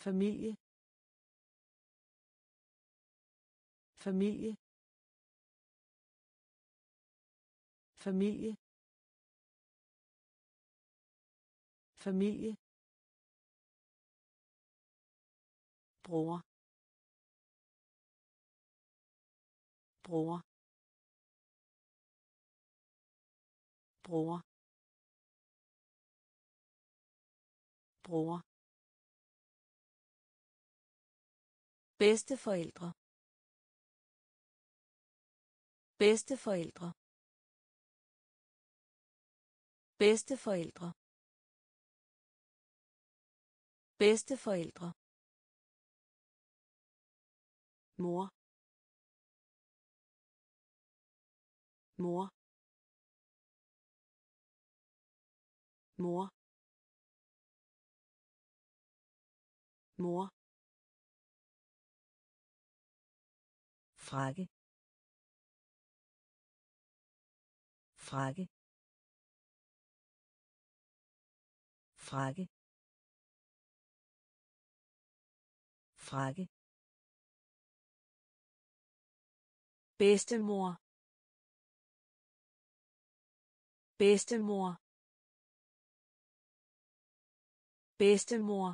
familie. Familie. Familie. Familie. Bror. Bror. Bror. Bror. Bedste forældre. Bedste forældre. Bedste forældre. Bedste forældre. mor mor mor mor frakke frakke frakke frakke bedstemor. Bedstemor. Bedstemor.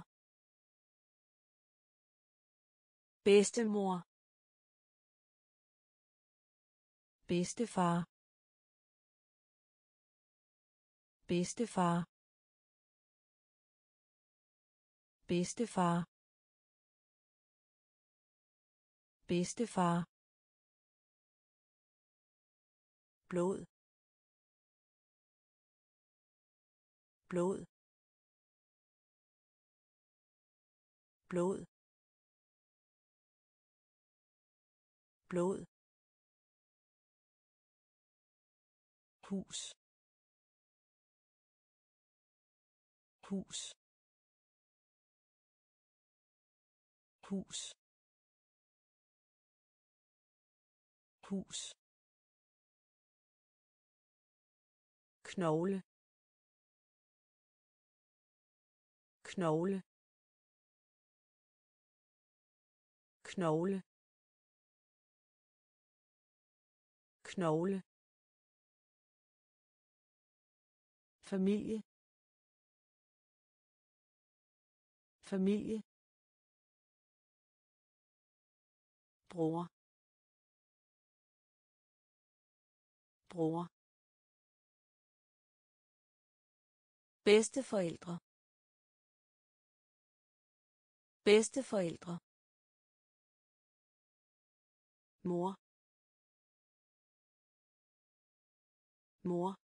Bedstemor. Bedstefar. Bedstefar. Bedstefar. Bedstefar. Blod. Blod. Blod. Blod. Hus. Hus. Hus. Hus. Knogle. Knogle. Knogle. Knogle. Familie. Familie. Bror. Bror. Bedste forældre bedste forældre mor. Mor.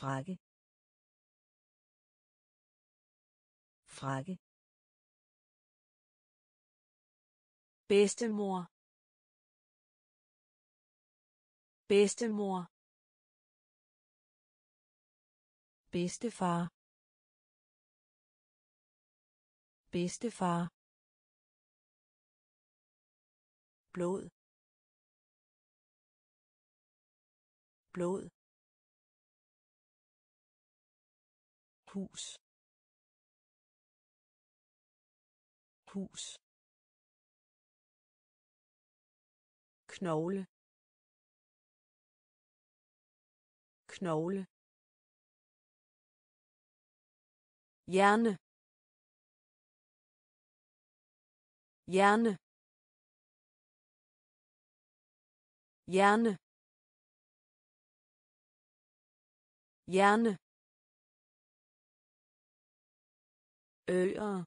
Frakke frakke bedstemor. Bedstemor. Bedstefar. Bedstefar. Blod. Blod. Hus. Hus. Knogle. Knogle. Hjerne. Hjerne. Hjerne. Hjerne. Øer.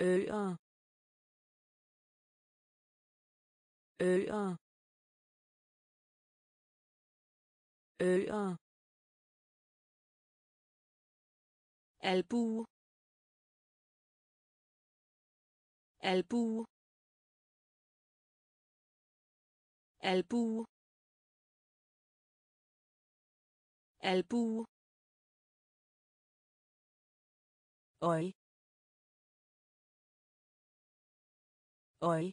Øer. Øer. Øer. Albu. Albu. Albu. Albu øj øj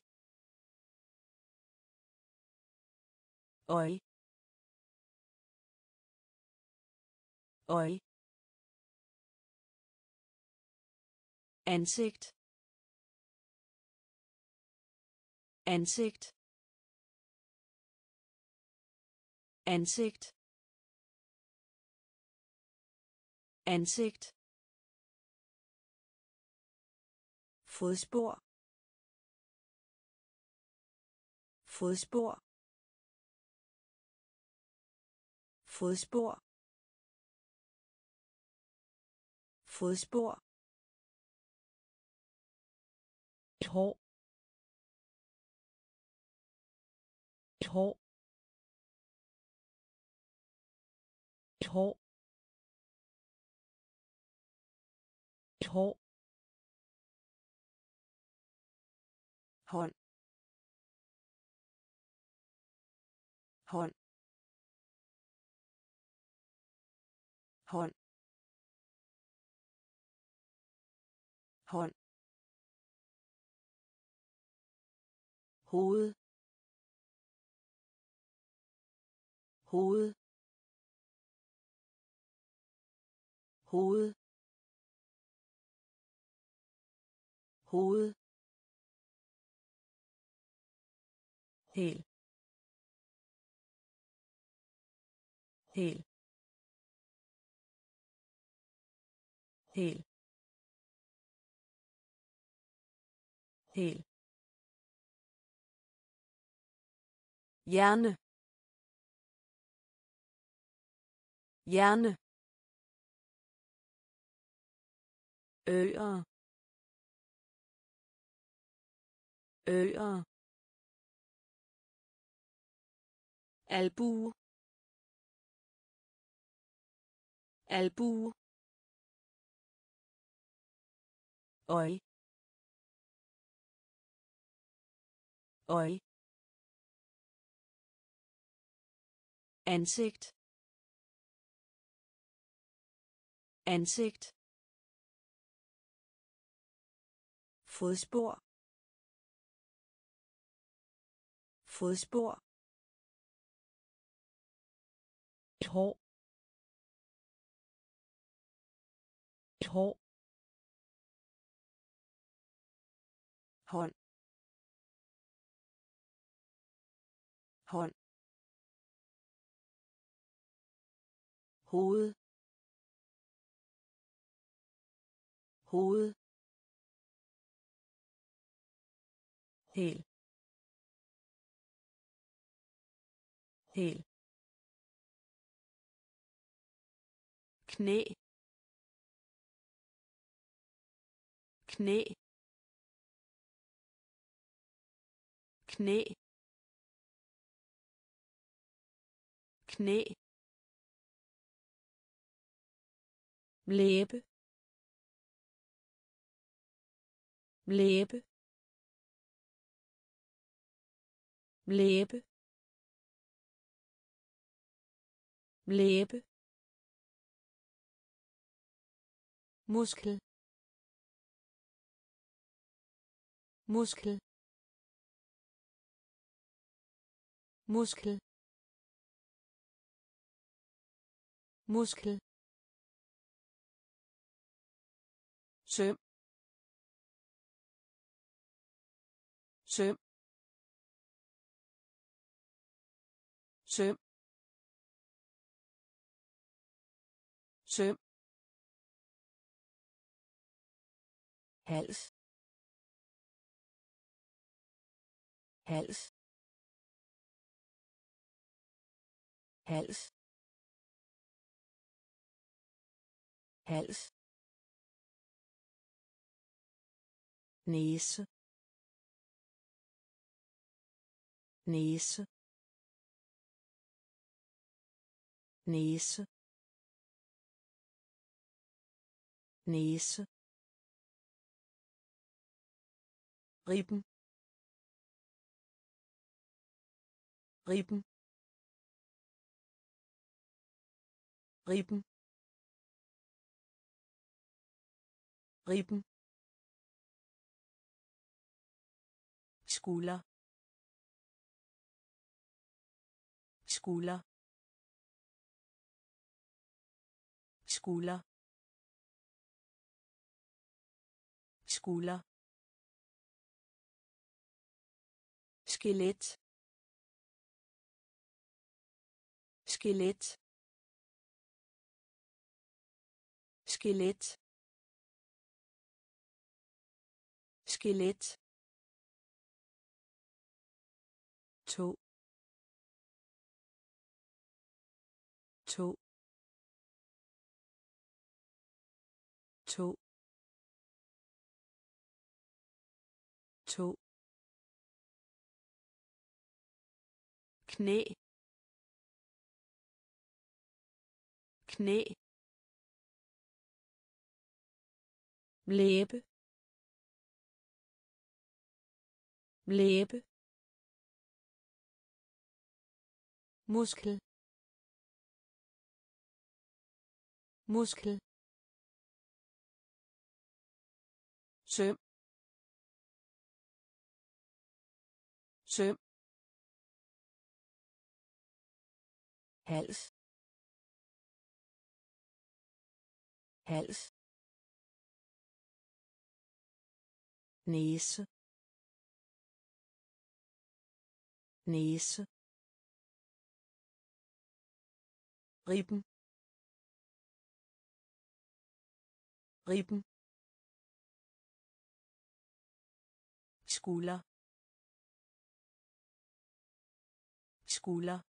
øj øje ansigt. Ansigt. Ansigt. Ansigt. Fodspor. Fodspor. Fodspor. Fodspor. Et hår. Et hår. Et hår. Et hår hånd hånd hånd hånd hoved. Hoved. Hoved. Hoved. Hel hel hel hel hjerne. Hjerne. Øer øer albu. Albu. Øj. Øj. Ansigt. Ansigt. Fodspor. Fodspor. Et hår. Et hår. Hånd. Hånd. Hoved. Hoved. Hel hel knæ. Knæ. Knæ. Knæ. Læbe. Læbe. Læbe. Læbe. Muskel. Muskel. Muskel. Muskel. Søm. Søm. Søm. Søm. Hals. Hals. Hals. Hals. Næse. Næse. Næse. Næse. Ribben ribben ribben ribben skulder. Skulder. Skulder. Skulder. Skelet. Skelet. Skelet. Skelet. To. To. To. To. Knæ. Knæ. Læbe. Læbe. Muskel. Muskel. Søm. Søm. Hals. Hals. Næse. Næse. Ribben. Ribben. Skulder. Skulder.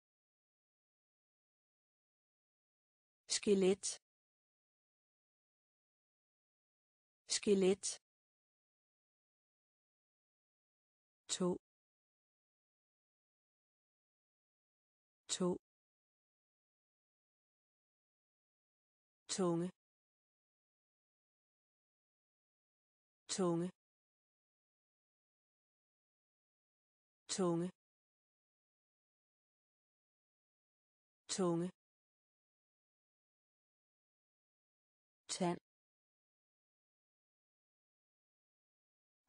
Skelet. Skelet. To. To. Tunge. Tunge. Tunge. Tunge. Tand.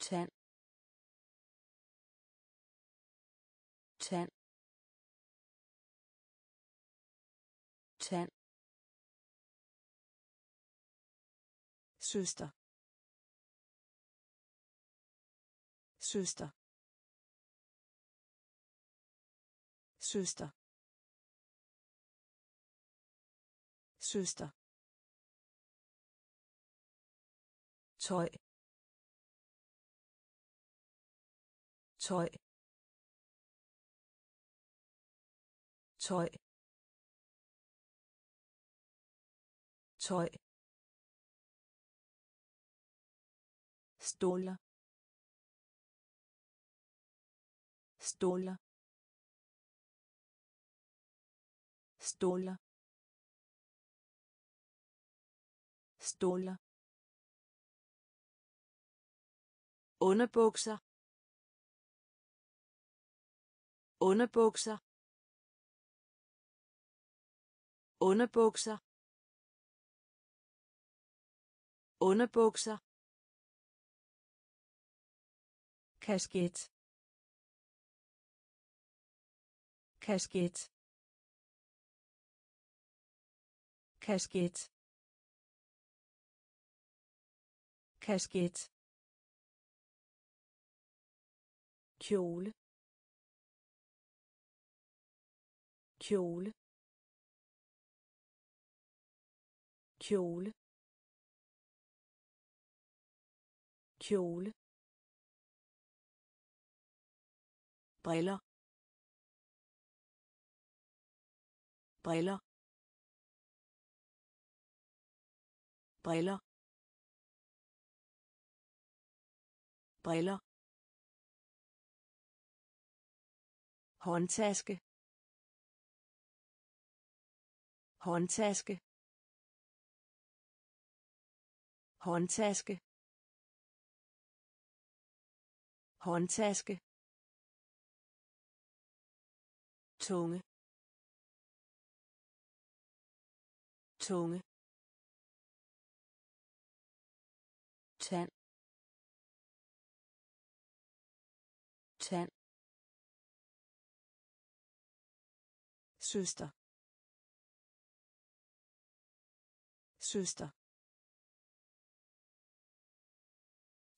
Tand. Tand. Tand. Søster. Søster. Søster. Søster. Tøj. Tøj. Tøj. Tøj. Stoler stoler stoler stoler underbukser. Underbukser. Underbukser. Underbukser. Kasket. Kasket. Kasket. Kasket. Kjole kjole kjole kjole briller. Briller. Briller. Briller håndtaske håndtaske håndtaske håndtaske tunge tunge tand tand søster. Søster.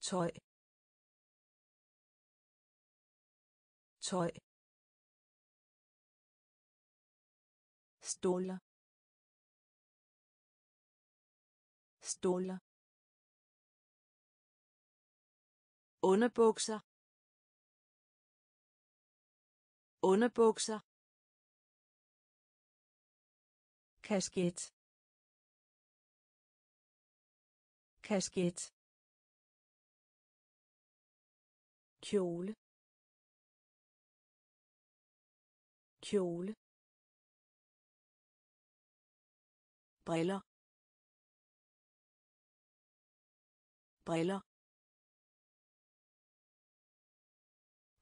Tøj. Tøj. Stoler stoler underbukser. Underbukser. Kasket. Kasket. Kjole. Kjole. Briller. Briller.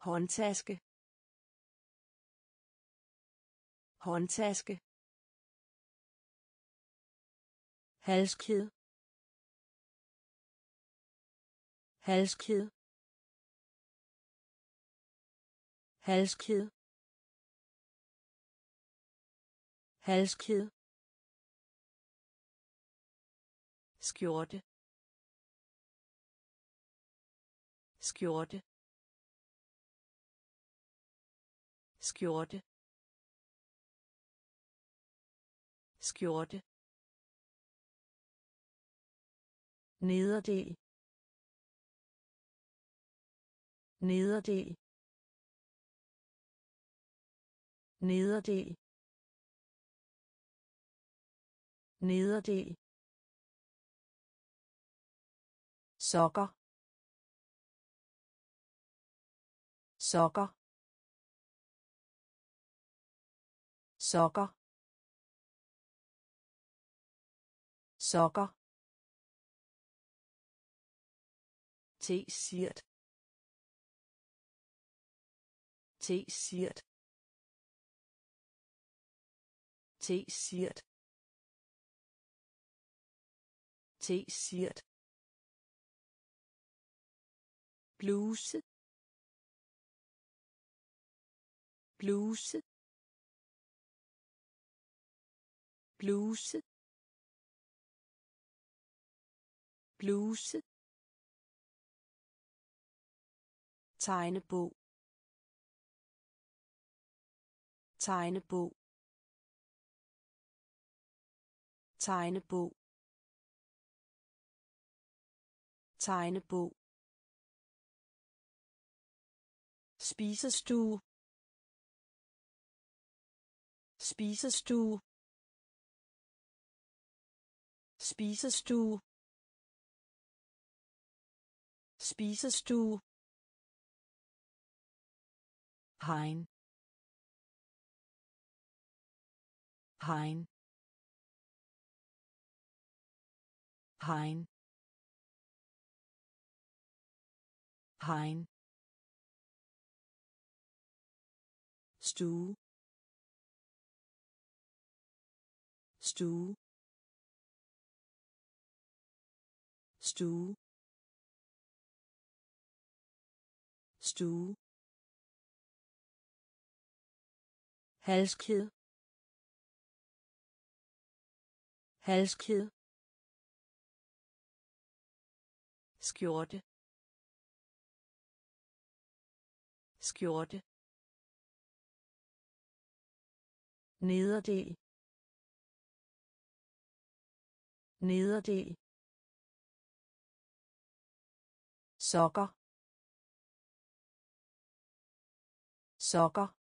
Håndtaske. Håndtaske. Halskæde halskæde halskæde halskæde skjorte. Skjorte. Skjorte. Skjorte. Nederdel nederdel nederdel nederdel sokker. Sokker. Sokker. Sokker. T-shirt T-shirt T-shirt T-shirt bluse. Bluse. Bluse. Bluse. Tegnebog. Tegnebog. Tegnebog. Tegnebog. Spisestue. Spisestue. Spisestue. Spisestue. Hein Hein Hein Hein stue stue stue stue halskæde halskæde skjorte. Skjorte. Nederdel. Nederdel. Sokker. Sokker.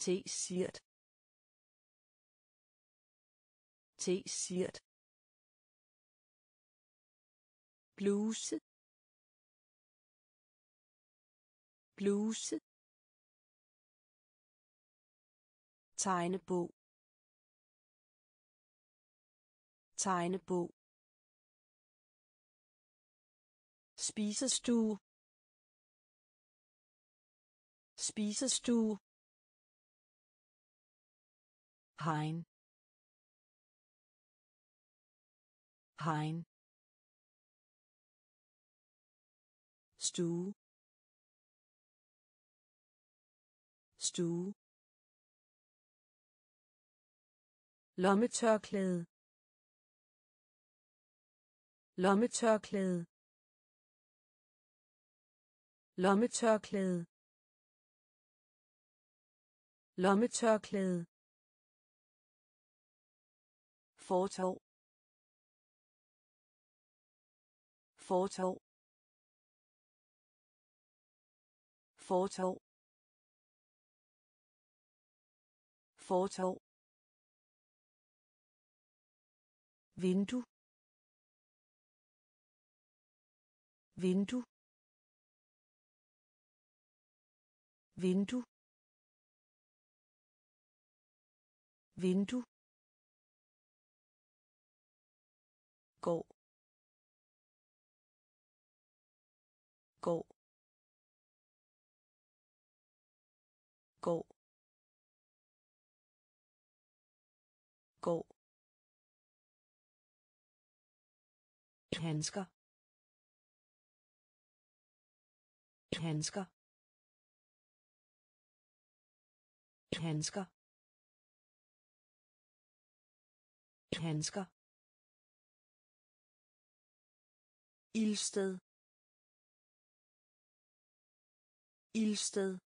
T-shirt T-shirt bluse. Bluse. Tegnebog. Tegnebog. Spisestue. Spisestue. Hein. Hein. Stue. Stue. Lommetørklæde. Lommetørklæde. Lommetørklæde. Lommetørklæde fortov. Fortov. Fortov. Fortov. Vindue. Vindue. Vindue. Vindue. Gå. Gå. Gå. Gå. Handsker. Handsker. Handsker. Handsker. Ildsted. Ildsted.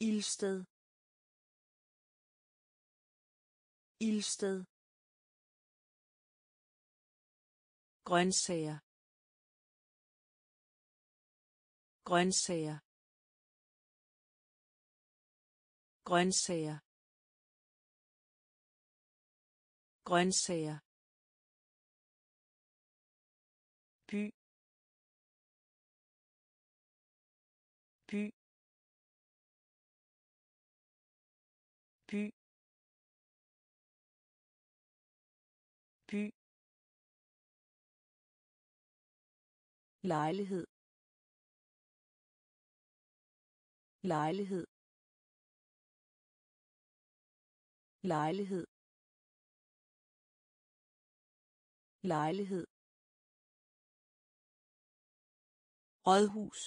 Ildsted. Ildsted. Grøntsager. Grøntsager. Grøntsager. Grøntsager. Lejlighed. Lejlighed. Lejlighed. Lejlighed. Rådhus.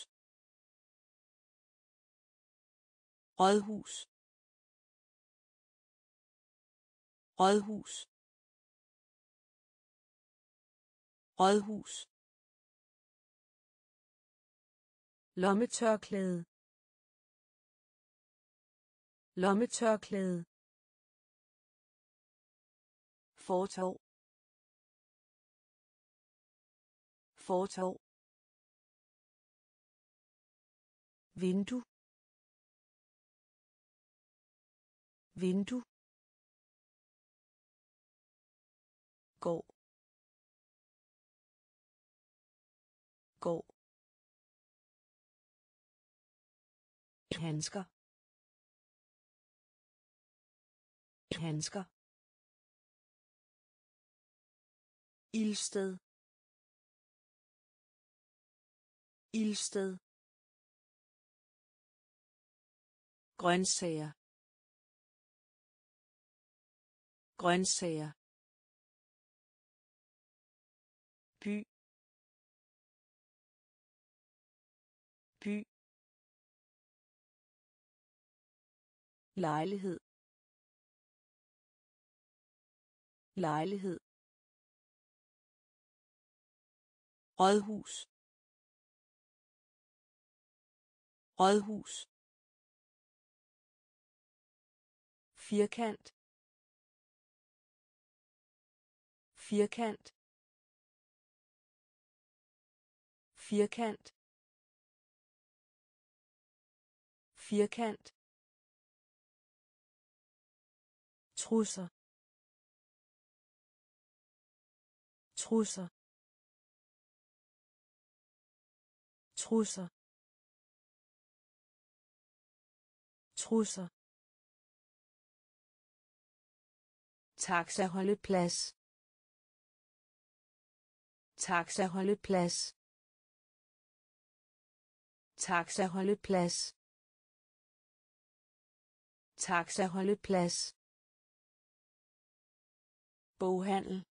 Rådhus. Rådhus. Rådhus. Lommetørklæde. Lommetørklæde. Fortov. Fortov. Vindue. Vindue. Gå gå handsker. Handsker. Ildsted. Ildsted. Grøntsager. Grøntsager. Lejlighed. Lejlighed. Rådhus. Rådhus. Firkant. Firkant. Firkant. Firkant. Trusser. Trusser. Trusser. Trusser. Taxaholdeplads. Taxaholdeplads. Taxaholdeplads. Taxaholdeplads boghandel.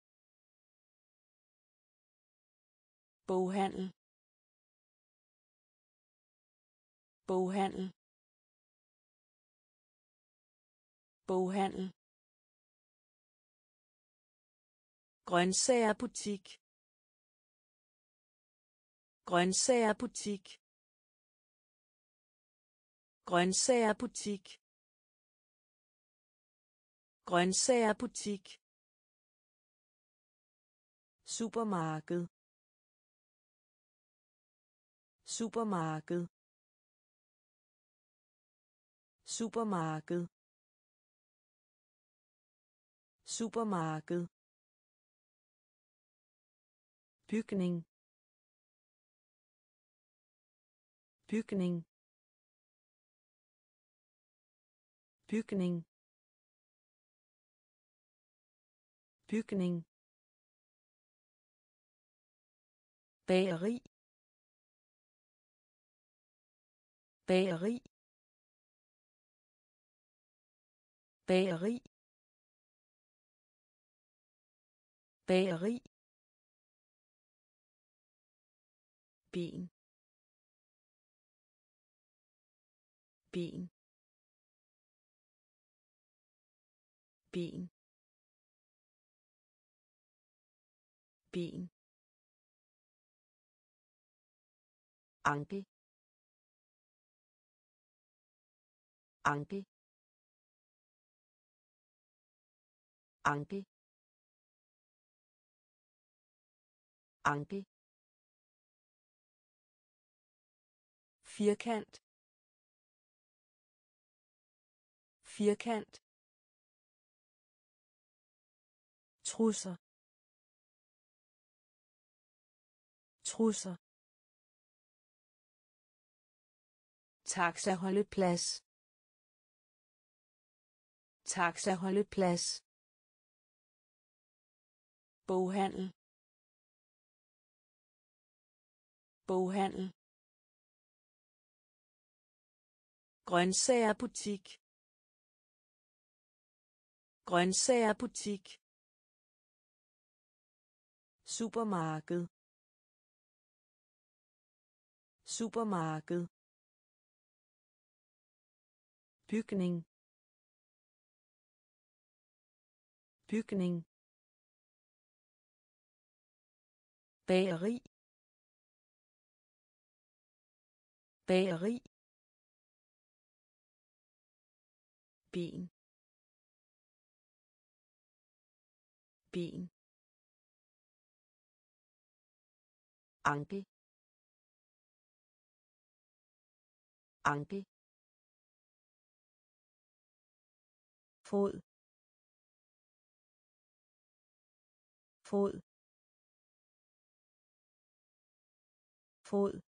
Boghandel. Boghandel. Boghandel. Grøntsager butik. Grøntsager -butik supermarked. Supermarked. Supermarked. Supermarked. Bygning. Bygning. Bygning. Bygning. Bageri. Bageri. Bageri. Bageri. Ben ben ben ben ankel. Ankel. Ankel. Ankel. Firkant. Firkant. Trusser. Trusser. Taxaholdeplads. Taxaholdeplads. Boghandel. Boghandel. Grøntsager butik. Grøntsager butik. supermarked. Supermarked bygning. Bygning. Bageri. Bageri. Ben ben ankel. Ankel. Fod. Fod. Fod.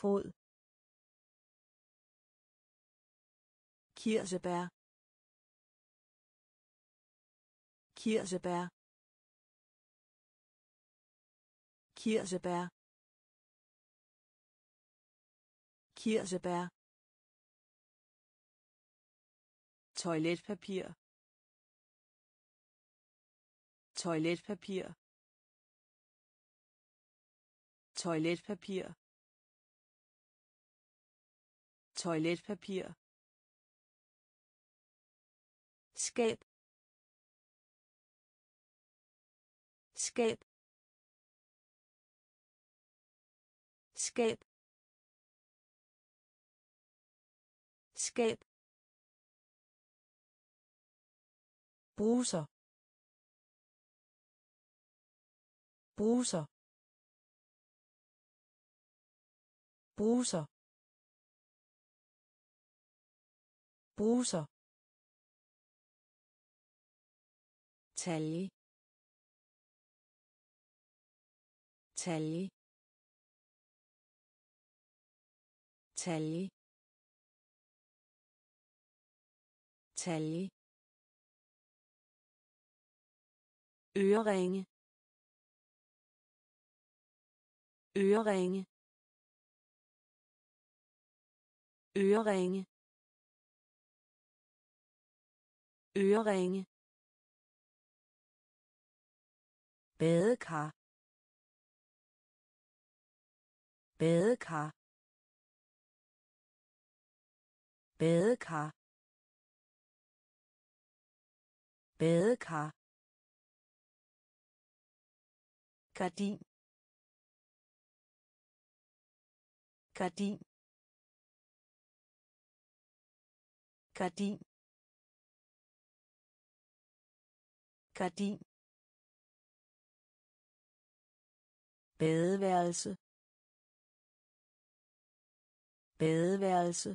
Fod. Kirsebær. Kirsebær. Kirsebær. Kirsebær. Toiletpapir. Toiletpapir. Toiletpapir. Toiletpapir. Skab. Skab. Skab. Skab. Bruser bruser bruser bruser talje talje talje talje øreringe. Øreringe. Øreringe. Øreringe. Badekar. Badekar. Badekar. Badekar. Gardin. Gardin. Gardin. Gardin. Badeværelse. Badeværelse.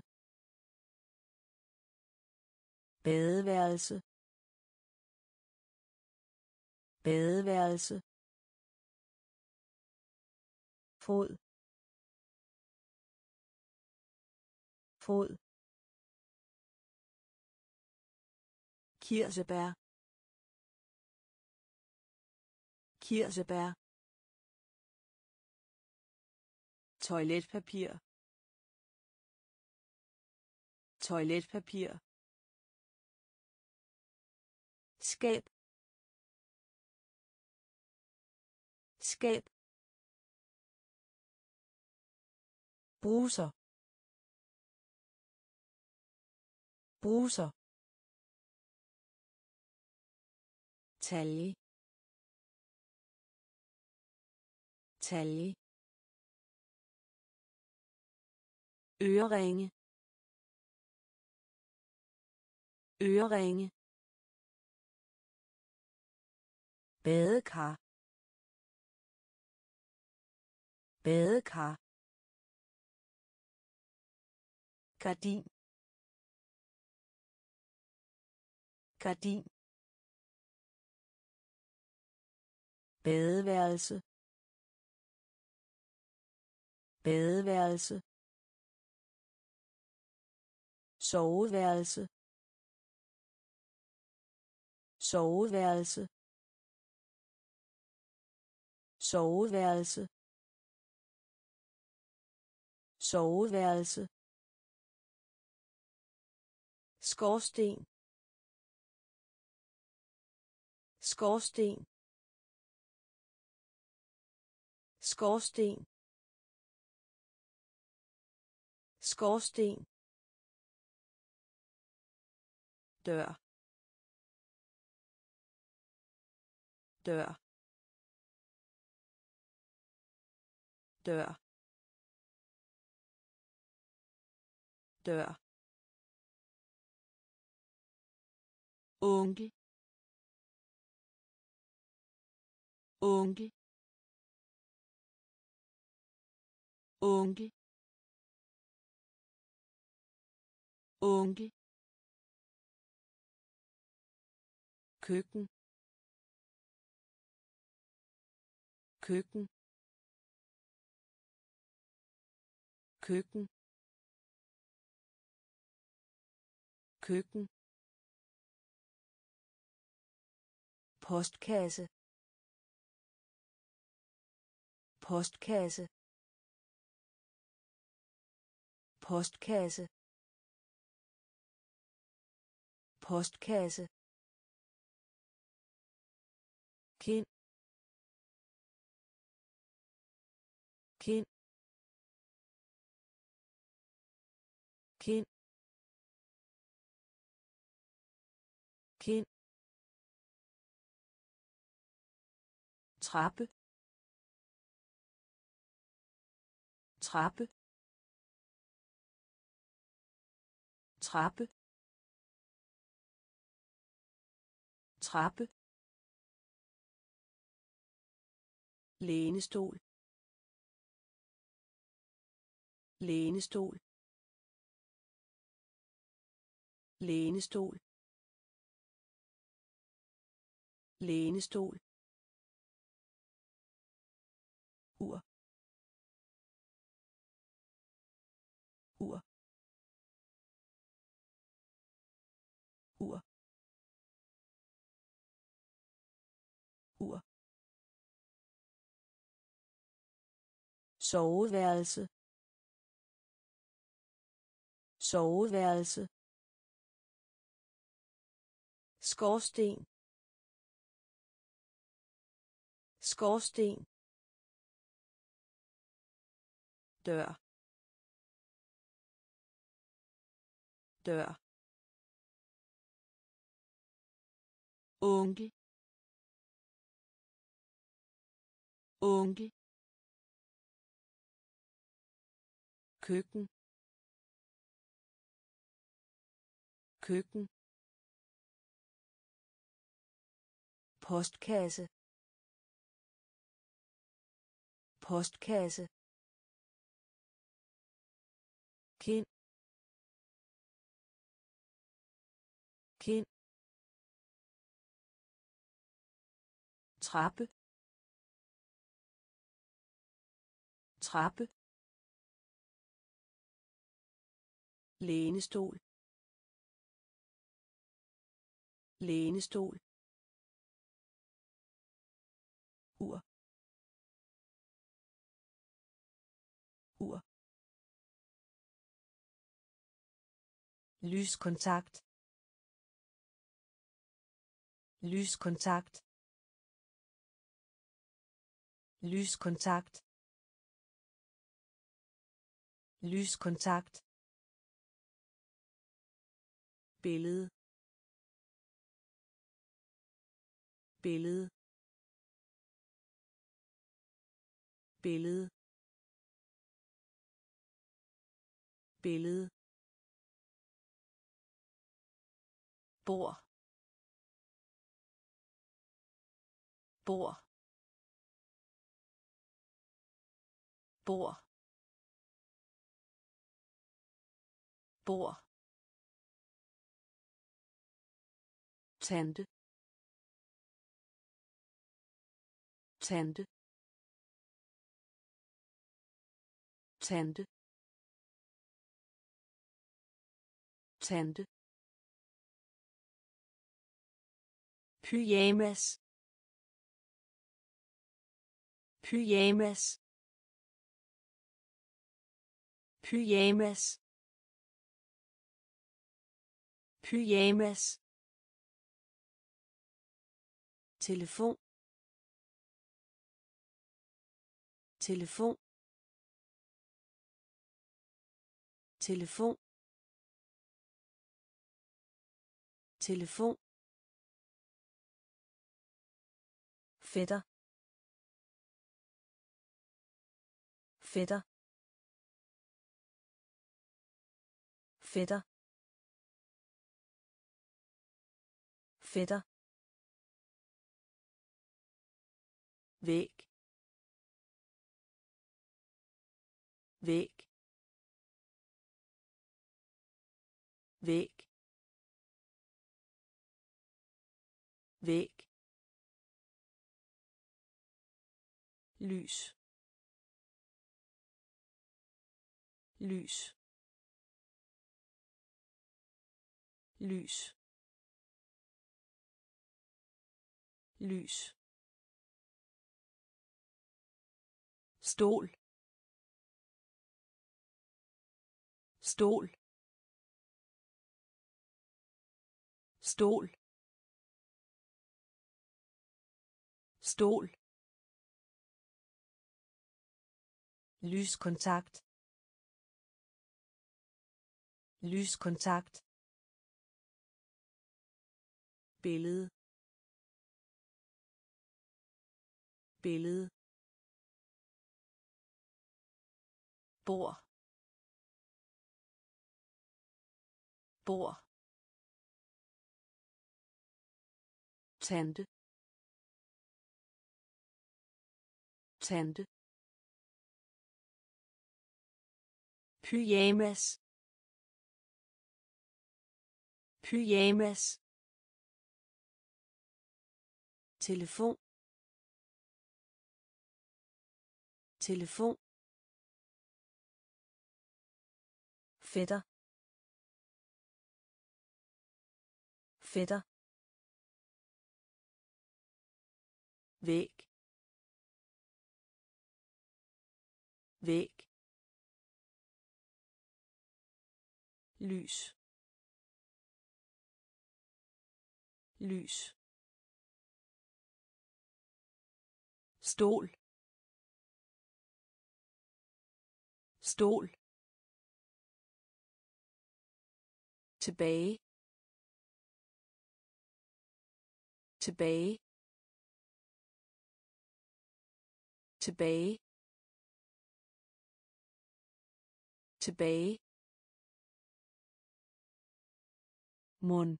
Badeværelse. Badeværelse fod. Fod. Kirsebær. Kirsebær. Toiletpapir. Toiletpapir. Skab. Skab. Bruser. Bruser. Talje. Talje. Øreringe. Øreringe. Badekar. Badekar. Gardin. Gardin. Badeværelse. Badeværelse. Soveværelse. Soveværelse. Soveværelse. Soveværelse skorsten. Skorsten. Skorsten. Skorsten. Dør. Dør. Dør. Dør. Onkel onkel onkel onkel køkken køkken køkken køkken postkasse. Postkasse. Postkasse. Postkasse. Kind. Kind. Kind. Kind. Trappe. Trappe. Trappe. Trappe. Lænestol. Lænestol. Lænestol. Lænestol. Soveværelse. Soveværelse. Skorsten. Skorsten. Dør. Dør. Onkel. Onkel. Køkken. Køkken. Postkasse. Postkasse. Kind. Kind. Trappe. Trappe. Lænestol. Lænestol. Ur. Ur. Lyskontakt. Lyskontakt. Lyskontakt. Lyskontakt billede. Billede. Billede. Billede. Bor bor bor bor tante tante tante tante pyjamas. Pyjamas. Pyjamas. Pyjamas telefon. Telefon. Telefon. Telefon. Fætter. Fætter. Fætter. Fætter. Væg. Væg. Væg. Væg. Lys. Lys. Lys. Lys. Stol. Stol. Stol. Stol. Lyskontakt. Lyskontakt. Billede. Billede. Bor. Bor. Tante. Tante. Pyjamas. Pyjamas. Telefon. Telefon. Fætter. Fætter. Væg. Væg. Lys. Lys. Stol. Stol. Tilbage tilbage tilbage tilbage mund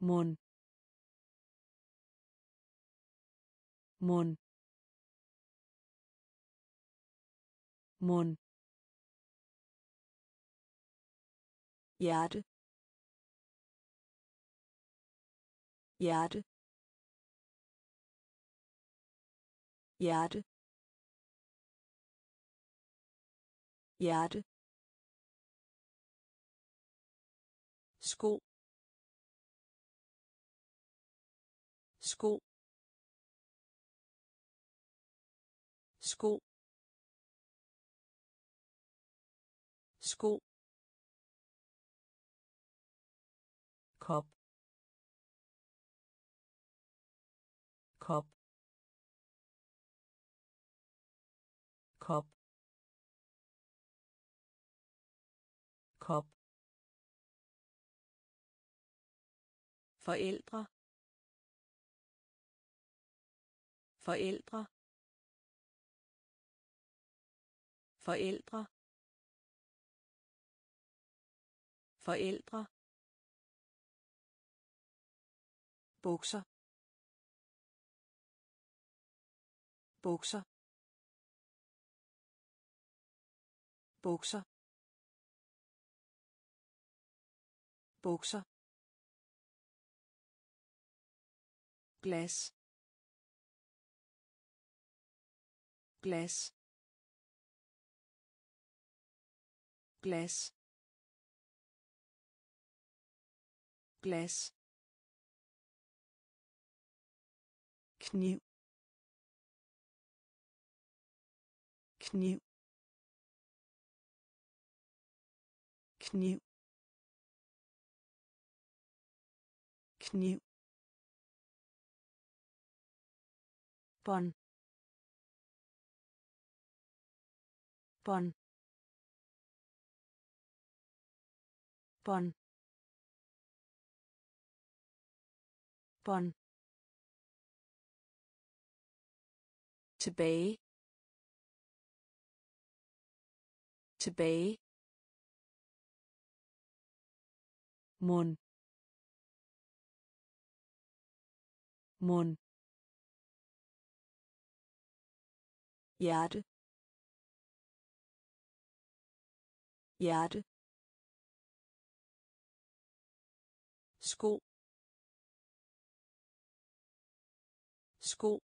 mund mund mund hjerte. Hjerte. Hjerte. Hjerte. Sko. Sko. Sko. Sko. Forældre. Forældre. Forældre. Forældre. Bukser. Bukser. Bukser. Bukser. Glas glas glas glas kniv. Kniv. Kniv. Kniv bånd bånd bånd bånd tilbage tilbage mund mund hjerte. Hjerte. Sko. Sko.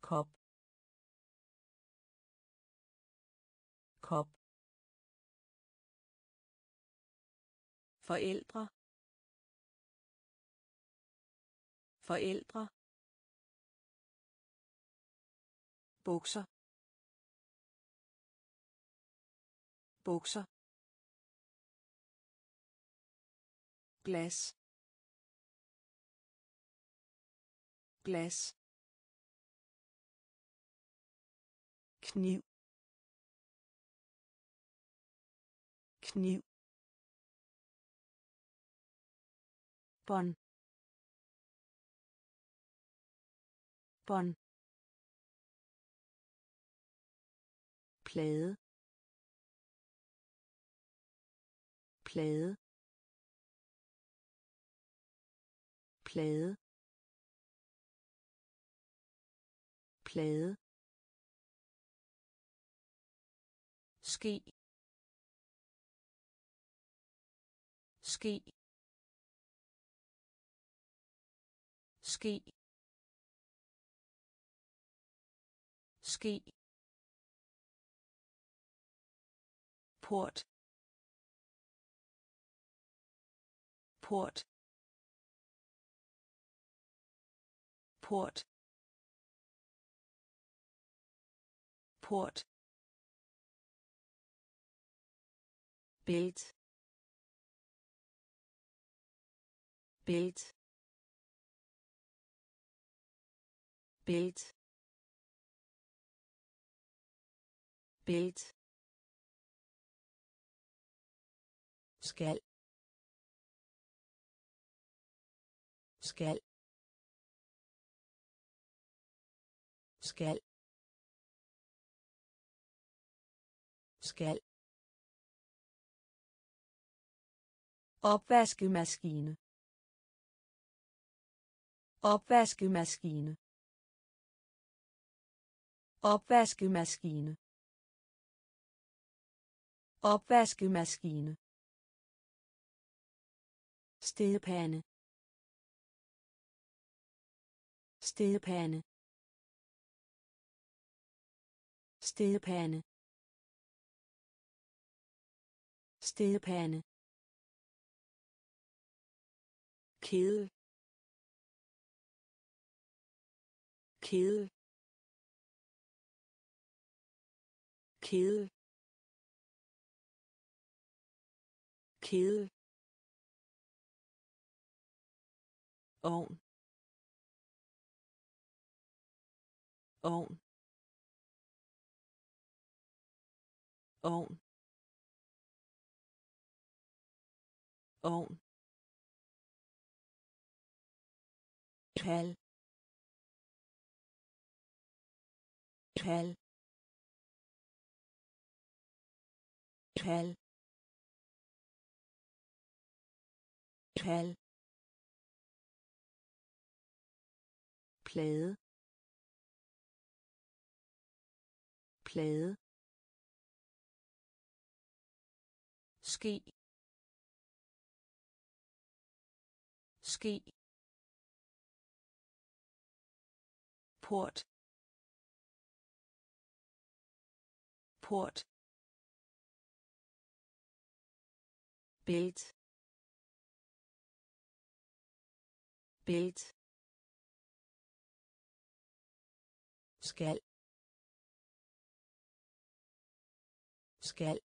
Kop. Kop. Forældre. Forældre. Bukser. Bukser. Glas. Glas. Kniv. Kniv. Bånd. Bånd. Plade. Plade. Plade. Plade. Ski ski ski ski port port port port. Bild. Bild. Bild. Bælt skal. Skal. Skal. Skal. Opvaskemaskine. Opvaskemaskine. Opvaskemaskine. Opvaskemaskine stedepande stedepande stedepande stedepande kæde kæde kæde kæde ovn ovn ovn ovn kald kald kald kald plade. Plade. Ske. Ske. Port. Port. Bælt. Bælt. Skal. Skal.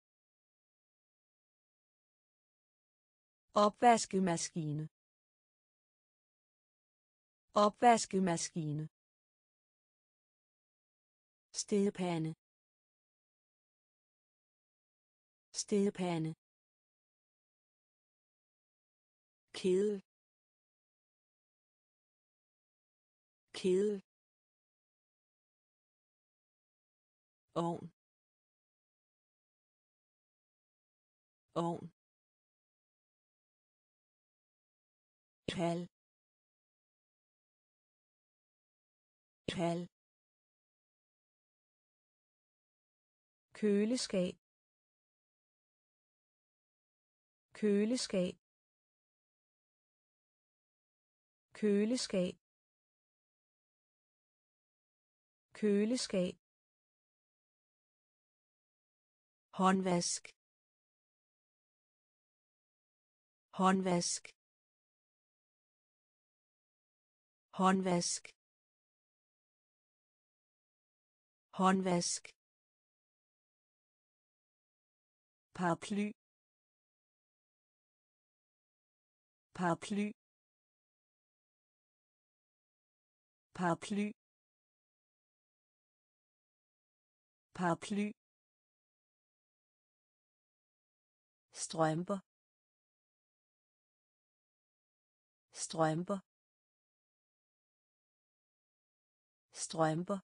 Opvaskemaskine. Opvaskemaskine. Stedepande stedepande kedel. Kedel. Ovn. Ovn. Kald. Kald. Køleskab. Køleskab. Køleskab. Køleskab. Håndvask håndvask håndvask håndvask. Paraply. Paraply. Paraply. Paraply strømper. Strømper. Strømper.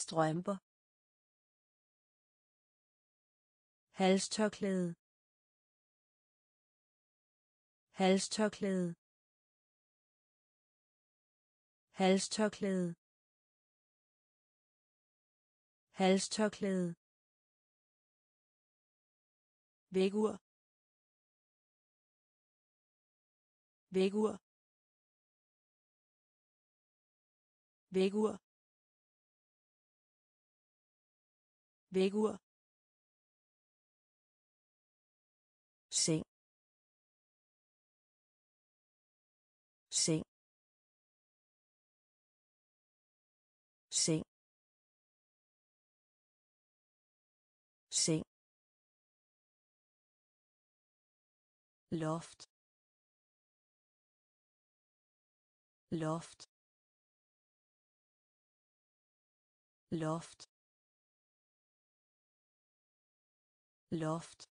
Strømper. Halstørklæde. Halstørklæde. Halstørklæde. Halstørklæde vægur vægur vægur vægur seng seng seng seng loft. Loft. Loft. Loft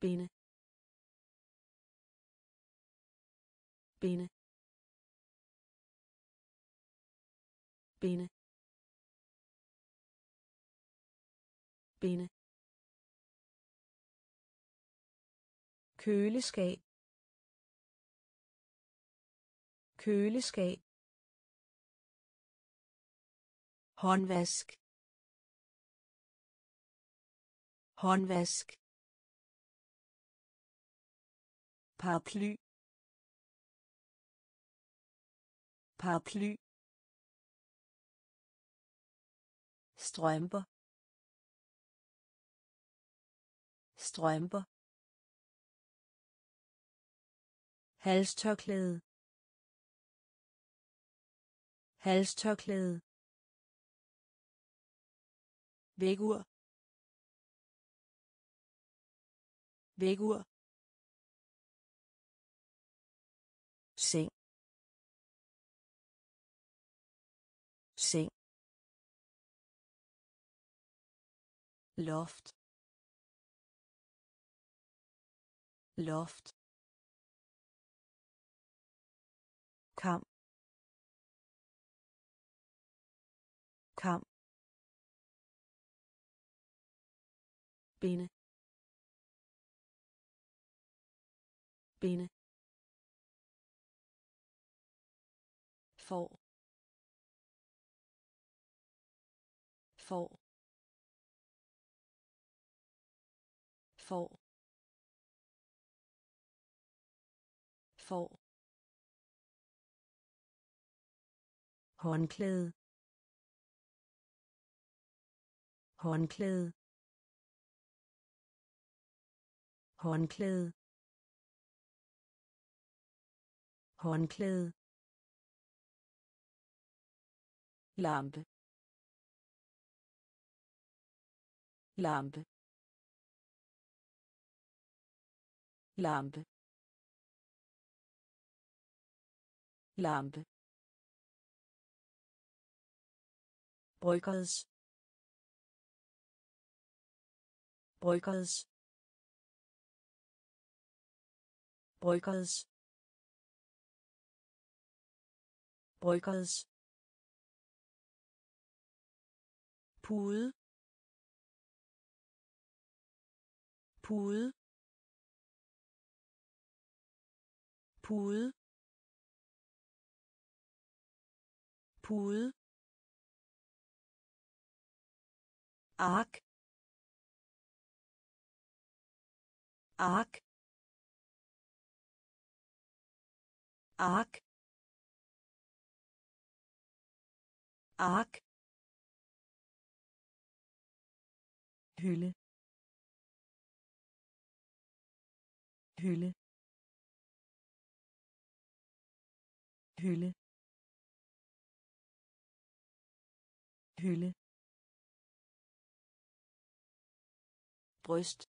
binde. Binde. Binde. Binde. Køleskab. Køleskab. Håndvask. Håndvask. Paraply. Paraply. Strømper. Strømper. Halstørklæde. Halstørklæde. Vægur vægur seng. Seng. Loft. Loft. Kam. Kam. Bene bene for for for for håndklæde. Håndklæde. Håndklæde. Håndklæde lampe. Lampe. Lampe. Lampe. Bryggeres bryggeres bryggeres bryggeres pude pude pude pude. Ark. Ark. Ark. Ark. Hylde. Hylde. Hylde. Hylde. Bryst.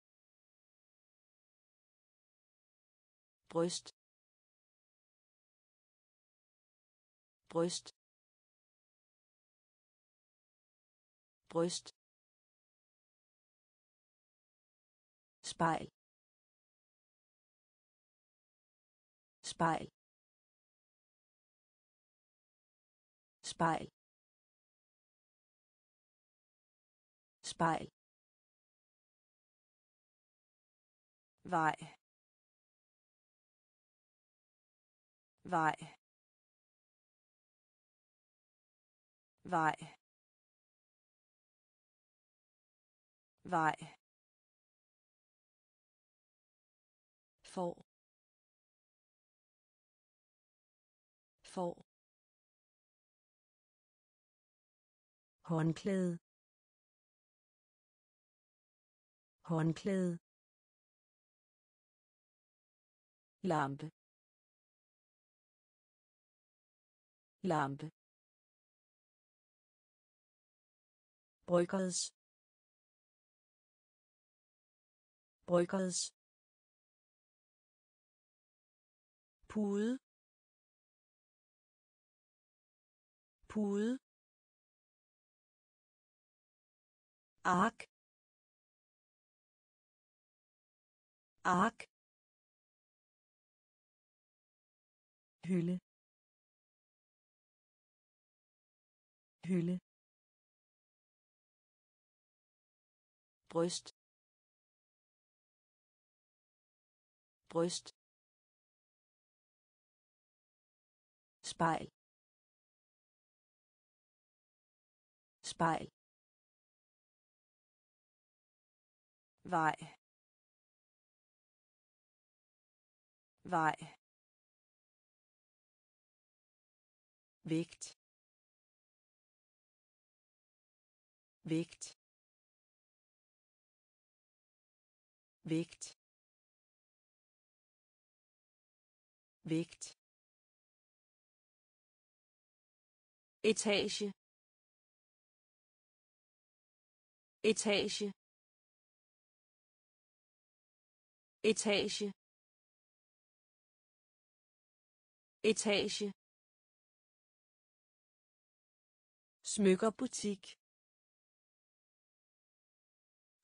Bryst. Bryst. Bryst. Spejl. Spejl. Spejl. Spejl. Vej. Vej. Vej. Vej. For for håndklæde. Håndklæde. Lampe. Lampe. Bryggers bryggers pude pude ark ark hylde hylde bryst bryst spejl. Spejl. Vej. Vej. Vægt. Vægt. Vægt. Vægt etage. Etage. Etage. Etage. Smykker butik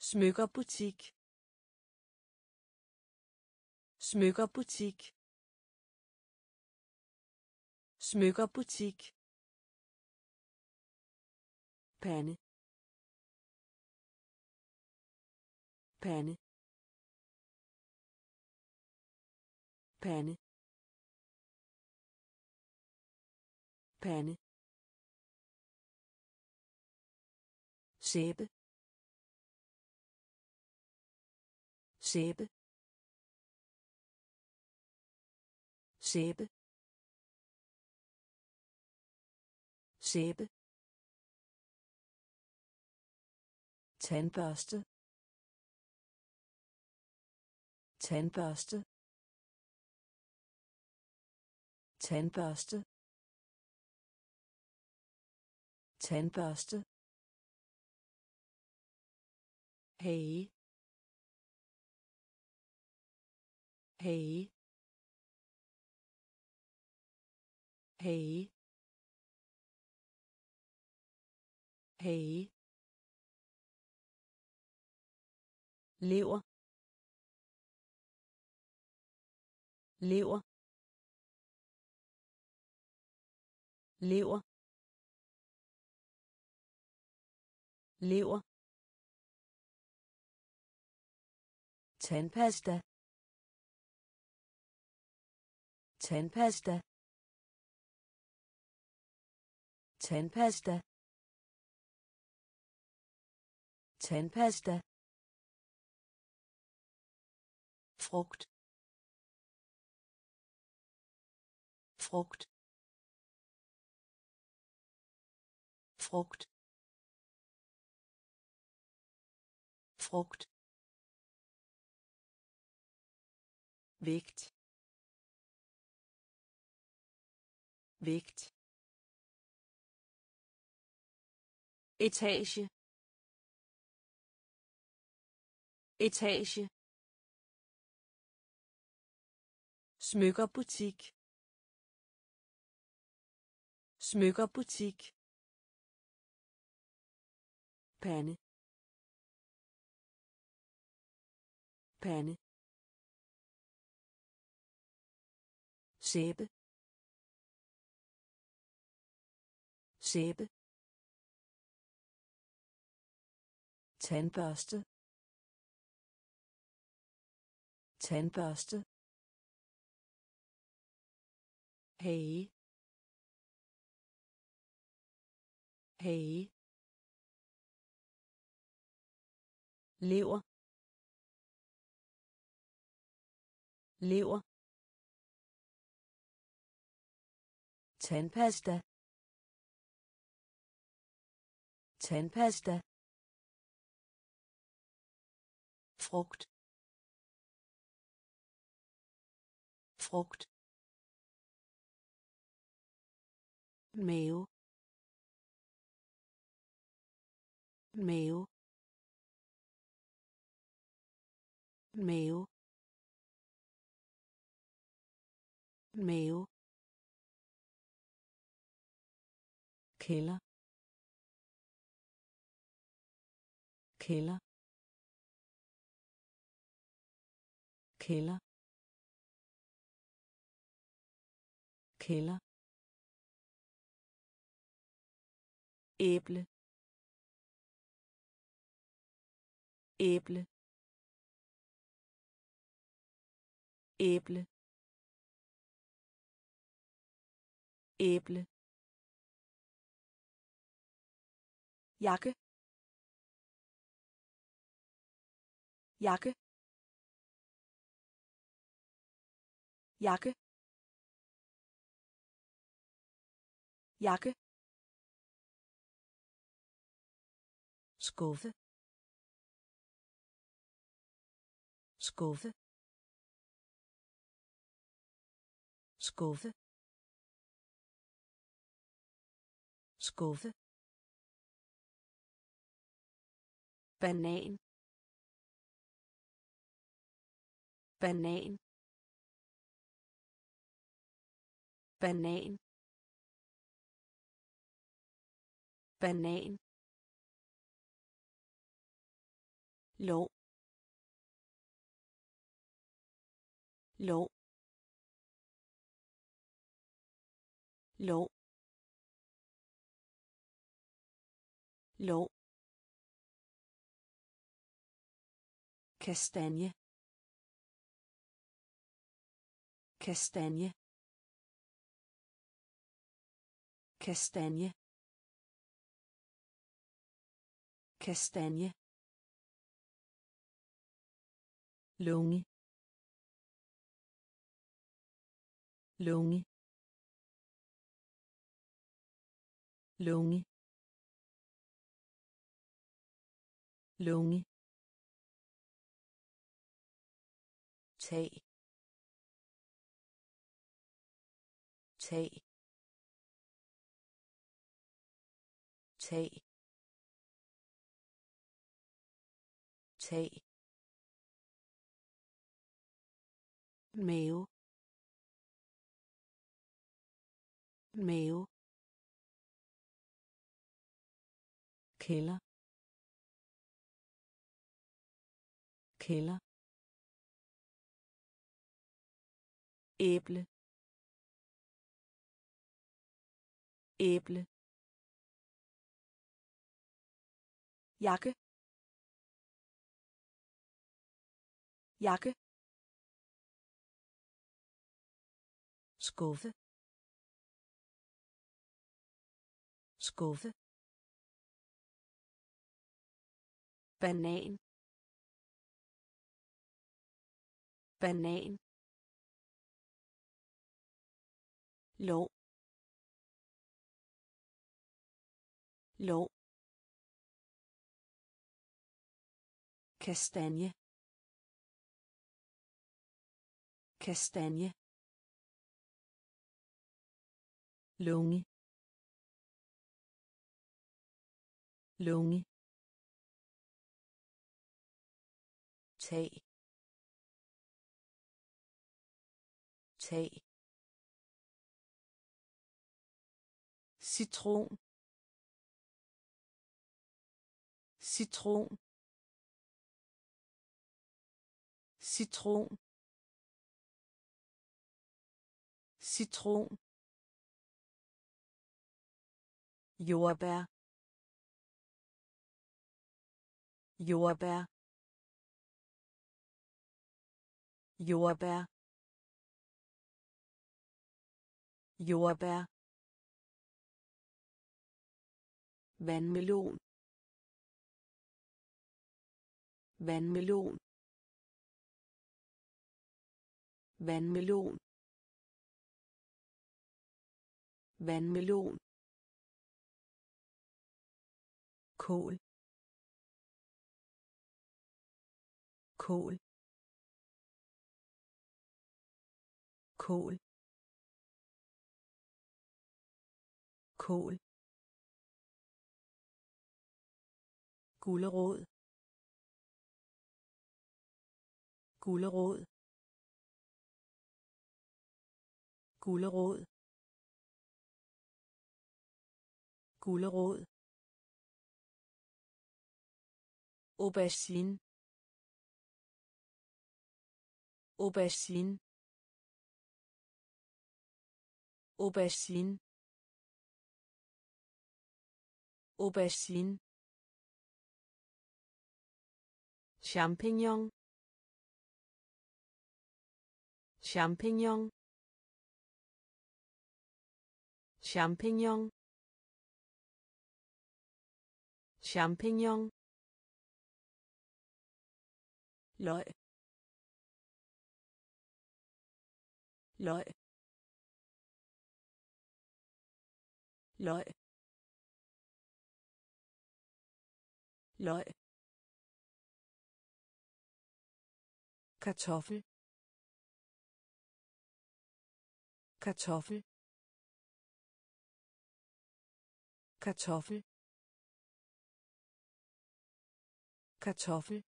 smykker butik smykker butik smykker butik pande pande pande pande sæbe. Sæbe. Sæbe. Sæbe tandbørste. Tandbørste. Tandbørste. Tandbørste. Hey hey hey hey lever. Lever. Lever. Lever. Tandpasta. Tandpasta. Tandpasta. Tandpasta. Frugt. Frugt. Frugt. Frugt. Vægt vægt etage. Etage smykkerbutik smykkerbutik pande. Pande. Sæbe. Sæbe. Tandbørste. Tandbørste. Hey hey lever. Lever. Tandpasta. Tandpasta. Frugt. Frugt. Mave mave mave mave kælder kælder kælder kælder æble. Æble. Æble. Æble. Jakke. Jakke. Jakke. Jakke. Skuffe. Skuffe. Skuffe. Skuffe. Banan banan banan banan lov lov lov lov kastanje kastanje kastanje kastanje lunge. Lunge. Lunge. Lunge. Tag. Tag. Tag. Tag. Mave. Mave. Kælder. Kælder. Æble. Æble. Jakke. Jakke. Skuffe. Skuffe. Banan. Banan. Lov lov kastanje. Kastanje. Lunge. Lunge. Tag. Tag. Citron. Citron. Citron. Citron. Jordbær. Jordbær. Jordbær. Jordbær. Vandmelon. Vandmelon. Vandmelon. Vandmelon. Kål. Kål. Kål. Kål. Gulerod. Gulerod. Gulerod. Gulerod. Aubergine. Aubergine. Aubergine. Aubergine. Champignon. Champignon. Champignon. Champignon løg løg løg løg kartoffel. Kartoffel. Kartoffel. Kartoffel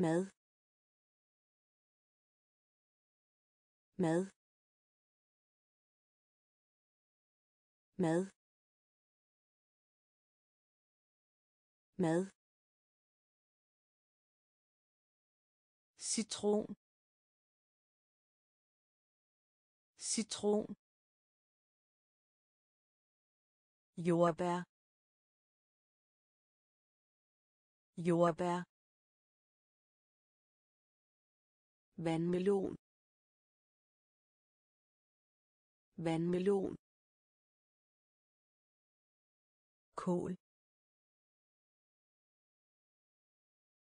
mad. Mad. Mad. Mad. Citron. Citron. Jordbær. Jordbær. Vandmelon. Vandmelon. Kål.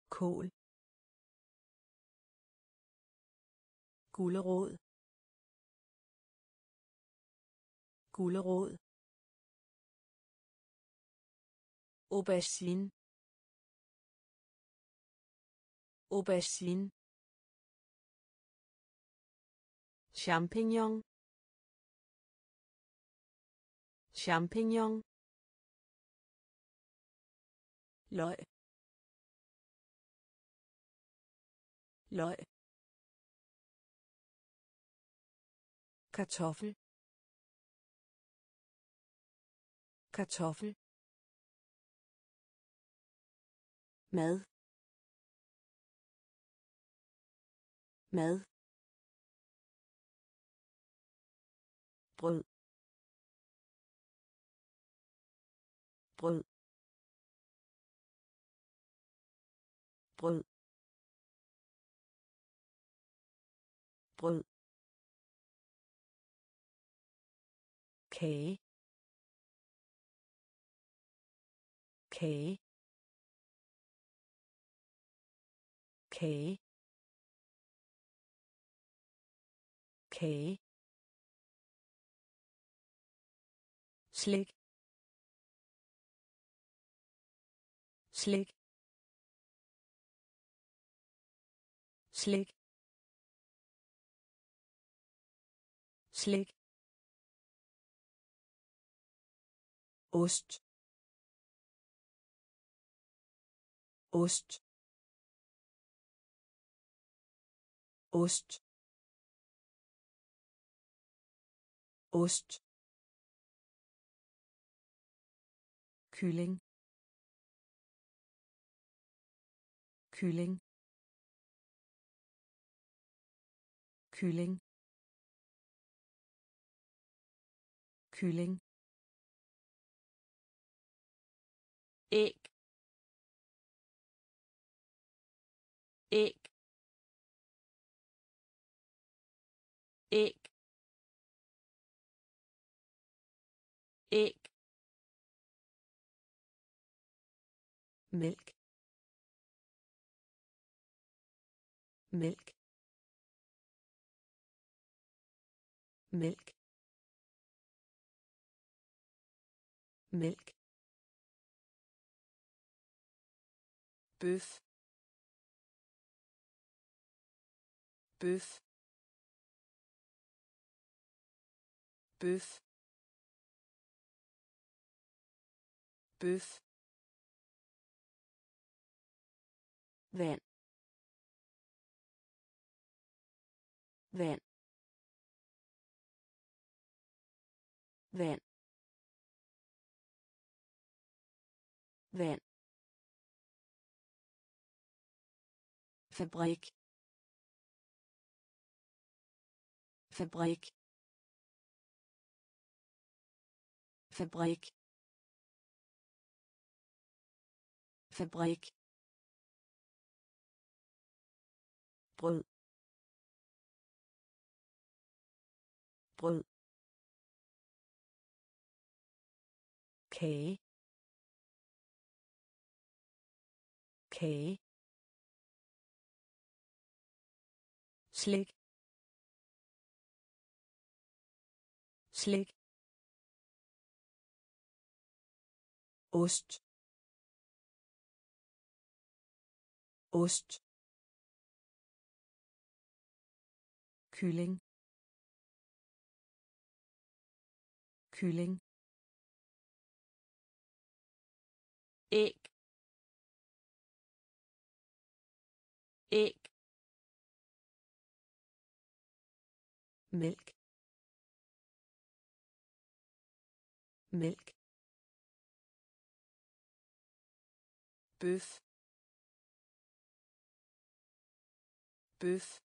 Kål. Gulerod. Gulerod. Aubergine. Aubergine. Champignon. Champignon. Løg. Løg. Kartoffel. Kartoffel. Mad. Mad. Brød brød brød brød kage kage kage kage slik slik slik slik ost. Ost. Ost. Ost kylling. Kylling. Kylling. Kylling. Æg. Æg. Æg. Æg. Mælk mælk mælk mælk bøf bøf bøf bøf vand vand vand vand fabrik. Fabrik. Fabrik. Fabrik brød. Brød. Kage. Kage. Slik. Slik. Ost. Ost. Kylling kylling æg æg mælk mælk bøf bøf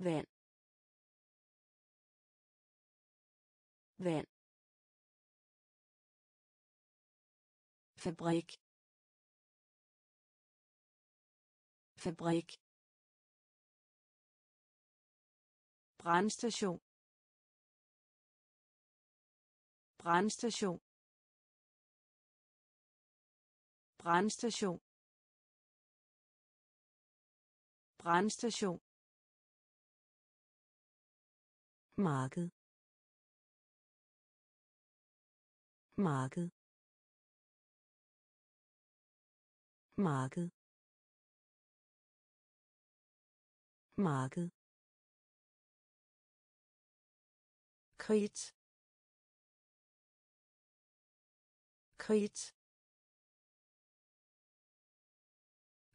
vand. Vand. Fabrik. Fabrik. Brandstation. Brandstation. Brandstation. Brandstation. Marked. Marked. Marked. Marked. Krit krit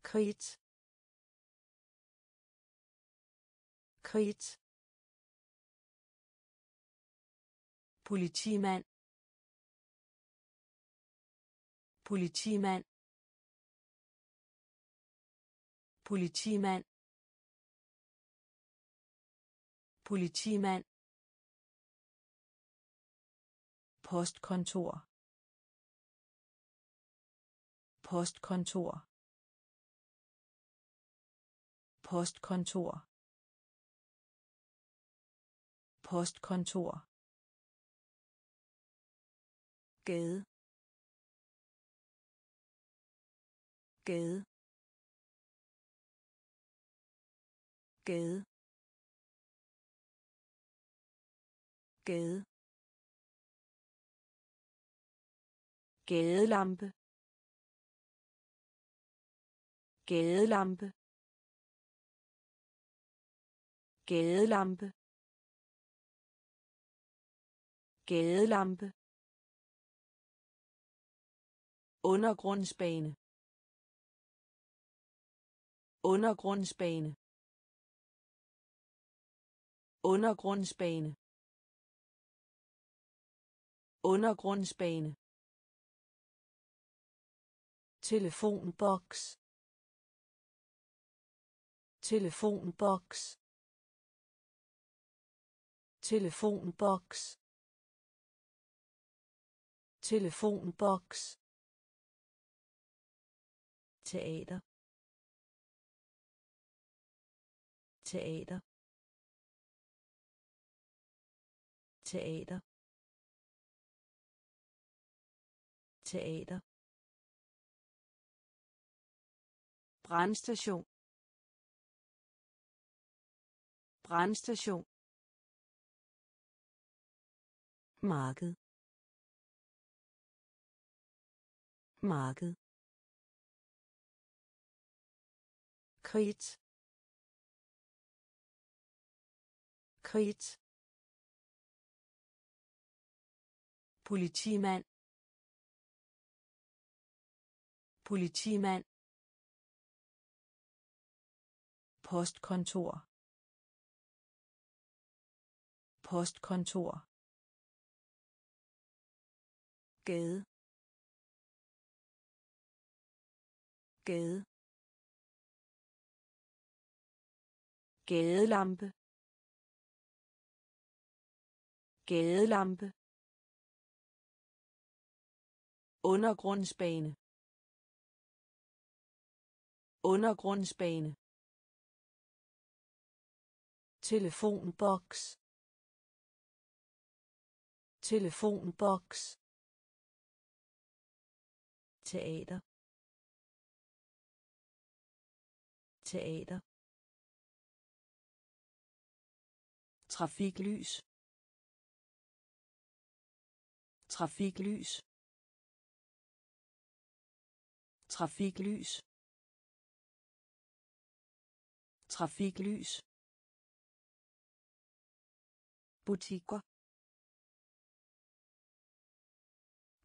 krit krit politimand. Politimand. Politimand. Politimand. Postkontor. Postkontor. Postkontor. Postkontor gade. Gade. Gade. Gade. Gadelampe. Gadelampe. Gadelampe. Gadelampe. Undergrundsbane. Undergrundsbane. Undergrundsbane. Undergrundsbane. Telefonboks. Telefonboks. Telefonboks. Telefonboks teater. Teater. Teater. Teater. Brandstation. Brandstation. Marked. Marked. Kridt kridt politimand. Politimand. Postkontor. Postkontor. Gade. Gade. Gadelampe. Gadelampe. Undergrundsbane. Undergrundsbane. Telefonboks. Telefonboks. Teater. Teater. Trafiklys. Trafiklys. Trafiklys. Trafiklys. Butikker.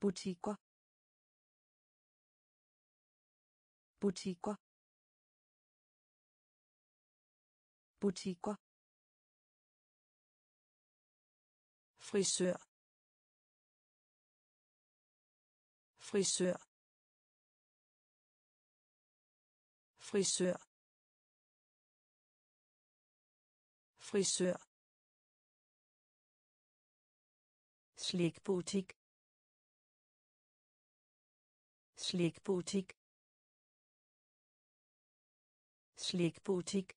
Butikker. Butikker. Butikker. Frisør. Frisør. Frisør. Frisør. Slikbutik. Slikbutik. Slikbutik.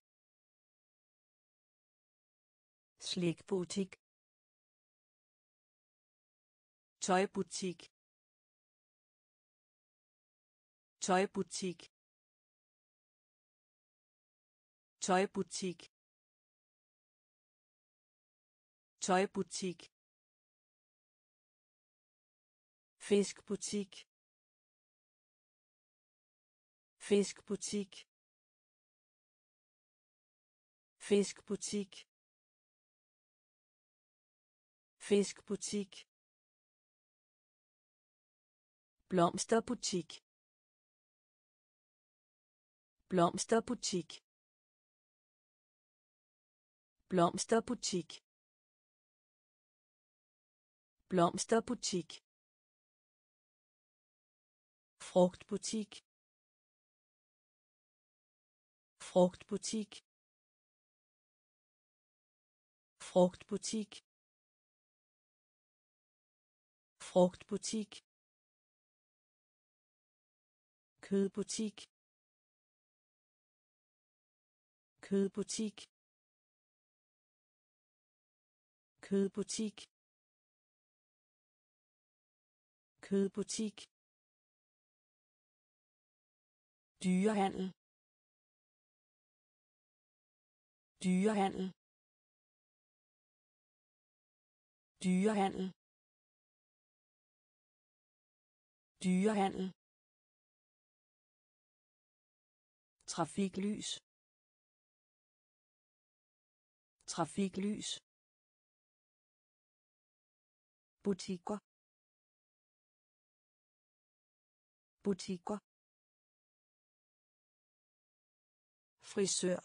Slikbutik tøjbutik. Tøjbutik. Tøjbutik. Tøjbutik. Fiskbutik. Fiskbutik. Fiskbutik. Fiskbutik blomsterbutik. Blomsterbutik. Blomsterbutik. Blomsterbutik. Frugtbutik. Frugtbutik. Frugtbutik. Frugtbutik kødbutik. Kødbutik. Kødbutik. Kødbutik. Dyrehandel. Dyrehandel. Dyrehandel. Dyrehandel. Trafiklys. Trafiklys. Butikker. Butikker. Frisør.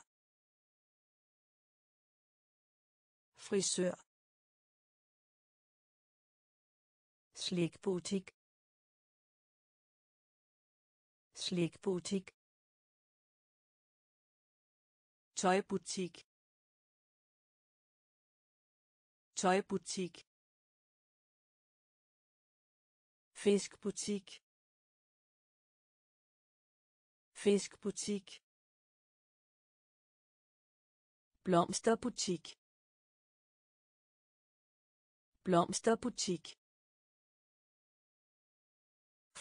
Frisør. Slikbutik. Slikbutik tøjbutik. Tøjbutik. Fiskbutik. Fiskbutik. Blomsterbutik. Blomsterbutik.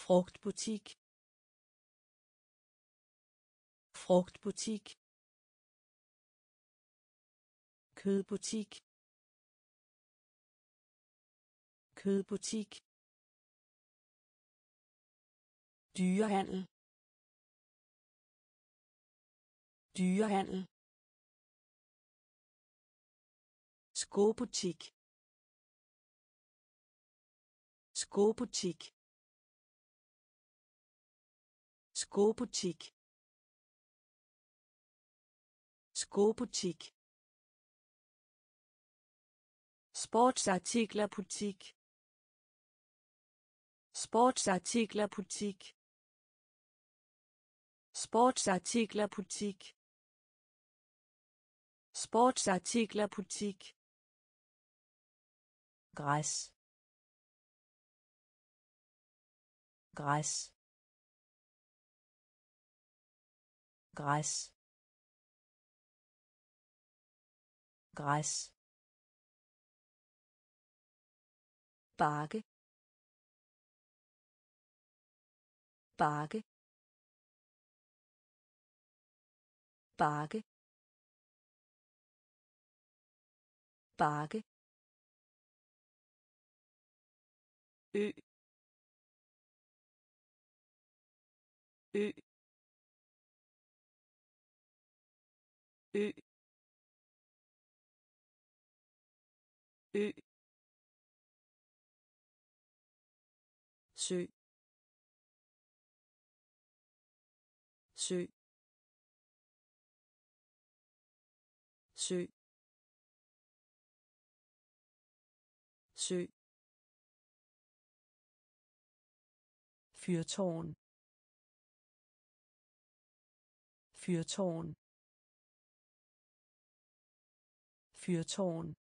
Frugtbutik. Frugtbutik kødbutik. Kødbutik. Dyrehandel. Dyrehandel. Skobutik. Skobutik. Skobutik. Skobutik. Sportsartikler butik. Sportsartikler butik. Sportsartikler butik. Sportsartikler butik. Græs. Græs. Græs. Græs. Bakke bakke bakke bakke ø. Ø. Ø. Ø fyrtårn. Fyrtårn. Fyrtårn.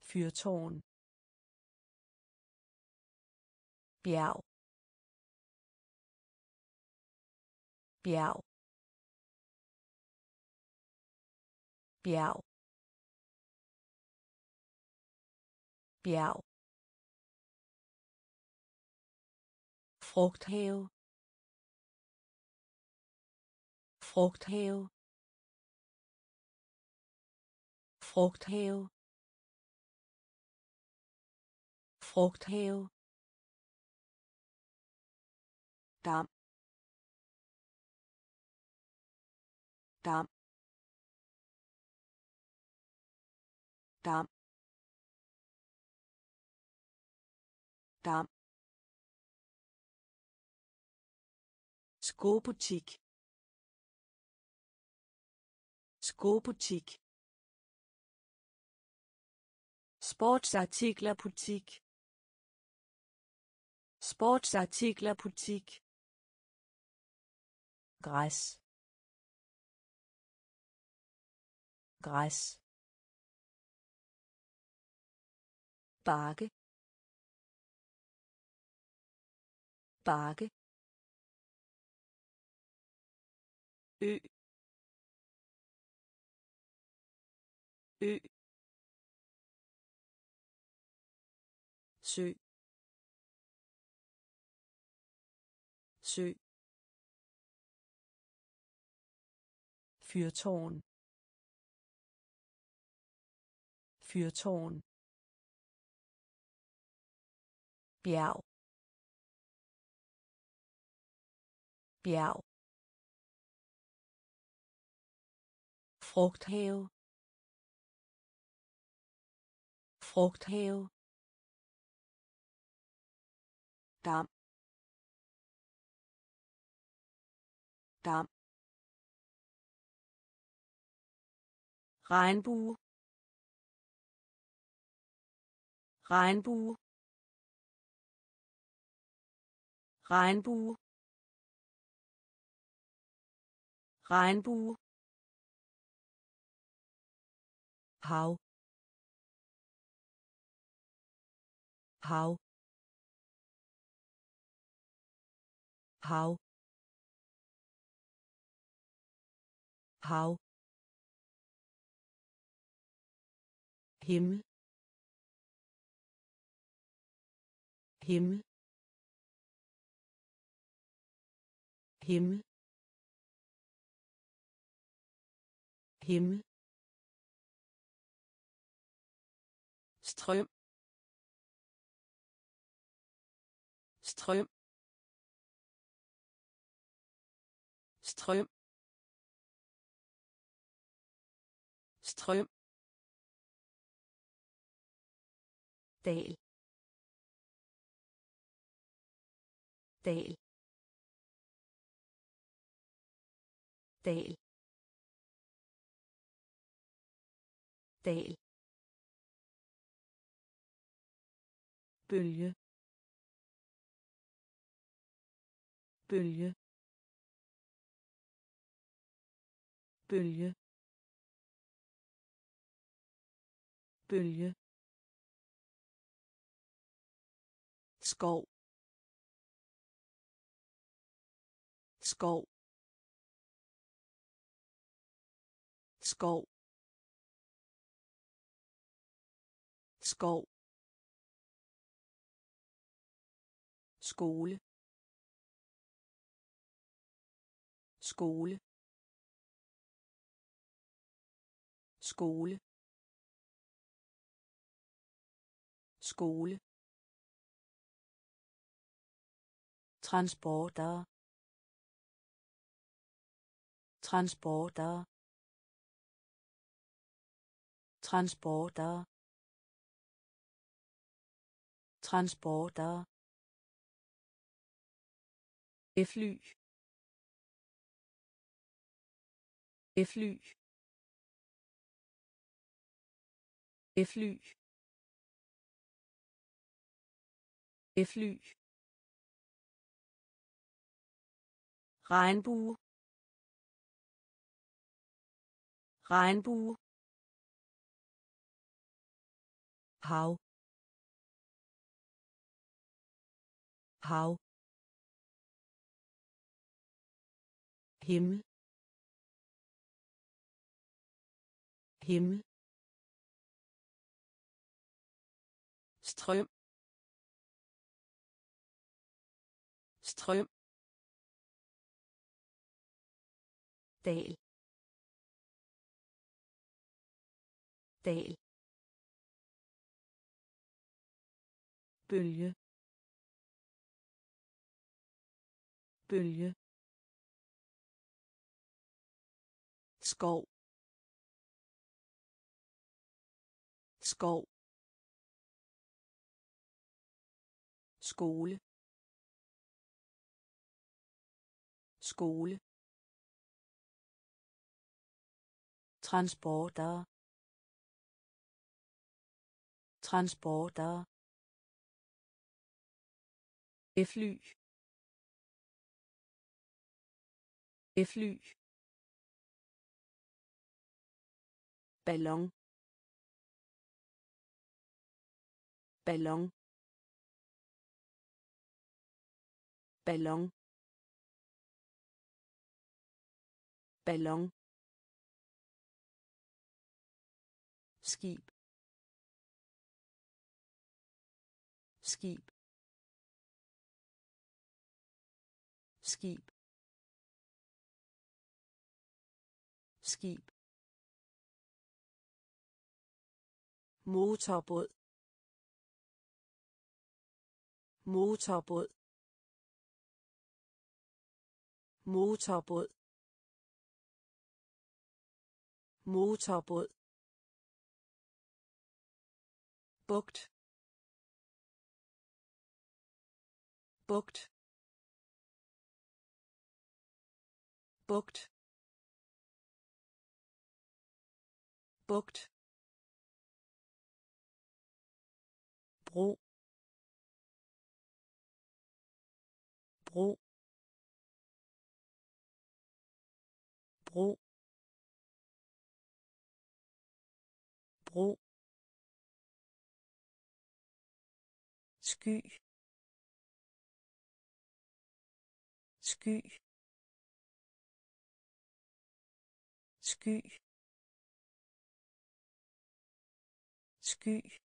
Fyrtårn. Bjerg. Bjerg. Bjerg. Bjerg. Frugthave frugthave frugthave frugthave dam dam dam dam skobutik. Skobutik. Sportsartikler butik sportsartikler butik græs. Græs. Bakke. Bakke. Ø. Ø. Sø. Sø. Fyrtårn. Fyrtårn. Bjerg. Bjerg. Frugthave frugthave dam. Dam. Regnbue. Regnbue. Regnbue. Regnbue hav hav hav hav himmel? Himmel? Himmel? Himmel strøm. Strøm. Strøm. Strøm. Dal. Dal. Dal. Dal. Bølge bølge bølge bølge skov skov skov skov skole. Skole. Skole. Skole. Transporter. Transporter. Transporter. Transporter fly. Fly. Fly. Fly. Regnbue. Regnbue. Hav. Hav. Himmel. Himmel. Strøm. Strøm. Dal. Dal. Bølge. Bølge. Skov. Skov. Skole. Skole. Transporter. Transporter. Fly. Fly. Ballon. Ballon. Ballon. Ballon. Skib. Skib. Skib. Skib. Motorbåd. Motorbåd. Motorbåd. Motorbåd. Bugt. Bugt. Bugt. Bugt. Bro bro bro bro sky. Sky. Sky. Sky.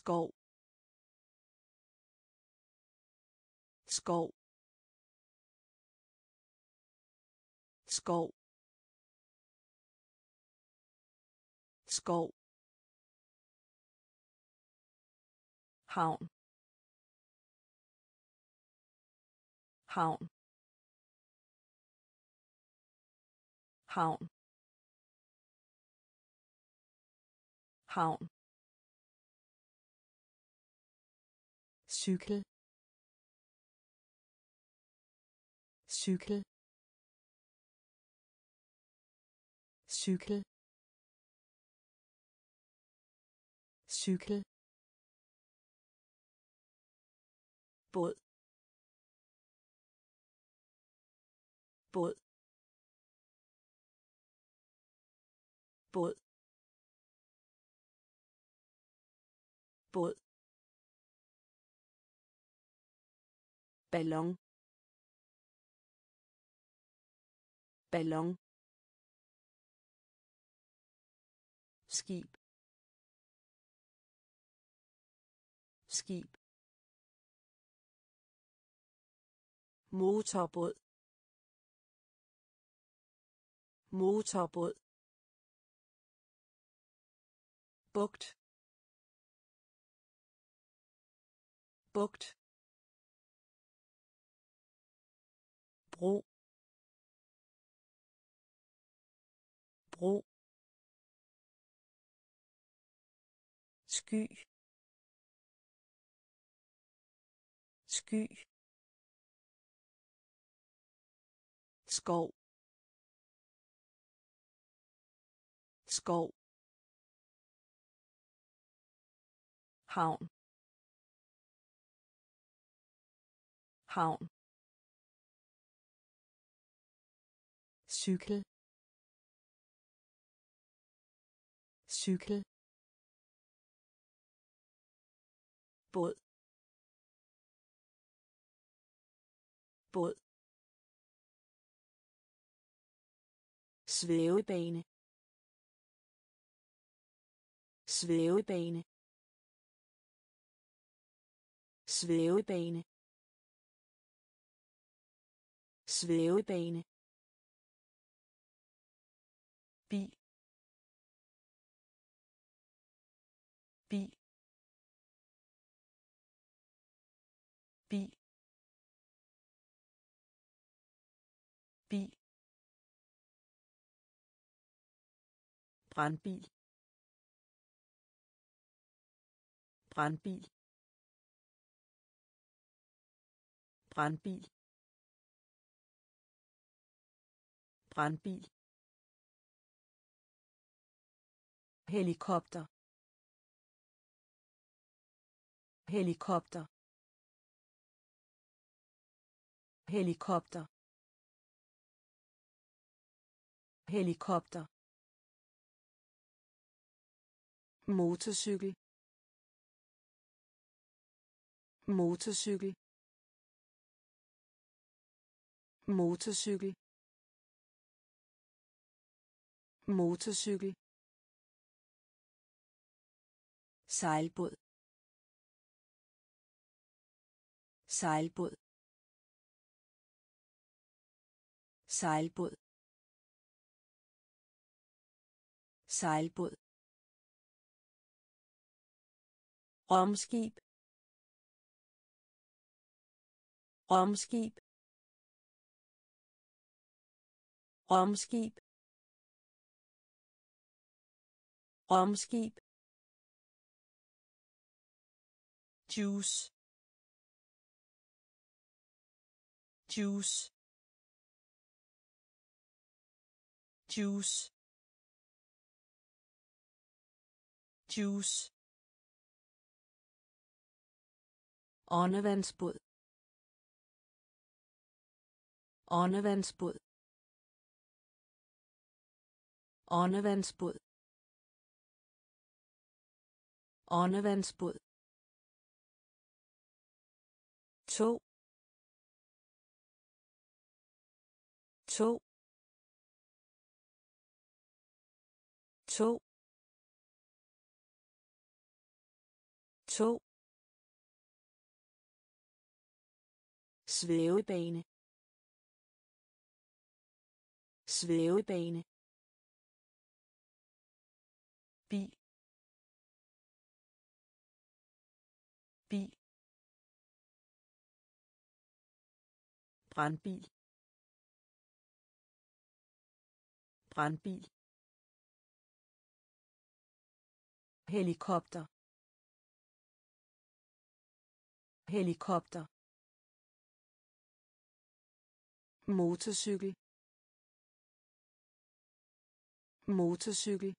Skov. Skov. Skov. Skov. Havn. Havn. Havn. Havn cykel. Cykel. Cykel. Cykel. Båd. Båd. Båd. Båd. Ballon. Ballon. Skib. Skib. Motorbåd. Motorbåd. Bugt. Bugt. Bro bro sky. Sky. Skov. Skov. Havn. Havn. Cykel. Cykel. Båd. Båd. Svævebane. Svævebane. Svævebane. Svævebane bi bi bi bi brandbil. Brandbil. Brandbil. Brandbil. Helikopter. Helikopter. Helikopter. Helikopter. Motorcykel. Motorcykel. Motorcykel. Motorcykel. Sejlbåd. Sejlbåd. Sejlbåd. Sejlbåd. Romskib. Romskib. Romskib. Romskib. Juice. Juice. Juice. Juice. Åndevandsbåd åndevandsbåd åndevandsbåd åndevandsbåd to. To. To. To. Svævebane. Svævebane. Brandbil. Brandbil. Helikopter. Helikopter. Motorcykel. Motorcykel.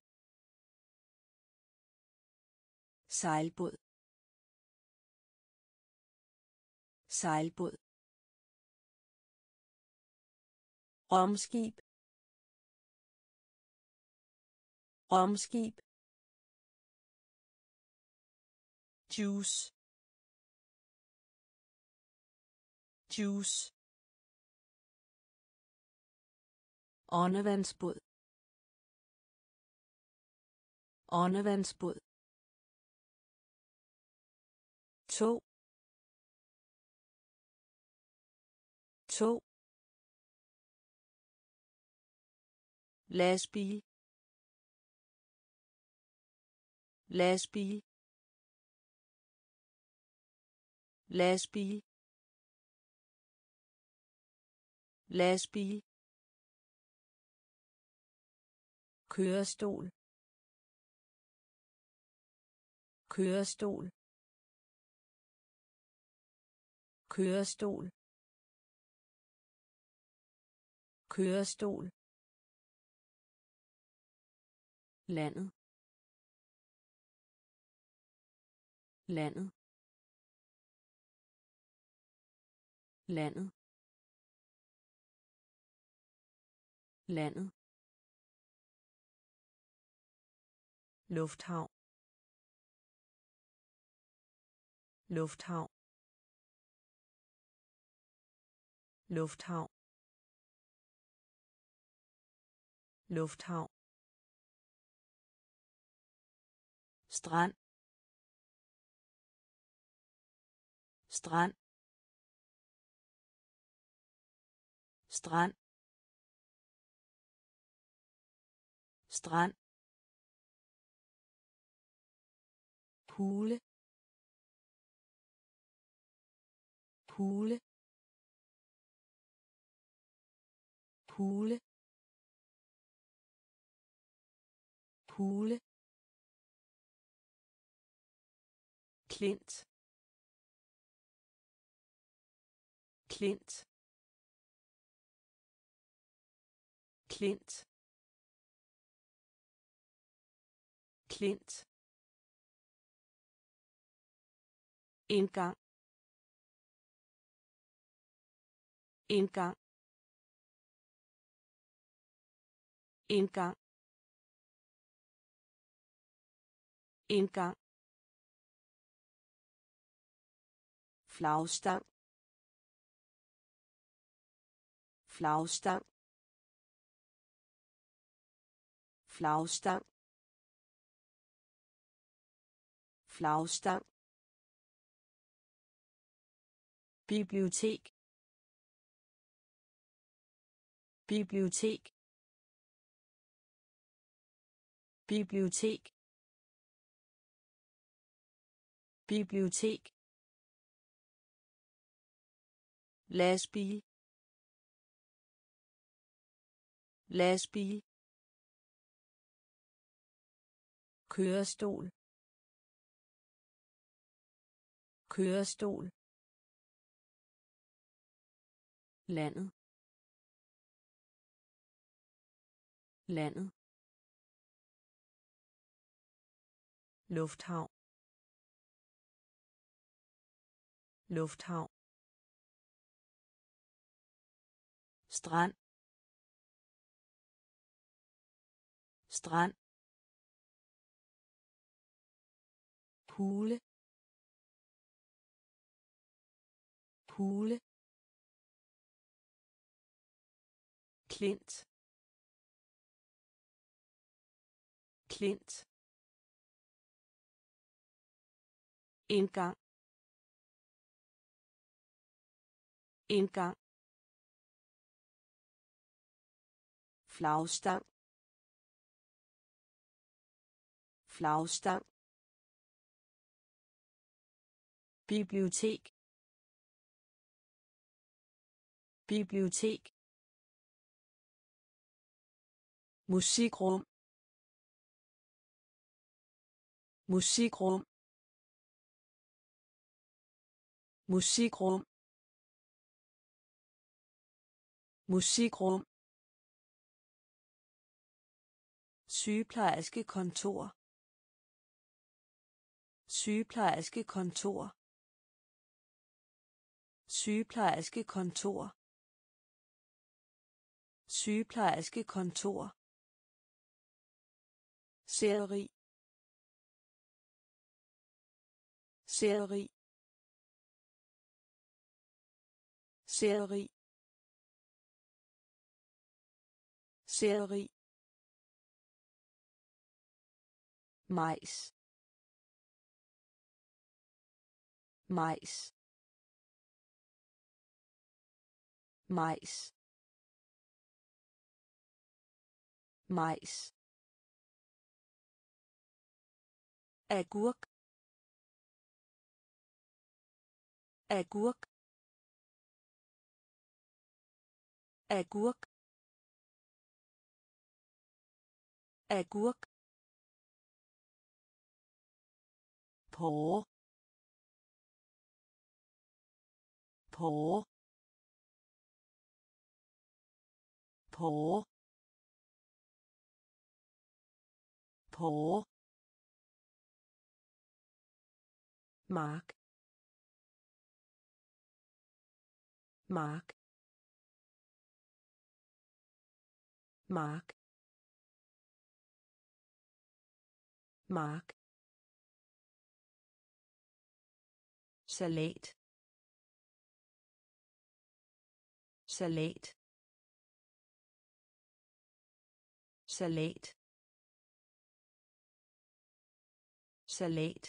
Sejlbåd. Sejlbåd. Romskib. Romskib. Juice. Juice. Åndevandsbåd åndevandsbåd to. To. Lastbil. Lastbil. Lastbil. Lastbil. Kørestol. Kørestol. Kørestol. Kørestol. Landet. Landet. Landet. Landet. Lufthavn. Lufthavn. Lufthavn. Lufthavn. Strand. Strand. Strand. Strand. Hule. Hule. Hule. Hule. Klint. Klint. Klint. Klint. Indgang. Indgang. Indgang. Indgang. Flagstang. Flagstang. Flagstang. Flagstang. Bibliotek. Bibliotek. Bibliotek. Bibliotek. Lastbil. Lastbil. Kørestol. Kørestol. Landet. Landet. Lufthavn. Lufthavn. Strand. Strand. Hule. Hule. Klint. Klint. Indgang. Indgang. Flagstang. Flagstang. Bibliotek. Bibliotek. Musikrum. Musikrum. Musikrum. Musikrum. Sygeplejerske kontor. Sygeplejerske kontor. Sygeplejerske kontor. Sygeplejerske kontor. Seri seri seri seri mais. Mais. Mais. Mais. Agurk agurk agurk agurk på på på på. Mark. Mark. Mark. Mark salat. Salat. Salat. Salat.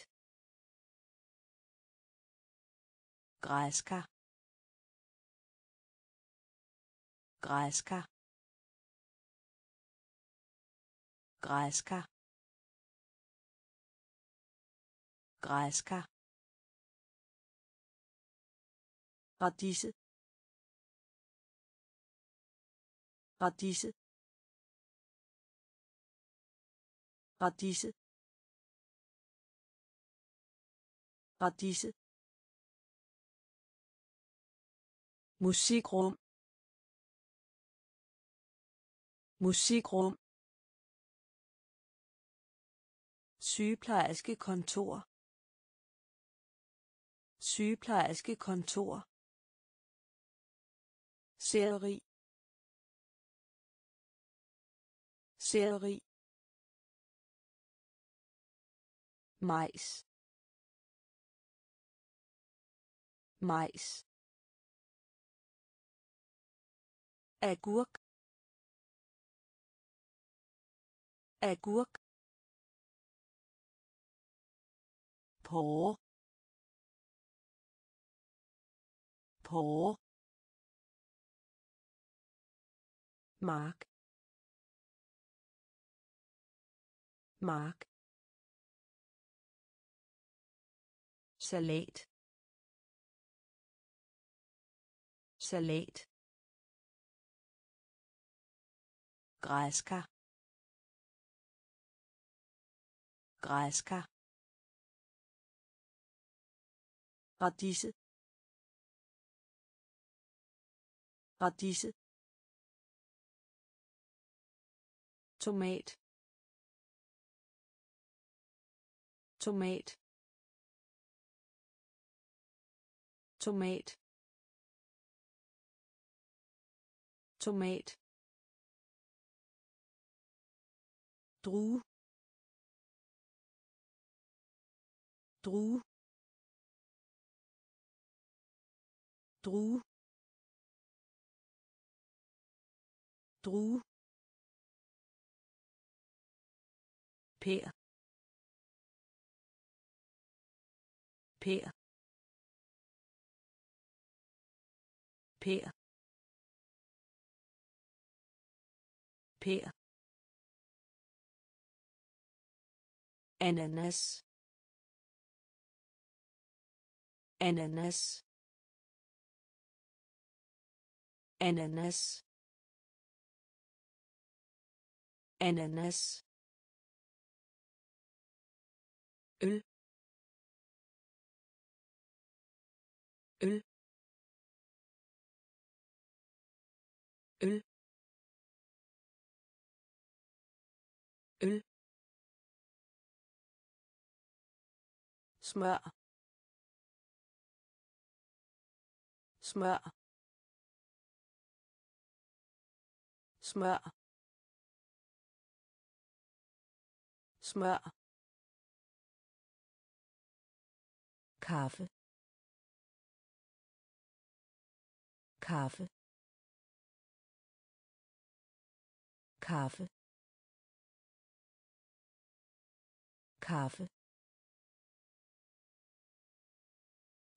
Græskar græskar græskar græskar radise radise radise radise musikrum. Musikrum. Sygeplejerske kontor. Sygeplejerske kontor selleri. Selleri. Majs majs agurk. Agurk. På. På. Mark. Mark. Salat. Salat. Græskar græskar radise. Radise. Tomat. Tomat. Tomat. Tomat. Drue drue drue drue Per. Per. Per. Per. ananas ananas ananas ananas øl. Øl. Øl. Øl. Smør. Smør. Smør. Smør. Kaffe. Kaffe. Kaffe. Kaffe.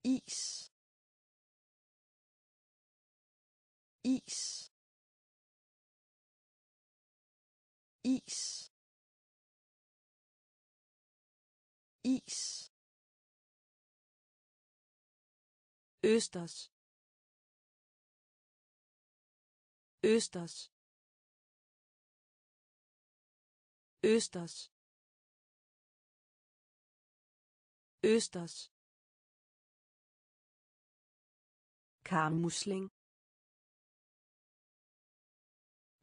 Is. Is. Is. Is Østers. Østers. Østers. Østers. Karmusling.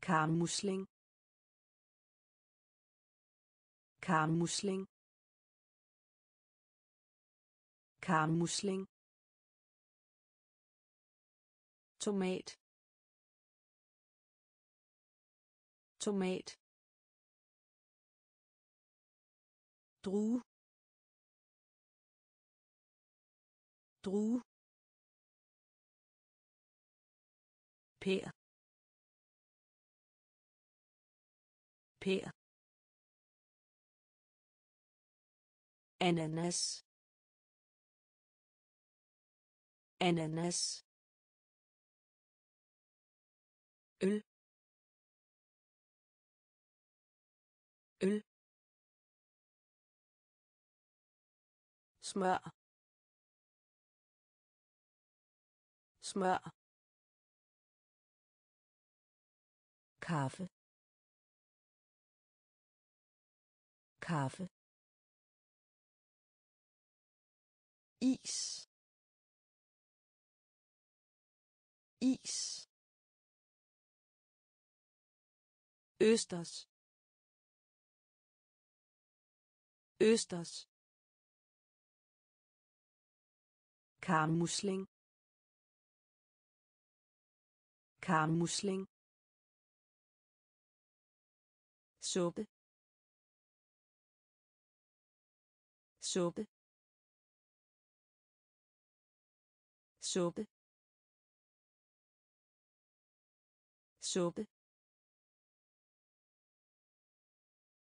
Karmusling. Karmusling. Karmusling. Tomat. Tomat. Drue. Drue. Pær pær Ananas. Ananas. Smør. Smør. Kaffe. Kaffe. Is. Is. Østers. Østers karmusling. Karmusling. Suppe. Suppe. Suppe. Suppe.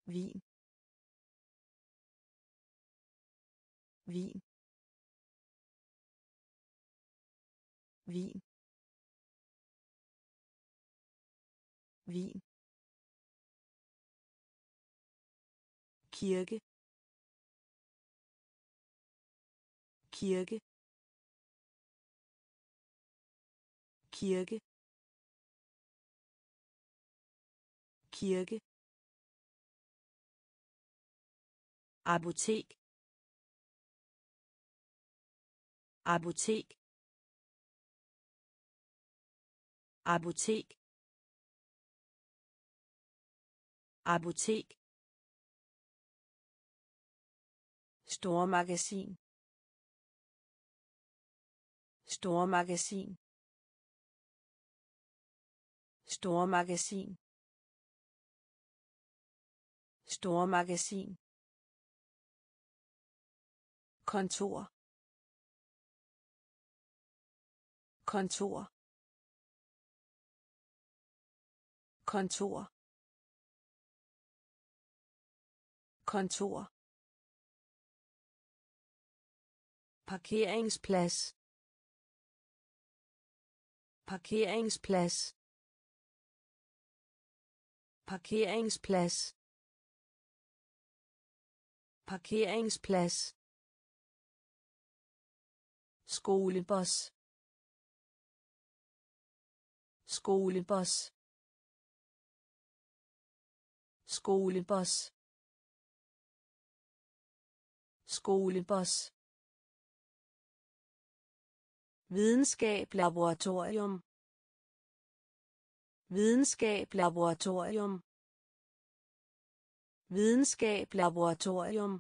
Vin. Vin. Vin. Vin. Kirke. Kirke. Kirke. Kirke. Apotek. Apotek. Apotek apotek Stormagasin. Stormagasin. Stormagasin. Stormagasin. kontor kontor kontor. Kontor. Parkeringsplads. Parkeringsplads. Parkeringsplads. Parkeringsplads. Skolebus. Skolebus skolebus skolebus videnskab laboratorium videnskab laboratorium videnskab laboratorium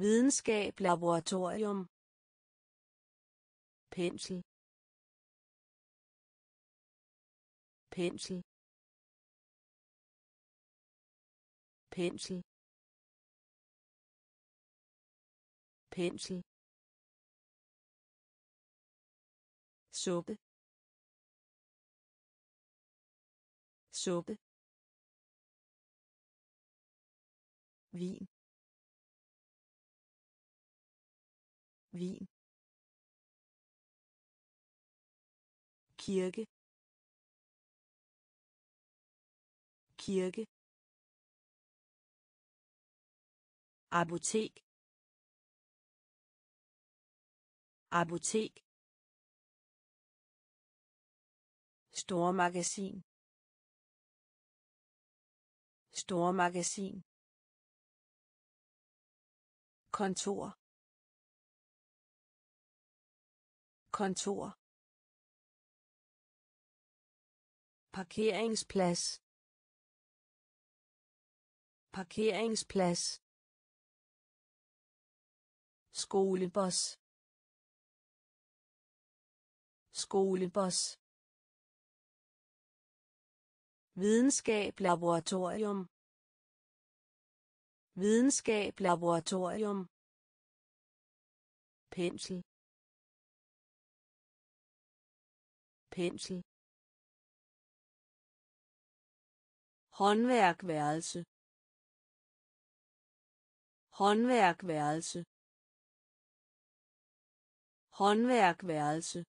videnskab laboratorium pensel. Pensel. Pensel. Pensel. Suppe. Suppe. Vin. Vin. Kirke. Kirke. Apotek. Apotek. Stormagasin. Stormagasin. Kontor. Kontor. Parkeringsplads. Parkeringsplads skolebus skolebus videnskab laboratorium videnskab laboratorium pensel. Pensel. Håndværkværelse. Håndværkværelse håndværkværelse.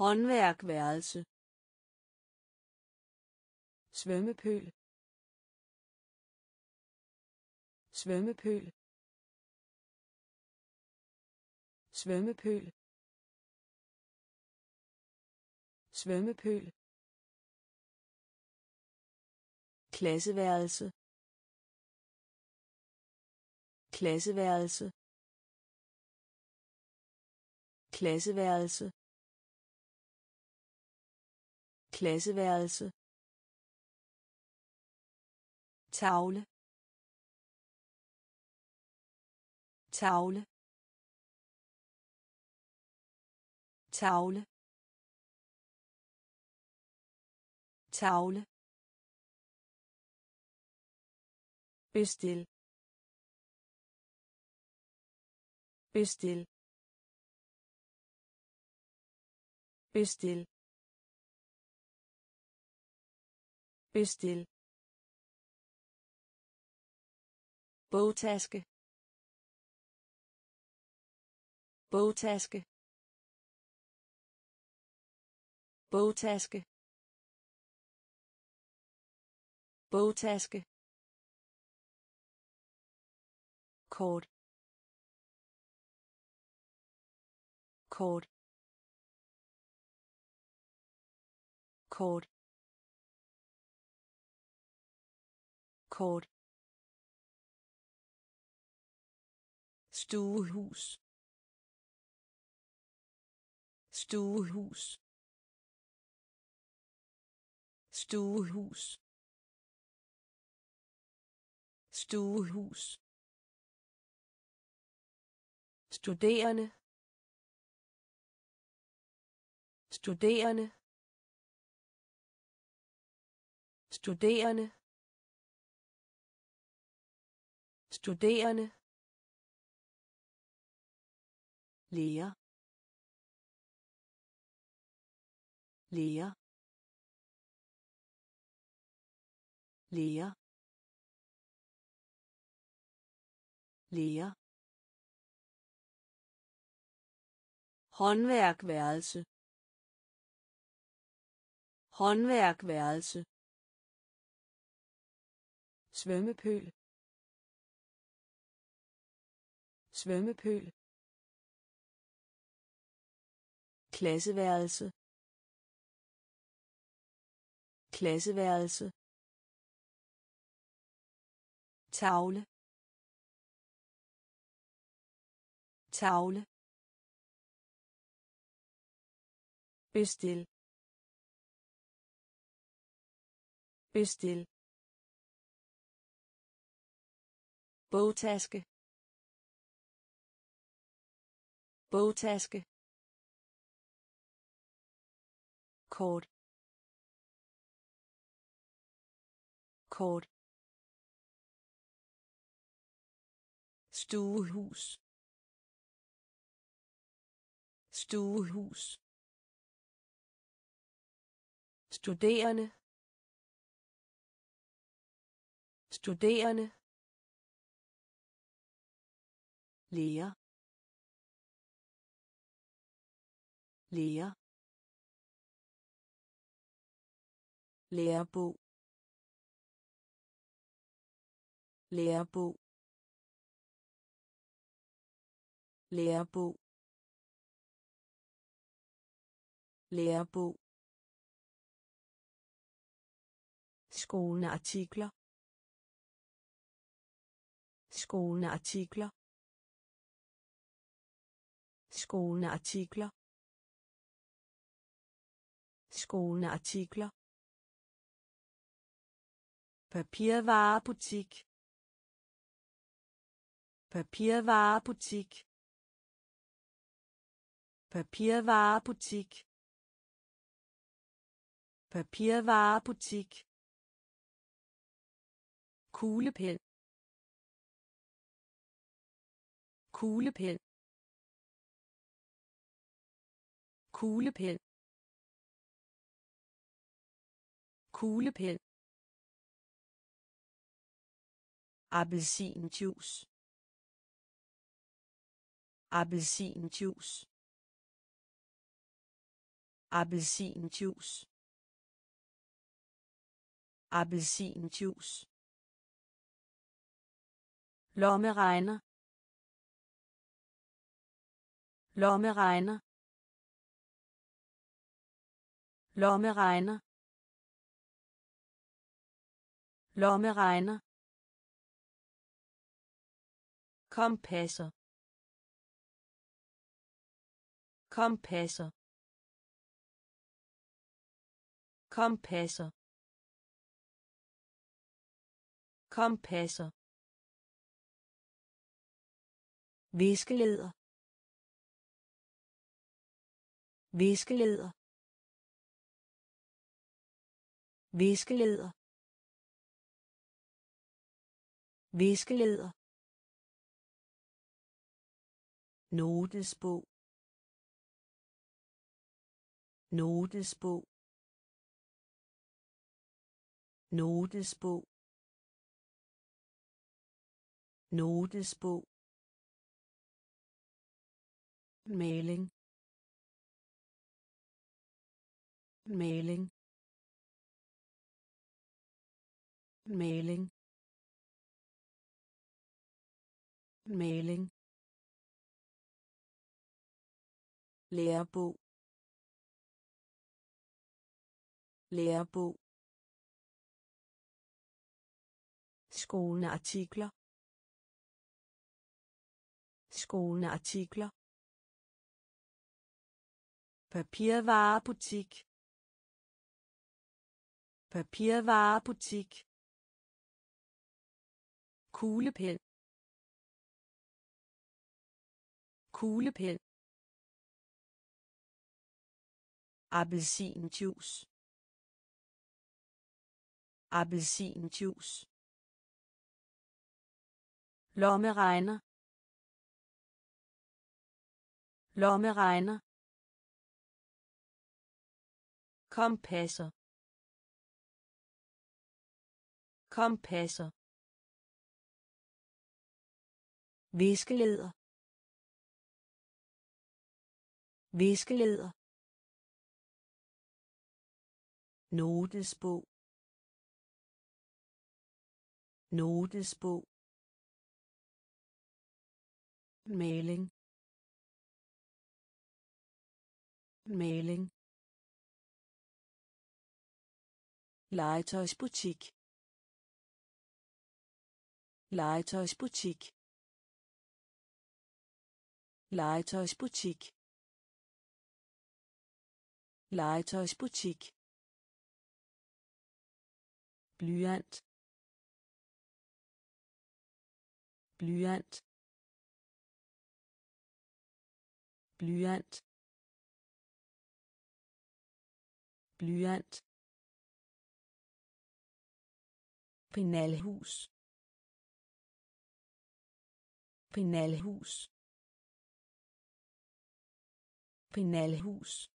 Håndværkværelse. Svømmepøl. Svømmepøl. Svømmepøl. Svømmepøl. Klasseværelse. Klasseværelse klasseværelse. Klasseværelse. Tavle. Tavle. Tavle. Tavle. Bestil. Bestil. Bestil. Bestil. Bogtaske. Bogtaske. Bogtaske. Bogtaske. Kort. Kort. Kort. Kort. Stuehus. Stuehus. Stuehus. Stuehus. Studerende. Studerende. Studerende. Studerende. Lære lære lære lære håndværkværelse. Håndværkværelse svømmepøl. Svømmepøl. Klasseværelse. Klasseværelse. Tavle. Tavle. Bestil. Bestil. Bogtaske. Bogtaske. Kort. Kort. Stuehus. Stuehus. Studerende. Studerende. Lærer lærer lærebog. Lærebog. Lærebog. Lærebog. Skolende artikler skolende artikler. Skolende artikler. Artikler papirvarebutik. Papirvarebutik. Papirvarebutik. Papirvarebutik. Kuglepen. Kuglepen. Kuglepen. Kuglepen. Appelsinjuice. Appelsinjuice. Appelsinjuice. Appelsinjuice. Lommeregner. Lommeregner. Lommeregner. Lommeregner. Kompasser. Kompasser. Kompasser. Kompasser. Viskeleder. Viskeleder. Viskeleder viskeleder notesbog notesbog notesbog notesbog maling maling maling. Maling. Lærebog. Lærebog. Skolende artikler skolende artikler papirvarebutik. Papirvarebutik kuglepen. Kuglepen. Appelsinjuice. Appelsinjuice. Lommeregner. Lommeregner. Kompasser. Kompasser. Viskeleder viskeleder notesbog notesbog maling maling legetøjsbutik legetøjsbutik legetøjsbutik legetøjsbutik blyant. Blyant. Blyant. Blyant. Penalhus. Penalhus penalhus.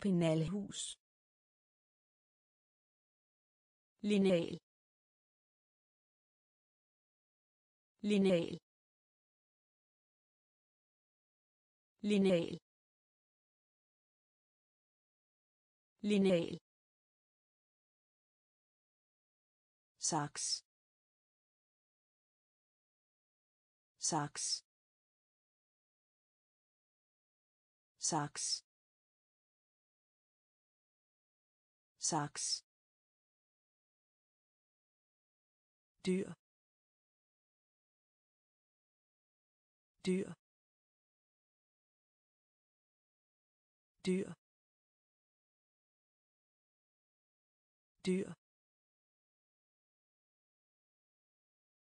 Penalhus. Lineal. Lineal. Lineal. Lineal. Saks. Saks. Saks saks dyr. Dyr. Dyr. Dyr.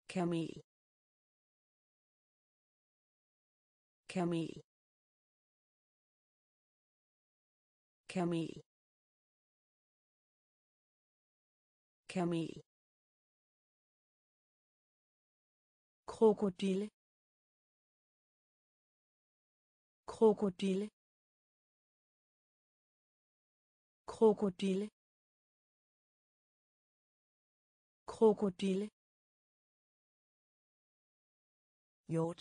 Kamel. Kamel kamel. Kamel. Krokodille. Krokodille. Krokodille. Krokodille. Hjort.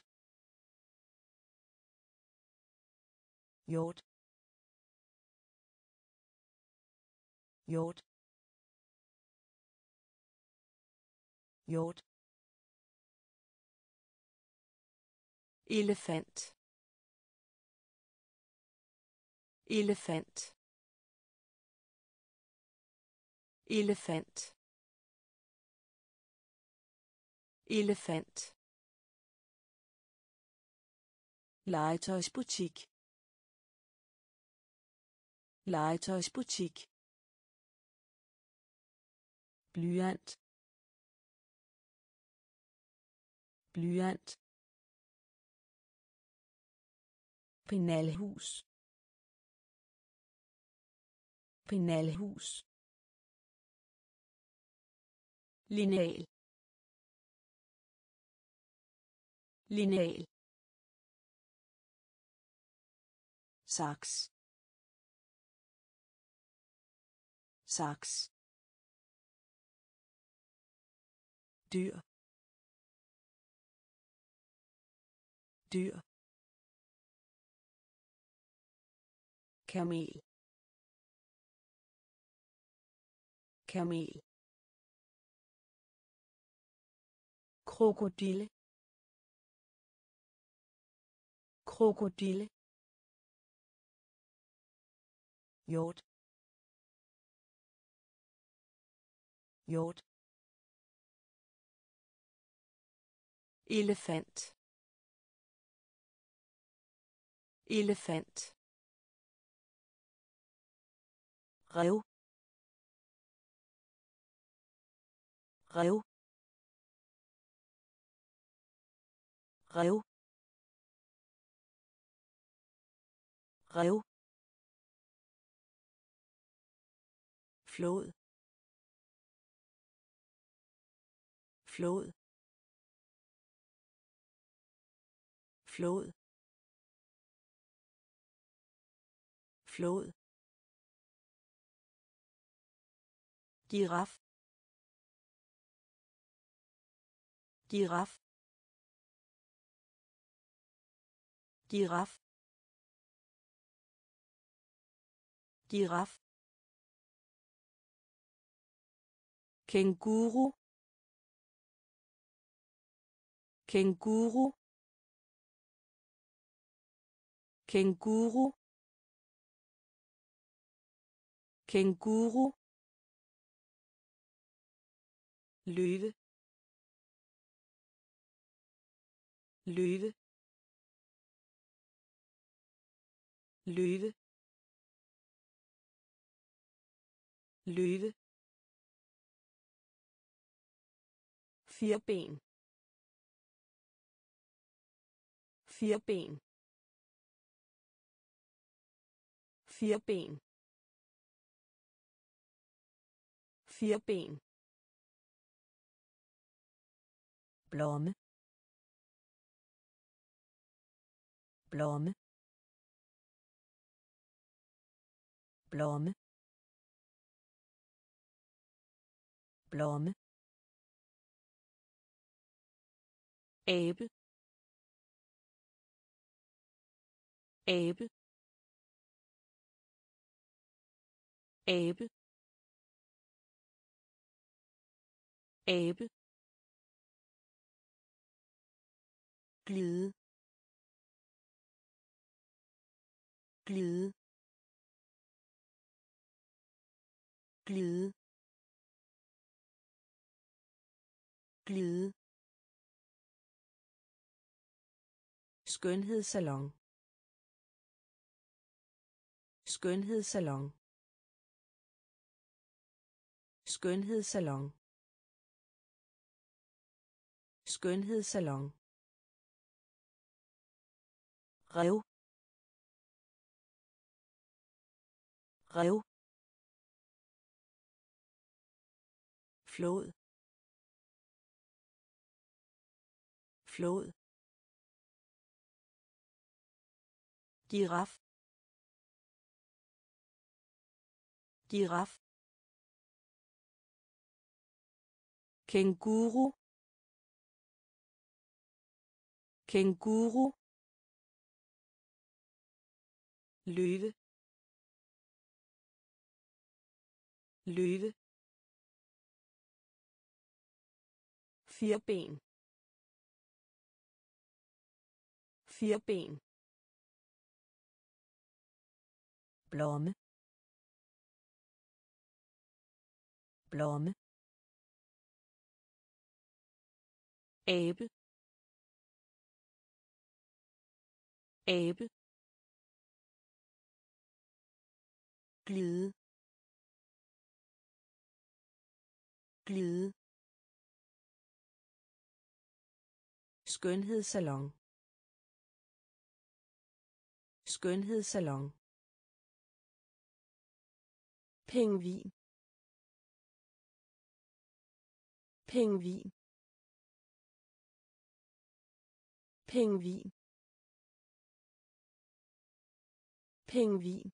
Hjort. Hjort hjort elefant. Elefant. Elefant. Elefant. Legetøjsbutik. Legetøjsbutik blyant blyant penalhus penalhus lineal lineal saks saks dyr. Dyr. Kamel. Kamel. Krokodille. Krokodille. Hjort. Hjort. Elefant. Elefant. Rev rev rev rev flod. Flod. Flod. Flod. Giraf. Giraf. Giraf. Giraf. Kænguru. Kænguru. Kænguru. Kænguru. Løve. Løve. Løve. Løve. Firben. Firben. Firben. Firben. blomme blomme blomme blomme abe abe abe. Abe. Glide. Glide. Glide. Glide. Skønhedssalon. Skønhedssalon skønhedssalon. Skønhedssalon. Rev. Rev. Flod. Flod. Giraf. Giraf. Kænguru. Kænguru. Løve. Løve. Firben. Firben. Blomme. Blomme. Abe. Abe. Glide. Glide. Skønhedssalon. Skønhedssalon. Pingvin. Pingvin. Pingvin. Pingvin.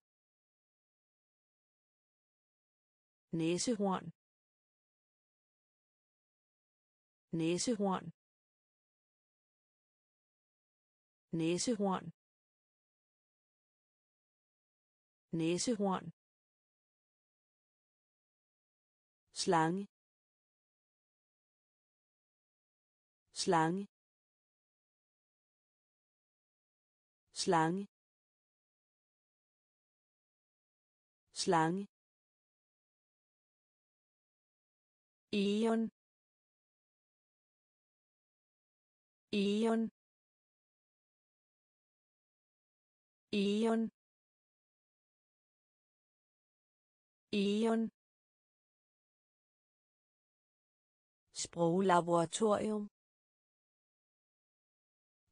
Næsehorn. Næsehorn. Næsehorn. Næsehorn. Slange. Slange. Slange. Slange. Eon. Eon. Eon. Eon. Sproglaboratorium.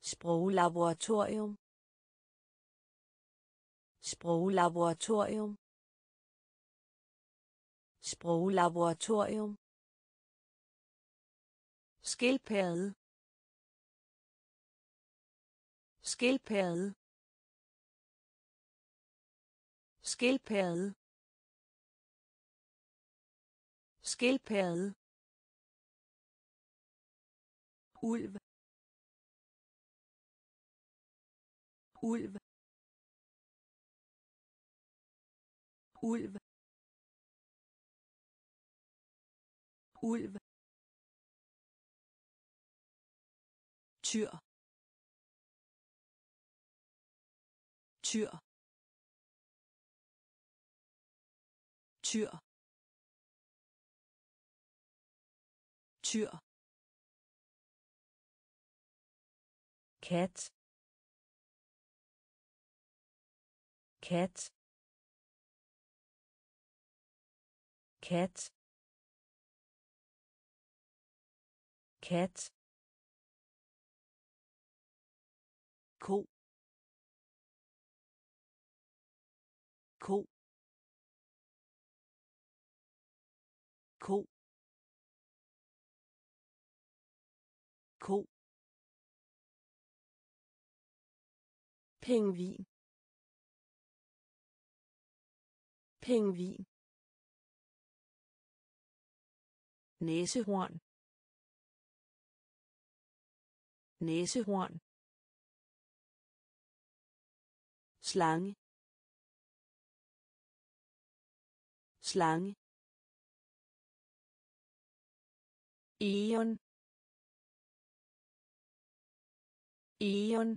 Sproglaboratorium sproglaboratorium. Sproglaboratorium. Skildpadde. Skildpadde. Skildpadde. Skildpadde. Ulv. Ulv. Ulv ulv tyr tyr tyr tyr kat kat kat kat ko ko ko ko pingvin. Pingvin næsehorn. Næsehorn. Slange. Slange. Eon. Eon.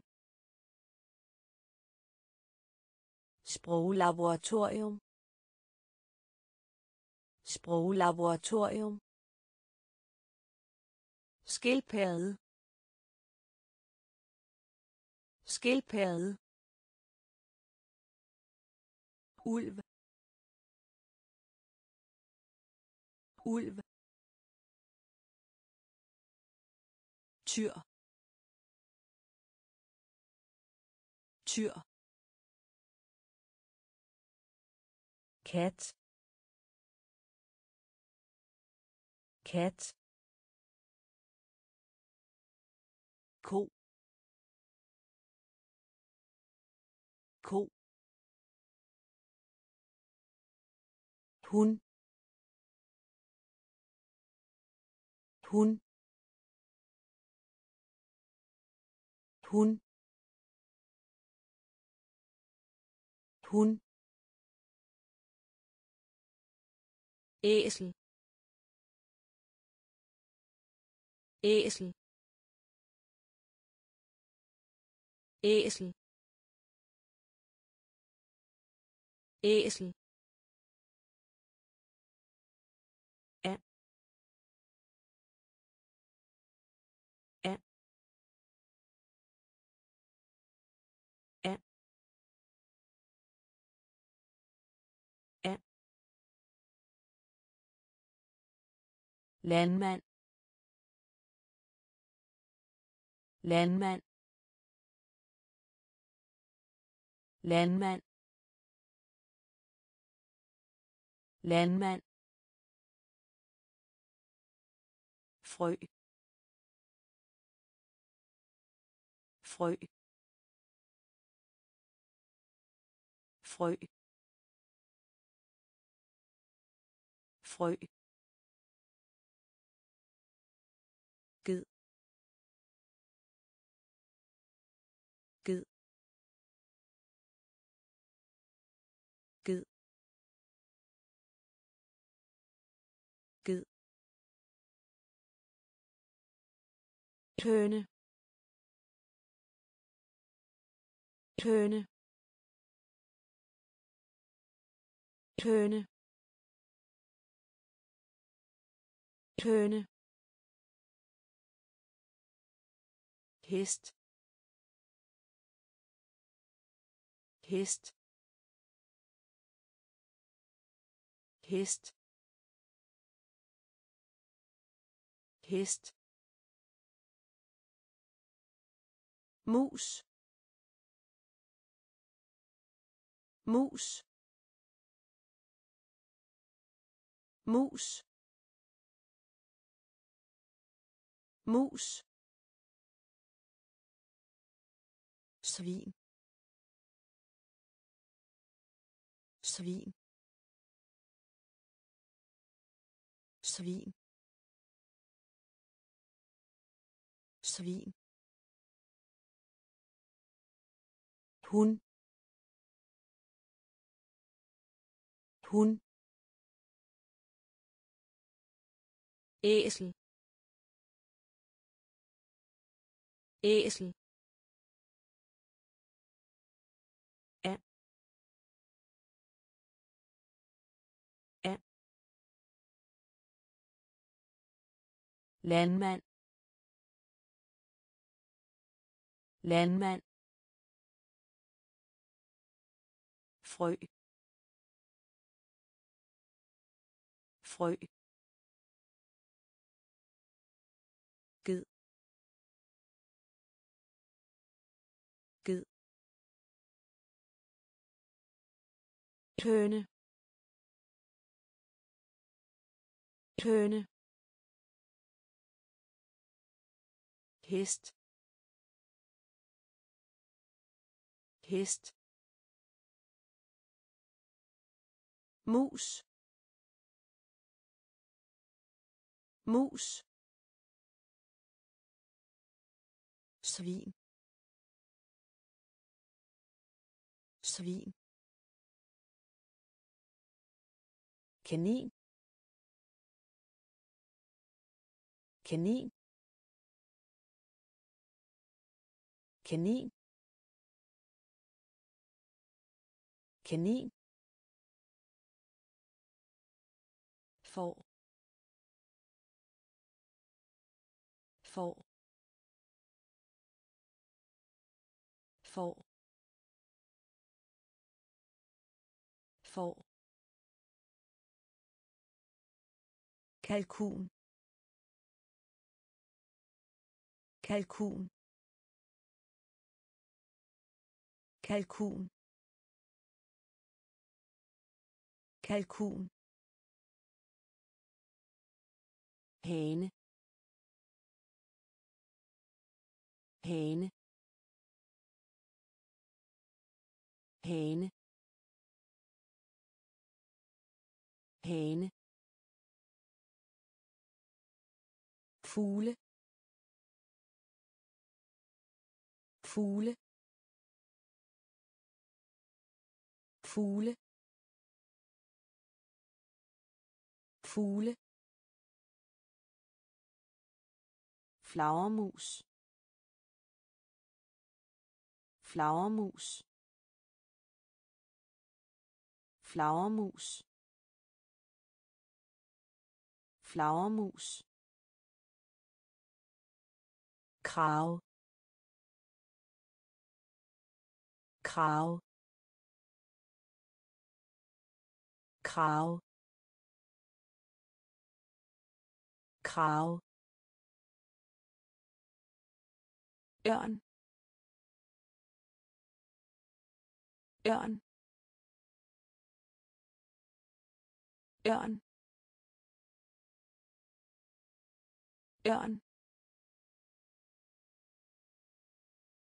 Sproglaboratorium. Sproglaboratorium skildpadde skildpadde ulv ulv tyr tyr kat kat ko ko hun. Hun. Hun. Hun. Æsel. Æsel. Æsel. Æsel. Landmand. Landmand. Landmand. Landmand. Frø. Frø. Frø. Frø. Tøne tøne tøne tøne hest hest hest hest mus mus mus svin. Svin. Svin. Svin hun. Hun. Æsel. Æsel. Landmand. Landmand. Frø. Frø. Ged. Ged. Tøne. Tøne. Hest. Hest. Mus. Mus. Svin. Svin. Kanin. Kanin. Kanin. Kanin. For for for for kalkun. Kalkun. Kalkun. Kalkun hane hane hane hane fugle. Fugle. Fugle. Fugle. Flagermus. Flagermus. Flagermus. Flagermus. Krav. Krav. Krav. Krav. Ørn. Ørn. Ørn. Ørn.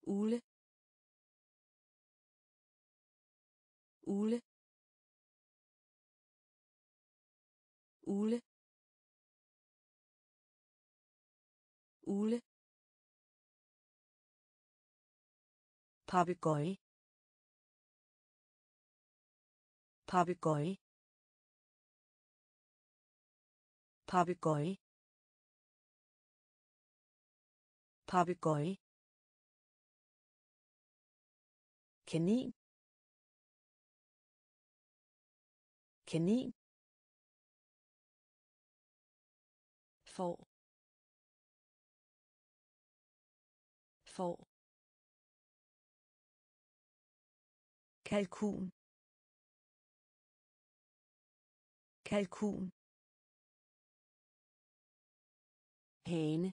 Ule. Ule. Ule. Ule. 바비꺼이 바비꺼이 바비꺼이 바비꺼이 kanin kanin får får kalkun. Kalkun. Hane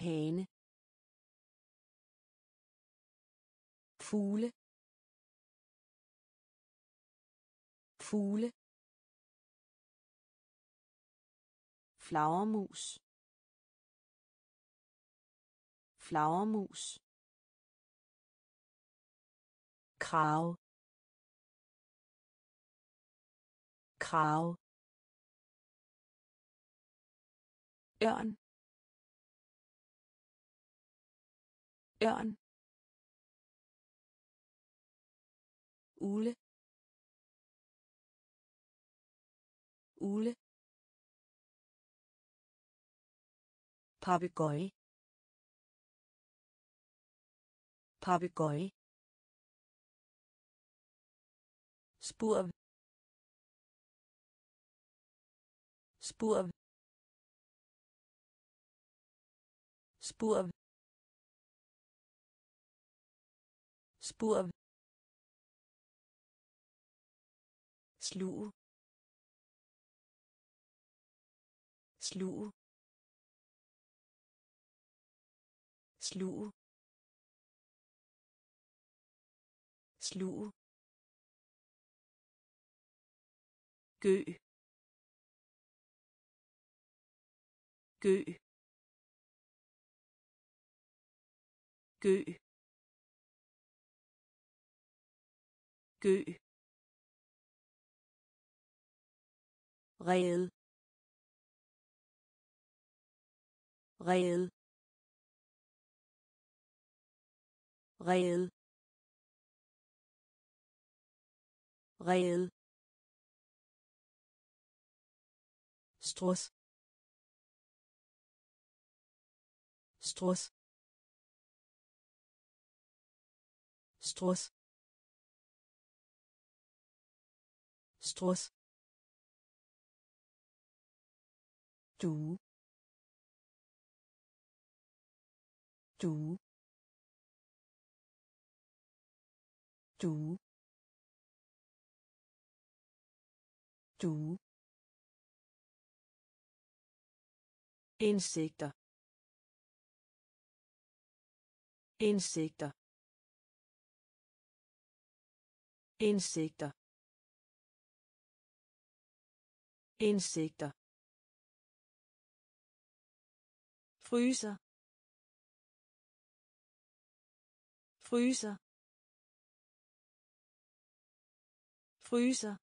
hane fugle. Fugle. Flagermus. Flagermus krav. Krav. Ørn. Ørn. Ule. Ule. Papegøje. Papegøje. Spurv spurv spurv spurv sluge. Sluge. Sluge. Sluge. Gø. Gø. Gø. Gø. Red red red red Struss. Struss. Struss. Struss. Du. Du. Du. Du. Insekter insekter insekter insekter fryser. Fryser. Fryser.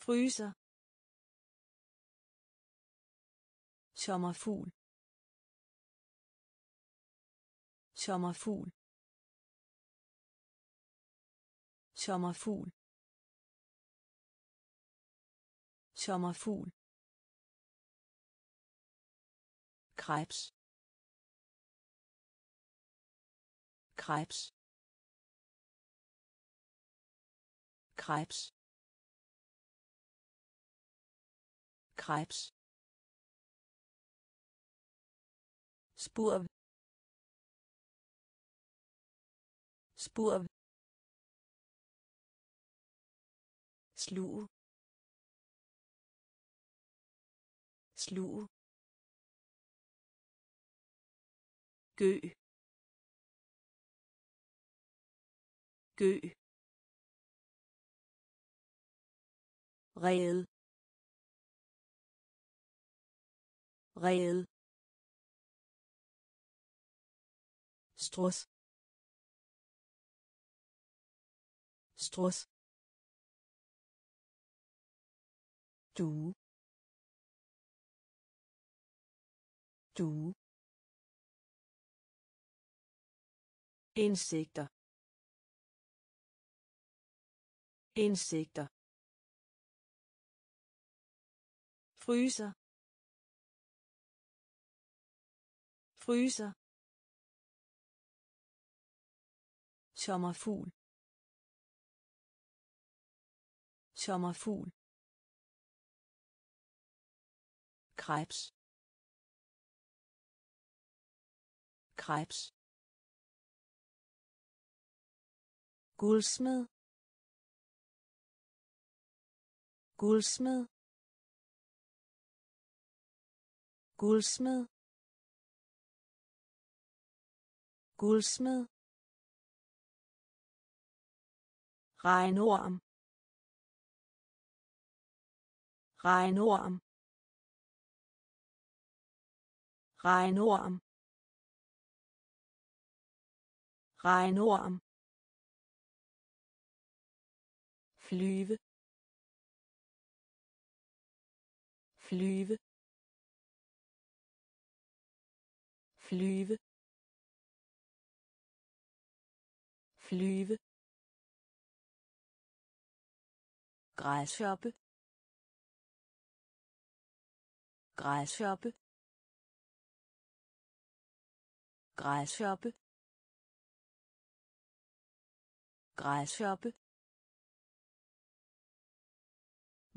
Fryser. Sommerfugl. Sommerfugl. Sommerfugl. Sommerfugl. Krebs. Krebs. Krebs. Krebs. Spurv spurv sluge. Sluge. Gø. Gø. Red red Struss. Struss. Du. Du. insekter insekter fryser fryser sommerfugl. Sommerfugl. Krebs. Krebs. Guldsmed. Guldsmed. Guldsmed. Guldsmed. Regnorm regnorm regnorm regnorm flyve. Flyve. Flyve. Flyve. Græshoppe. Græshoppe. Græshoppe. Græshoppe.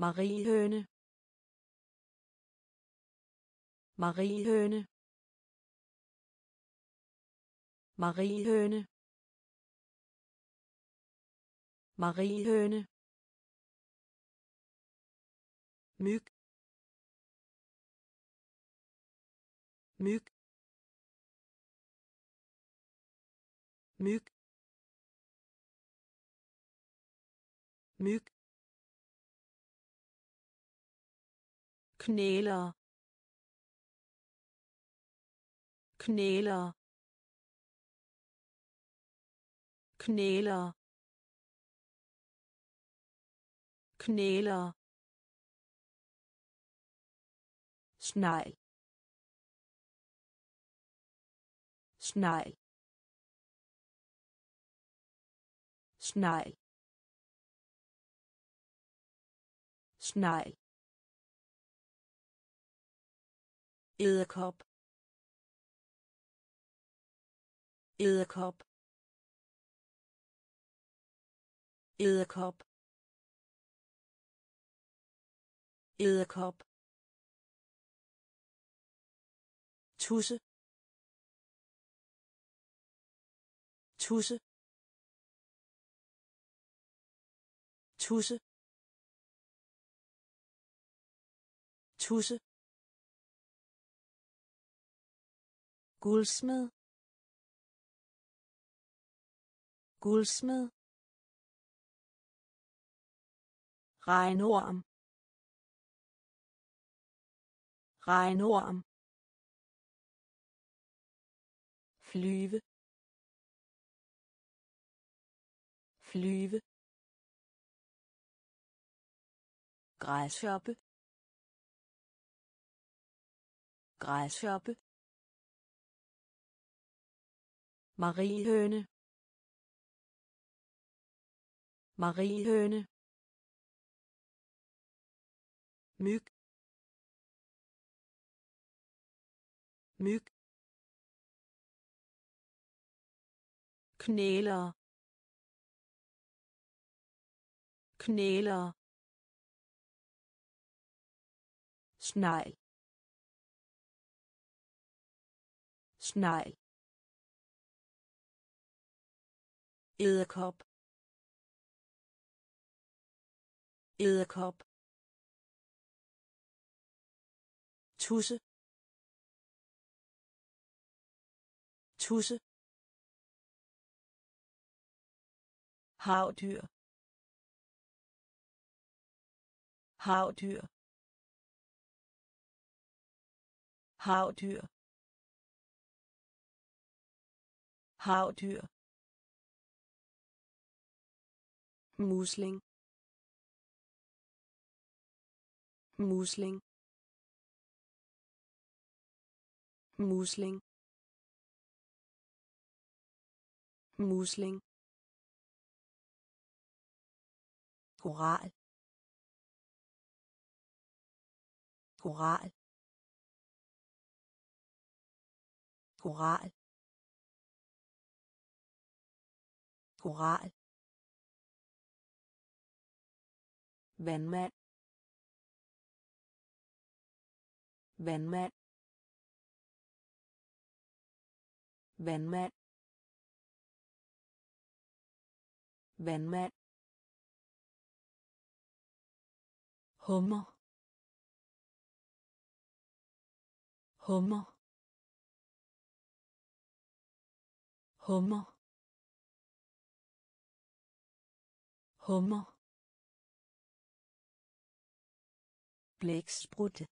Mariehøne. Mariehøne. Mariehøne. Mariehøne. Myg myg myg myg knæler knæler knæler knæler snegl. Snegl. Snegl. Snegl. Edderkop. Edderkop. Edderkop. Edderkop. Tusse. Tusse. Tusse. Tusse. Guldsmed. Guldsmed. Regnorm. Regnorm. Flyve flyve græshoppe græshoppe Mariehøne Mariehøne myg myg knæler. Knæler. Snegl. Snegl. Edderkop. Edderkop. Tusse. Tusse. Havdyr. Havdyr. Havdyr. Havdyr. Musling. Musling. Musling. Musling. Koral koral koral koral vandmand. Vandmand. Vandmand. Vandmand. Hummer. Hummer. Hummer. Hummer. Blæksprutte.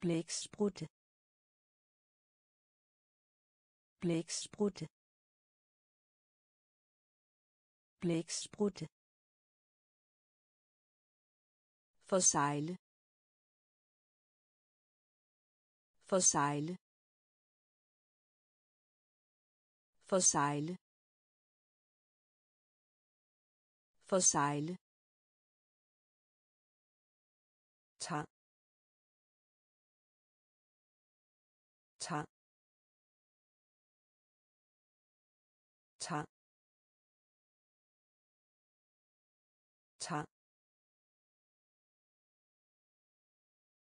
Blæksprutte. Blæksprutte. Blæksprutte. Forsegle. Forsegle. Forsegle. Forsegle.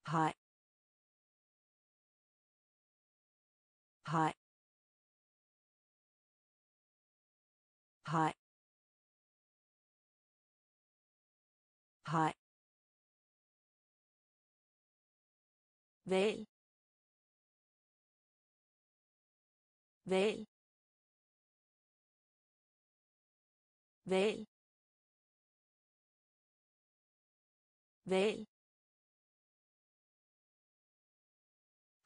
Hej hej hej hej Vælg. Vælg. Vælg. Vælg.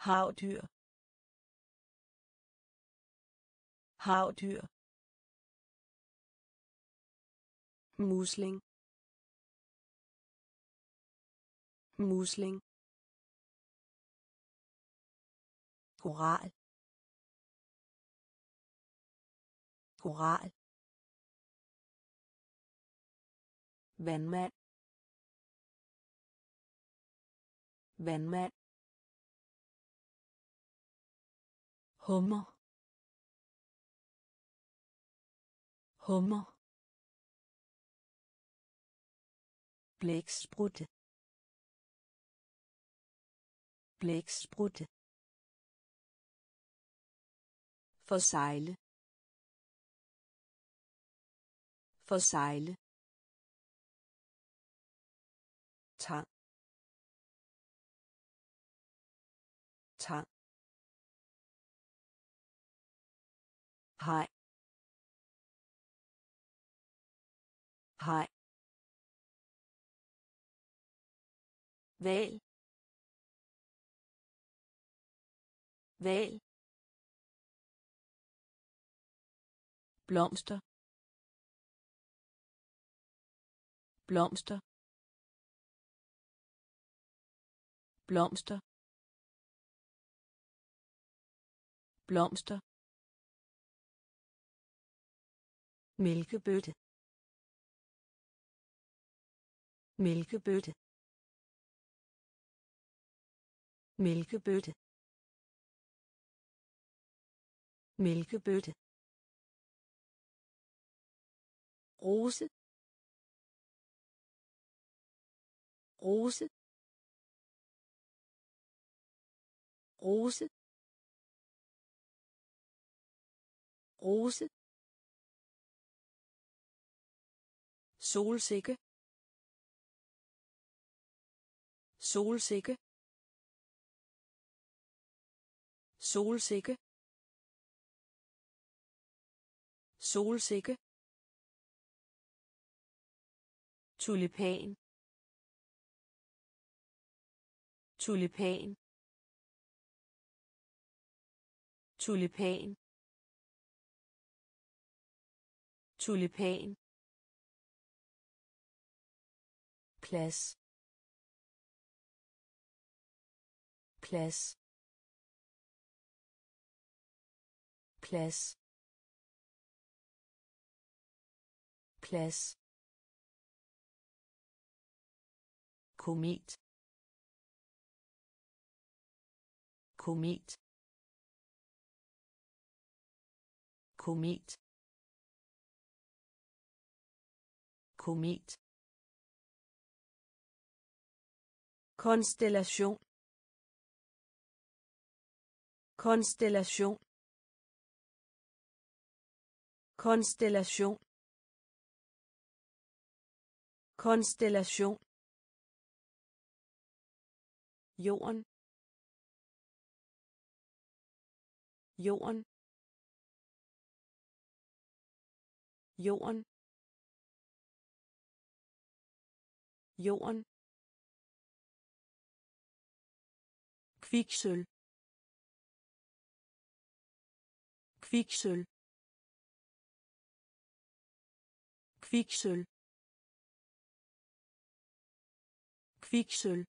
Havdyr. Havdyr. musling. Musling. Koral. Koral. Vandmand. Vandmand. Hummer hummer blæksprutte blæksprutte Forsejle. Forsejle. Hej hej Væl. Væl. blomster blomster. Blomster. Blomster. Mælkebøtte. Mælkebøtte. Mælkebøtte. Mælkebøtte. Rose. Rose. Rose. Rose. Solsikke. Solsikke. Solsikke. Solsikke. Tulipan. Tulipan. Tulipan. Tulipan. Plads plads plads plads komet komet komet komet konstellation. Konstellation. Konstellation. Konstellation. Jorden. Jorden. Jorden. Jorden. Kviksøl kviksøl kviksøl kviksøl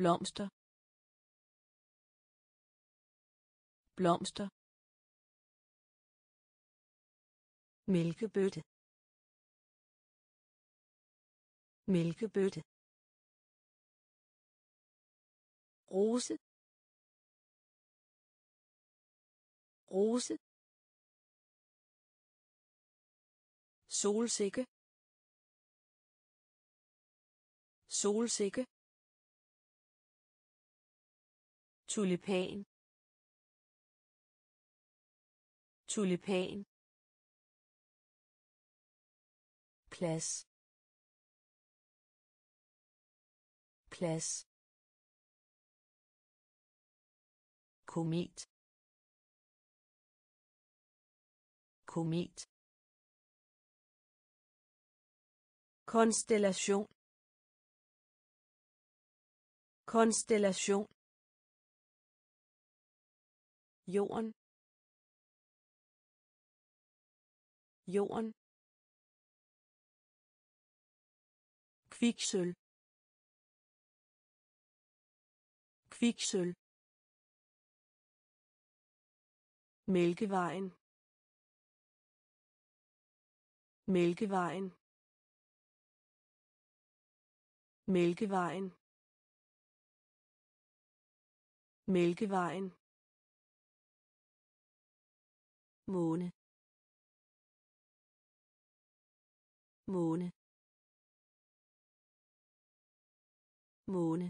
blomster. Blomster. Mælkebøtte. Mælkebøtte. Rose. Rose. Solsikke. Solsikke. Tulipan. Tulipan. Plads. Plads. Komet. Komet. Konstellation. Konstellation. Jorden. Jorden. Kviksøl kviksøl Mælkevejen. Mælkevejen. Mælkevejen. Mælkevejen. måne måne måne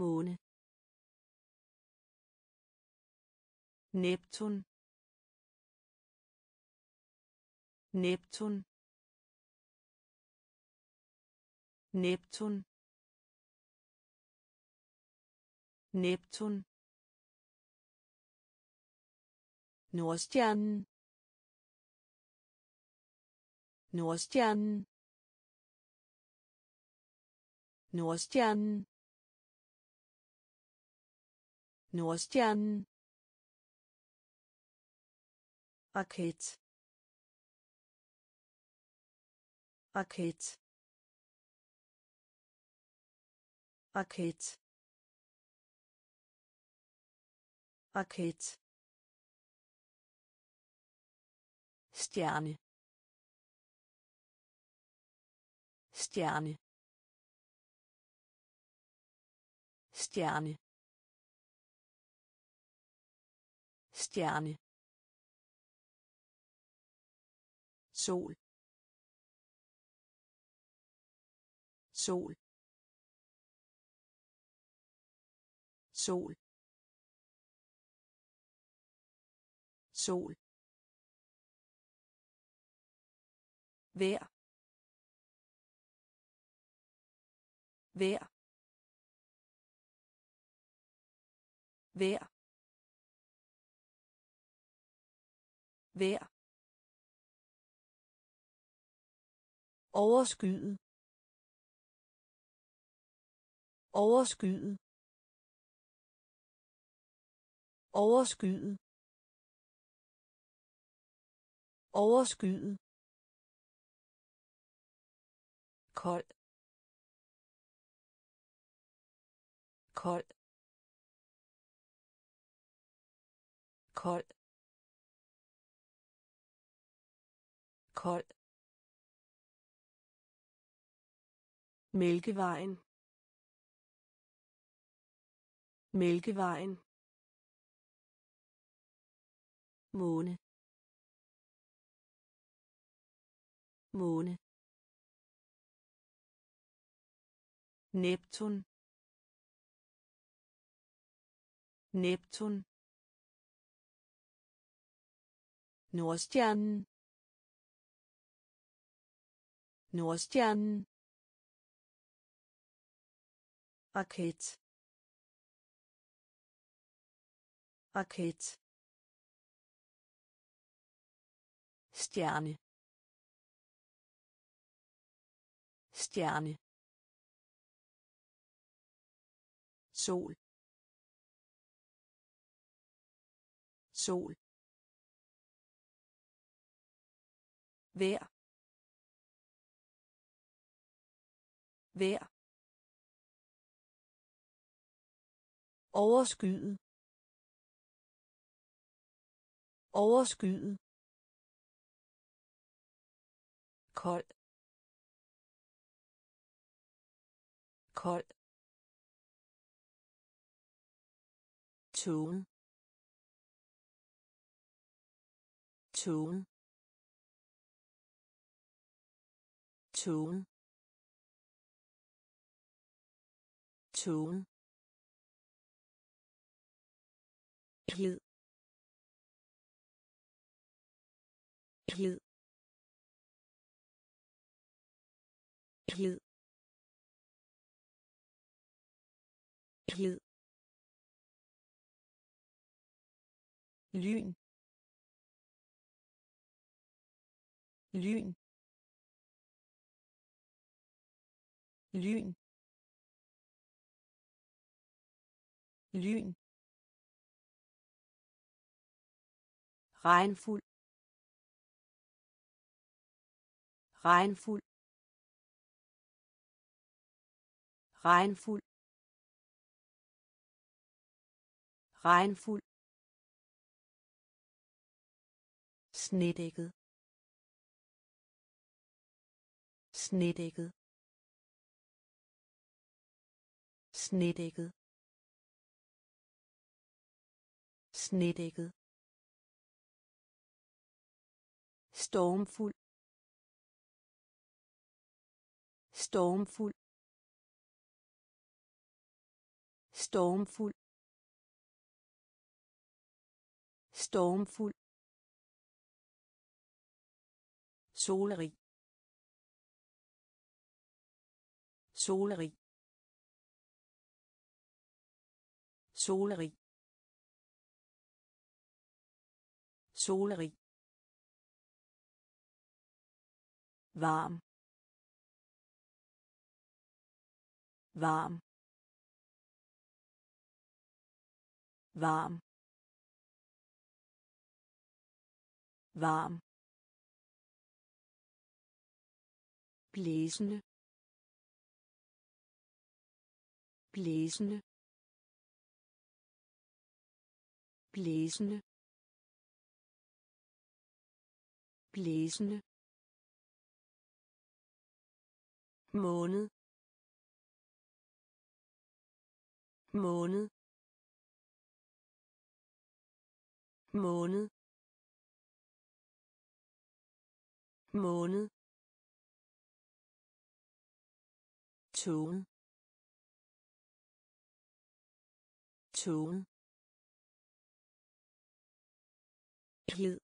måne Neptun. Neptun. Neptun. Neptun. Nordstjernen. Nordstjernen. Nordstjernen. Nordstjernen. Raket raket raket raket stjerne. Stjerne. Stjerne. Stjerne sol. Sol. Sol. Sol. Vær vær vær vær overskyet overskyet overskyet overskyet kold. Kold. Kold. Kold. Mælkevejen. Mælkevejen. måne. Måne. Neptun. Neptun. Nordstjernen. Nordstjernen raket. Raket. Stjerne. Stjerne. Sol. Sol. Vær vær overskyet overskyet kold. Kold. Tone. Tone. Tone. Tone. Hed hed hed hed lyn. Lyn. Lyn. Lyn. Regnfuld. Regnfuld. Regnfuld. Regnfuld. Snedækket. Snedækket. Snedækket. Snedækket. Stormfuld stormfuld stormfuld stormfuld. Solerig solerig solerig solerig varm varm varm varm blæsende. Blæsende. Blæsende. Blæsende måned. Måned. Måned. Måned. Tone. Tone. Hed.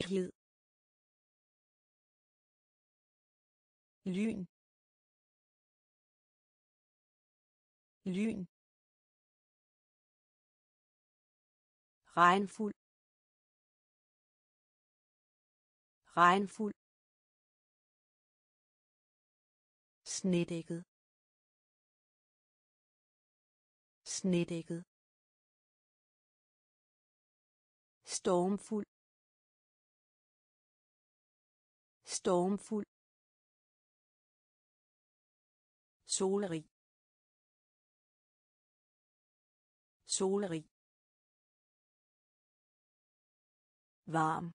Hed. Lyn. Lyn. Regnfuld. Regnfuld. Snedækket. Snedækket. Stormfuld. Stormfuld. Solerig solerig varm.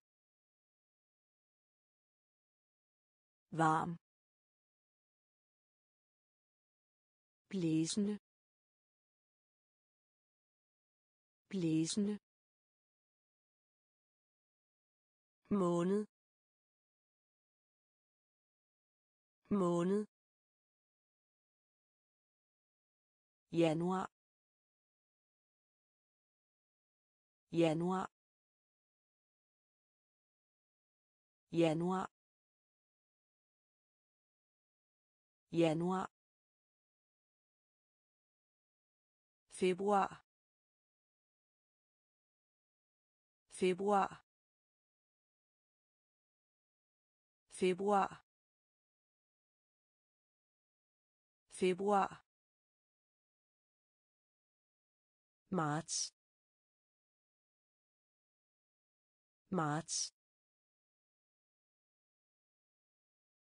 Varm. Blæsende. Blæsende. Måned. Måned. Januar januar januar januar februar. Februar. Februar. Februar marts marts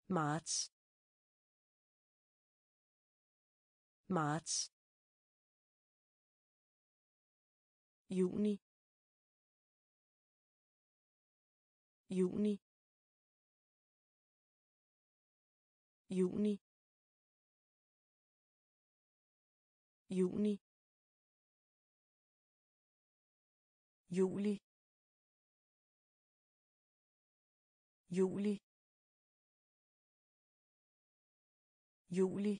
marts marts juni juni juni juni. Juli. Juli. Juli.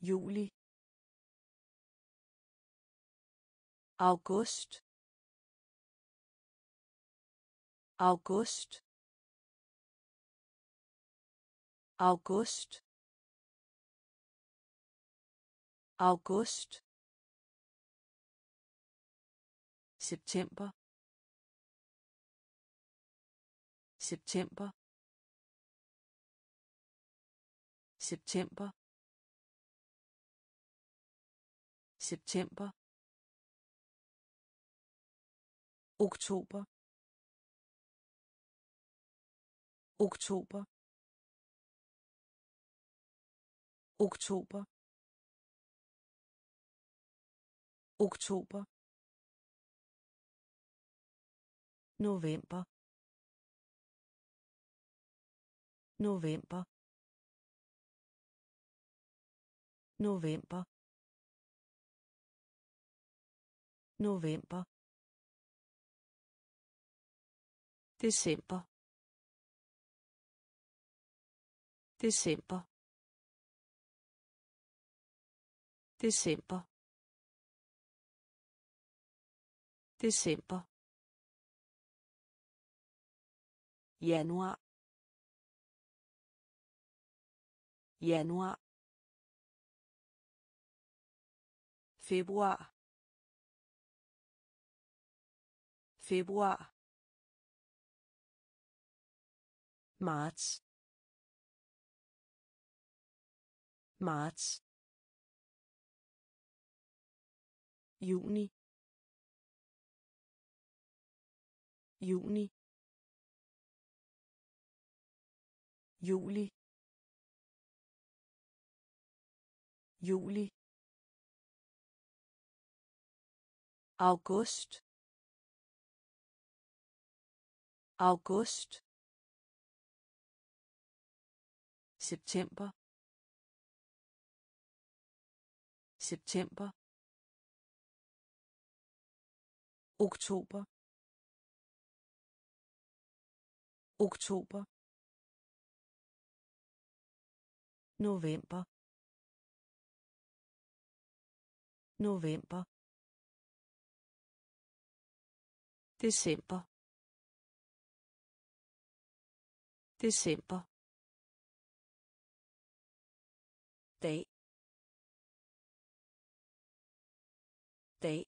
Juli. August. August. August. August. September. September. September. September. Oktober. Oktober. Oktober. Oktober. November. November. November. November. December. December. December. December. Januar. Januar. Februar. Februar. Marts. Marts. Juni. Juni. Juli. Juli. August. August. September. September. Oktober. Oktober. November. November. December. December. Dag. Dag.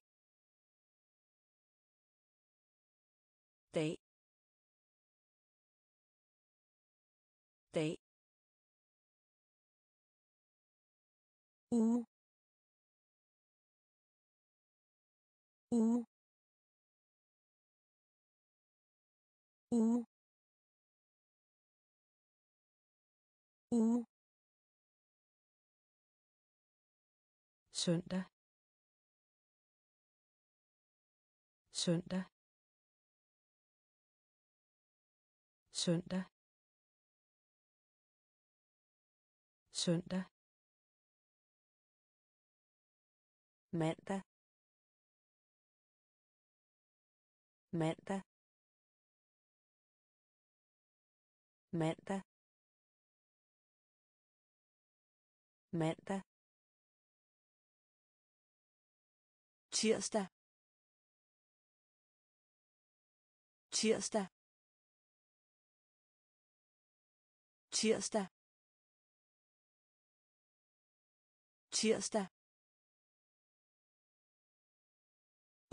Dag. Dag. Uge uge uge uge søndag. Søndag. Søndag. Søndag mandag mandag mandag mandag tirsdag. Tirsdag. Tirsdag. Tirsdag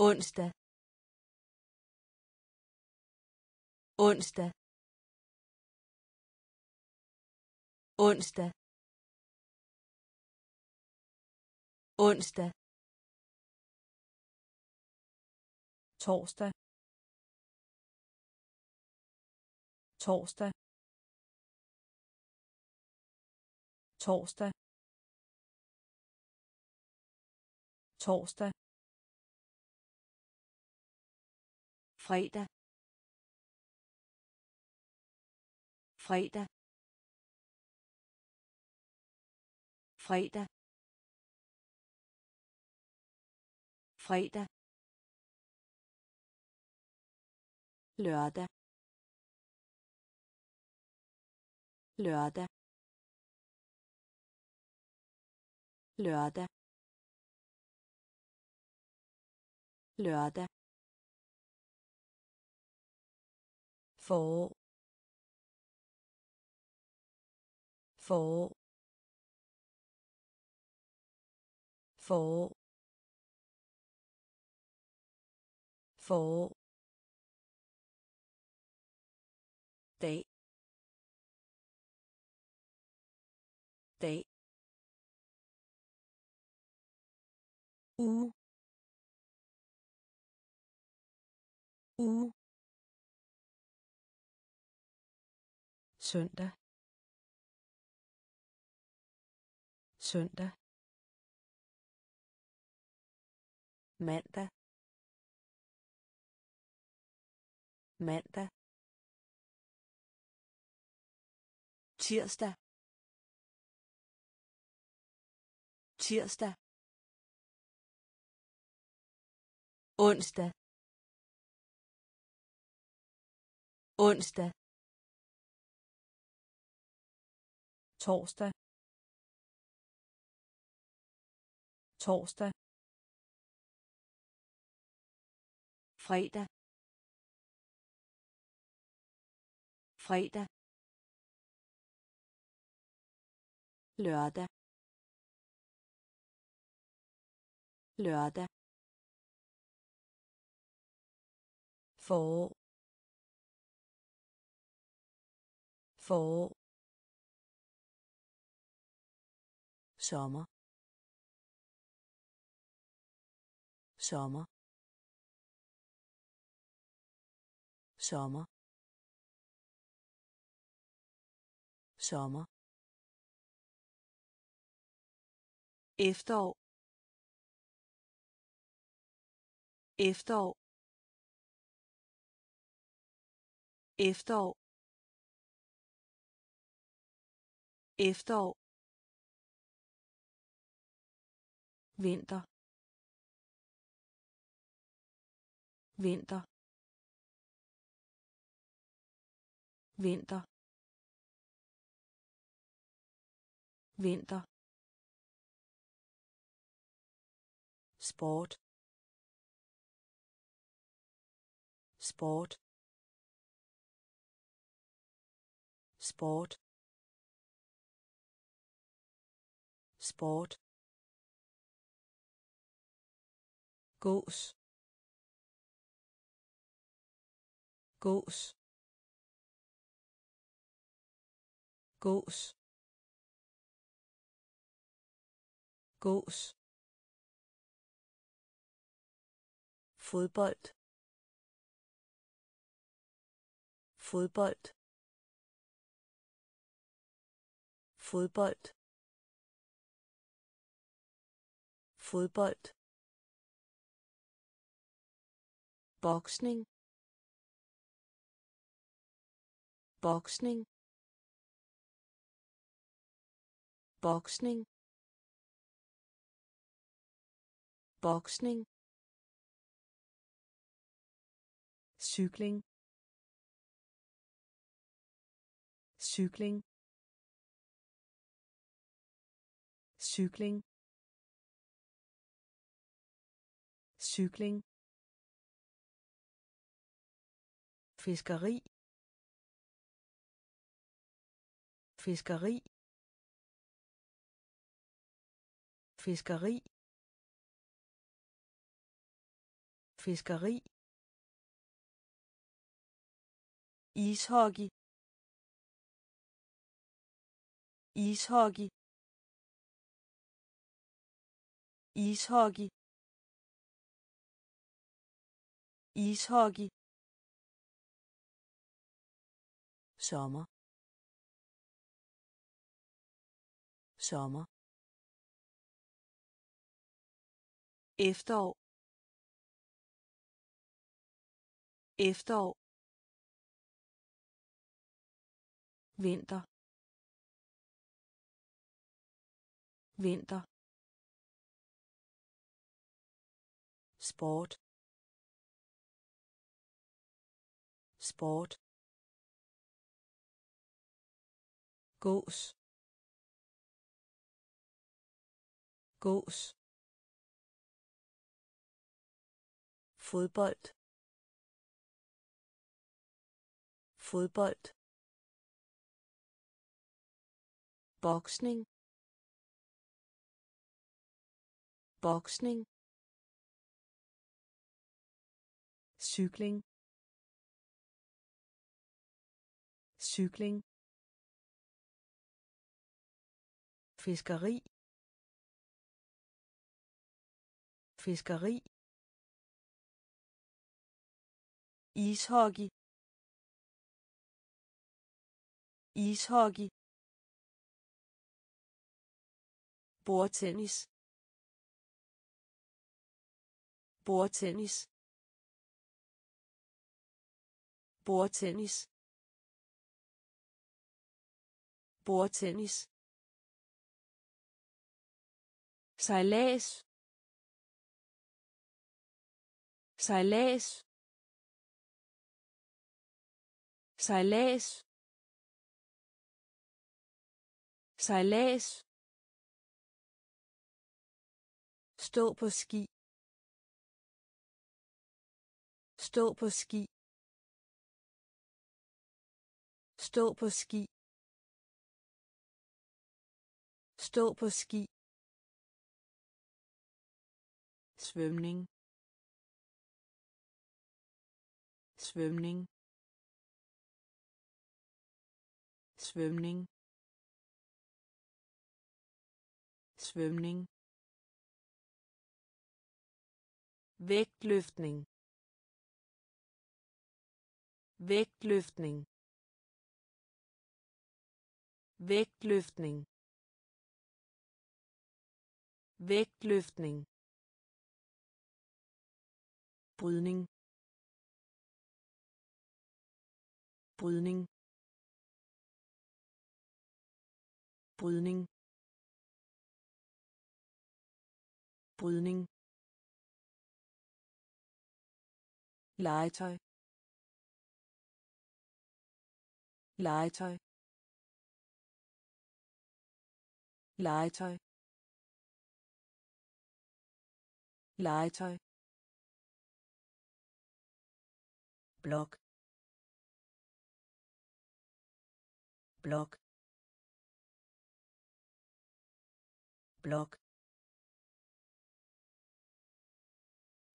onsdag. Onsdag. Onsdag. Onsdag. Torsdag. Torsdag. Torsdag. Torsdag. Fredag. Fredag. Fredag. Fredag. Lørdag. Lørdag. Lørdag. Lørdag forår forår forår forår dag dag uge uge søndag. Søndag. Mandag. Mandag. Tirsdag. Tirsdag. Onsdag. Onsdag. Torsdag. Torsdag. Fredag. Fredag. Lørdag. Lørdag. Forår. Forår sommer. Sommer. Sommer. Sommer. Efterår. Efterår. Efterår. Efterår. Vinter. Vinter. Vinter. Vinter. Sport. Sport. Sport. Sport. Gås. Gås. Gås. Gås. Fodbold. Fodbold. Fodbold. Fodbold. Boksning. Boksning. Boksning. Boksning. Cykling. Cykling. Cykling. Cykling. Fiskeri. Fiskeri. Fiskeri. Fiskeri. Ishockey. Ishockey. Ishockey. Ishockey. Sommer. Sommer. Efterår. Efterår. Vinter. Vinter. Sport. Sport. Gås. Gås. Fodbold. Fodbold. Boksning. Boksning. Cykling. Cykling. Fiskeri. Fiskeri. Ishockey. Ishockey. Bordtennis. Bordtennis. Bordtennis. Bordtennis. Sejlads. Sejlads. Sejlads. Sejlads. Stå på ski. Stå på ski. Stå på ski. Stå på ski. Svømning. Svømning. Svømning. Svømning. Vægtløftning vægtløftning vægtløftning vægtløftning brydning. Brydning. Brydning. Brydning. Legetøj. Legetøj. Legetøj. Legetøj. Blok. Blok. Blok.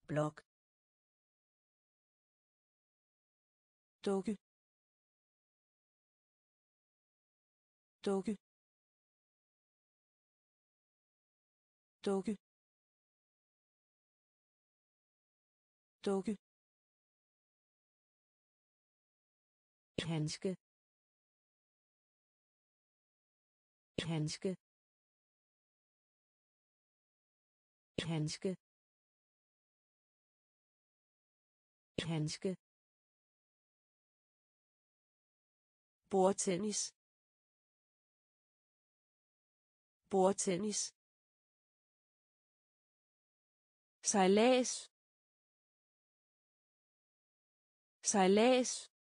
Blok. Dukke. Dukke. Dukke. Dukke. Handske. Handske. Handske. Handske. Bordtennis. Bordtennis. Sejlads. Sejlads.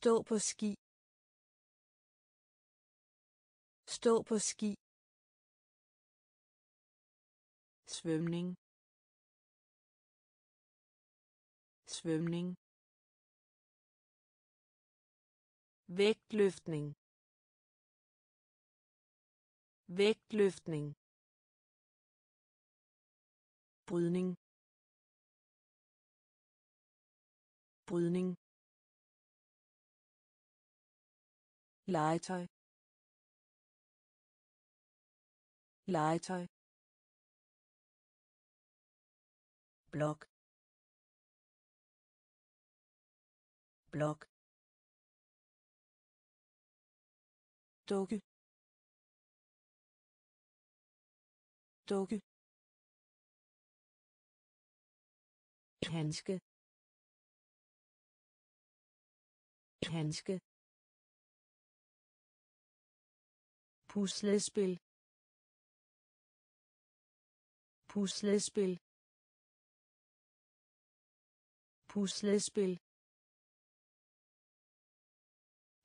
Stå på ski. Stå på ski. Svømning. Svømning. Vægtløftning. Vægtløftning. Brydning. Brydning. Legetøj. Legetøj. Blok. Blok. Dukke. Dukke. Handske. Handske. Puslespil. Puslespil. Puslespil.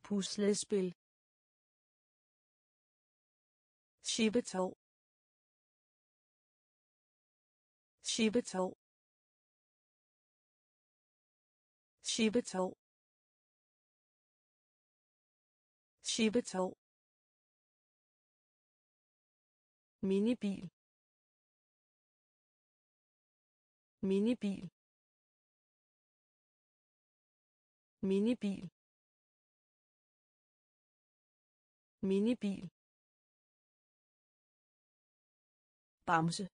Puslespil. Skibetog skibetog skibetog skibetog minibil. Minibil. Minibil. Minibil. Bamse.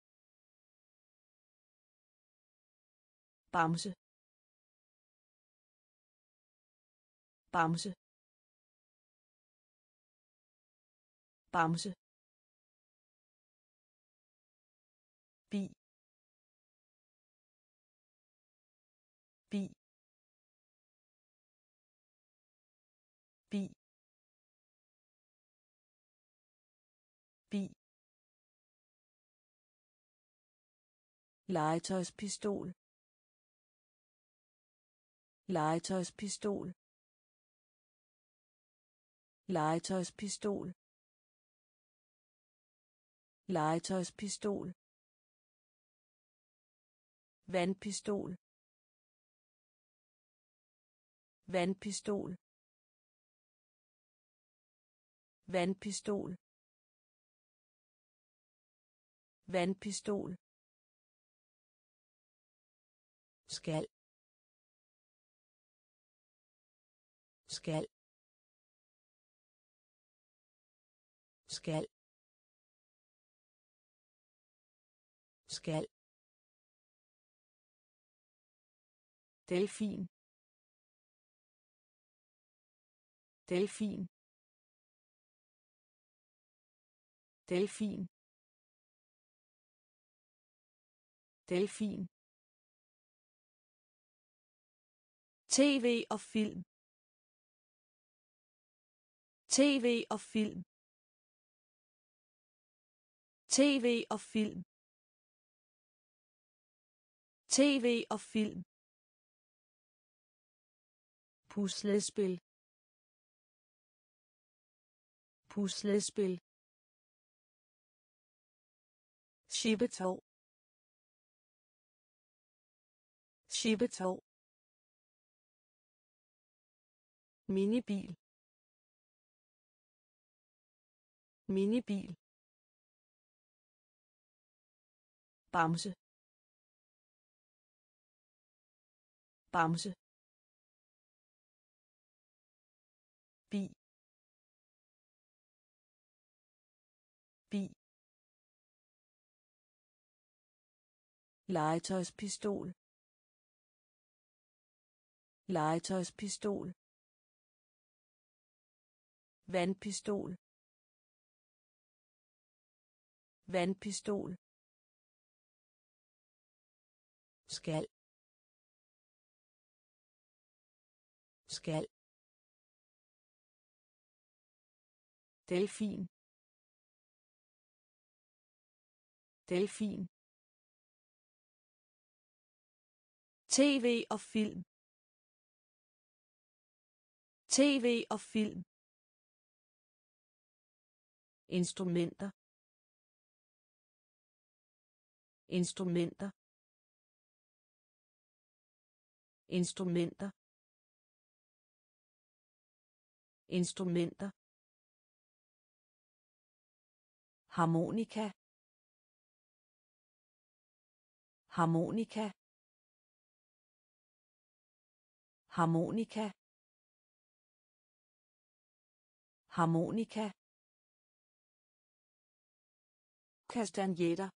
Bamse. Bamse. Bamse. Legetøjspistol. Legetøjspistol. Legetøjspistol. Legetøjspistol. Vandpistol. Vandpistol. Vandpistol. Vandpistol. Skal. Skal. Skal. Skal. Delfin. Delfin. Delfin. Delfin. TV og film. TV og film. TV og film. TV og film. Puslespil. Puslespil. Schibbetov Schibbetov minibil. Minibil. Bamse. Bamse. Bi. Bi. Legetøjspistol. Legetøjspistol vandpistol. Vandpistol. Skal. Skal. Delfin. Delfin. TV og film. TV og film instrumenter. Instrumenter. Instrumenter. Instrumenter. Harmonika. Harmonika. Harmonika. Harmonika. Kastanjetter.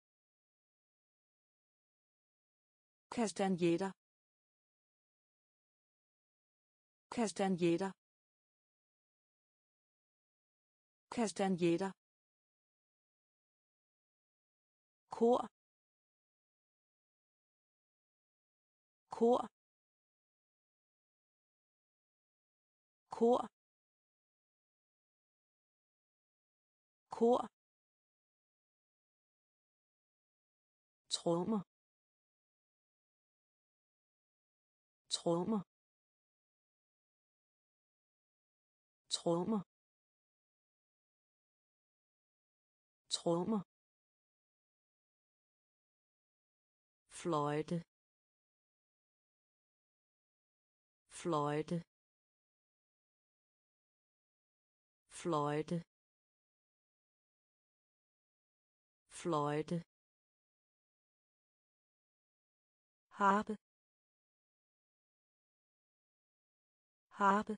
Kastanjetter. Kastanjetter. Kastanjetter. Kor. Kor. Kor. Kor. Trommer. Trommer. Trommer. Trommer. Fløjte. Fløjte. Fløjte. Fløjte. Harpe harpe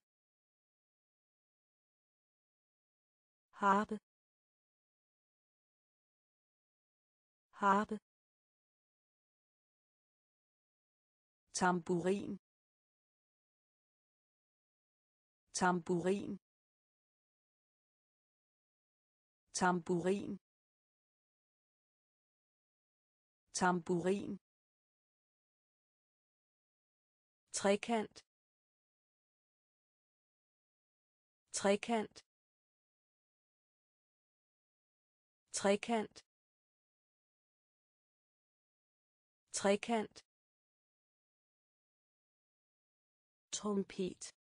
harpe harpe tamburin. Tamburin. Tamburin. Tamburin. Trekant. Trekant. Trekant. Trekant. Trompet.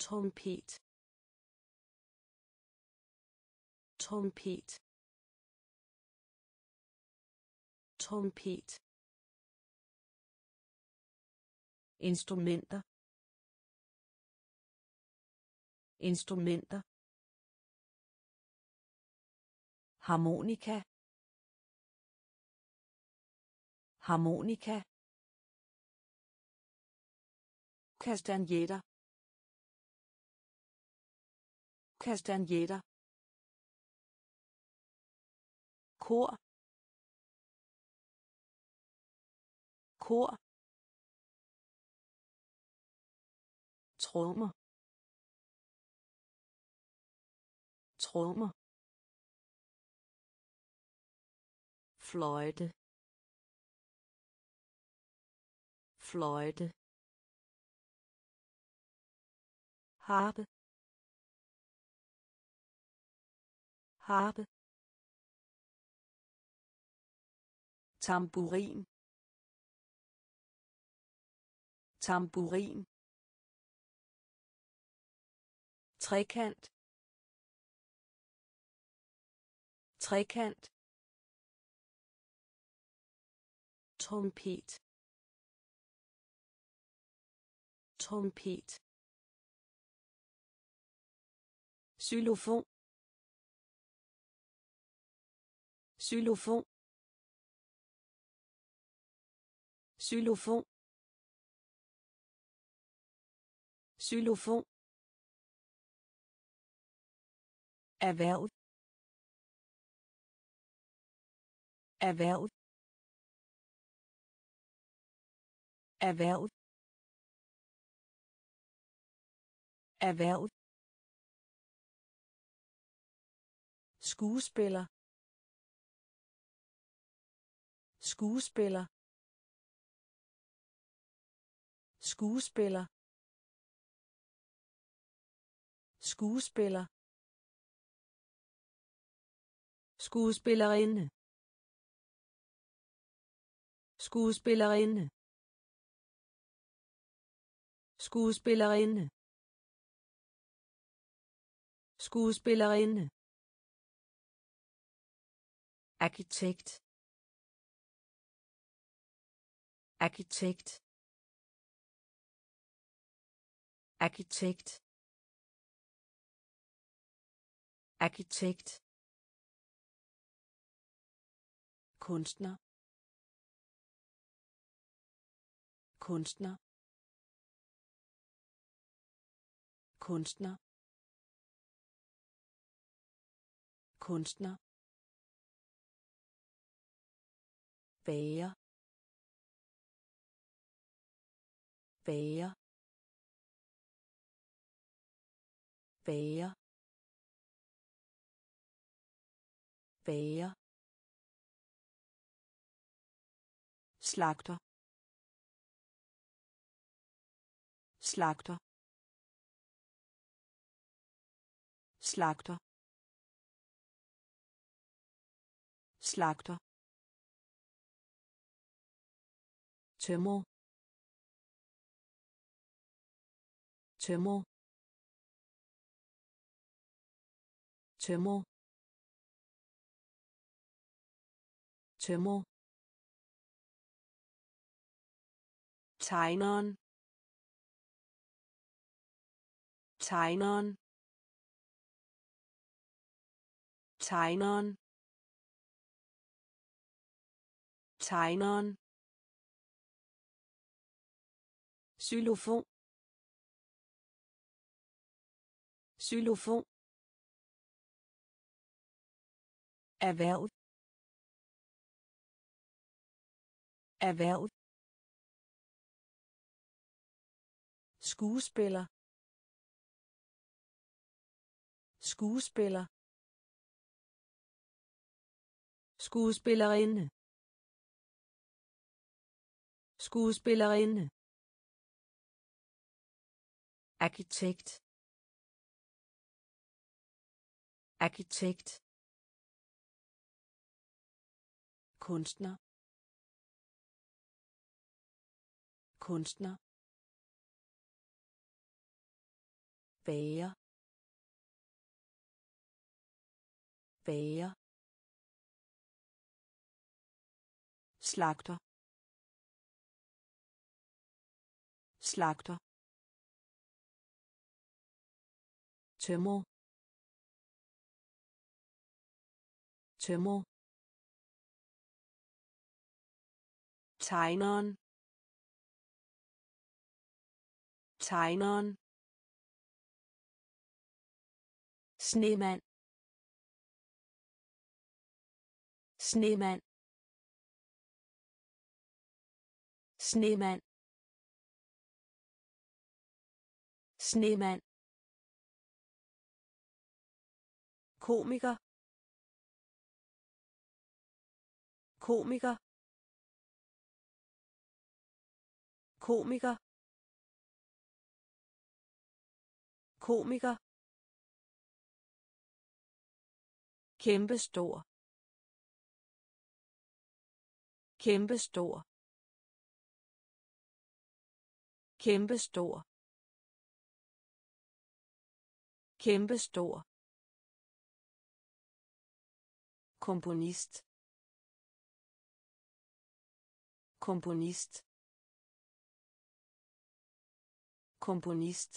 Trompet. Trompet. Trompet instrumenter. Instrumenter. Harmonika. Harmonika. Kastanjetter. Kastanjetter. Kor. Kor. Trommer. Trommer. Fløjte. Fløjte. Harpe. Harpe. Tamburin. Tamburin. Trekant. Trekant. Trompet trompet xylophon xylophon xylophon xylophon erhverv erhverv erhverv erhverv skuespiller. Skuespiller. Skuespiller. Skuespiller. Skuespillerinde. Skuespillerinde. Skuespillerinde. Skuespillerinde. Arkitekt. Arkitekt. Arkitekt. Arkitekt. Kunstner kunstner kunstner kunstner være være være være slagter slagter slagter slagter tømmer tømmer tømmer tømmer tegneren. Tegneren. Tegneren. Tegneren. Xylofon xylofon erhverv. Erhverv. Skuespiller. Skuespiller. Skuespillerinde. Skuespillerinde. Arkitekt. Arkitekt. Kunstner. Kunstner. Bager bager slagter slagter tømmer tømmer tegneren tegneren snemand. Snemand. Snemand. Snemand. Komiker. Komiker. Komiker. Komiker. Kæmpestor kæmpestor kæmpestor kæmpestor komponist. Komponist. Komponist.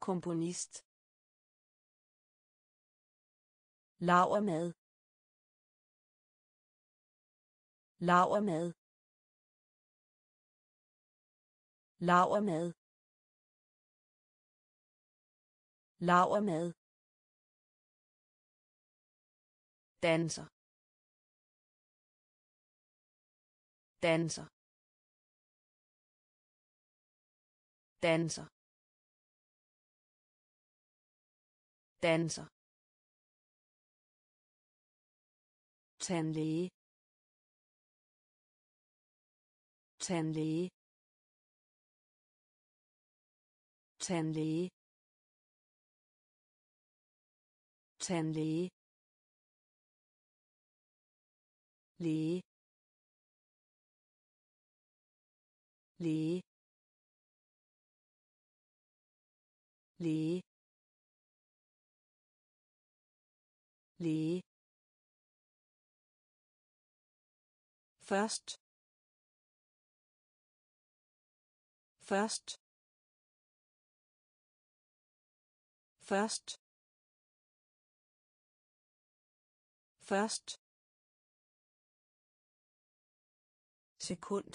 Komponist lavermad lavermad lavermad lavermad danser. Danser. Danser. Danser. Tandlæge tandlæge tandlæge tandlæge læge læge læge læge først først først først sekund.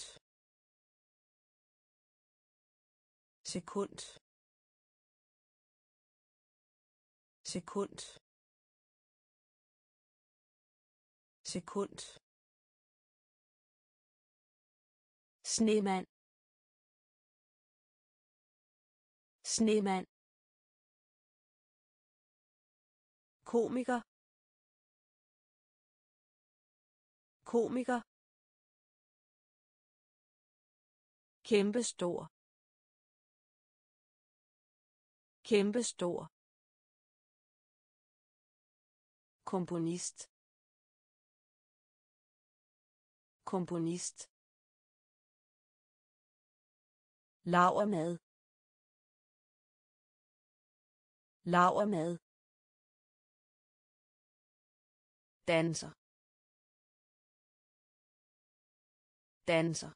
Sekund. Sekund. Sekund snemand snemand komiker. Komiker. Kæmpestor. Kæmpestor. Komponist. Komponist lavermad lavermad danser. Danser.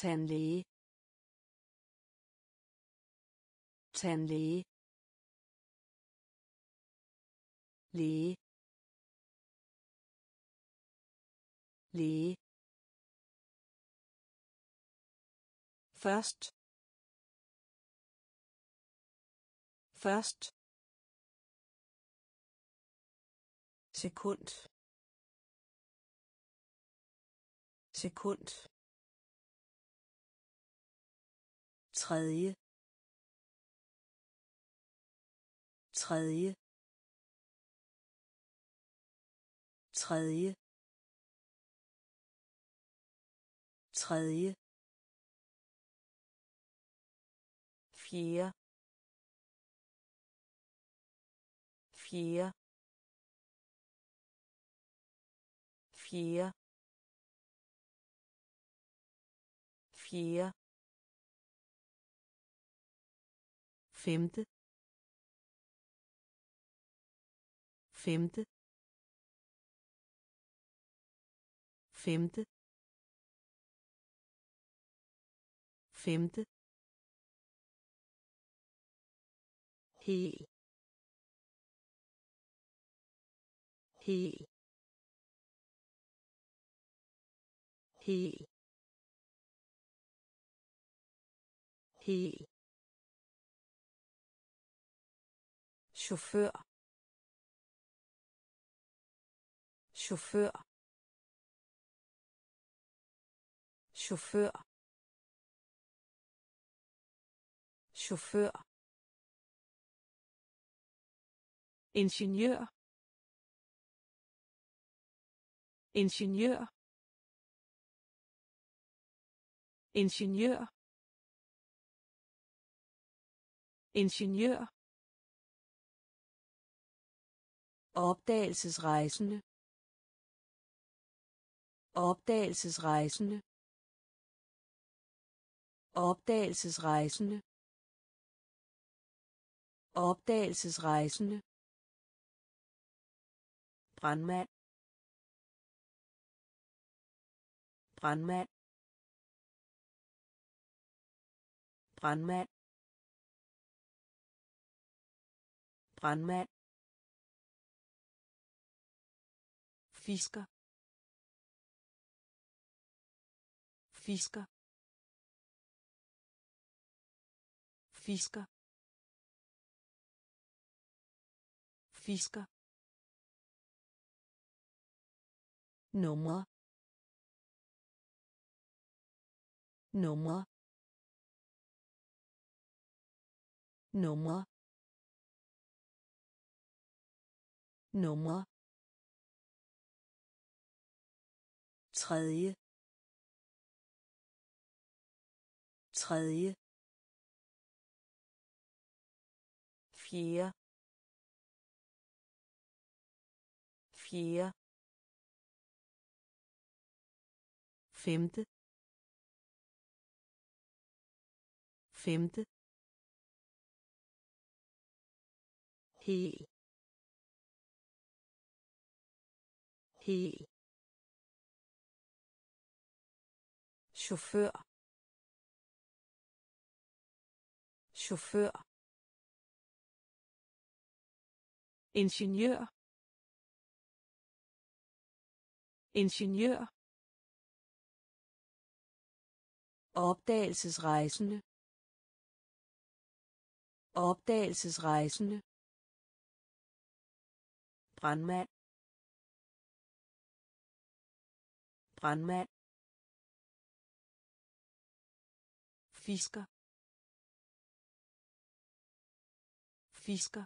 Tandlæge. Tandlæge. Læge. Læge. Først. Først. Sekund. Sekund. Tredje. Tredje. Tredje. Tredje. Fjerde fjerde fjerde fjerde femte femte femte femte hel. Hel. Hel. Hel. Chauffør chauffør chauffør chauffør ingeniør. Ingeniør. Ingeniør. Ingeniør. Opdagelsesrejsende. Opdagelsesrejsende. Opdagelsesrejsende. Opdagelsesrejsende brandmand. Brandmand. Brandmand. Brandmand. Fisker. Fisker. Fisker. Fisker. Nummer nummer nummer nummer. Tredje. Tredje. Fjerde. Fjerde. Femte. Femte. Hel. Hel. Chauffør chauffør ingeniør. Ingeniør. Opdagelsesrejsende. Opdagelsesrejsende. Brandmand. Brandmand. Fisker. Fisker.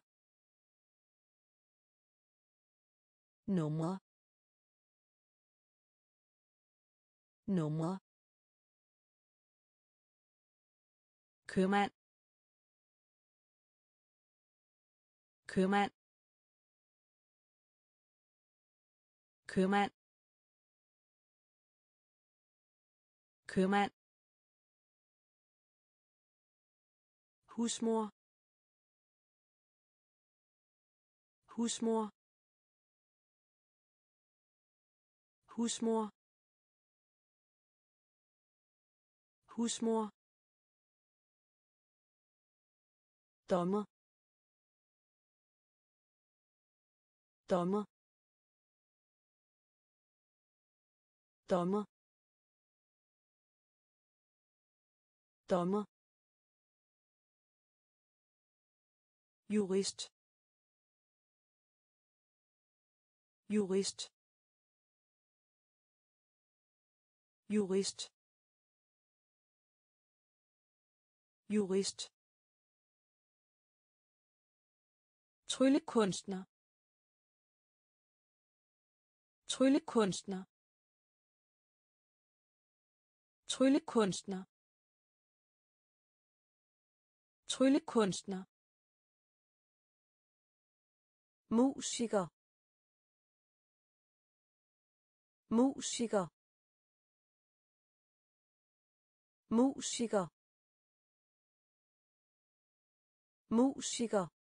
Nummer nummer købmand. Købmand. Købmand. Købmand. Husmor. Husmor. Husmor. Husmor. Dommer dommer dommer dommer jurist. Jurist. Jurist. Jurist tryllekunstner. Tryllekunstner. Tryllekunstner. Tryllekunstner. Musiker. Musiker. Musiker. Musiker.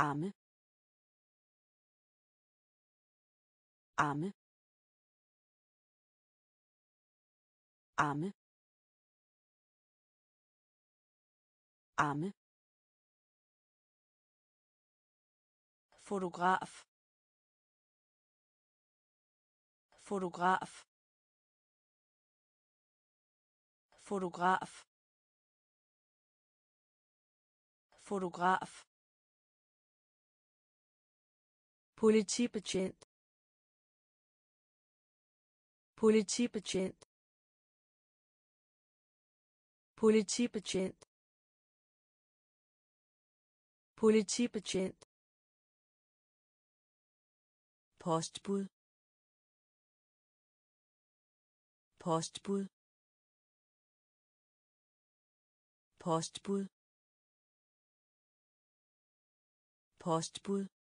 Arme. Arme. Arme. Arme. Fotograf. Fotograf. Fotograf. Fotograf. Politibetjent. Politibetjent. Politibetjent. Politibetjent. Postbud. Postbud. Postbud. Postbud.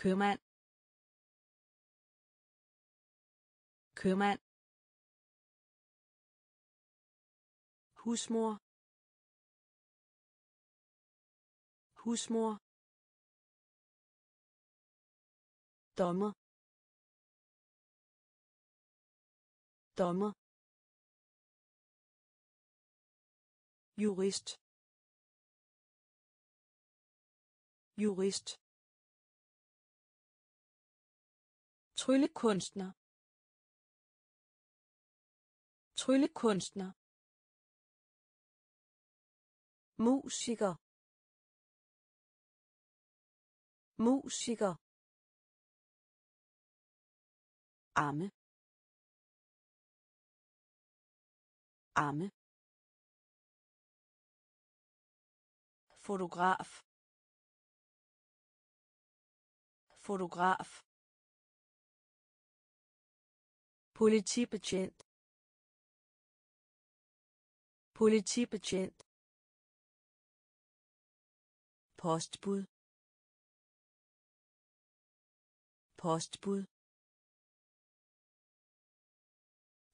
Købmand. Købmand. Husmor. Husmor. Dommer dommer jurist. Jurist. Tryllekunstner. Tryllekunstner. Musiker. Musiker. Arme arme fotograf. Fotograf politibetjent. Politibetjent. Postbud. Postbud.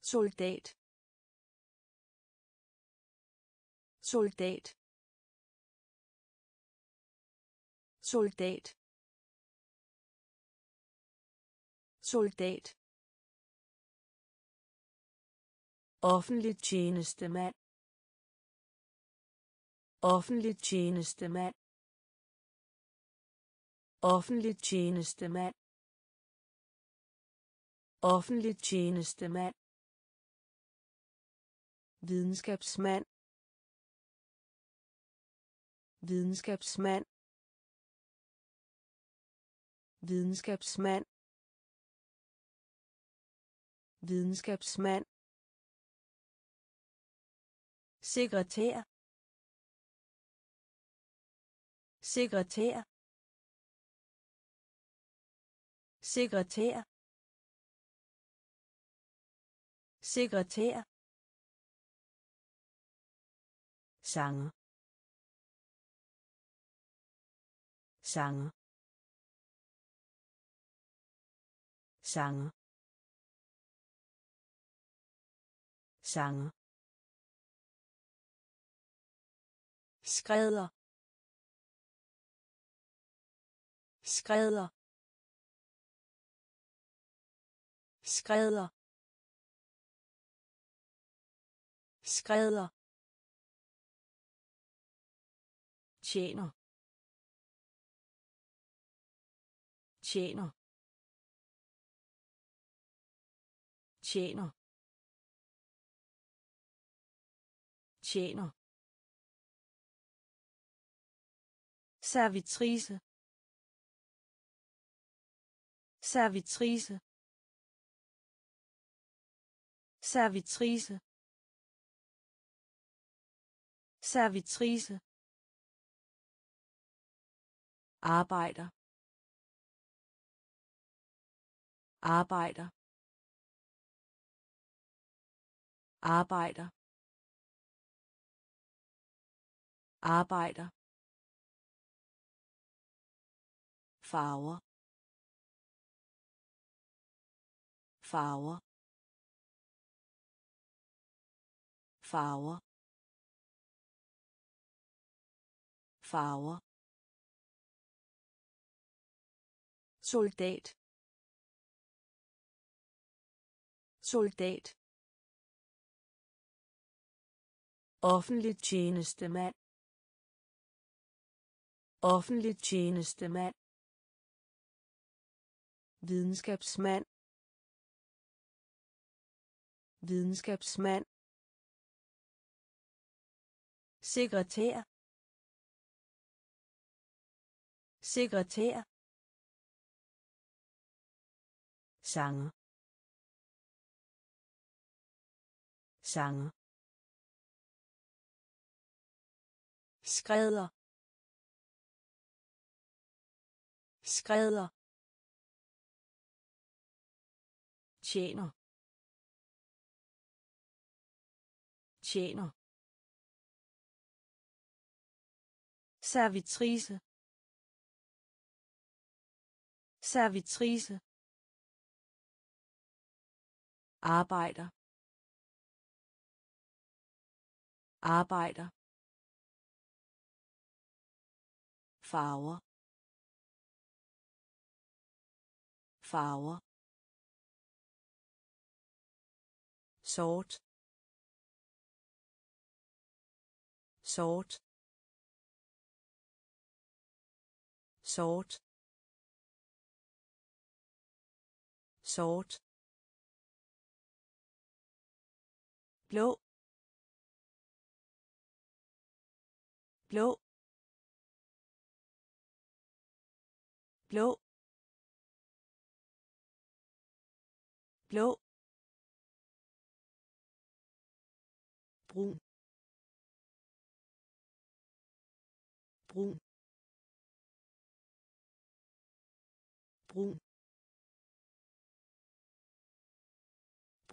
Soldat. Soldat. Soldat. Soldat. Offentlig tjenestemand. Offentlig tjenestemand. Offentlig tjenestemand. Offentlig tjenestemand. Videnskabsmand. Videnskabsmand. Videnskabsmand. Videnskabsmand sekretær. Sekretær. Sekretær. Sekretær. Sanger. Sanger. Sanger. Sanger. Skrædder. Skrædder. Skrædder. Skrædder. Tjener. Tjener. Tjener. Tjener. Servitrice. Servitrice. Servitrice. Servitrice. Arbejder. Arbejder. Arbejder. Arbejder. Farver. Farver. Farver. Farver. Soldat. Soldat. Offentlig tjenestemand. Offentlig tjenestemand videnskabsmand. Videnskabsmand. Sekretær. Sekretær. Sanger. Sanger. Skrædder. Skrædder. Tjener. Tjener. Servitrice. Servitrice. Arbejder. Arbejder. Farver. Farver. Sort sort sort sort. Blå blå. Blå blå brun. Brun. Brun.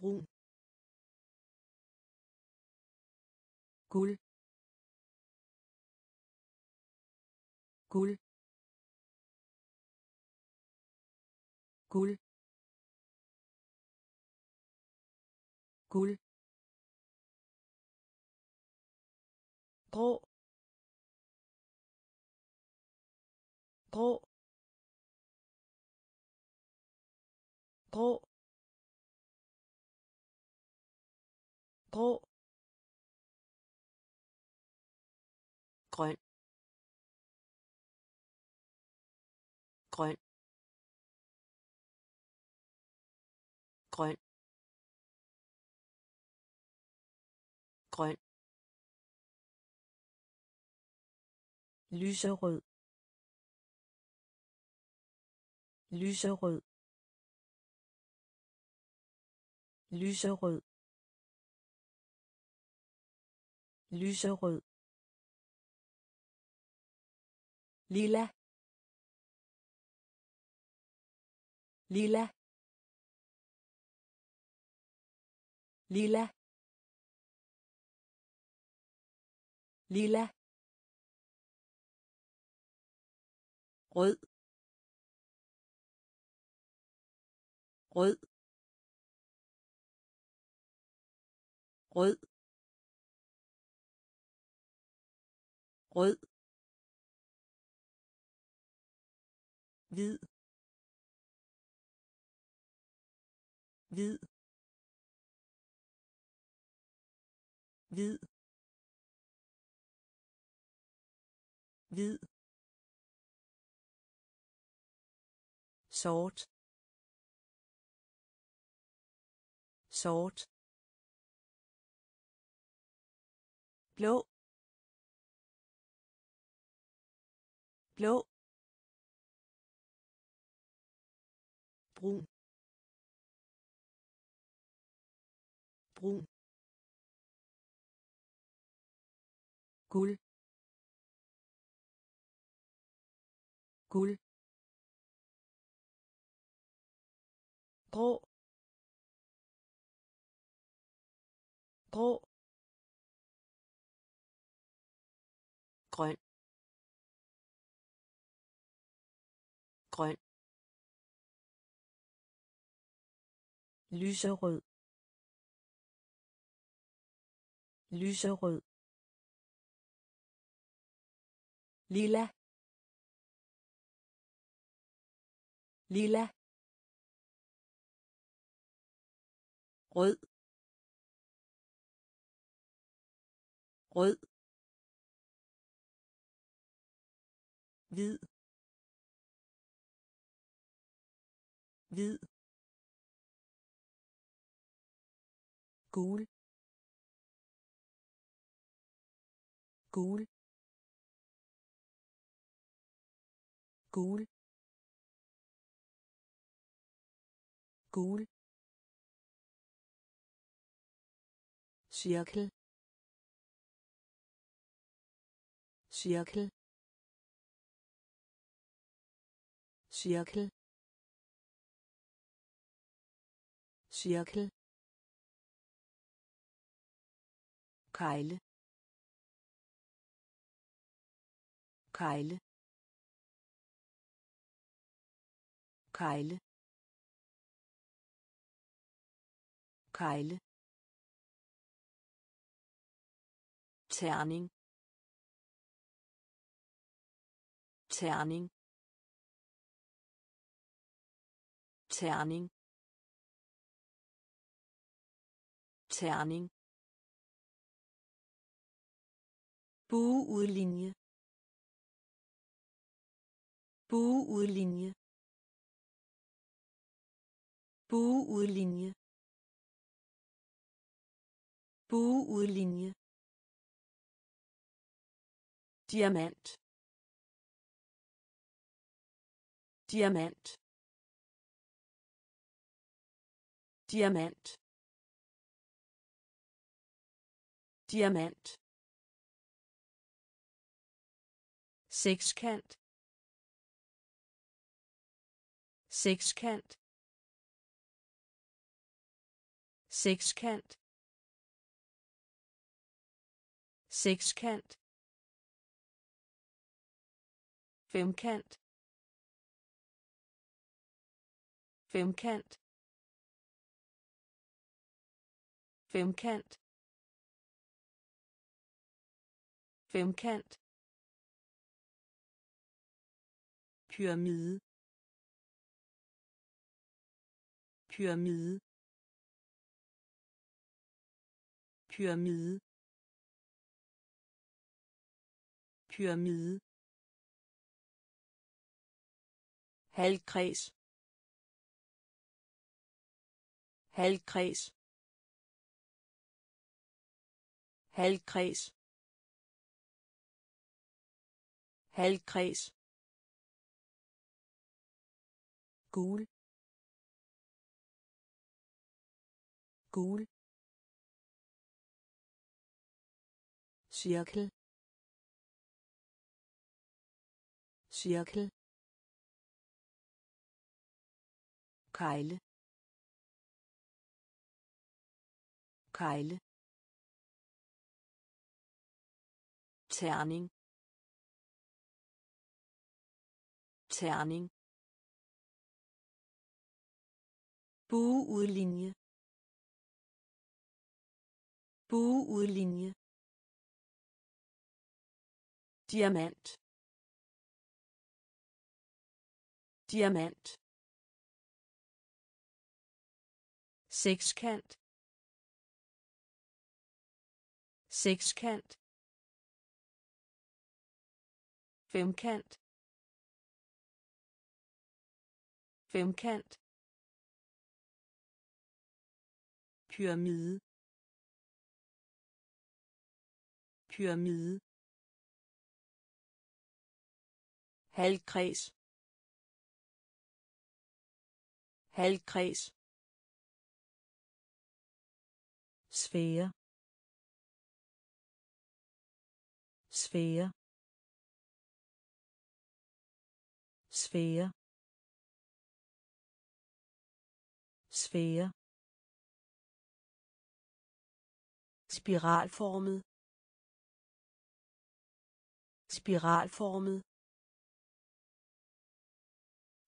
Brun. Guld guld guld guld grå grå grå grå lyserød. Lyserød. Lyserød. Lyserød. Lilla. Lilla. Lilla. Lilla. Rød. Rød. Rød. Rød. Hvid. Hvid. Hvid. Hvid. Sort. Sort. Blå. Blå. Brun. Brun. Guld. Guld. Grå. Grå. Grøn. Grøn. Lyserød. Lyserød. Lilla. Lilla. Rød. Rød. Hvid. Hvid. Gul. Gul. Gul. Gul. Cirkel. Cirkel. Cirkel. Cirkel. Kejle kejle kejle kejle terning terning terning terning bueudlinje. Bueudlinje. Bueudlinje. Bueudlinje diamant. Diamant. Diamant. Diamant. Sekskant. Sekskant. Sekskant. Sekskant. Femkant. Femkant. Femkant. Femkant. Pyramide. Pyramide. Pyramide. Pyramide. Halvkreds. Halvkreds. Halvkreds. Halvkreds. Gul. Gul. Cirkel. Cirkel. Kejle kejle terning. Terning. Bueudlinje. Bueudlinje. Diamant. Diamant. Sekskant. Sekskant. Femkant. Femkant. Pyramide. Pyramide. Halvkreds. Halvkreds. Sfære. Sfære. Sfære. Sfære. Spiralformet. Spiralformet.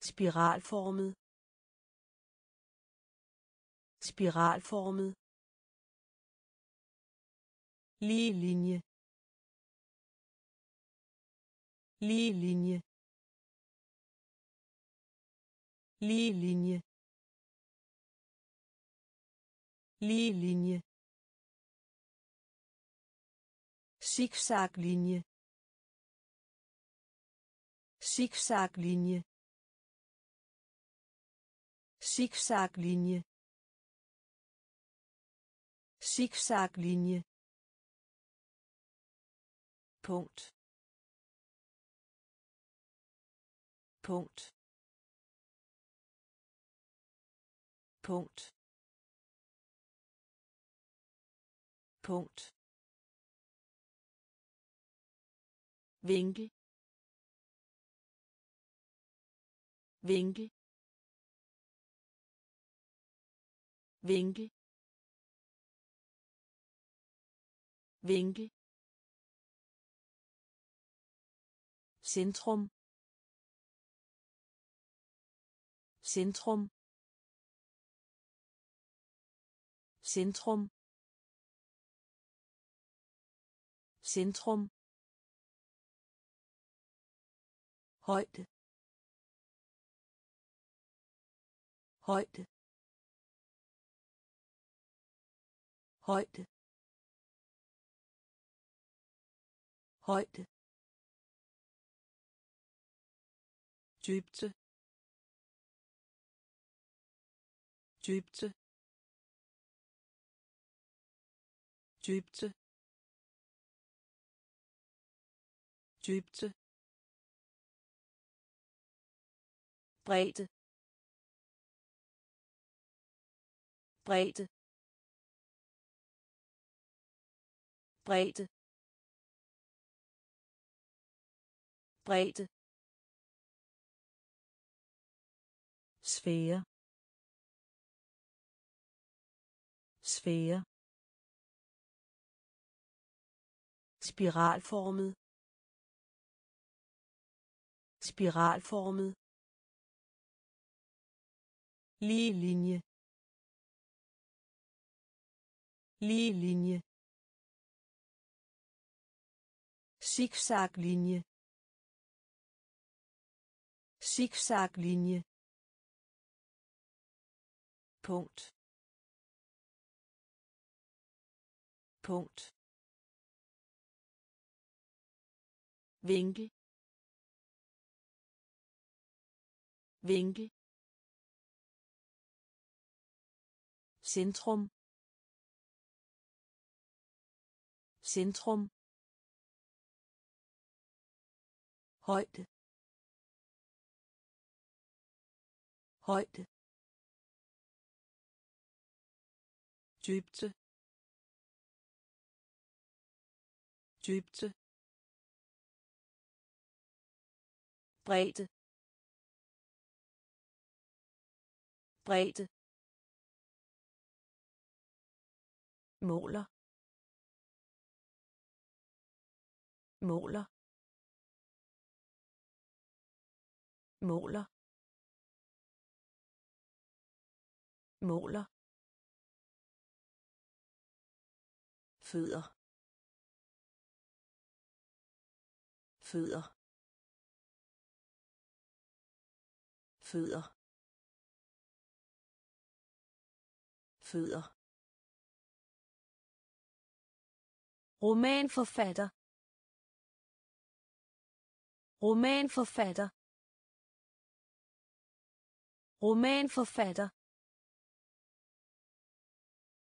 Spiralformet. Spiralformet lige linje lige linje lige linje lige linje zigzaglinje zigzaglinje zigzaglinje zigzaglinje punkt. Punkt. Punkt. Punkt. Vinkel. Vinkel. Vinkel. Vinkel. Centrum centrum centrum centrum højde højde højde højde dybde. Dybde. Dybde. Dybde. Bredde. Bredde. Bredde. Bredde. Sfære. Sfære. Spiralformet. Spiralformet. Lige linje. Lige linje. Zigzaglinje. Zigzaglinje punkt. Punkt. Vinkel. Vinkel. Centrum. Centrum. Højde. Højde. Dybde. Dybde. Bredde. Bredde. Måler. Måler. Måler. Måler. Fødder. Fødder. Fødder. Fødder. Romanforfatter. Romanforfatter. Romanforfatter.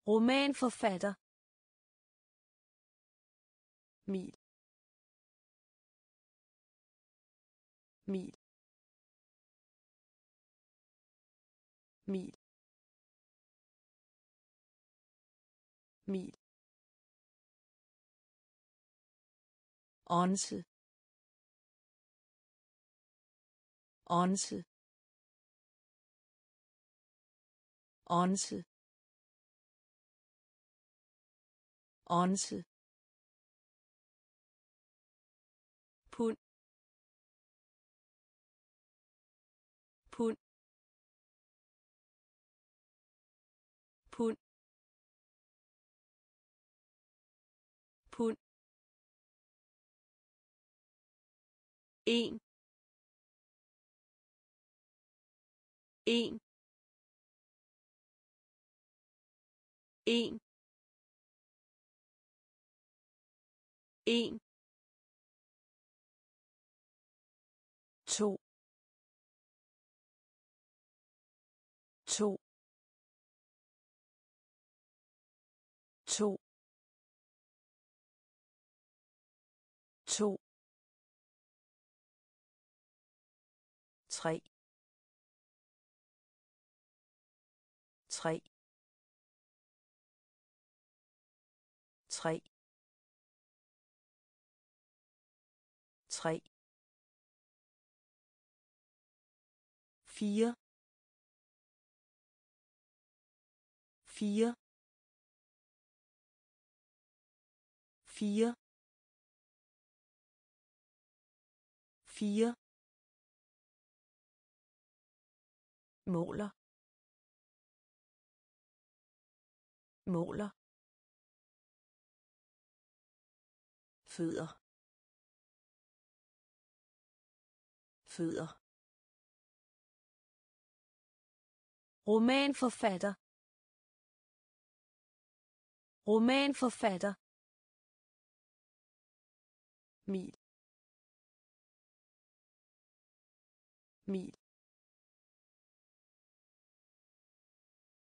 Romanforfatter mil mil mil mil Onse. Onse. Onse. Onse. En. En. En. En. To. To. To. To. Tre. Tre. Tre. Tre. Fire. Fire. Fire. Fire. Måler. Måler. Fødder. Fødder. Romanforfatter. Romanforfatter. Mil. Mil.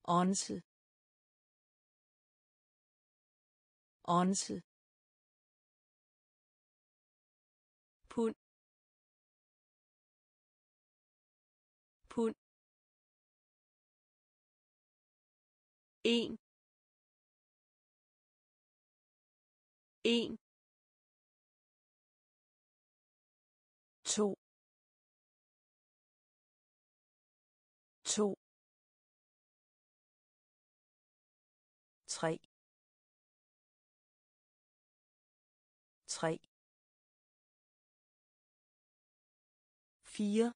Onse. Onse. pund. Pund. En. En. To. To. Tre. Tre. Fire.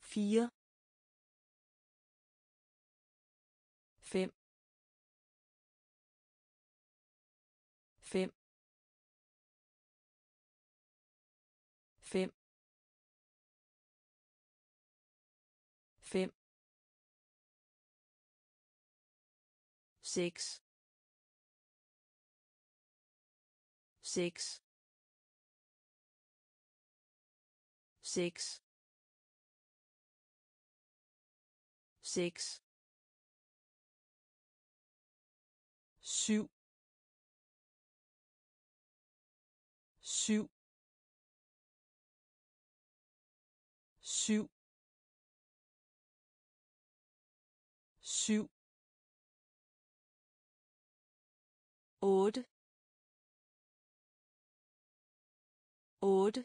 Fire. Seks seks seks seks syv syv syv syv otte otte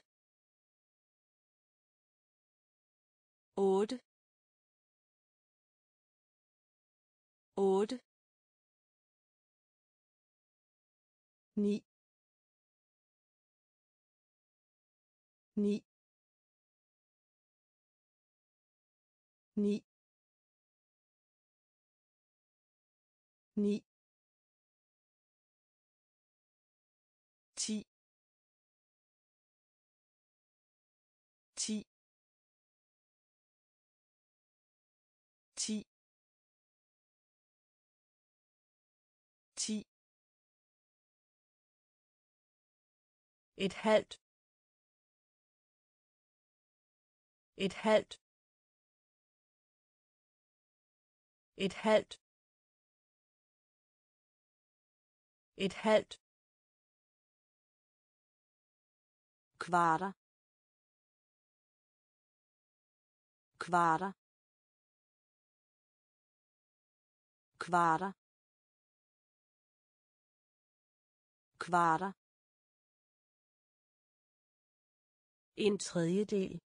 otte otte ni. Ni. Ni. Ni et halvt et halvt et halvt et halvt kvarter kvarter kvarter kvarter en tredjedel.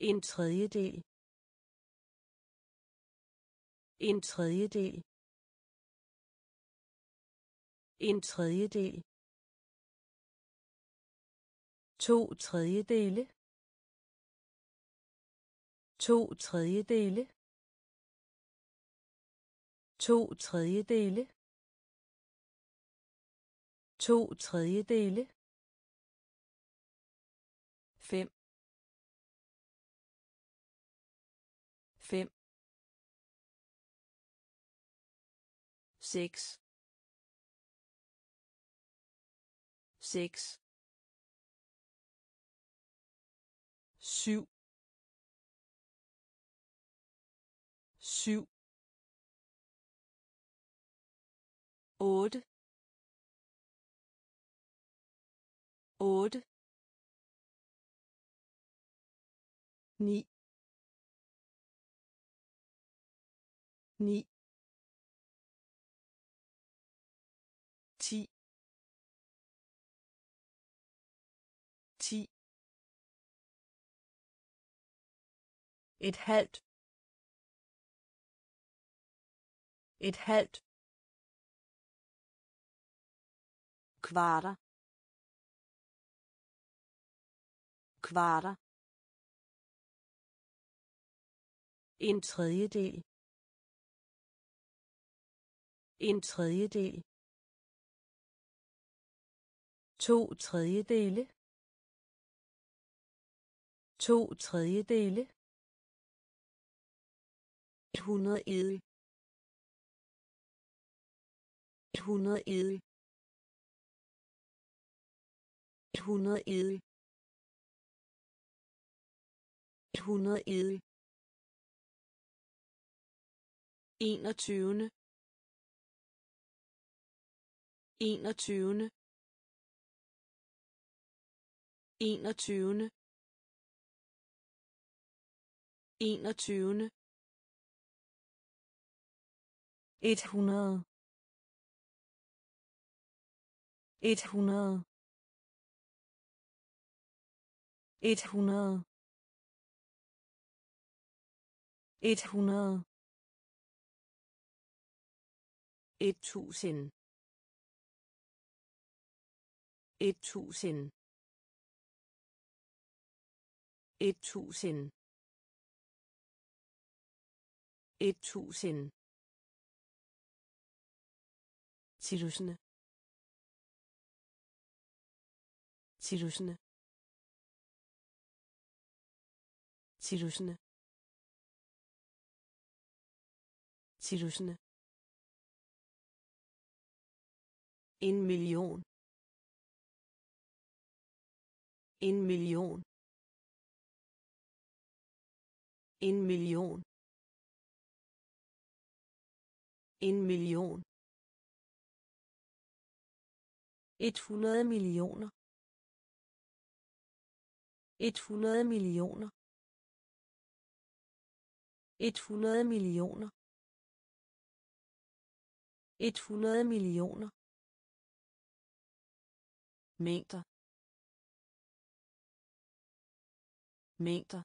En tredjedel. En tredjedel. En tredjedel. To tredjedele. To tredjedele. To tredjedele. To tredjedele fem. Fem. Seks. Seks. Syv. Syv. Otte. Otte. Ni. Ni. Ti. Ti. Et halvt. Et halvt. Kvarter. Kvarter. En tredjedel. En tredjedel. To tredjedele. To tredjedele. Et hundrede edel. Et hundrede edel. Et hundrede edel. Et hundrede edel. Enogtyvende. Enogtyvende. Enogtyvende. Enogtyvende. Et hundrede et hundrede et hundrede et hundrede et tusind et tusind et tusind et tusind Tirusne. Tirusne. Tirusne. Tirusne. En million. En million. En million. En million. Et hundrede millioner. Et hundrede millioner. Et hundrede millioner. Et hundrede millioner. Mængder. Mængder.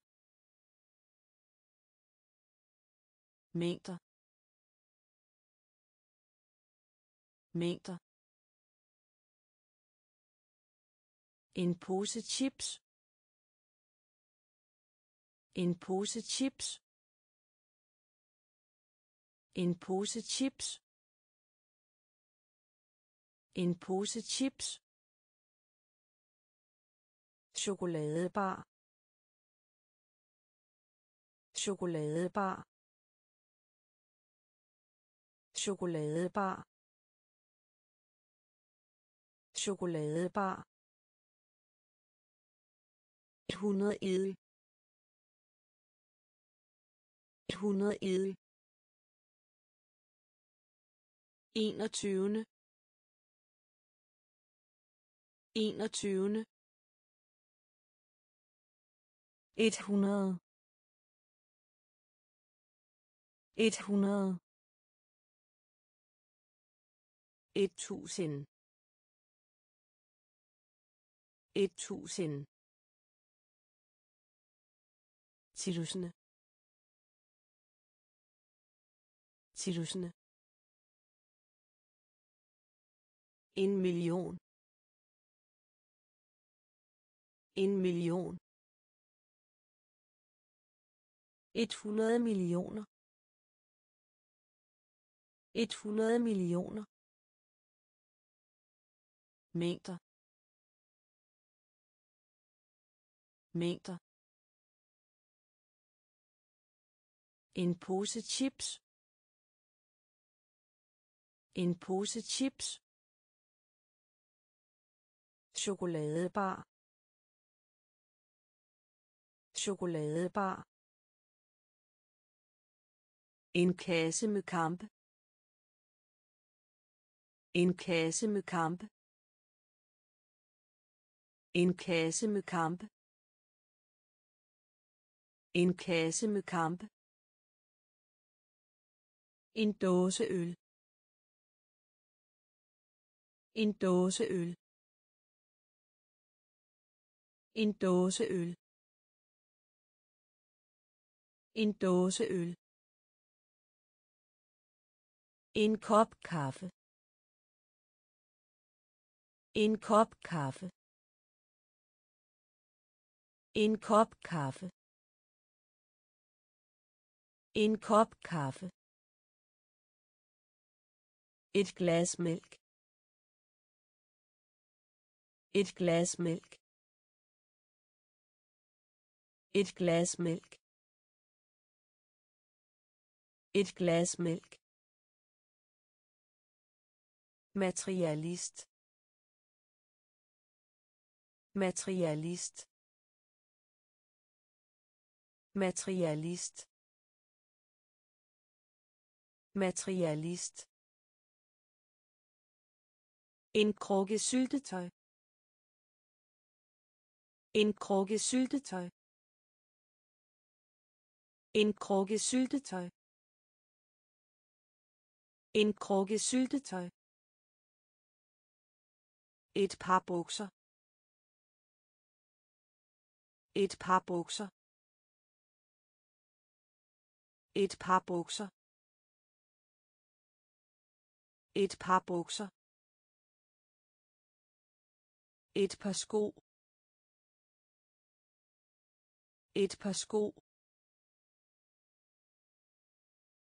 Mængder. Mængder. En pose chips. En pose chips. En pose chips. En pose chips. Chokoladebar. Chokoladebar. Chokoladebar. Chokoladebar. 100 edel 100 edel 21 21 et hundrede. et tusind et tusind Tirusne. Tirusne. En million. En million. Et hundrede millioner. Et hundrede millioner. Mængder. Mængder. En pose chips. En pose chips. Chokoladebar. Chokoladebar. En kasse med kamp. En kasse med kamp. En kasse med kamp. En kasse med kamp. En dåse øl. En dåse øl. En dåse øl. En dåse øl. En kop kaffe. En kop kaffe. En kop kaffe. En kop kaffe. Et glas mælk. Et glas mælk. Et glas mælk. Et glas mælk. Materialist. Materialist. Materialist. Materialist. En krukke syltetøj. En krukke syltetøj. En krukke syltetøj. En krukke syltetøj. Et par bukser. Et par bukser. Et par bukser. Et par bukser. Et par sko. Et par sko.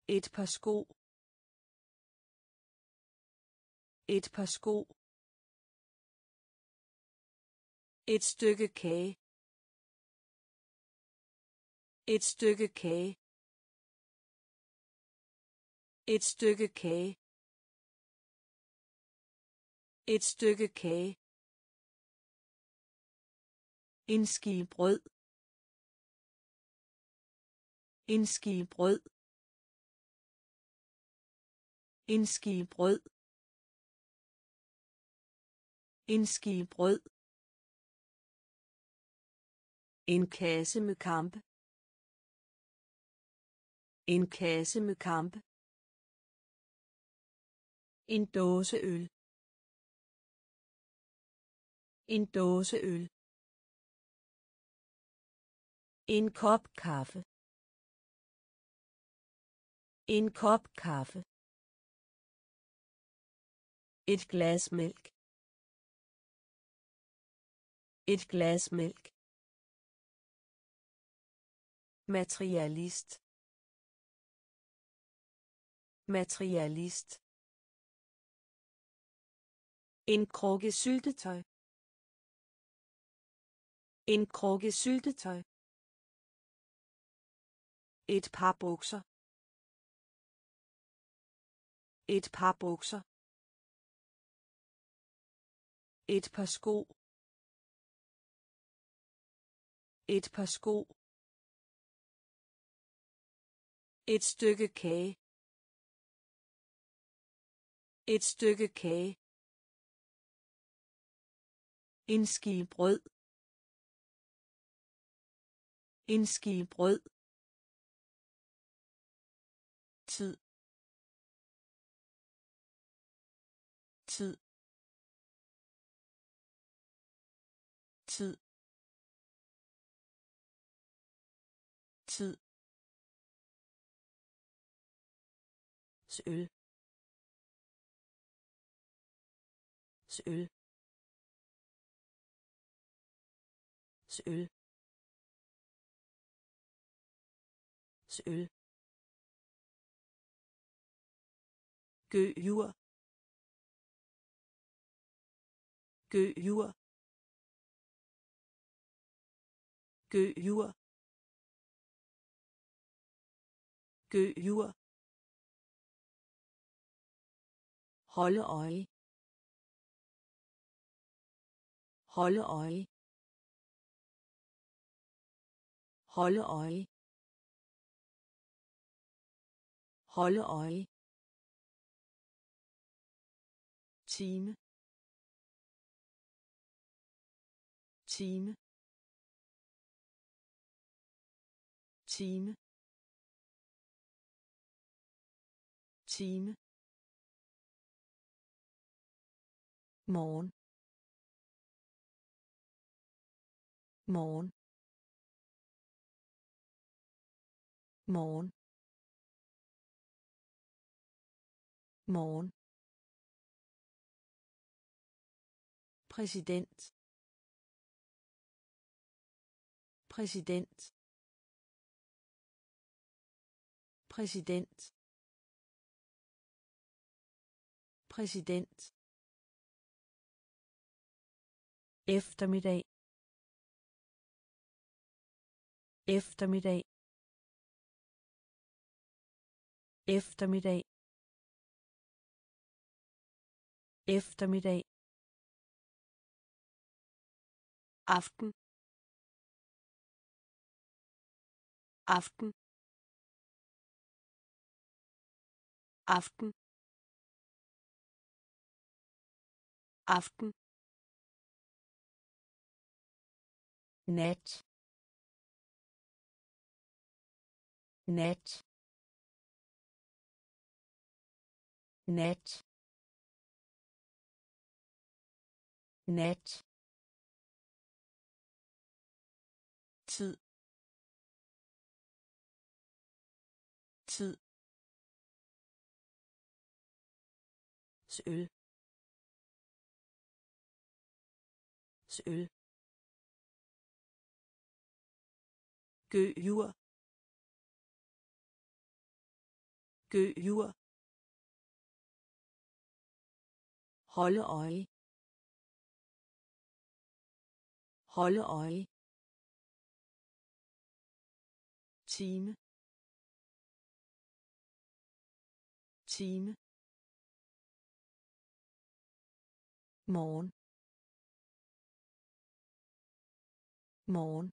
Et par sko. Et par sko. Et stykke kage. Et stykke kage. Et stykke kage. Et stykke kage. En ski brød. En ski brød. En ski brød. En ski brød. En kasse med kamp. En kasse med kamp. En dåse øl. En dåse øl. En kop kaffe. En kop kaffe. Et glas mælk. Et glas mælk. Materialist. Materialist. En krukke syltetøj. En krukke syltetøj. Et par bukser. Et par bukser. Et par sko. Et par sko. Et stykke kage. Et stykke kage. En ski brød. En ski brød. tid tid tid tid Søl. Søl. Søl. Søl. Gøjur. Gøjur. Gøjur. Gøjur. Holde øje. Holde øje. Holde øje. Holde øje. time time time time morgen. Morgen. Morgen. Morgen. Præsident. Præsident. Præsident. Præsident. Eftermiddag. Eftermiddag. Eftermiddag. Eftermiddag. Aften. Aften. Aften. Aften nat. Nat. Nat. Nat. Tid. Tid. Søl. Søl. Gøjur. Gøjur. Holde øje. Holde øje. time time morgen morgen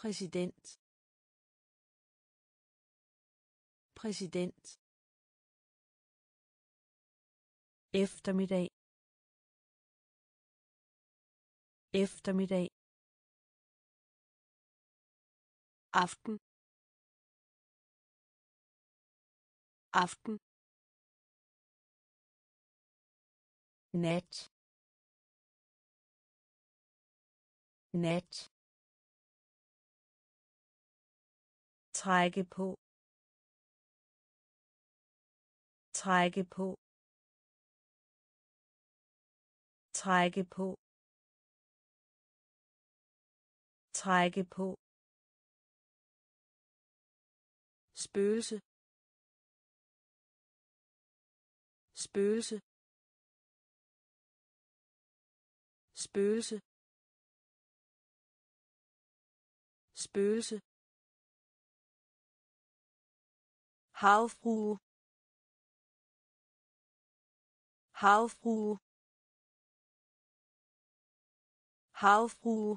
præsident. Præsident. Eftermiddag. Eftermiddag. Aften. Aften. Nat. Nat. Trække på. Trække på. Trække på. Trække på. Spøgelse. Spøgelse. Spøgelse. Spøgelse. Havfrue havfrue havfrue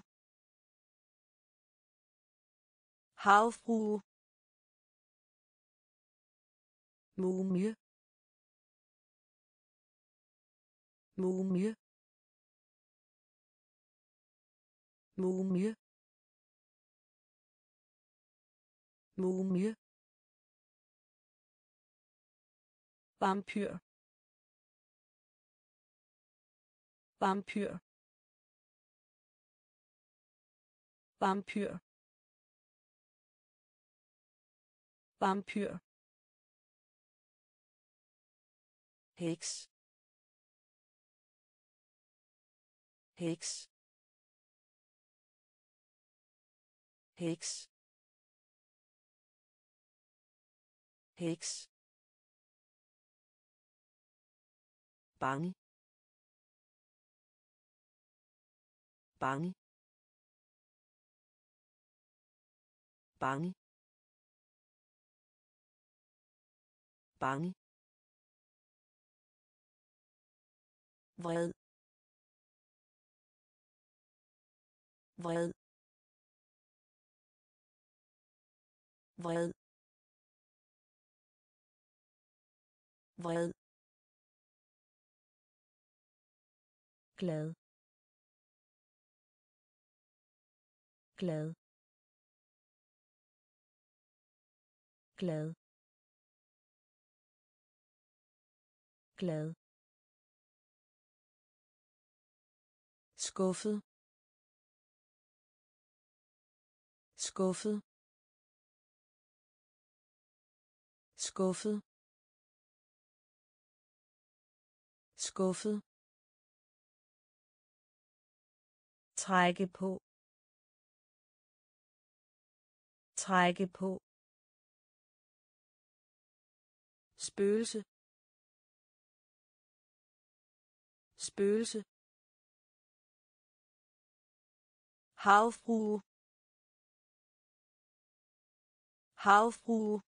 havfrue mumie mumie mumie mumie vampyr. Vampyr. Vampyr. Vampyr. Heks. Heks. Heks. Heks bange. Bange. Bange. Bange. Vred. Vred. Vred. Vred. Glad. Glad. Glad. Glad. Skuffet. Skuffet. Skuffet. Skuffet. Trække på. Trække på. Spøgelse. Spøgelse. Havfrue. Havfrue.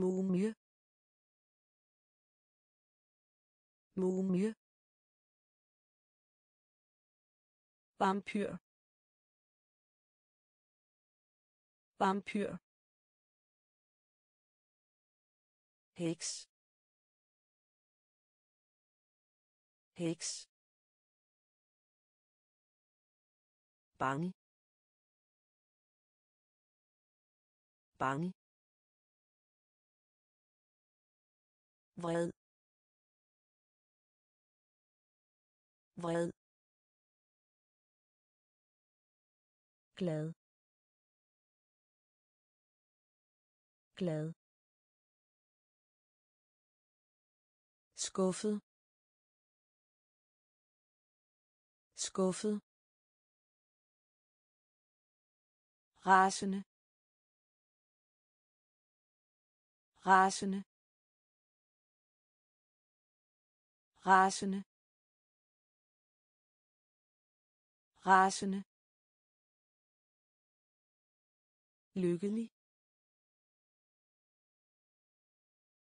Mumie mumie vampyr. Vampyr. Heks. Heks. Bange. Bange. Vred. Vred. Glad. Glad. Skuffet. Skuffet. Rasende. Rasende. Rasende. Rasende. Lykkelig.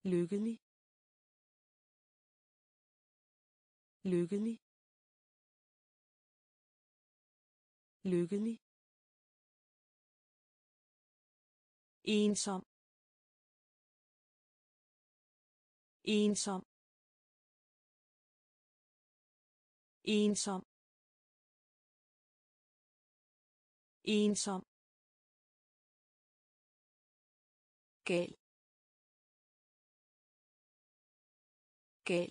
Lykkelig. Lykkelig. Lykkelig. Ensom. Ensom. Ensom. Ensom. Gal gal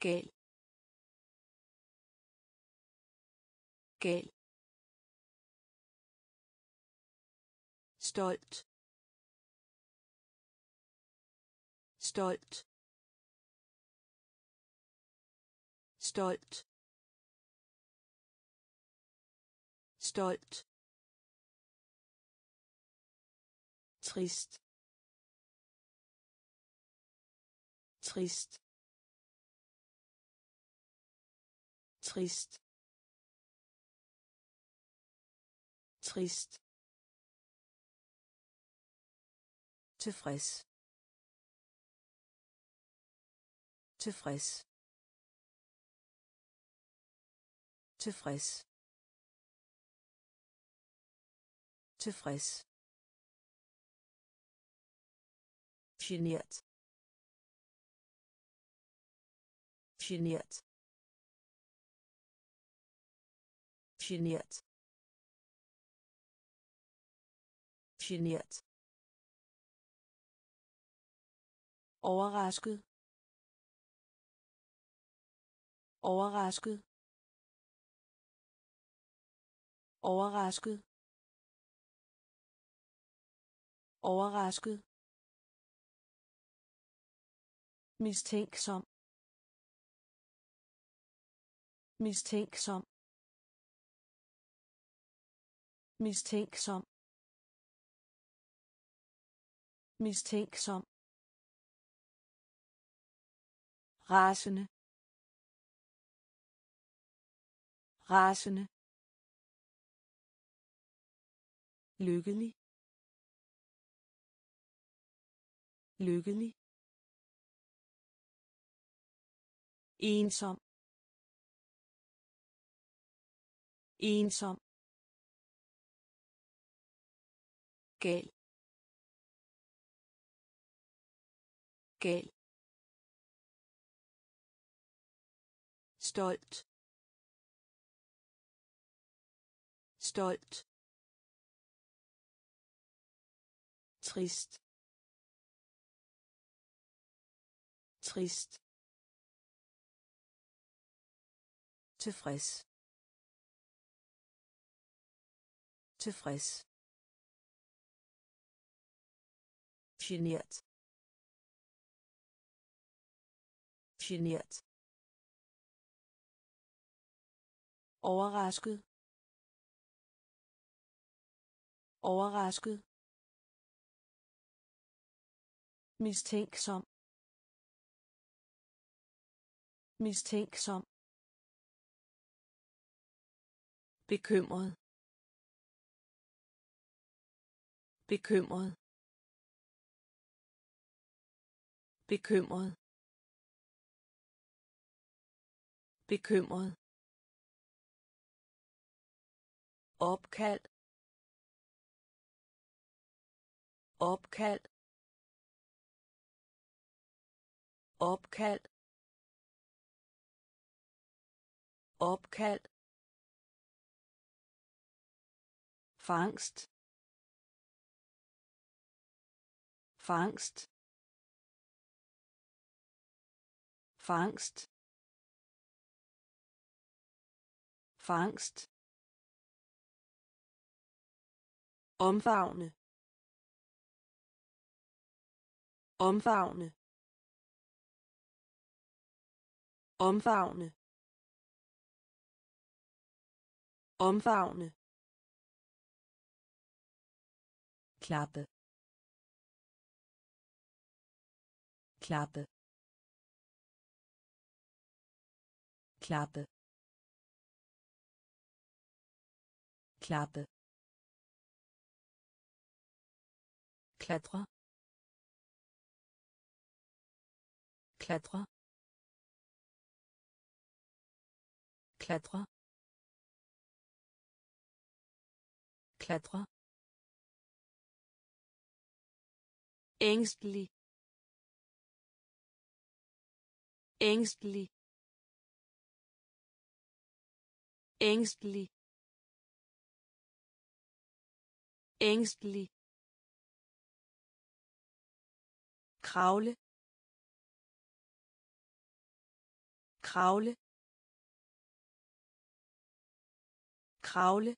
gal gal stolt. Stolt. Stolt. Stolt trist. Trist. Trist. Trist. Tilfreds. Tilfreds. Tilfreds. Tilfreds. Genert genert genert genert overrasket. Overrasket. Overrasket. Overrasket. Mistænksom. Mistænksom. Mistænksom. Mistænksom. Rasende. Rasende. Lykkelig. Lykkelig. Ensom. Ensom. Gal gal stolt. Stolt. Trist. Trist. Tilfreds. Tilfreds. Genert. Genert. Overrasket. Overrasket. Mistænksom. Mistænksom. Bekymret. Bekymret. Bekymret. Bekymret. Opkald. Opkald. Opkald. Opkald. Fangst. Fangst. Fangst. Fangst. Omfavne. Omfavne. Omfavne. Omfavne. Klappe. Klappe. Klappe. Klappe. Clatois. Clatois. Clatois. Clatois. Ængstelig ængstelig ængstelig ængstelig kravle. Kravle. Kravle.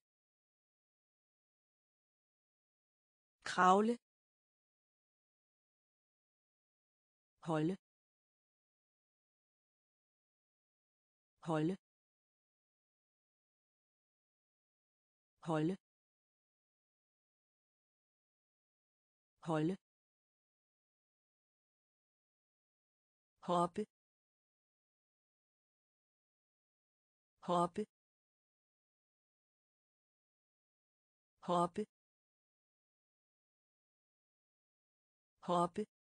Kravle. Holde holde holde holde hoppe hoppe hoppe hoppe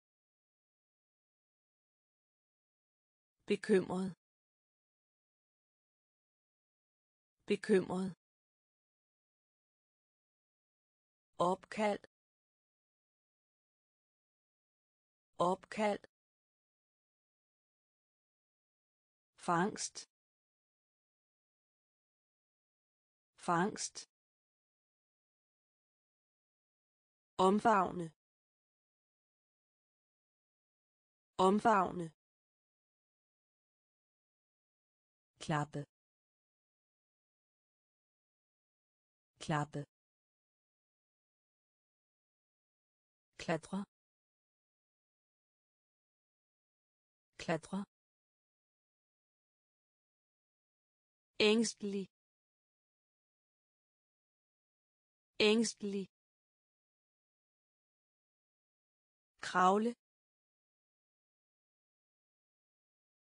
bekymret. Bekymret. Opkald. Opkald. Fangst. Fangst. Omfavne. Omfavne. Klappe. Klappe. Klatre. Klatre. Ængstelig. Ængstelig. Kravle.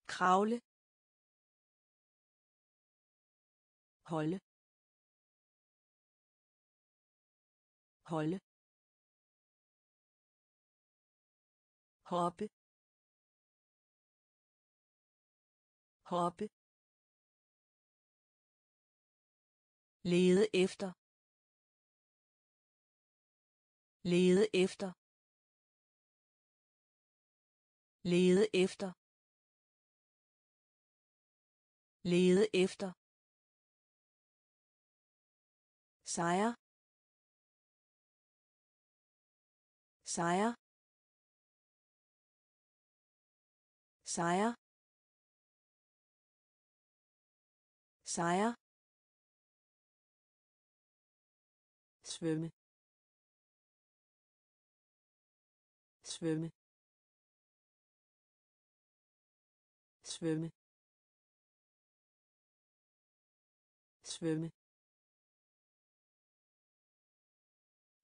Kravle holde. Holde. Hoppe. Hoppe. Lede efter. Lede efter. Lede efter. Lede efter. Sejr. Sejr. Sejr. Sejr. Svømme. Svømme. Svømme. Svømme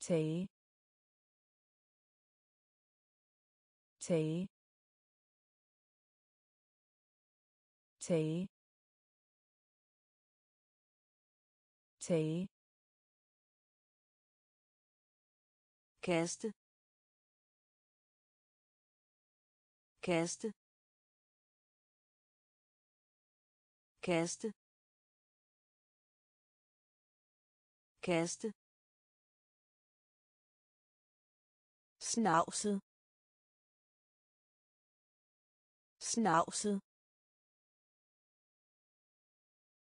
tage tage tage tage kaste. Kaste. Kaste. Kaste snavset. Snavset.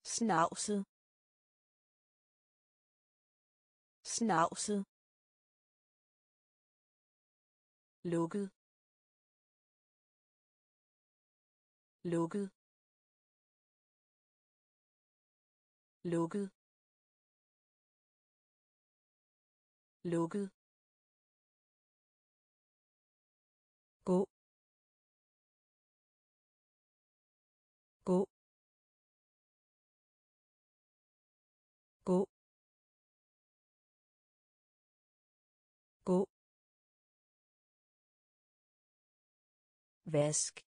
Snavset. Snavset. Lukket. Lukket. Lukket. Lukket. Gå gå gå gå vask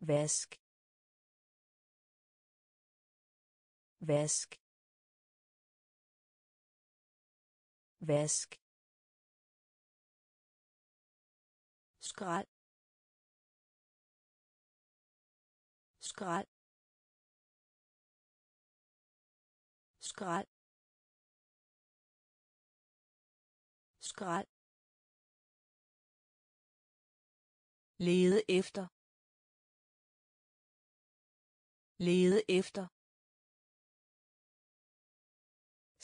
vask vask vask skrald. Skrald. Skrald. Skrald. Lede efter. Lede efter.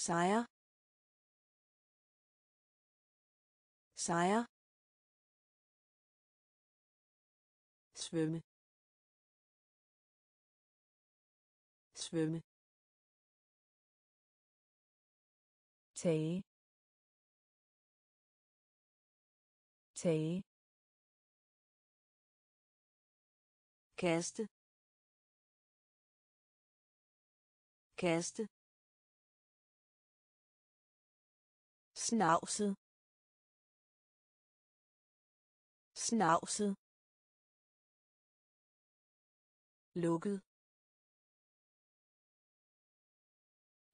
Sejr sejr svømme. Svømme. Tage. Tage. Kaste. Kaste. Snavset. Snavset lukket.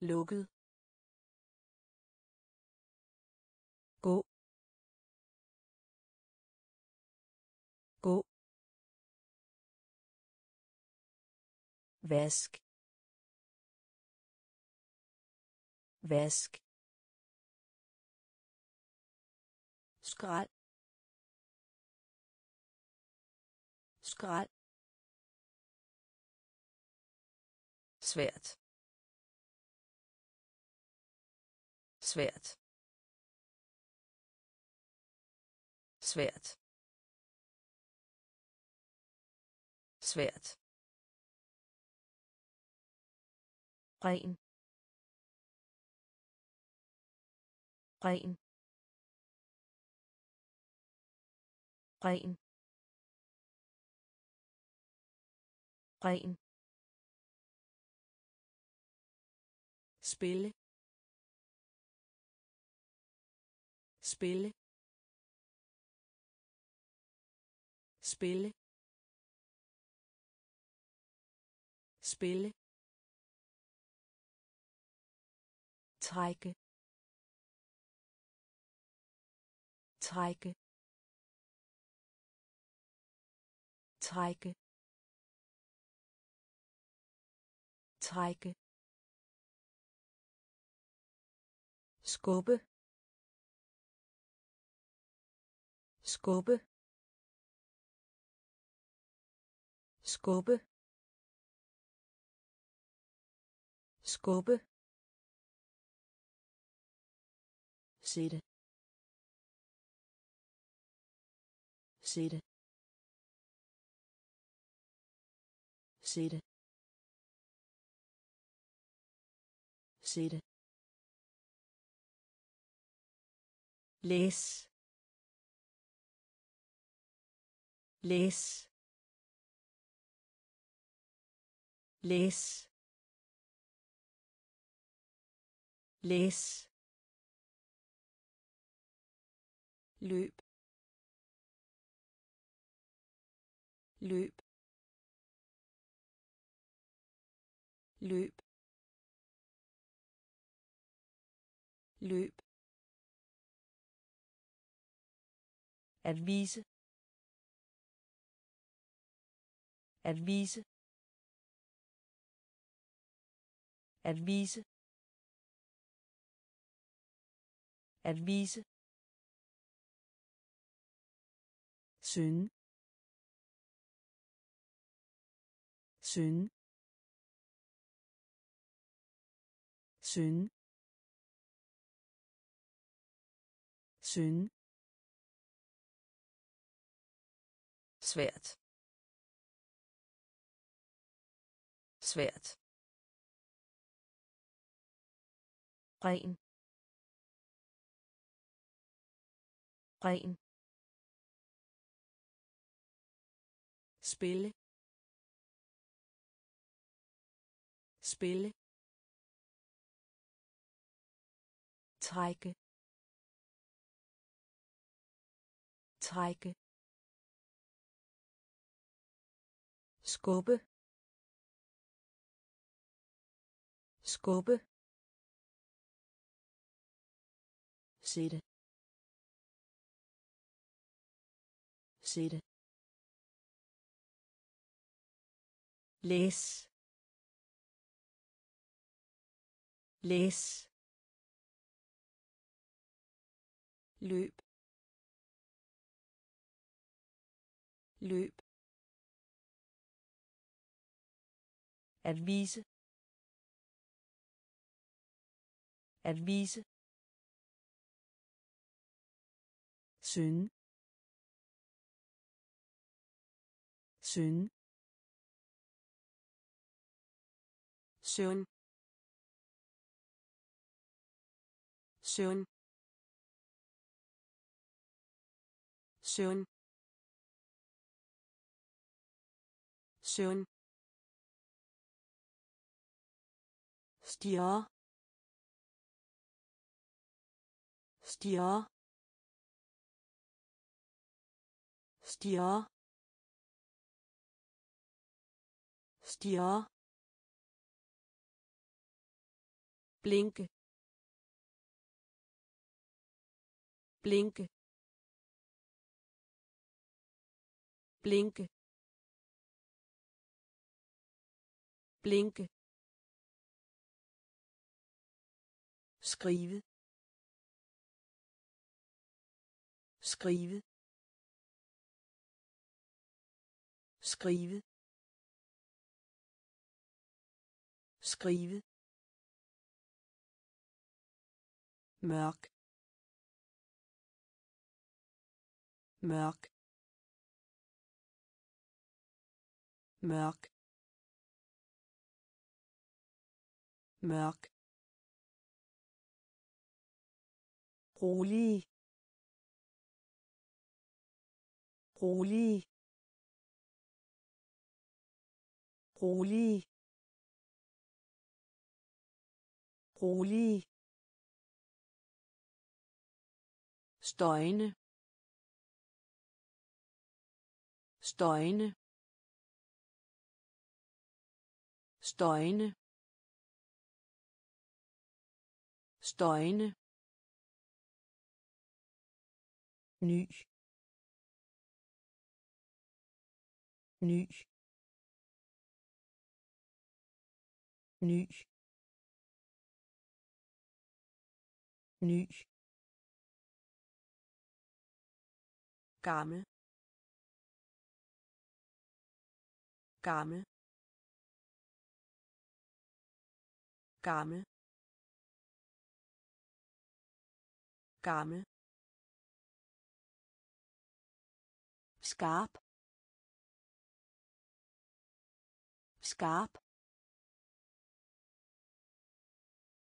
Lukket. Gå. Gå. Vask. Vask. Skrald. Skrald. Svært. Svært. Svært. Svært. Ren. Ren. Ren. Ren. Spille spille spille spille trække trække trække trække. Skubbe skubbe skubbe skubbe sætte sætte sætte sætte læs læs læs læs løb løb løb løb at vise. At vise. At vise. At vise. Synge synge synge synge svært. Svært. Ren. Ren. Spille. Spille. Trække. Trække. Skubbe. Skubbe. Sætte. Sætte. Læs. Læs. Løb. Løb. At vise. At vise. Synge synge søvn søvn søvn søvn stiger stiger stiger stiger blinke blinke blinke blinke skrive. Skrive. Skrive. Skrive. Mørk. Mørk. Mørk. Mørk. Rolig. Rolig. Rolig. Rolig. Støjne støjne støjne støjne ny ny ny ny gammel. Gammel. Gammel. Gammel skarp skarp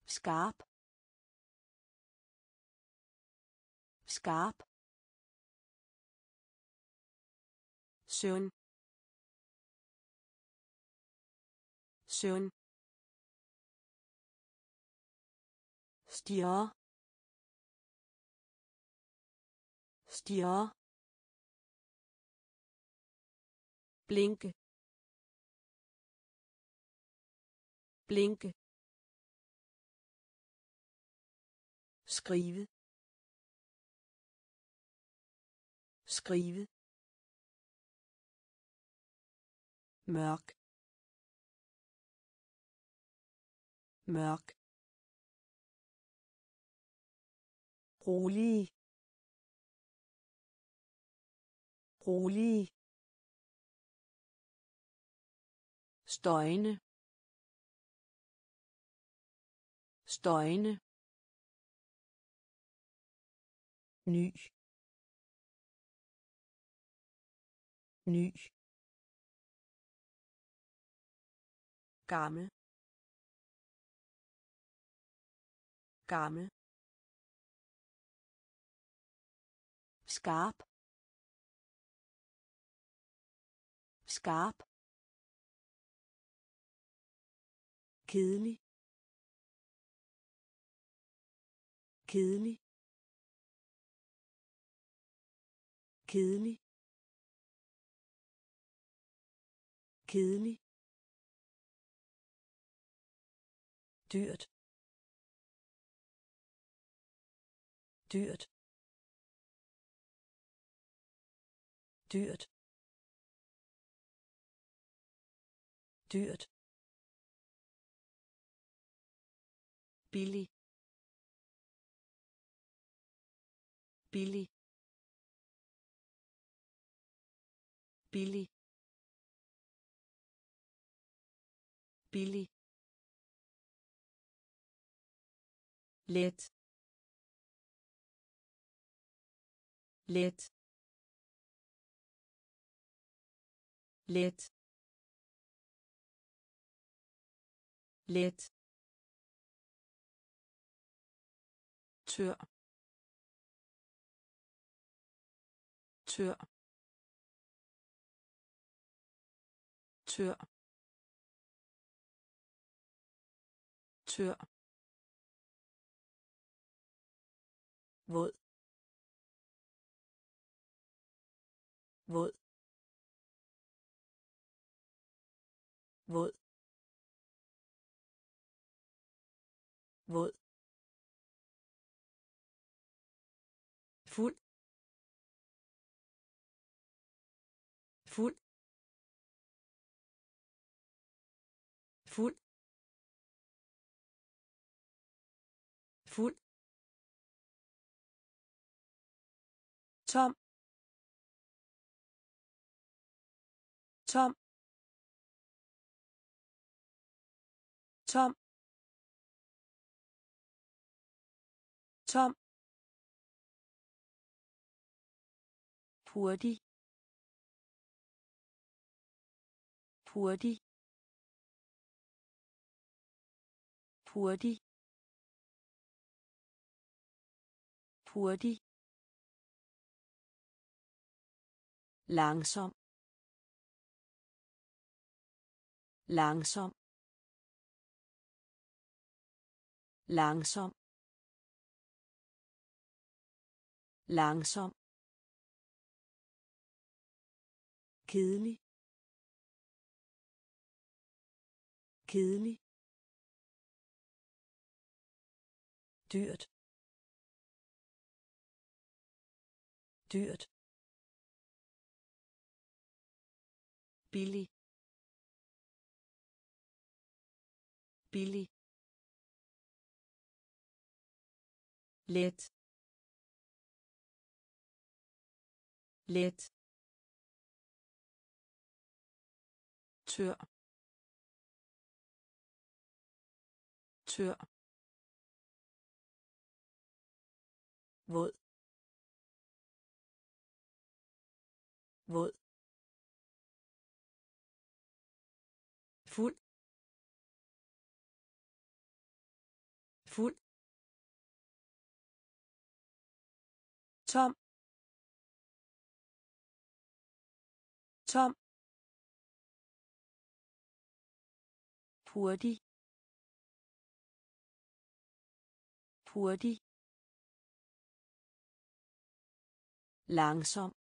skarp skarp søvn søvn stiger stiger blinke. Blinke. Skrive. Skrive. Mørk. Mørk. Rolig. Rolig. Støjne. Støjne. Ny. Ny. Gammel. Gammel. Skarp. Skarp kedelig. Kedelig. Kedelig. Kedelig. Dyrt. Dyrt. Dyrt. Dyrt. Billig. Billig. Billig. Billig. Let. Let. Let. Let tør. Tør. Tør. Tør. Våd. Våd. Våd. Våd. Fuld. Fuld. Fuld. Fuld. Tom. Tom. Tom. Tom. Hurtig. Hurtig. Hurtig. Hurtig. Langsom. Langsom. Langsom. Langsom. Kedelig. Kedelig. Dyrt. Dyrt. Billig. Billig. Let. Let. Tør. Tør. Våd. Våd. Fuld. Fuld. Tom. Tom. Hurtig. Hurtig. Langsom.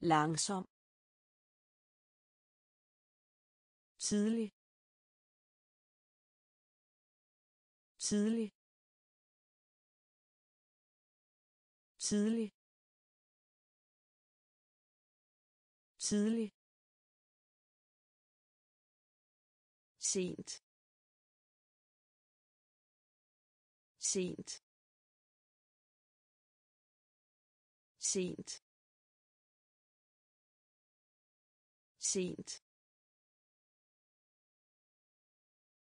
Langsom. Tidlig. Tidlig. Tidlig. Tidlig. Sent. Sent. Sent. Sent.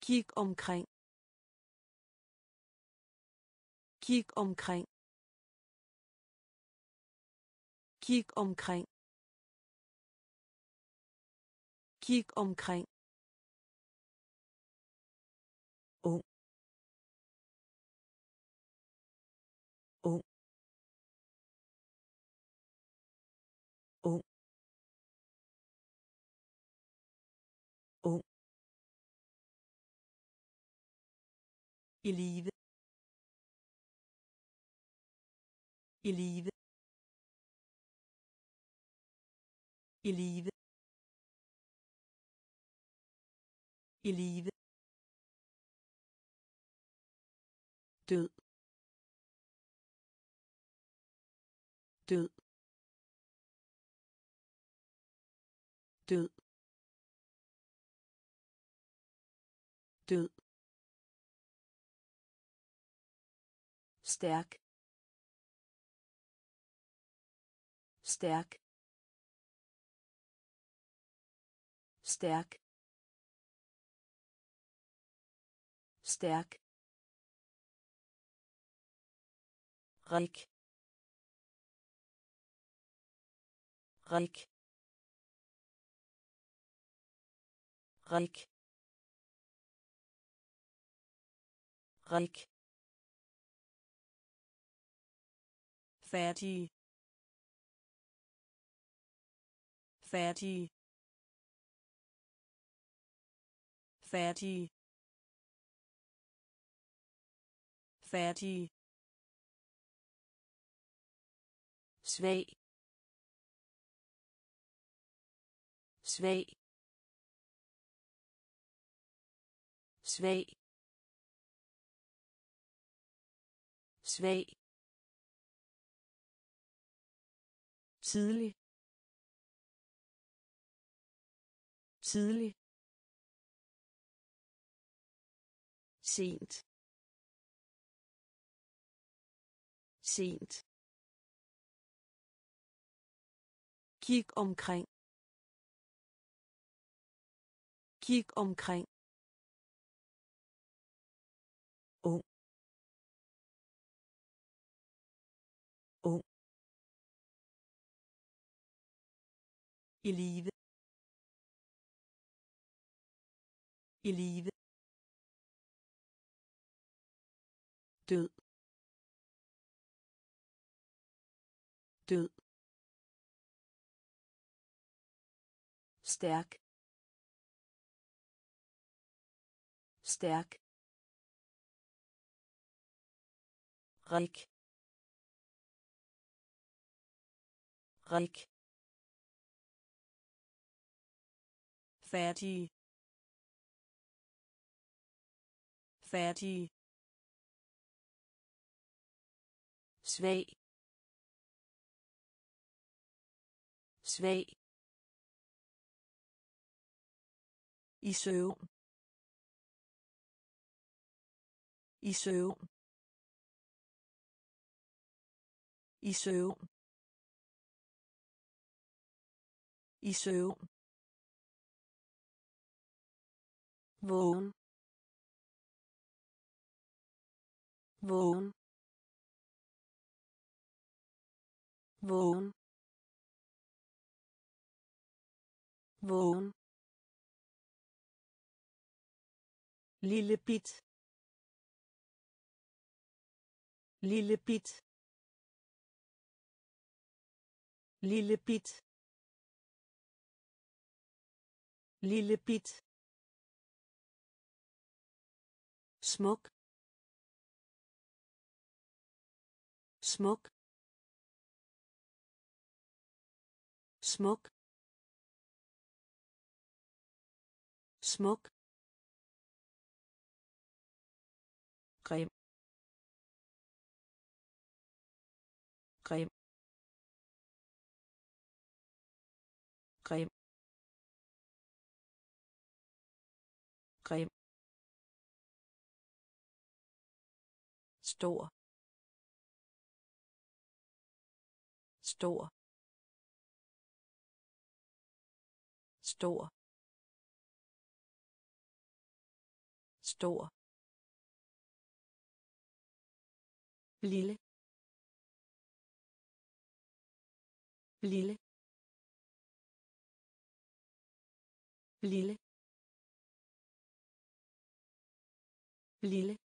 Kig omkring. Kig omkring. Kig omkring. Kig omkring. I live. I live. I live. I live. Død. Død. Død. Død. Stærk stærk stærk stærk rik rik rik rik færdig. Færdig. Færdig. Færdig. Svag. Svag. Svag. Svag. Tidlig tidlig sent sent Kig omkring. Kig omkring. I live. I live. død. Død. Stærk. Stærk. Rik. Rik. Færdig. Færdig. Svag. Svag. I søvn. I søvn. I søvn. I søvn. Vågen vågen vågen vågen lille bit lille bit smuk smuk smuk smuk grim grim grim grim stor. Stor. Stor. Stor. Lille. Lille. Lille. Lille.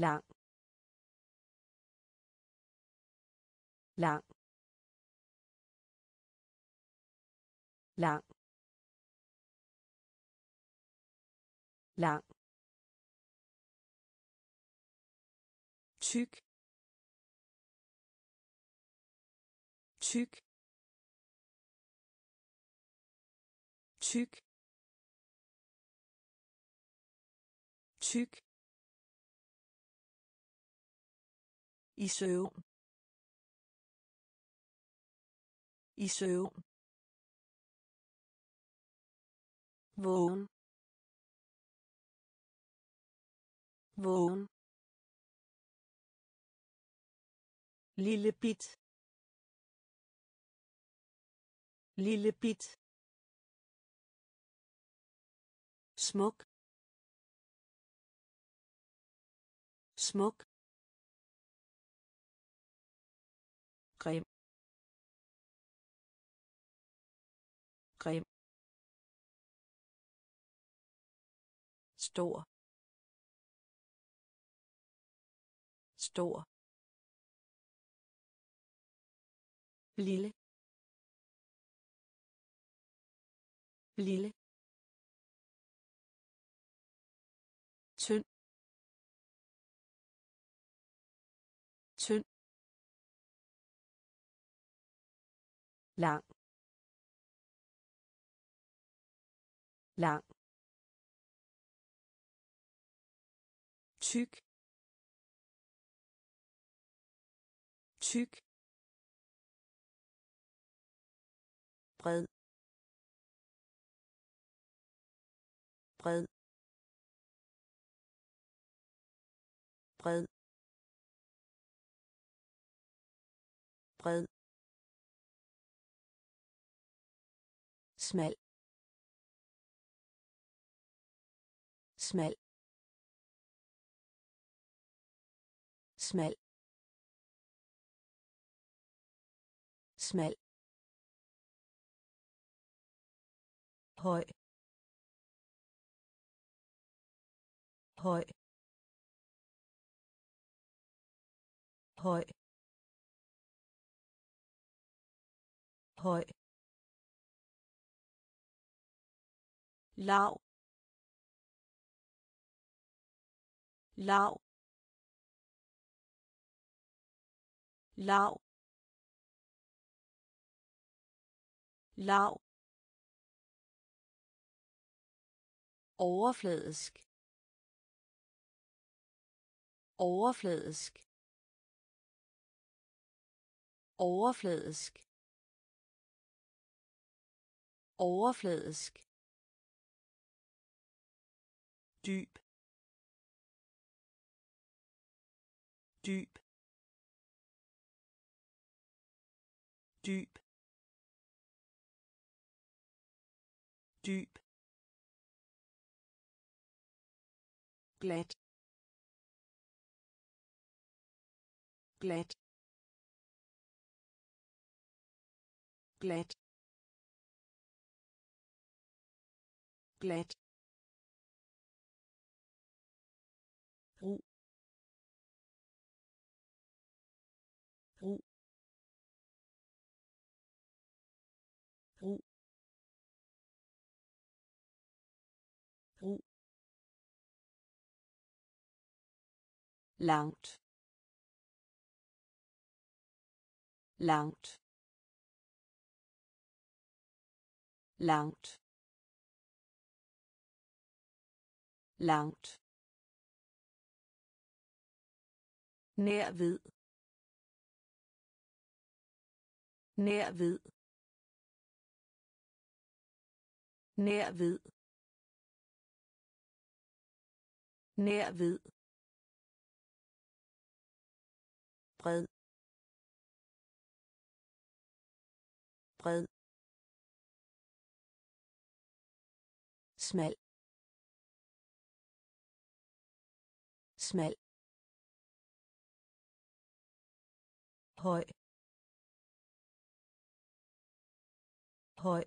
Lang lang lang lang tyk. Tyk. Tyk. Tyk i søvn. I søvn. Vågen. Vågen. Lille bit. Lille bit. Smuk. Smuk. Grim grim stor. Stor. Lille. Lille. Lang. Lang. Tyk. Tyk. Bred. Bred. Bred. Bred. Smal. Smal. Smal. Smal. Høj. Høj. Høj. Høj. Lav. Lav. Lav. Lav. Overfladisk. Overfladisk. Overfladisk. Overfladisk dyb. Dyb. Dyb. Dyb. Glat. Glat. Glat. Glat. Langt. Langt. Langt. Langt. Nær ved. Nær ved. Nær ved. Nær ved. Bred. Bred. Smal. Smal. Høj. Høj.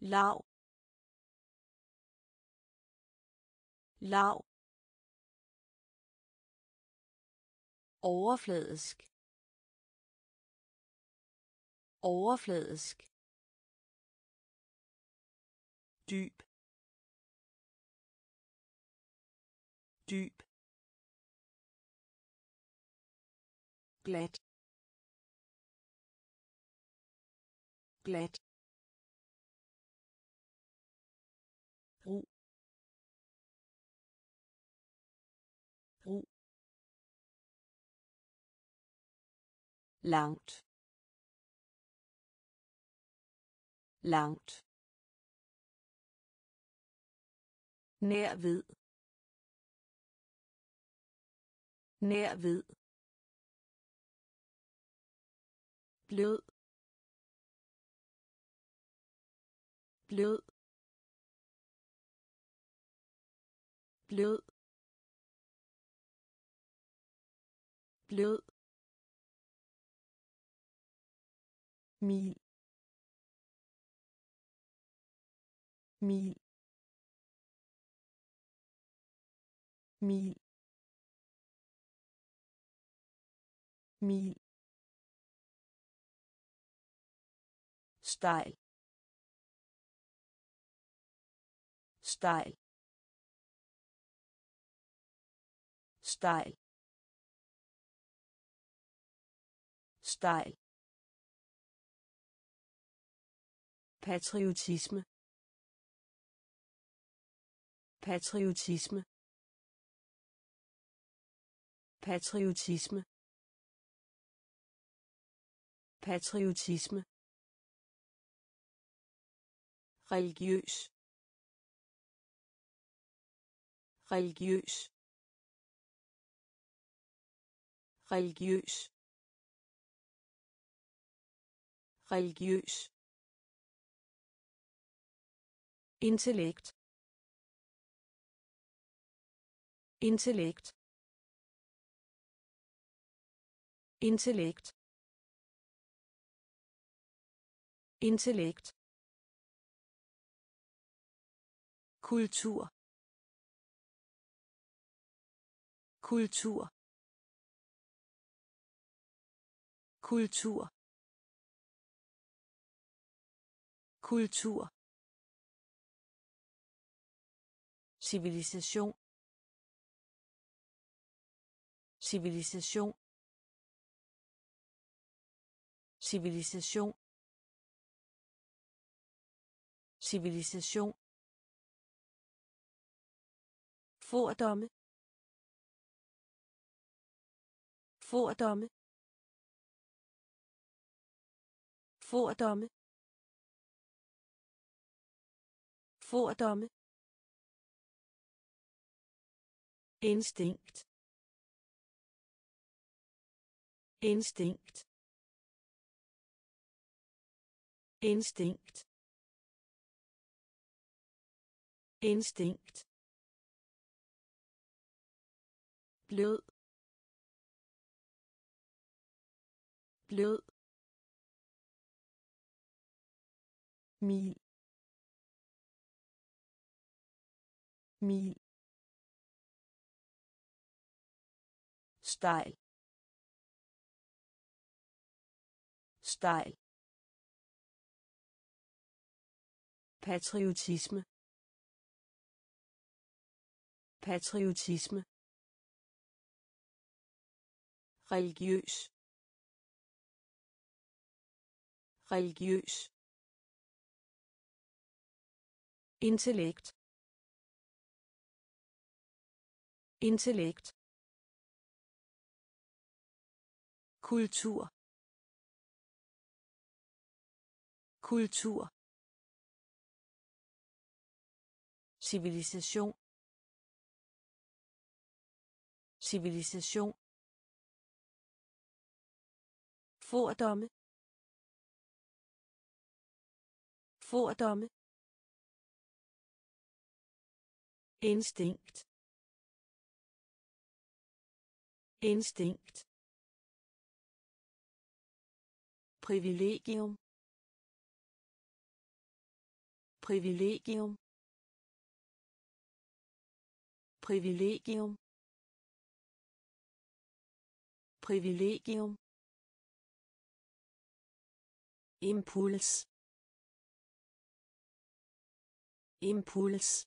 Lav. Lav. Overfladisk. Overfladisk. Dyb. Dyb. Glat. Glat. Langt. Langt. Nær ved. Nær ved. Blød. Blød. Blød. Blød. Mil. Mil. Mil. Mil. Stejl. Stejl. Stejl. Stejl. Patriotisme. Patriotisme. Patriotisme. Patriotisme. Religiøs. Religiøs. Religiøs. Religiøs. Intellekt. Intellekt. Intellekt. Intellekt. Kultur. Kultur. Kultur. Kultur. Civilisation. Civilisation. Civilisation. Civilisation. Fordomme. Fordomme. Fordomme. Fordomme. Instinkt. Instinkt. Instinkt. Instinkt. Blød. Blød. Mil. Mil. Stejl. Stejl. Patriotisme. Patriotisme. Religiøs. Religiøs. Intellekt. Intellekt. Kultur. Kultur. Civilisation. Civilisation. Fordomme. Fordomme. Instinkt. Instinkt. Privilegium privilegium privilegium privilegium impuls impuls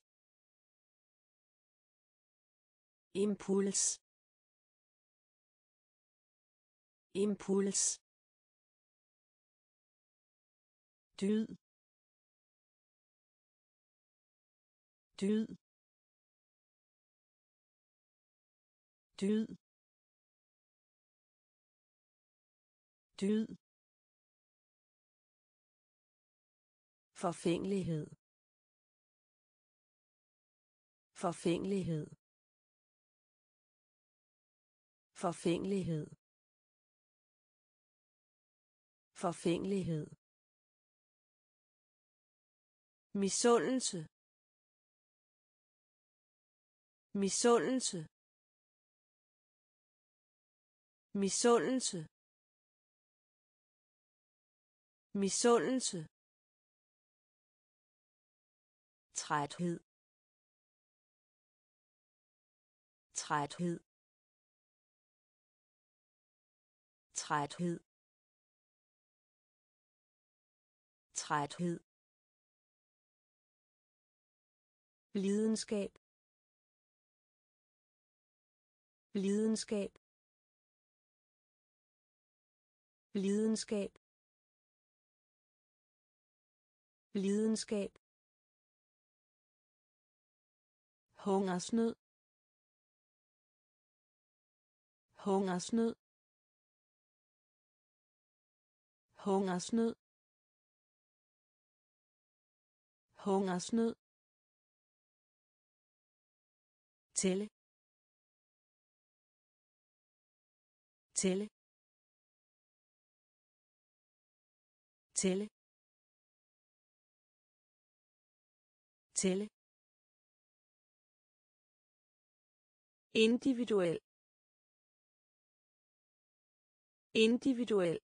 impuls impuls dyd dyd dyd dyd forfængelighed. Forfængelighed. Forfængelighed. Forfængelighed misundelse. Misundelse. Misundelse. Misundelse. Træthed. Træthed. Træthed. Træthed. Lidenskab. Lidenskab. Lidenskab. Lidenskab. Hungersnød. Hungersnød. Hungersnød. Hungersnød. Tælle. Tælle. Tælle. Tælle. Individuel. Individuel.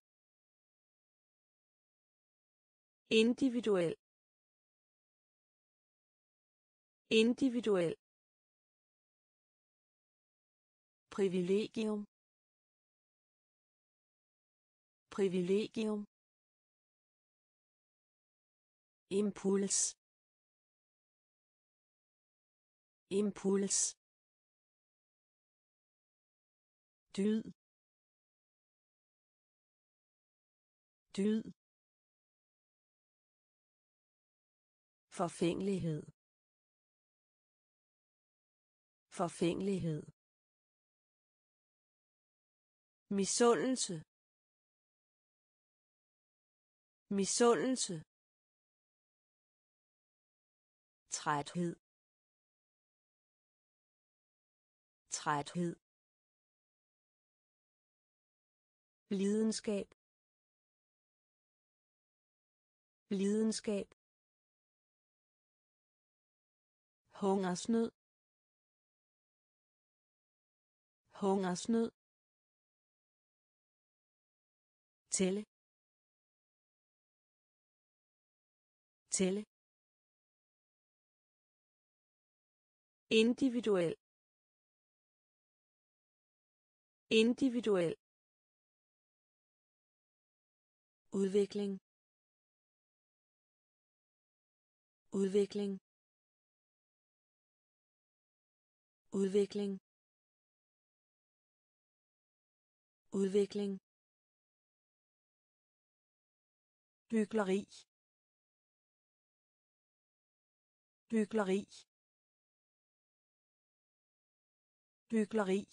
Individuel. Individuel. Privilegium. Privilegium. Impuls. Impuls. Dyd. Dyd. Forfængelighed. Forfængelighed misundelse. Misundelse. Træthed. Træthed. Lidenskab. Lidenskab. Hungersnød. Hungersnød. Tælle. Tælle. Individuel. Individuel. Udvikling. Udvikling. Udvikling. Udvikling. Hykleri hykleri hykleri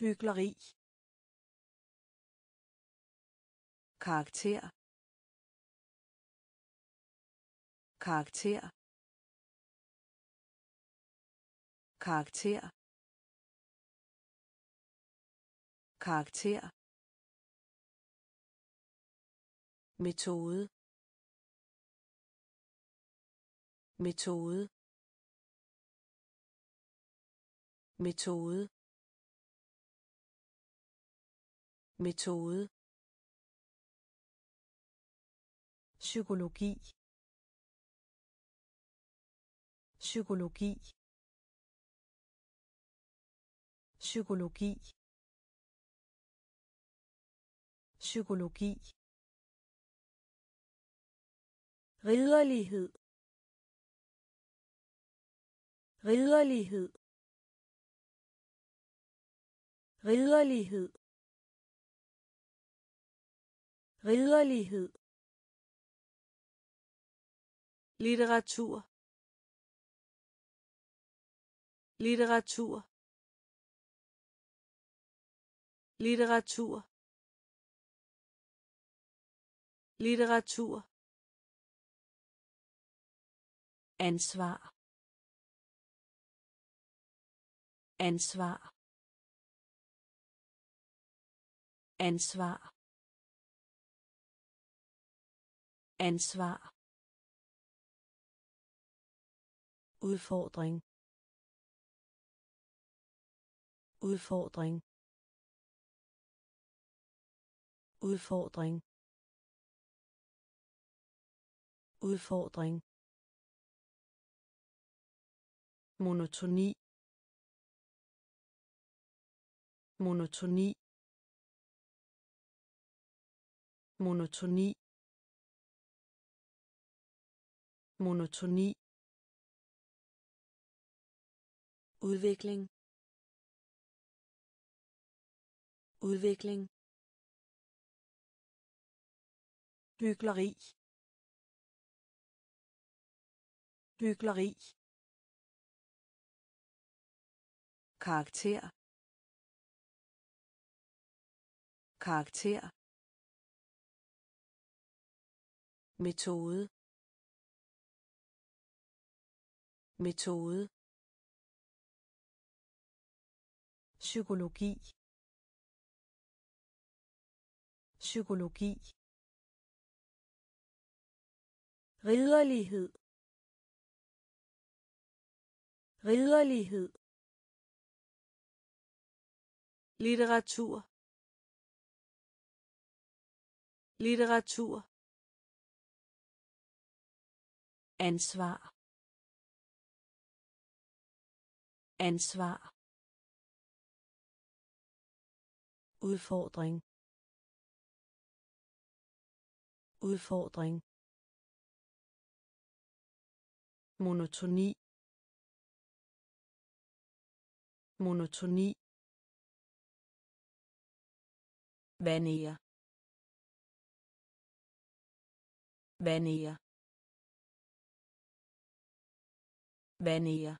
hykleri karakter. Karakter. Karakter. Karakter. Metode. Metode. Metode. Metode. Psykologi. Psykologi. Psykologi. Psykologi ridderlighed. Ridderlighed. Ridderlighed. Ridderlighed. Litteratur. Litteratur. Litteratur. Litteratur. Ansvar. Ansvar. Ansvar. Ansvar. Udfordring. Udfordring. Udfordring. Udfordring. Monotoni. Monotoni. Monotoni. Monotoni. Udvikling. Udvikling. Hykleri. Hykleri karakter. Karakter. Metode. Metode. Psykologi. Psykologi. Ridderlighed. Ridderlighed litteratur. Litteratur. Ansvar. Ansvar. Udfordring. Udfordring. Monotoni. Monotoni. Vanere vanere vanere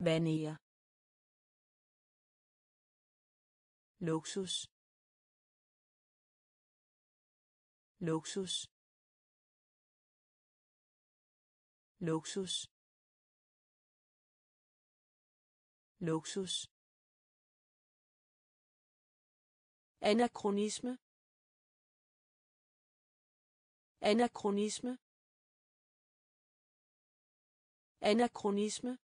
vanere luksus luksus luksus luksus anachronisme. Anachronisme. Anachronisme.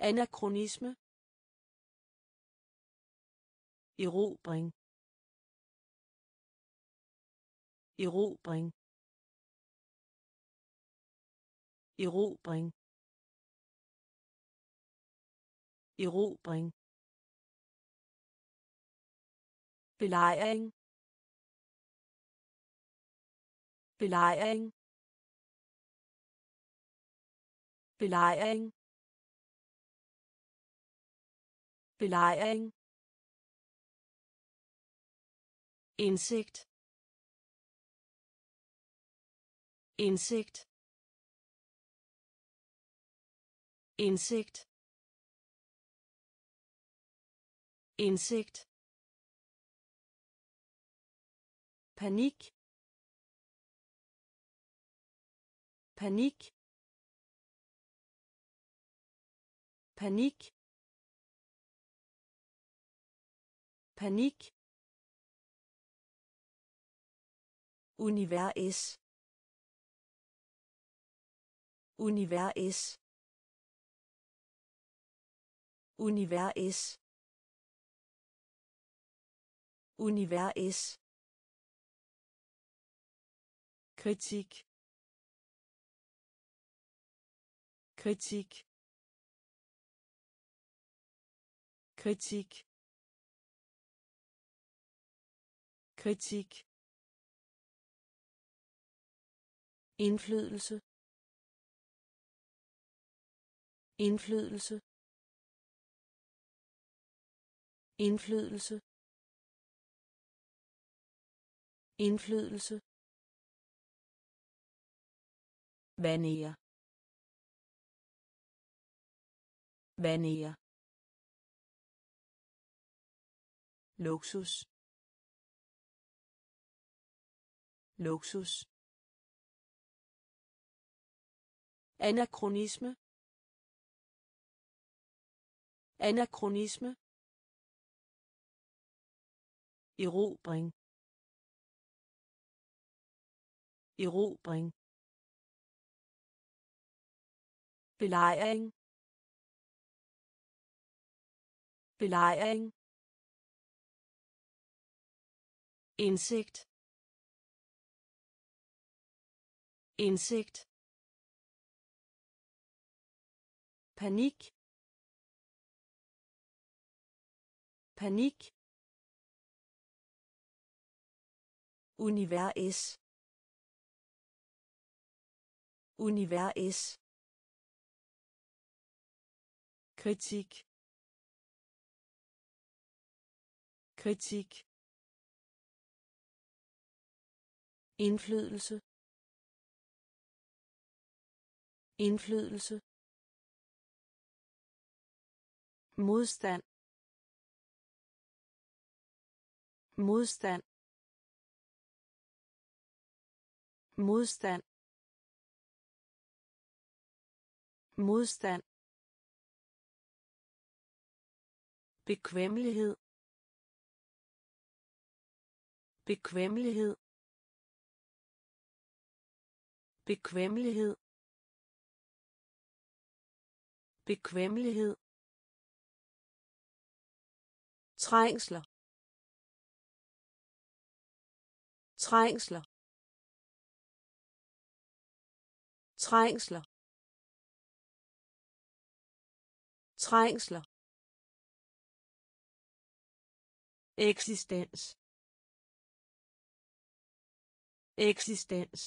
Anachronisme. Erobring. Erobring. Erobring. Erobring. Belejring. Belejring. Belejring. Belejring. Indsigt. Indsigt. Indsigt. Indsigt. Panik. Panik. Panik. Panik. Univers. Univers. Univers. Univers kritik. Kritik. Kritik. Kritik. Indflydelse. Indflydelse. Indflydelse. Indflydelse. Vanere vanere luksus. Luksus. Anachronisme. Anachronisme. Erobring. Erobring. Belejring. Belejring. Indsigt. Indsigt. Panik. Panik. Univers univers kritik. Kritik. Indflydelse. Indflydelse. Modstand. Modstand. Modstand. Modstand. Bekvemmelighed. Bekvemmelighed. Bekvemmelighed. Bekvemmelighed. Trængsler. Trængsler. Trængsler. Trængsler. Eksistens eksistens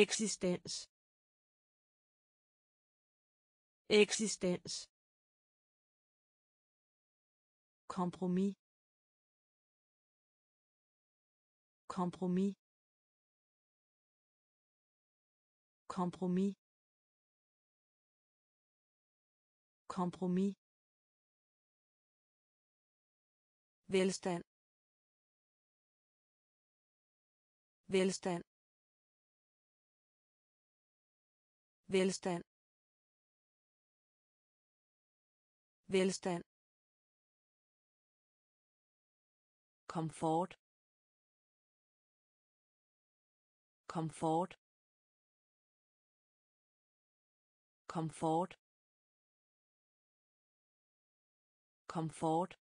eksistens eksistens kompromis kompromis kompromis kompromis velstand. Velstand. Velstand. Velstand. Komfort. Komfort. Komfort. Komfort.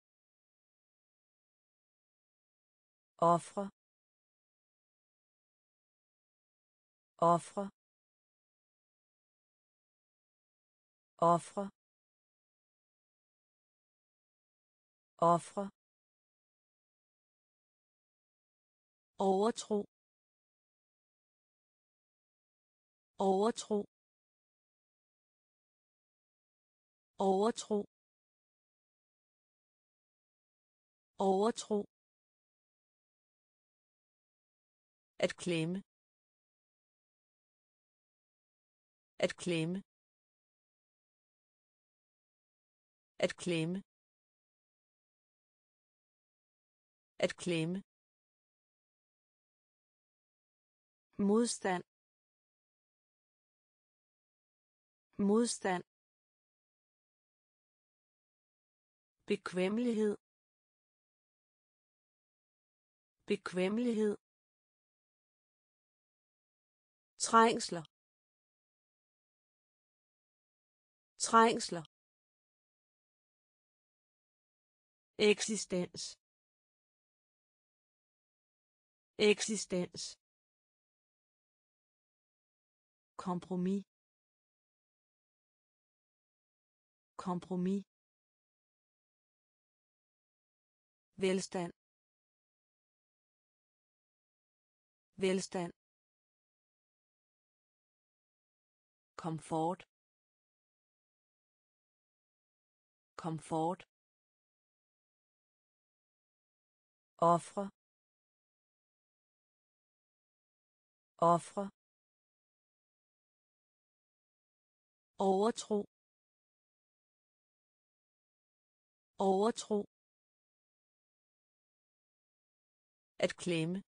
Offre offre offre offre overtro. Overtro. Overtro. Overtro. At klemme. At klemme. At klemme. At klemme. Modstand. Modstand. Bekvemmelighed. Bekvemmelighed trængsler. Trængsler. Eksistens. Eksistens. Kompromis. Kompromis. Velstand. Velstand. Komfort. Komfort. Offre offre overtro. Overtro. At klemme.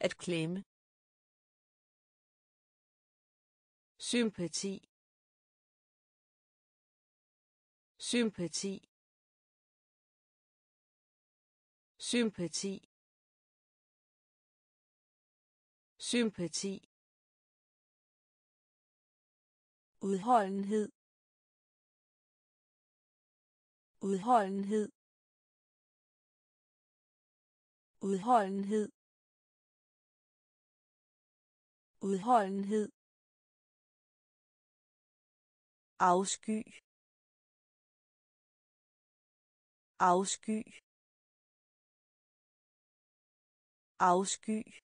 At klemme. Sympati. Sympati. Sympati. Sympati. Udholdenhed. Udholdenhed. Udholdenhed. Udholdenhed afsky. Afsky. Afsky.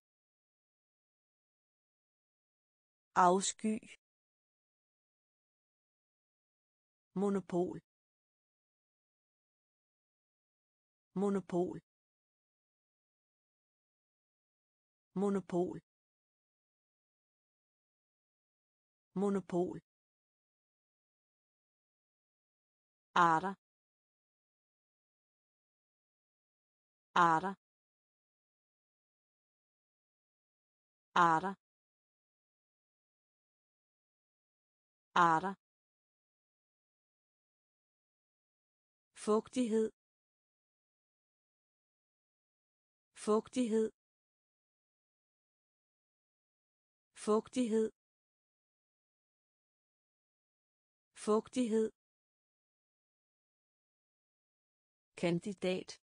Afsky. Monopol. Monopol. Monopol. Monopol. Arter arter arter arter fugtighed. Fugtighed. Fugtighed. Fugtighed. Kandidat.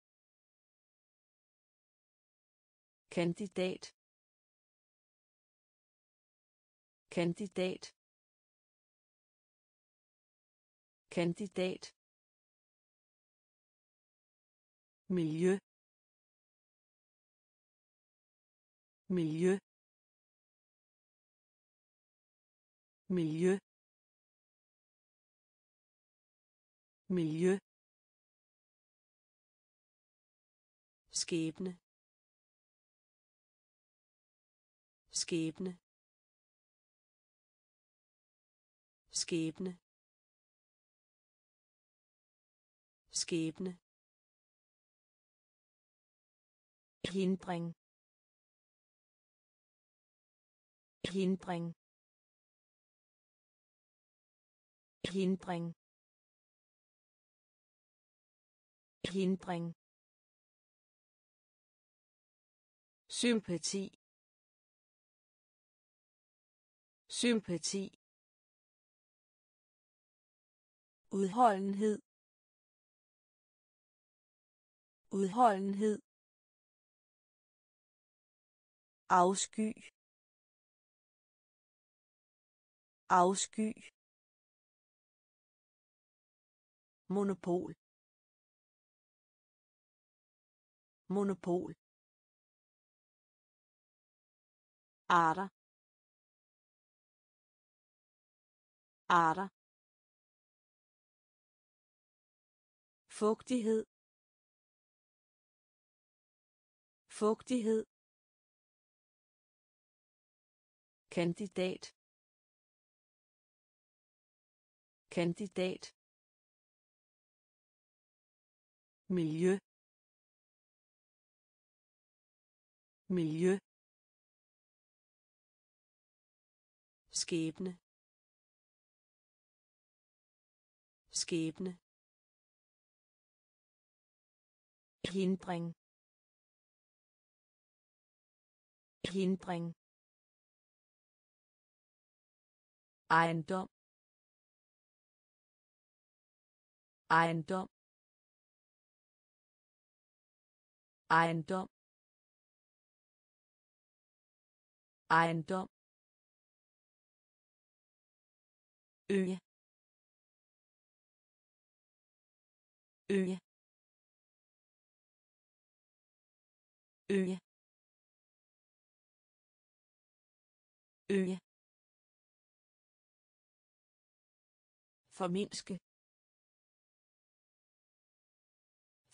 Kandidat. Kandidat. Kandidat. Miljø. Miljø. Miljø. Miljø. Skæbne. Skæbne. Skæbne. Skæbne. Hindring. Hindring. Hindring. Hindring sympati. Sympati. Udholdenhed. Udholdenhed. Afsky. Afsky. Monopol. Monopol. Arter. Arter. Fugtighed. Fugtighed. Kandidat. Kandidat. Miljø. Miljø. Skæbne. Skæbne. Hindring. Hindring. Ejendom. Ejendom. Ejendom. Ejendom øje øje øje øje Formindske.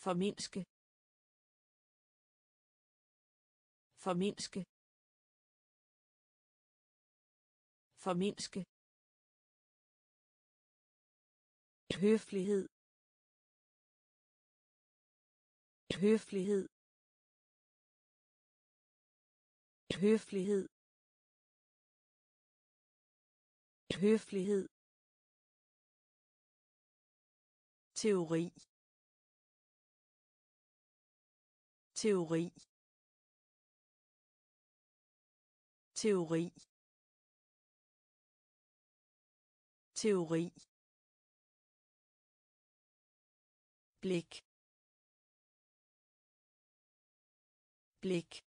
Formindske. Formindske. Formindske. Høflighed. Høflighed. Høflighed. Høflighed. Teori. Teori. Teori. Teori. Blik. Blik.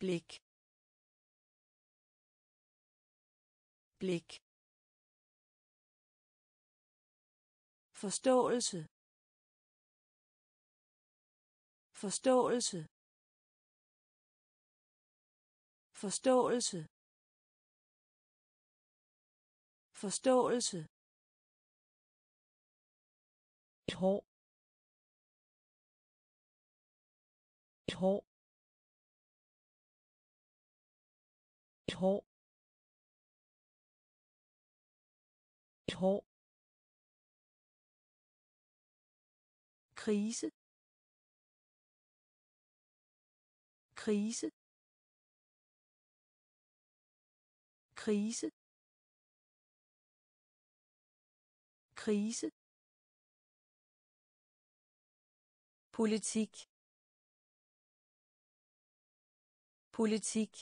Blik. Blik. Forståelse. Forståelse. Forståelse. Forståelse et hår. Et hår. Et hår. Et hår. Krise. Krise. Krise. Krise. Politik. Politik.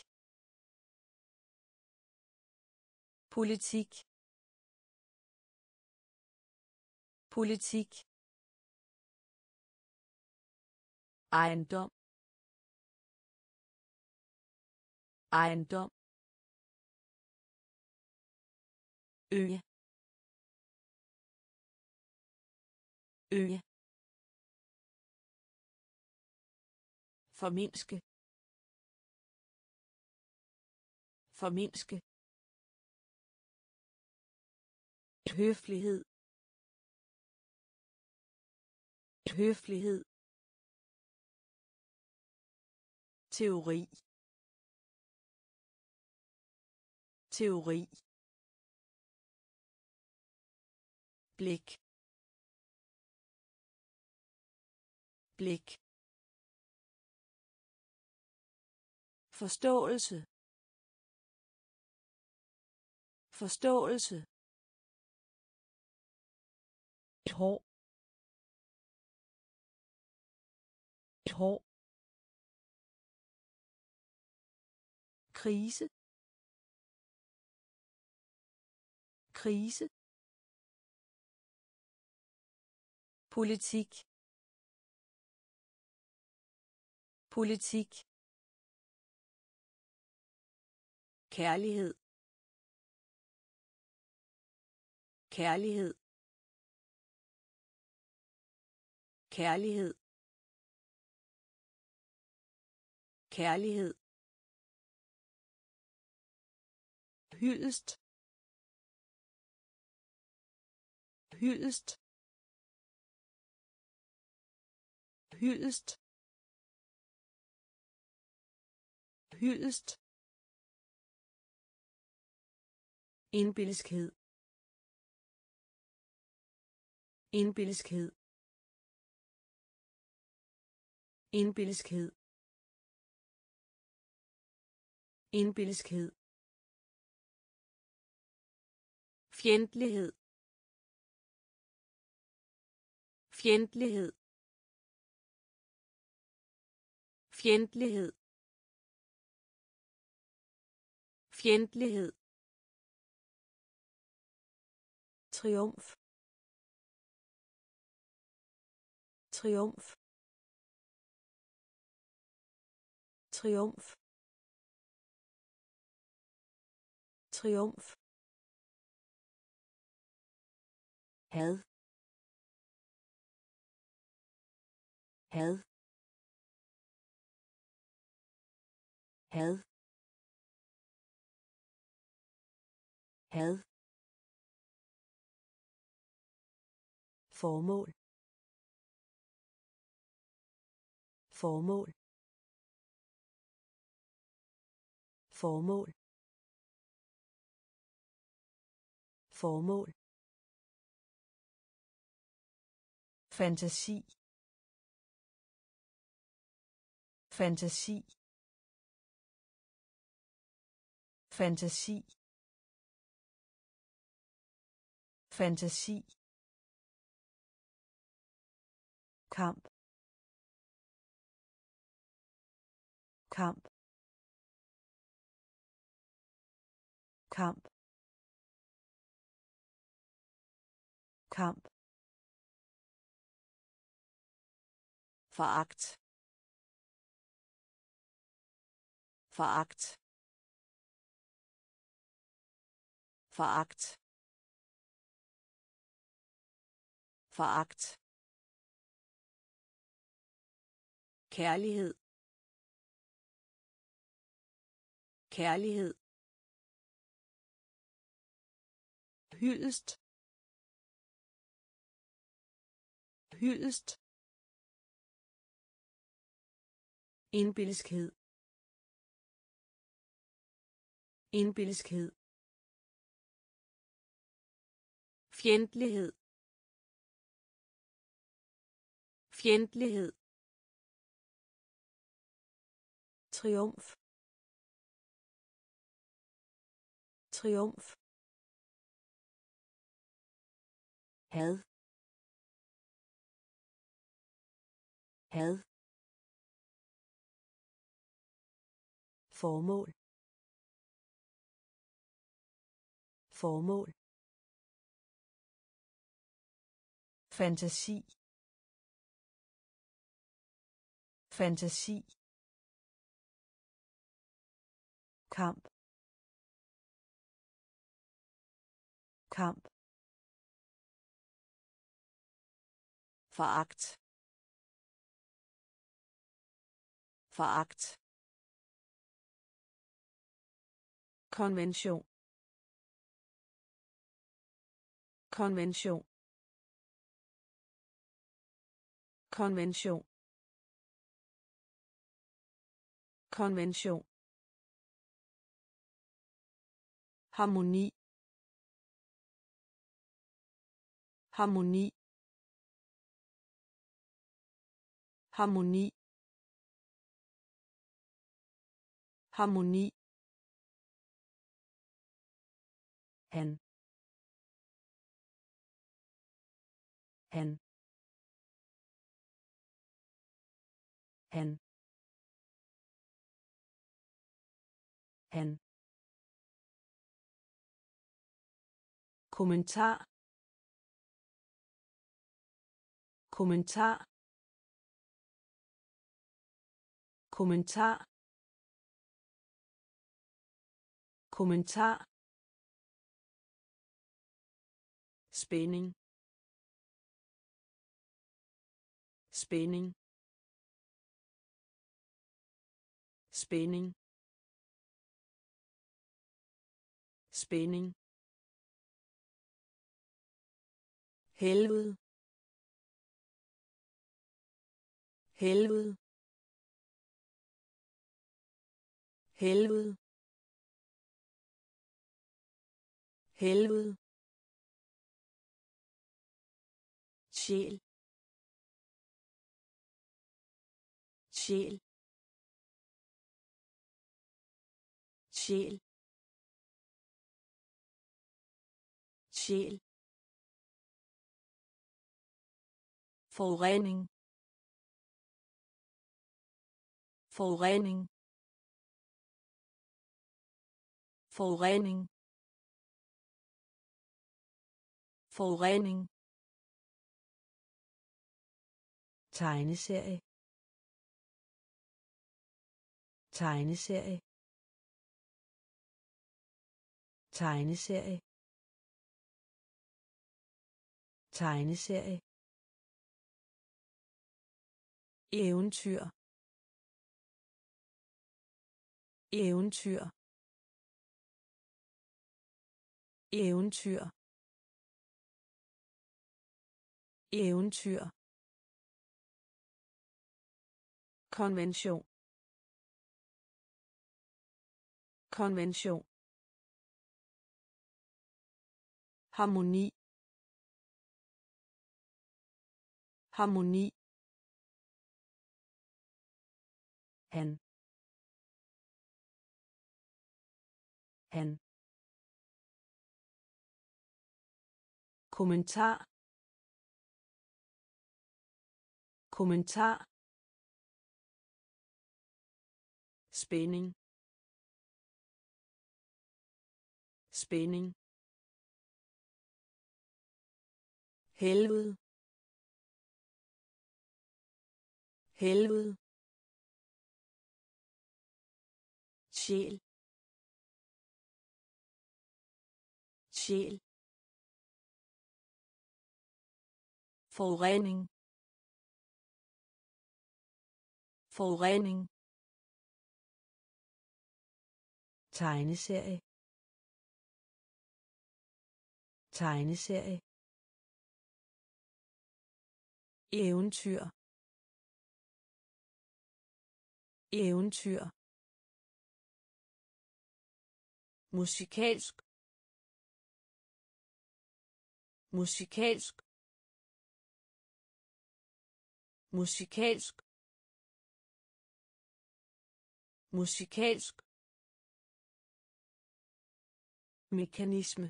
Politik. Politik. Ejendom. Ejendom. Øje øje Forminske. Forminske. Høflighed. Høflighed. Teori. Teori. blik blik forståelse. Forståelse. Et hår. Et hår. Krise. Krise. Politik. Politik kærlighed. Kærlighed. Kærlighed. Kærlighed. Hyldest. Hyldest. Hyldest. Hyldest. Indbilskhed indbilskhed indbilskhed indbilskhed fjendtlighed. Fjendtlighed. Fjendtlighed. Fjendtlighed. Triumf. Triumf. Triumf. Triumf. Had. Had. Had. Had. Formål. Formål. Formål. Formål. Fantasi. Fantasi. Fantasi. Fantasi. Kamp kamp kamp kamp Verakt. Verakt. Verakt. Verakt. Kærlighed. Kærlighed. hyldest. Hyldest. Indbilskhed indbilskhed fjendtlighed. Fjendtlighed. Triumf. Triumf. Had. Had. Formål. Formål. Fantasi. Fantasi. Kamp. Kamp. Foragt. Foragt. Konvention. Konvention. Konvention. Konvention. Harmoni harmoni harmoni harmoni han han han han kommentar kommentar kommentar kommentar. Spænding. Spænding. Spænding. Spænding. Helvede. Helvede. Helvede. Helvede. Sjæl. Sjæl. Sjæl. Sjæl. Forurening. Forurening. Forurening. Forurening. Tegneserie. Tegneserie. Tegneserie. Tegneserie. Eventyr. Eventyr. Eventyr. Eventyr. Konvention. Konvention. Harmoni. Harmoni. Han. Han. Kommentar. Kommentar. Spænding. Spænding. Helvede. Helvede. Sjæl. Sjæl. Forurening. Forurening. Tegneserie. Tegneserie. Eventyr. Eventyr. Musikalsk musikalsk musikalsk musikalsk. Mekanisme.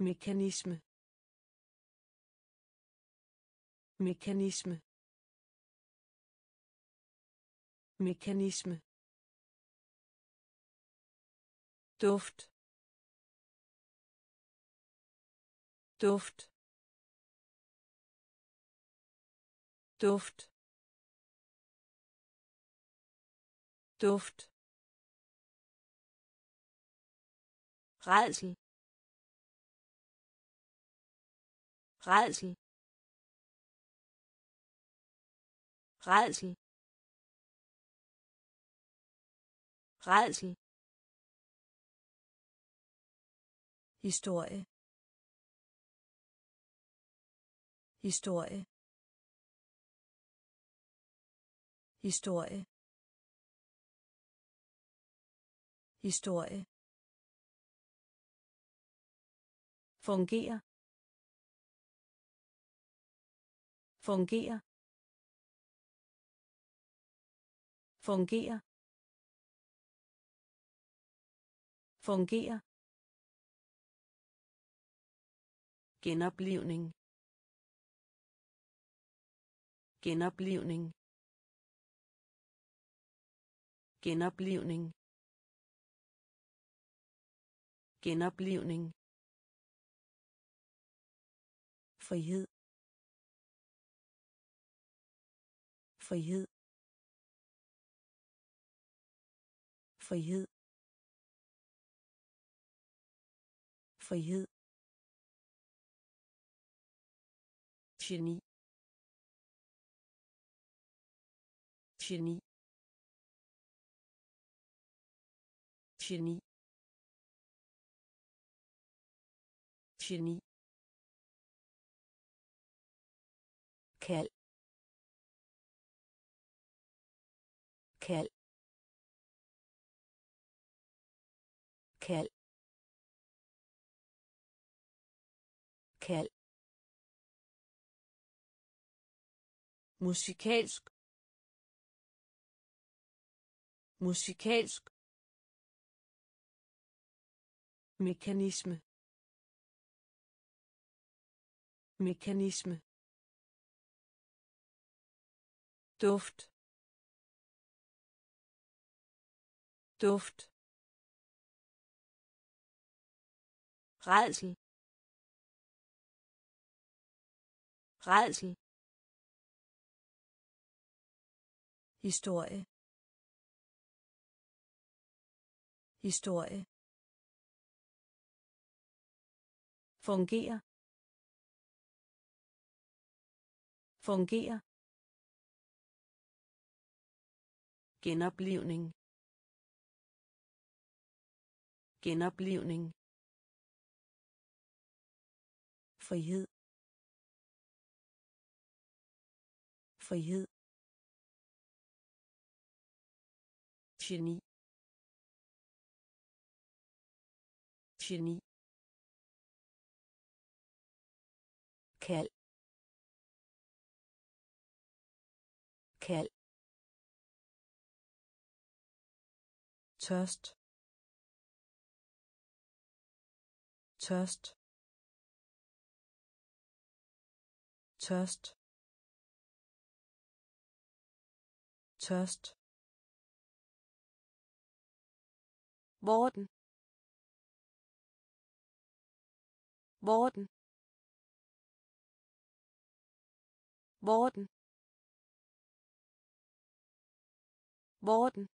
Mekanisme. Mekanisme. Mekanisme. Duft duft duft duft. Rædsel rædsel. Rædsel rædsel. Historie. Historie. Historie. Historie. Fungere fungere fungere fungere genoplivning. Genoplivning. Genoplivning. Genoplivning. Frihed. Frihed. Frihed. Frihed. Geni geni geni geni kald kald kald kald musikalsk musikalsk mekanisme mekanisme duft duft rædsel rædsel historie. Historie. Fungerer. Fungerer. Genoplivning. Genoplivning. Frihed. Frihed. Geni geni kald. Kald. Tørst. Tørst. Tørst. Tørst Borden. Borden. Borden. Borden.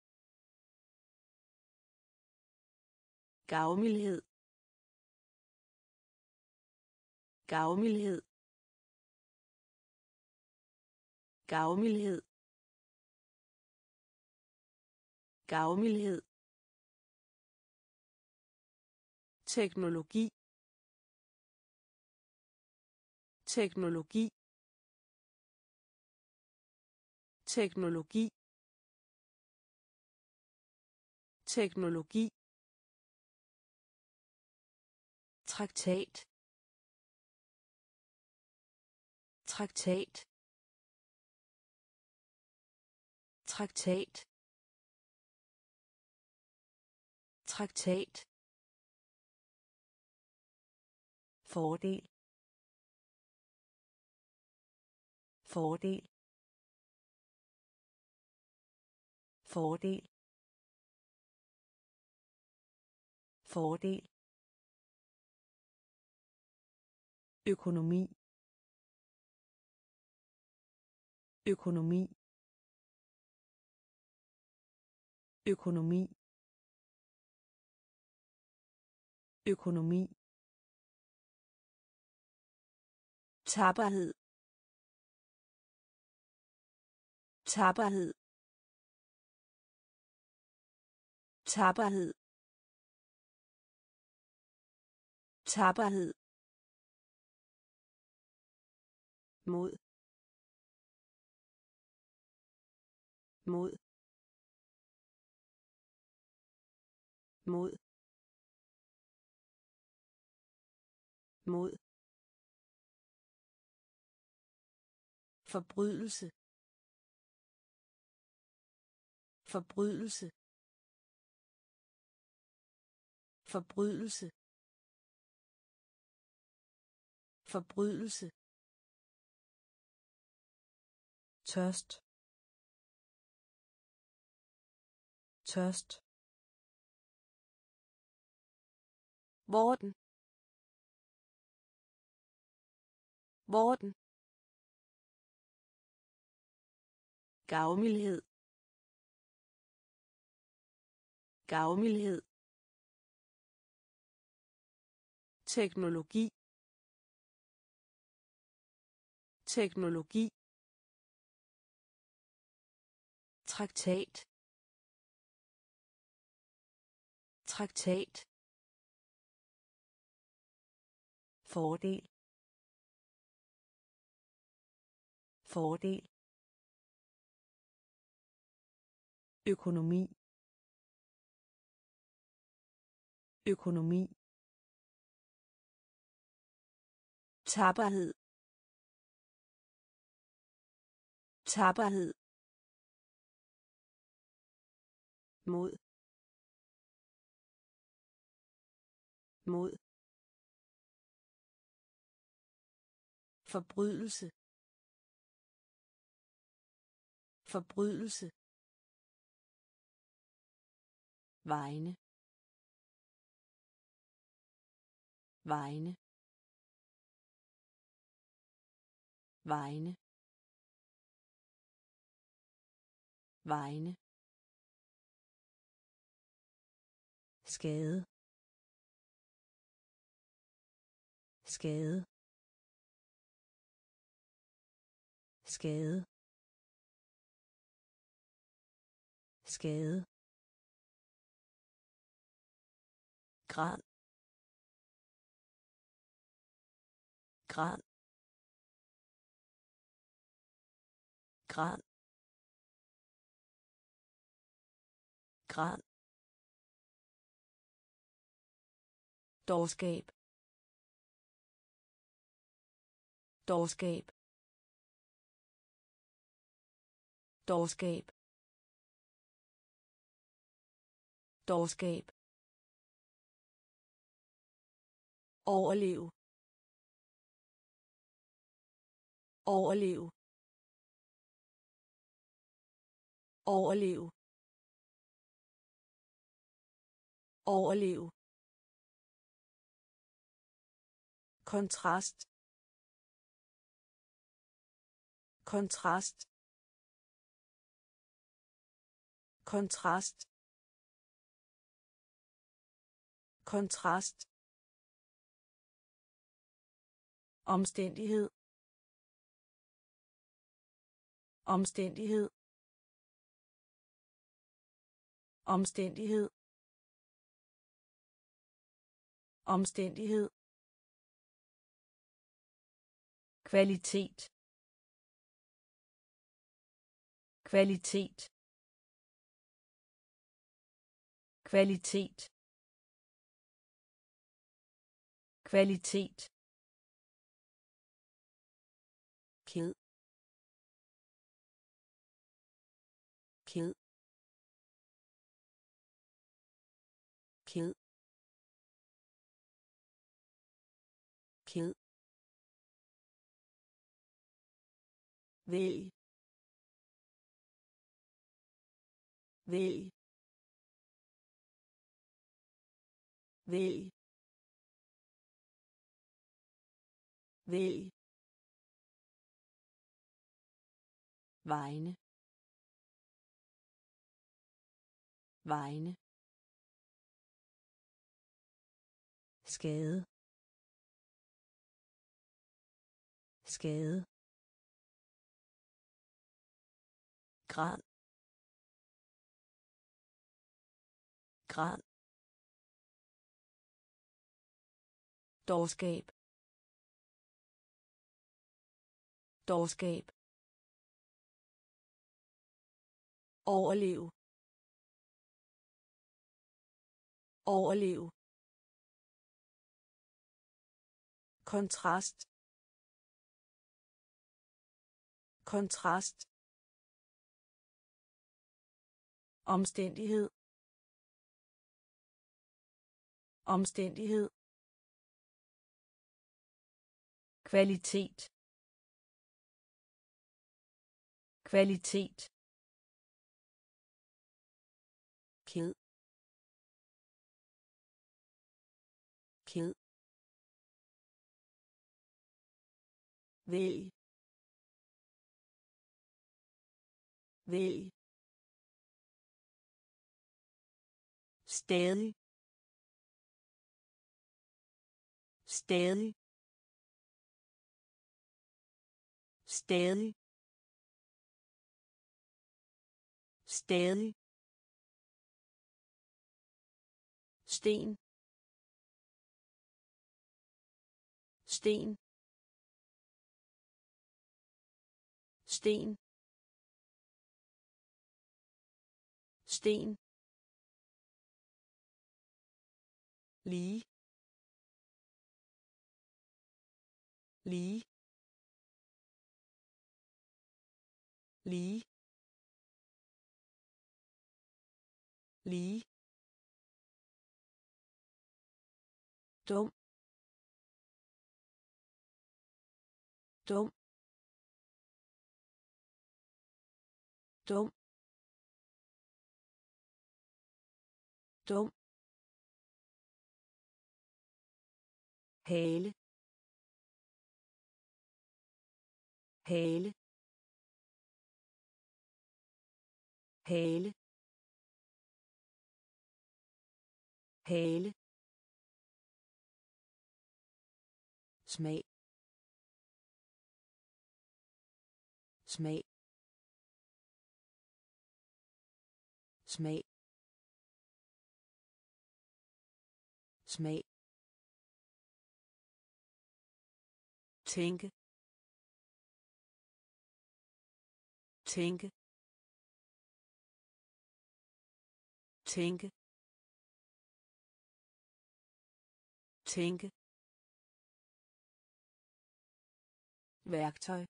gavmildhed gavmildhed gavmildhed gavmildhed teknologi. Teknologi. Teknologi. Teknologi. Traktat. Traktat. Traktat. Traktat. Fordel. Fordel. Fordel. Fordel. Økonomi. Økonomi. Økonomi. Økonomi. Tapperhed. Tapperhed. Tapperhed. Tapperhed. Mod. Mod. Mod. Mod. Forbrydelse. Forbrydelse. Forbrydelse. Forbrydelse. Tørst. Tørst. Worten. Worten. Gavmildhed. Gavmildhed. Teknologi. Teknologi. Traktat. Traktat. Fordel. Fordel. Økonomi. Økonomi. Tapperhed. Tapperhed. Mod. Mod. Forbrydelse. Forbrydelse. Vegne. Vegne. Vegne. Vegne. Skade. Skade. Skade. Skade. Grad. Grad. Grad. Grad. Dårskab. Dårskab. Dårskab. Dårskab. Overlev overleve. Overleve. Overleve. Kontrast. Kontrast. Kontrast. Kontrast. Omstændighed. Omstændighed. Omstændighed. Omstændighed. Kvalitet. Kvalitet. Kvalitet. Kvalitet. Vælg. Vælg. Vælg. Vælg. Vejne. Vejne. skade. Skade. Grad. Grad. Dårskab. Dårskab. Overlev overlev kontrast. Kontrast. Omstændighed. Omstændighed. Kvalitet. Kvalitet. Ked. Ked. Vælg. Vælg. Stadig. Stadig. Stadig. Stadig. Sten. Sten. Sten. Sten. Lige lige lige lige dum dum dum dum hale. Hale. Hale. Hale. Smag. Smag. Smag. Smag. Tænke. Tænke. Tænke. Tænke. Værktøj.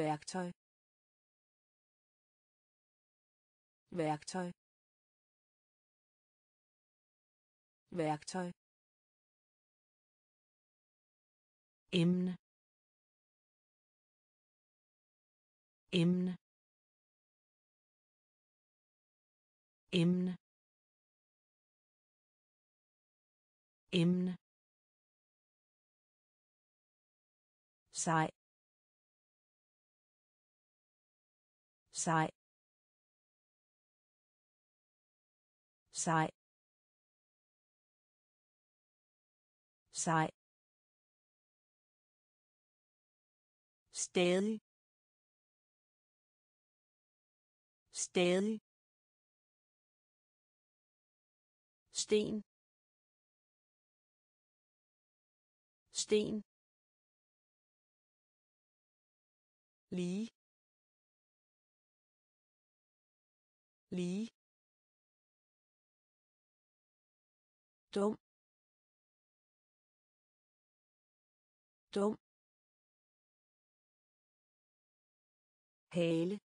Værktøj. Værktøj. Værktøj. Emne. Emne. Emne. Emne. Sej. Sej. Sej. Sej stadig. Stadig. Sten. Sten. Lige. Lige. Dum. Dum. Hale.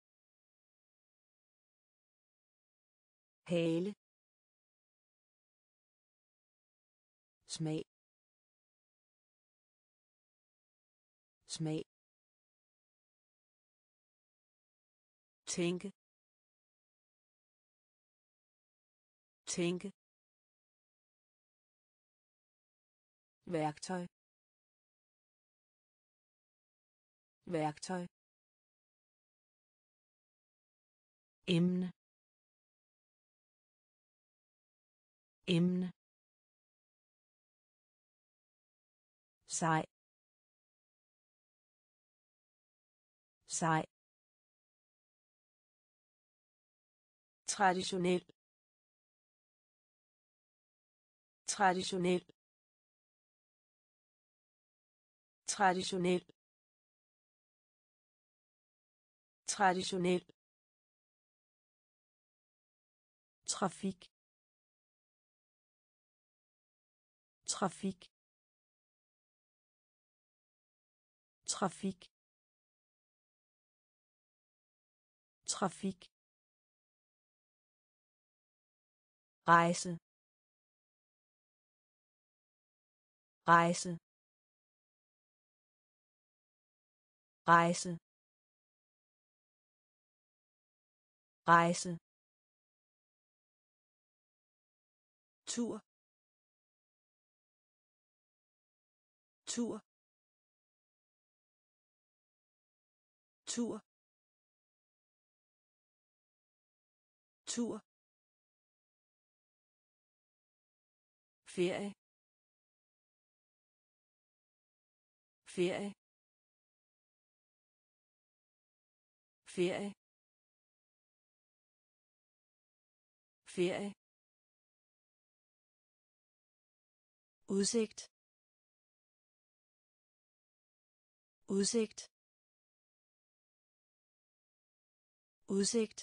Hale. Smag. Smag. Tænke. Tænke. Værktøj. Værktøj. Emne. Emne. Sej. Sej. Traditionel. Traditionel. Traditionel. Traditionel. Trafik. Trafik. Trafik. Trafik. Rejse. Rejse. Rejse. Rejse. Tur. Tur. Tur. Tur. Ferie. Ferie. Ferie. Ferie. Udsigt. Udsigt. Udsigt.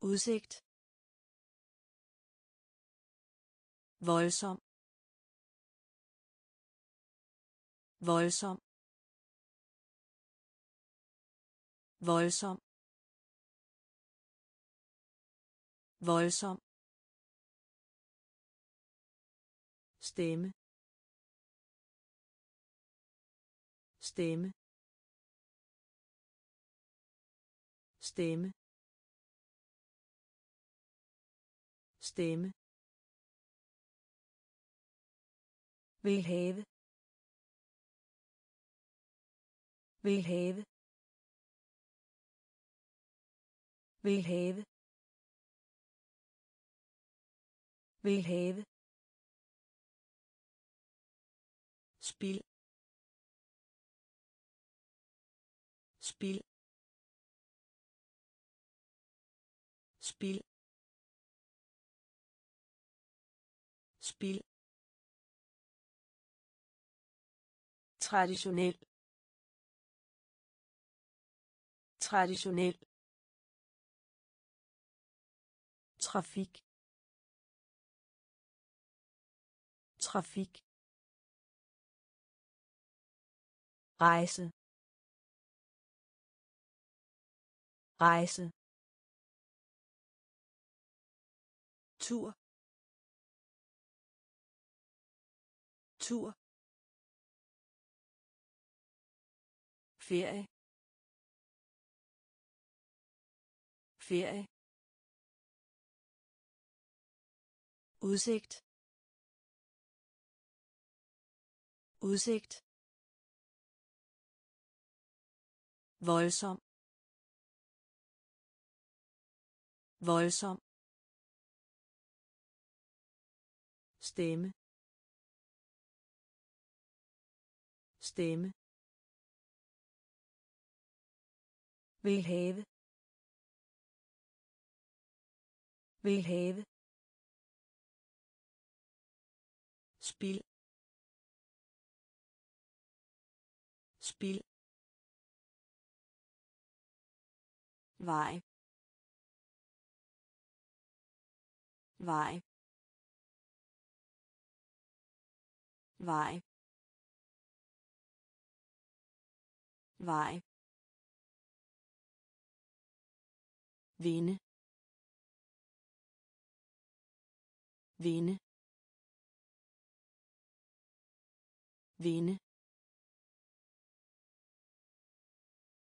Udsigt. Voldsom. Voldsom. Voldsom. Voldsom. Stemme. Stemme. Stemme. Stemme. Vil have. Vil have. Vil have. Vil have. Spil. Spil. Spil. Spil. Traditionel. Traditionel. Trafik. Trafik. Rejse. Rejse. Tur. Tur. Ferie. Ferie. Udsigt. Udsigt. Voldsom. Voldsom. Stemme. Stemme. Vil have. Vil have. Spil. Spil. Vej vej vej vej vinde vinde vinde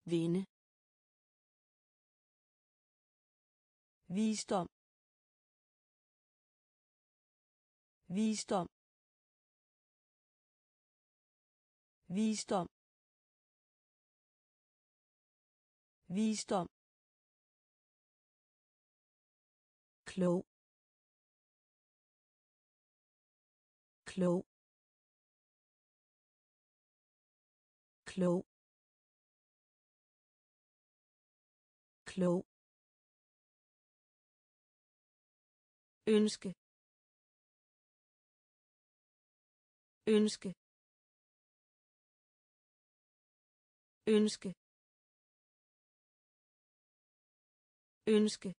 vinde visdom. Visdom. Visdom. Visdom. Klog. Klog. Klog. Klog. Ønske. Ønske. Ønske. Ønske.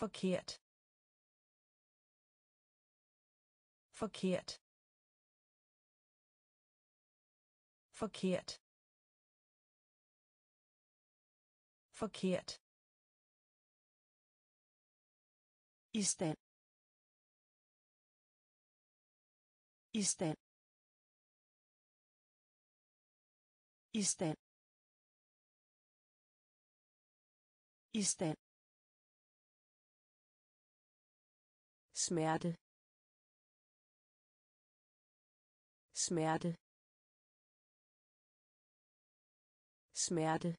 Forkert. Forkert. Forkert. Forkert. I stand. I stand. I stand. I stand. Smerte. Smerte. Smerte.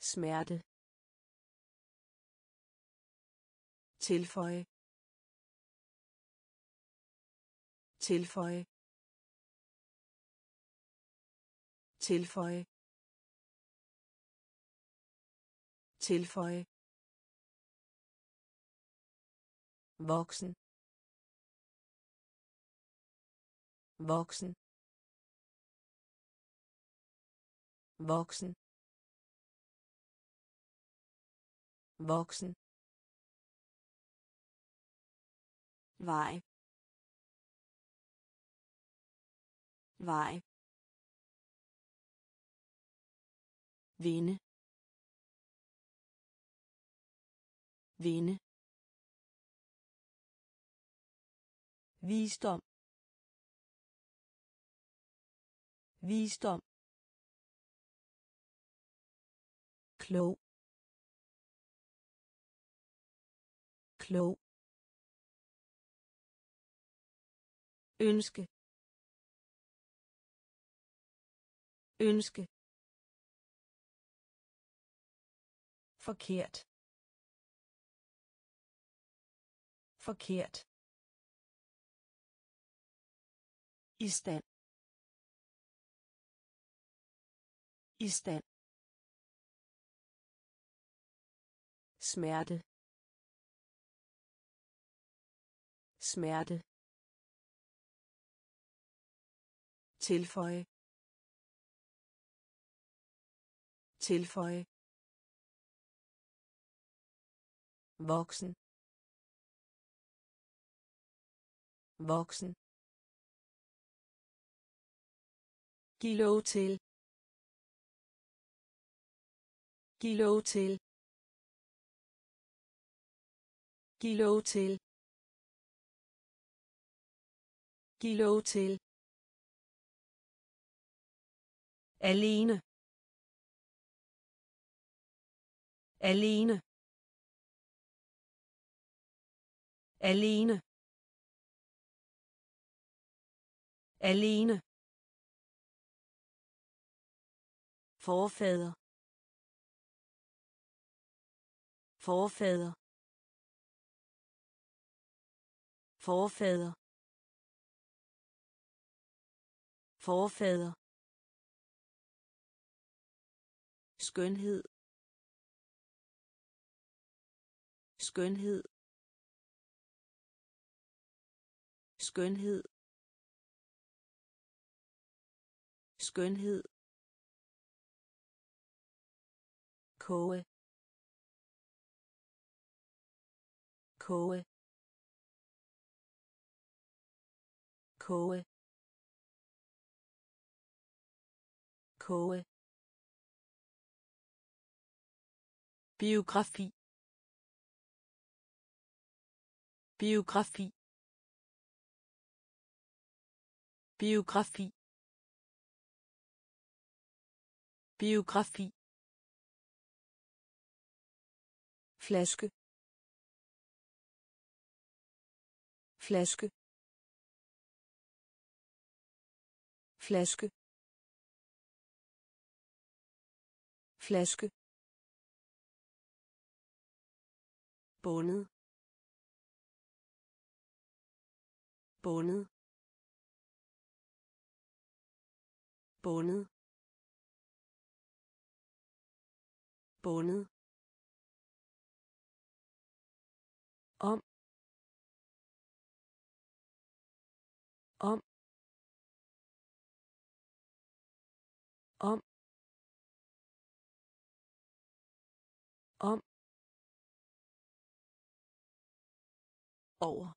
Smerte. Tilføje. Tilføje. Tilføje. Tilføje. Voksen. Voksen. Voksen. Voksen. Vej. Vej. Vinde. Vinde. Visdom. Visdom. Klog. Klog. Ønske. Ønske. Forkert. Forkert. I stand. I stand. Smerte. Smerte. Tilføje tilføje voksen voksen Giv lov til. Giv lov til. Giv lov til. Giv lov til. Alene. Alene. Alene. Alene. Forfader. Forfader. Forfader. Forfader. Skønhed. Skønhed. Skønhed. Skønhed. Koge. Koge. Koge. Koge. Biografi biografi biografi biografi flaske flaske flaske flaske bundet. Bundet. Bundet. Bundet. Over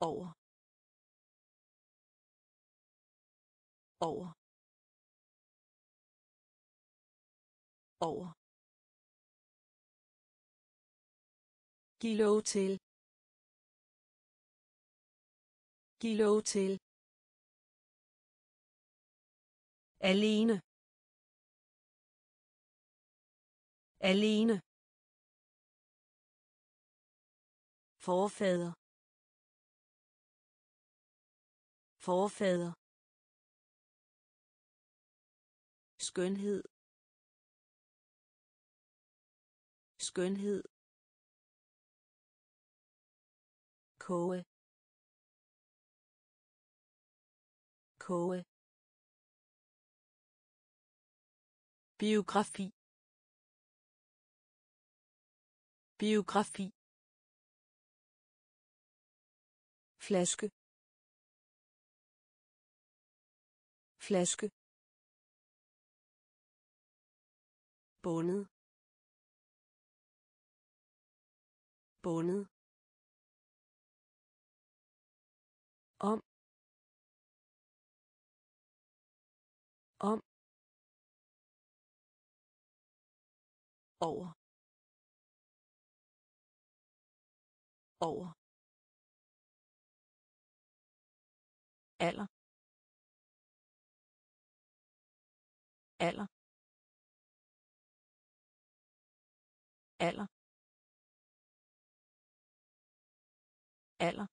over over over Giv lov til. Giv lov til. Alene. Alene. Forfader. Forfader. skønhed. Skønhed. Koge. Koge. Biografi. Biografi. Flaske. Flaske. Bundet. Bundet. Om. Om. Over. Over. Alder. Alder. Alder. Alder.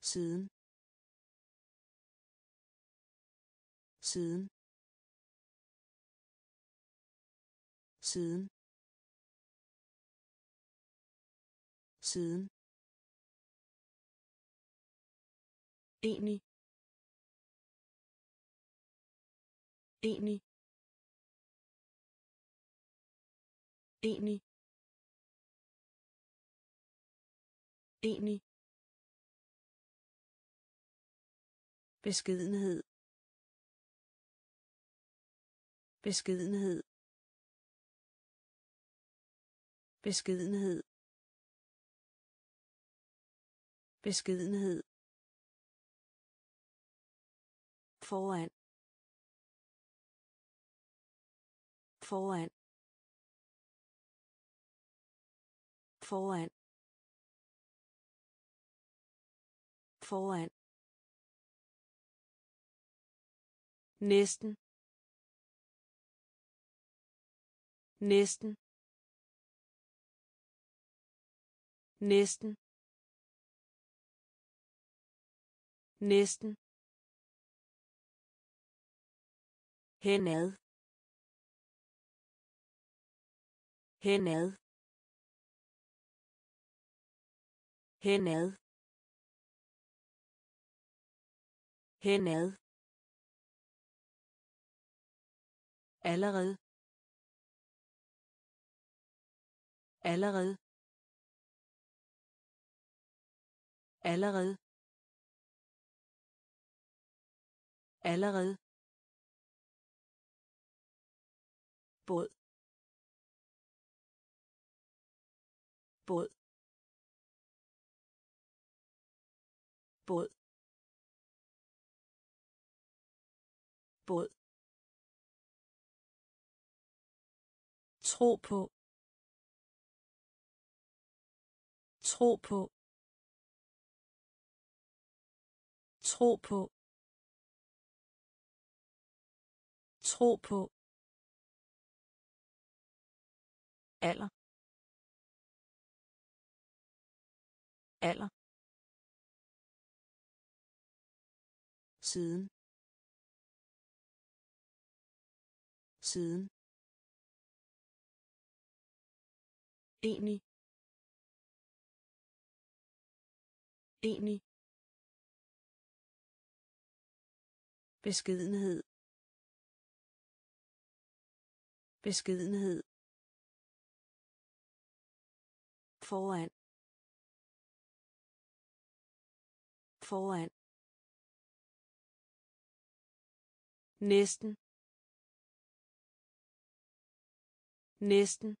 Siden. Siden. Siden. Siden. Enig. Enig. Enig. Enig. Beskedenhed. Beskedenhed. Beskedenhed. Beskedenhed. Foran foran foran foran næsten. Næsten. Næsten. Næsten. Henad. Henad. Henad. Henad. Allerede. Allerede. Allerede. Allerede. Båd. Båd. Båd. Båd. Tro på. Tro på. Tro på. Tro på. Alder. Alder. Siden. Siden. Enig enig beskedenhed. Beskedenhed. Foran. Foran. Næsten. Næsten.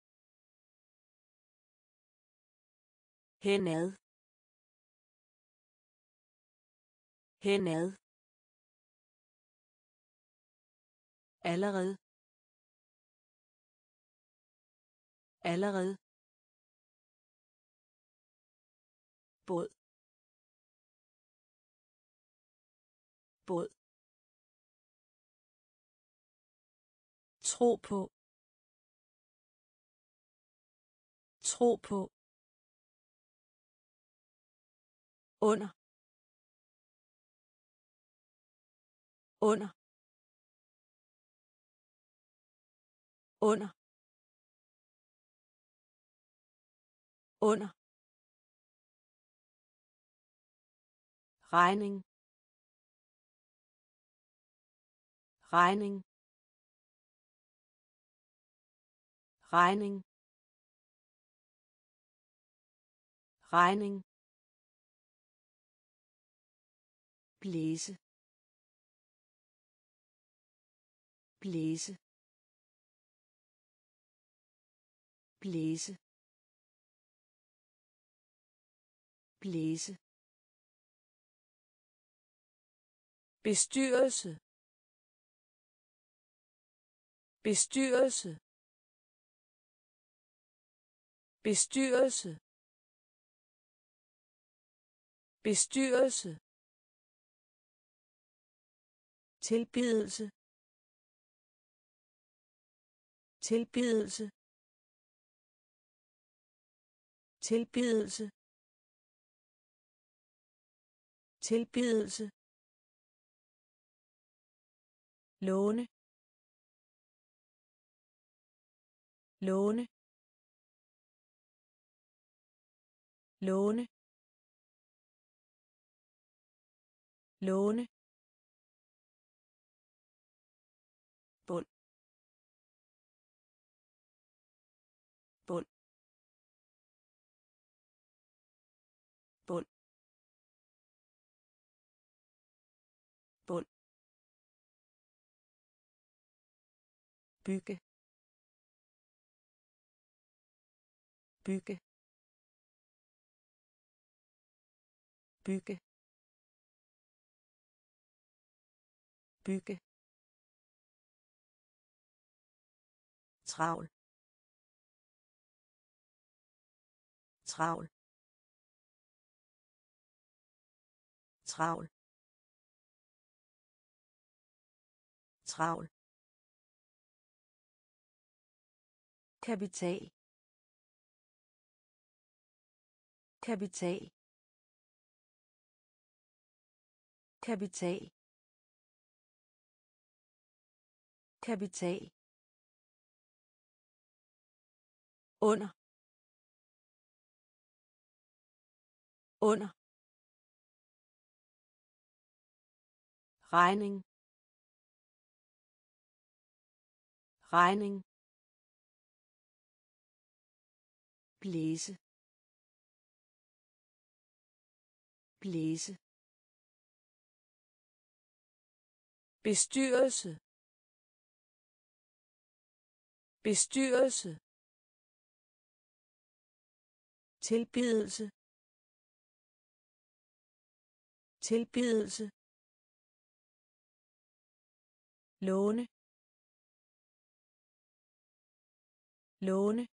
Henad. Henad. Allerede. Allerede. Båd. Båd. Tro på. Tro på. Under. Under. Under. Under. Regning. Regning. Regning. Regning. Blæse. Blæse. Blæse. Blæse. Bestyrelse. Bestyrelse. Bestyrelse. Bestyrelse. Tilbedelse. Tilbedelse. Tilbedelse. Tilbedelse låne låne låne låne. Bygge. Bygge. Bygge. Bygge. Travl. Travl. Travl. Travl. Kapital. Kapital. Kapital. Kapital. Under. Under. Regning. Regning. Blæse. Blæse. Bestyrelse. Bestyrelse. Tilbedelse. Tilbedelse. Låne. Låne.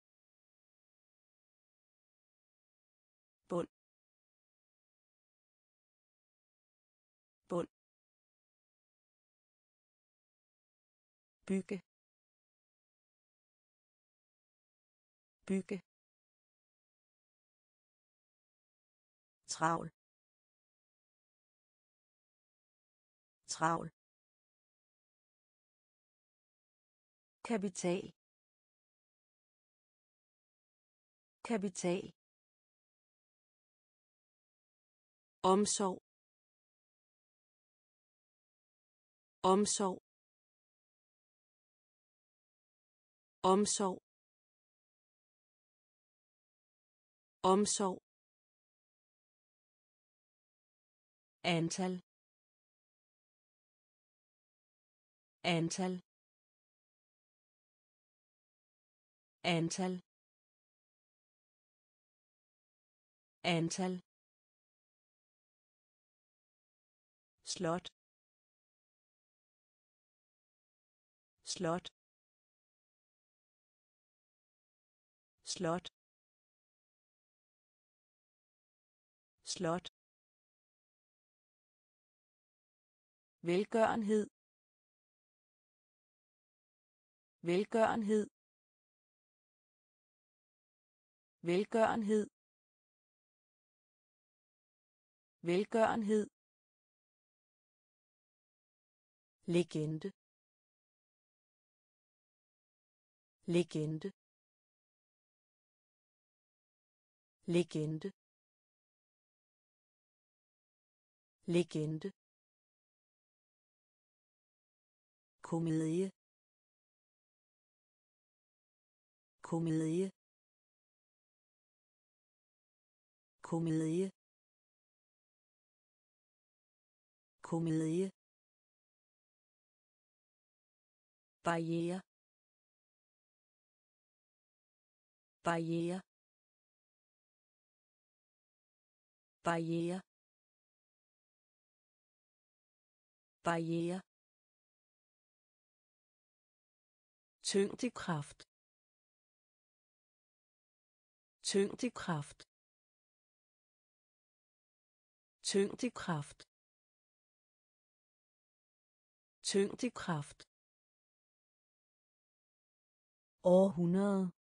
Bygge. Bygge. Travl. Travl. Kapital. Kapital. Omsorg. Omsorg. Omsorg. Omsorg. Antal. Antal. Antal. Antal. Slot. Slot. Slot. Slot. Velgørenhed. Velgørenhed. Velgørenhed. Velgørenhed. Legende. Legende. Legende. Legende. Komedie. Komedie. Komedie. Komedie. Barriere. Barriere. Barriere. Barriere. Tyngdekraft. Tyngdekraft. Tyngdekraft. Tyngdekraft. Århundrede.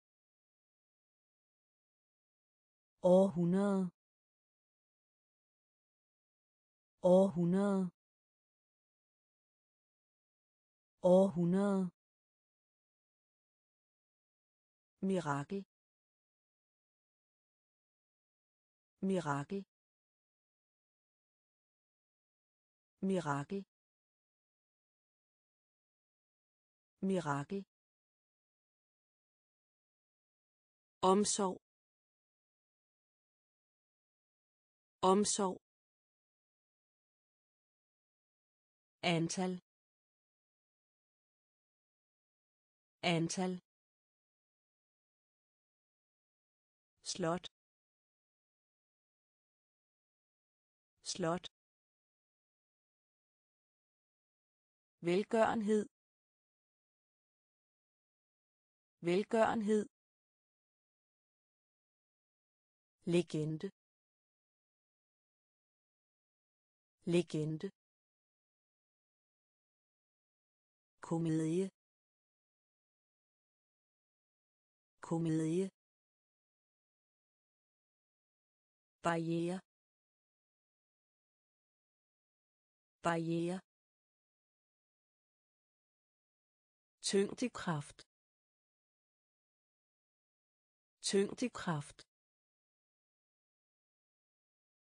Århundrede. Århundrede. Århundrede. Mirakel. Mirakel. Mirakel. Mirakel. Omsorg. Omsorg. Antal. Antal. Slot. Slot. Velgørenhed. Velgørenhed. Legende. Legende. Komedie. Komedie. Barriere. Barriere. Tyngdekraft. Tyngdekraft.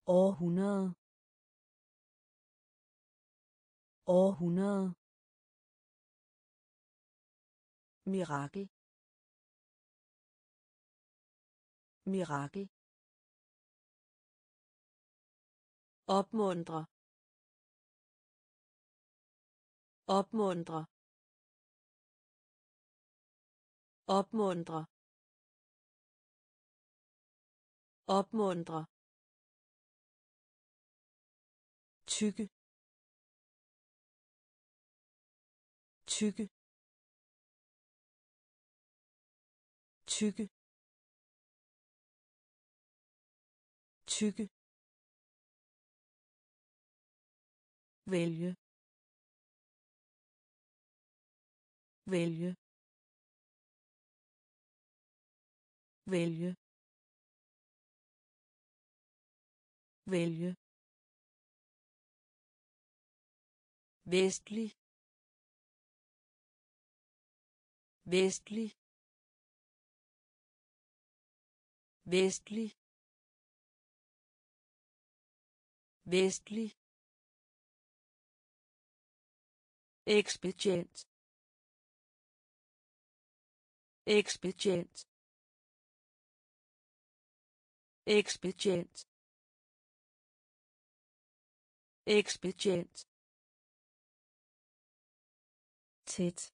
Århundrede. Århundrede. Mirakel. Mirakel. Opmuntre. Opmuntre. Opmuntre. Opmuntre. Tykke. Tykke. Tykke. Tykke. Vælge. Vælge. Vælge. Vælge. Vestlig. Vestlig. Vestlig vestlig ekspedient ekspedient ekspedient ekspedient tæt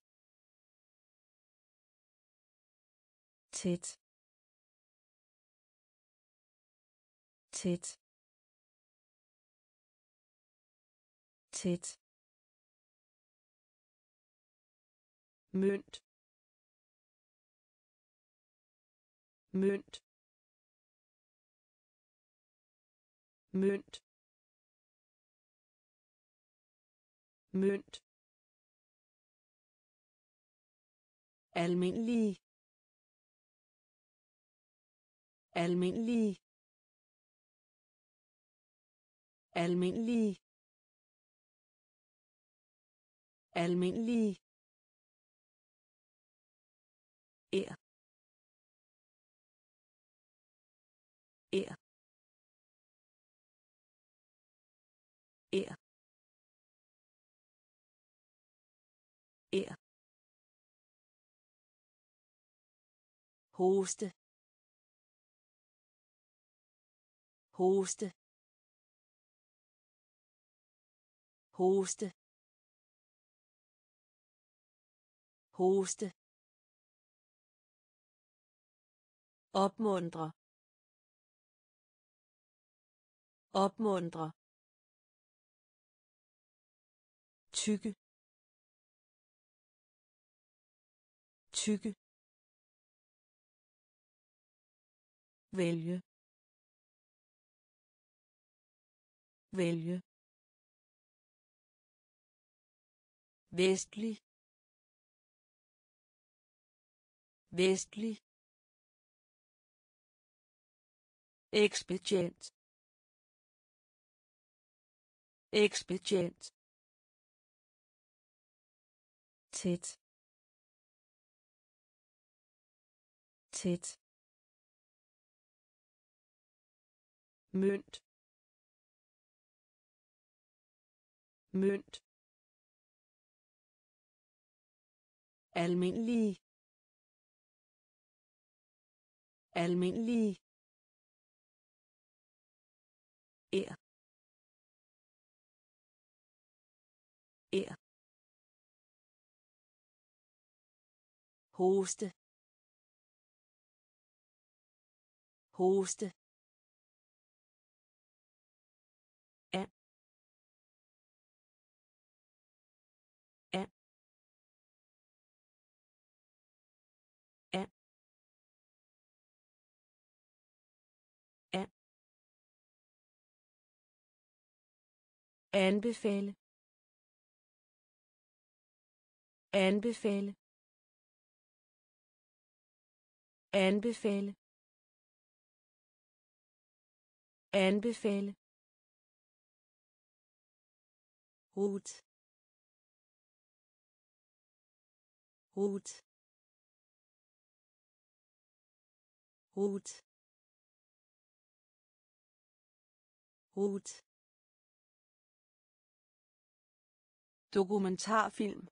tæt tæt. Tæt. Mønt. Mønt. Mønt. Mønt. Almindelig. Almindelig. Almindelige. Almindelige. Er. Er. Er. Er. Hoste. Hoste. Hoste hoste opmuntre opmuntre tykke tykke vælge vælge. Vestlig. Vestlig. Ekspedient. Ekspedient. Tæt. Tæt. Mønt. Mønt. Almindelige. Almindelige. Er. Er. Hoste. Hoste. Anbefale anbefale anbefale anbefale Hut. Hut. Hut. Hut. Dokumentarfilm.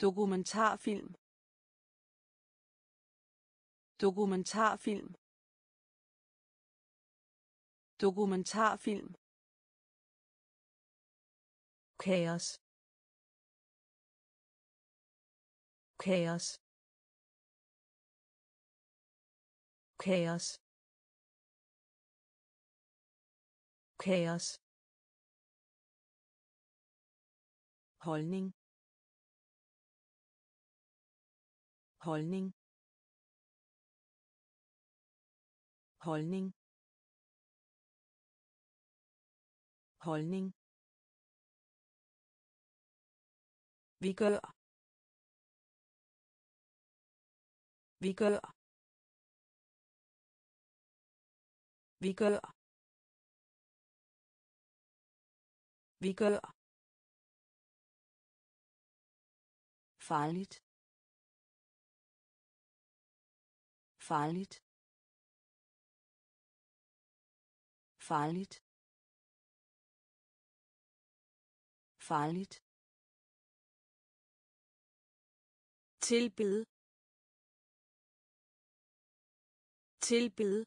Dokumentarfilm. Dokumentarfilm. Dokumentarfilm. kaos kaos kaos kaos holdning holdning holdning holdning Vi gør. Vi gør. Vi gør. Vi gør. Farligt. Farligt. Farligt. Farligt. Tilbede. Tilbede.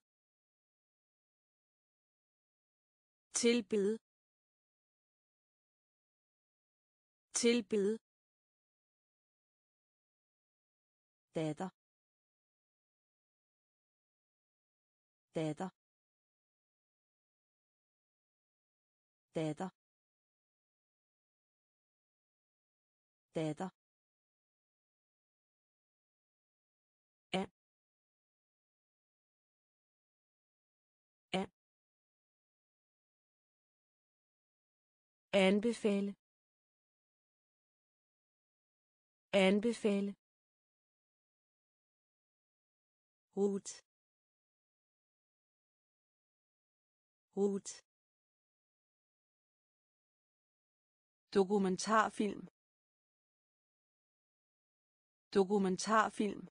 Tilbede. Tilbede. Datter datter datter datter anbefale. Anbefale. Hut. Hut. Dokumentarfilm. Dokumentarfilm.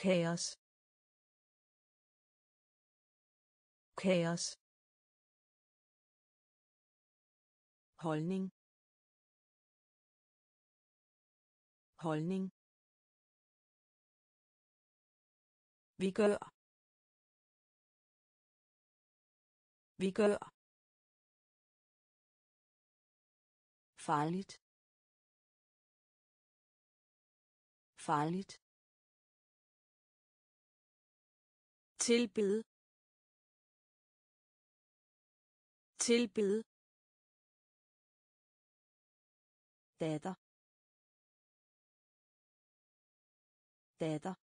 kaos kaos holdning holdning vi gør. Vi gør. Farligt. Farligt. Tilbede. Tilbede. Datter. Datter.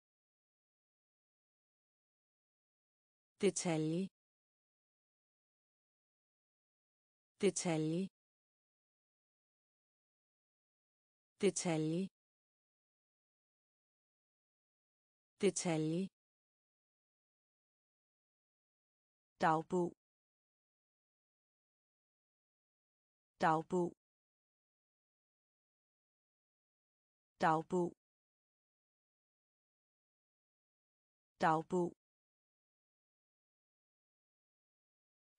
Detalje. Detalje. Detalje. Detalje. Dagbog. Dagbog. Dagbog. Dagbog.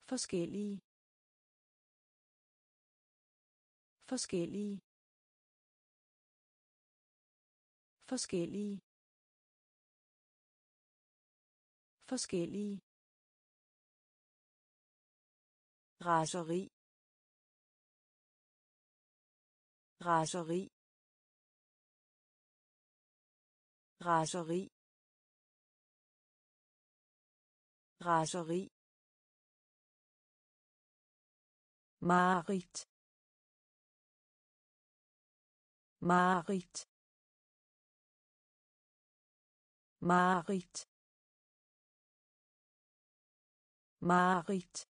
Forskellige. Forskellige. Forskellige. Forskellige. Raseri. Raseri. Raseri. Raseri. Marit. Marit. Marit. Marit.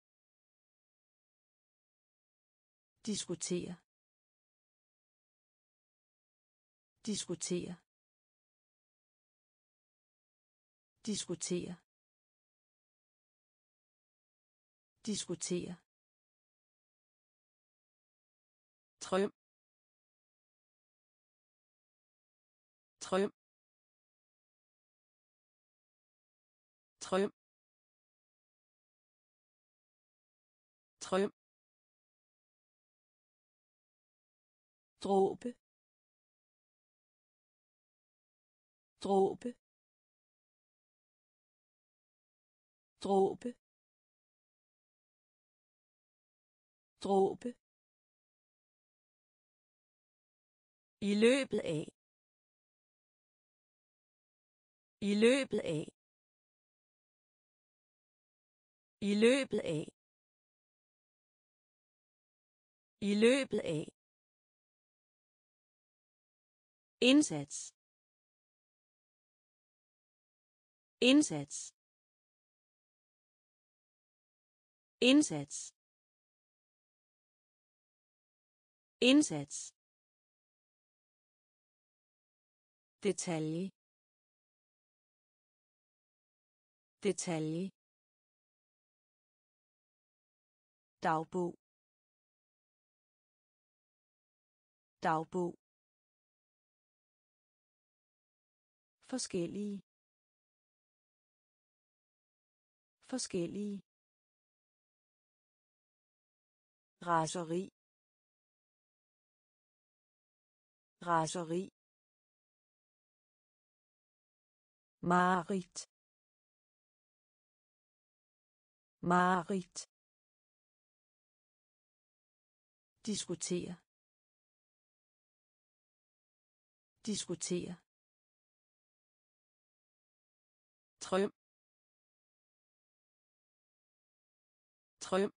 diskutere. Diskutere. Diskutere. Diskutere. Trøm. Trøm. Trøm. Trøm. dråbe dråbe dråbe dråbe i løbet af. I løbet af. I løbet af. I løbet af. Indsats. Indsats. Indsats. Indsats. Detalje. Detalje. Dagbog. Dagbog. Forskellige. Forskellige. Raseri. Raseri. Marit. Marit. diskutere diskutere Trøm. Trøm.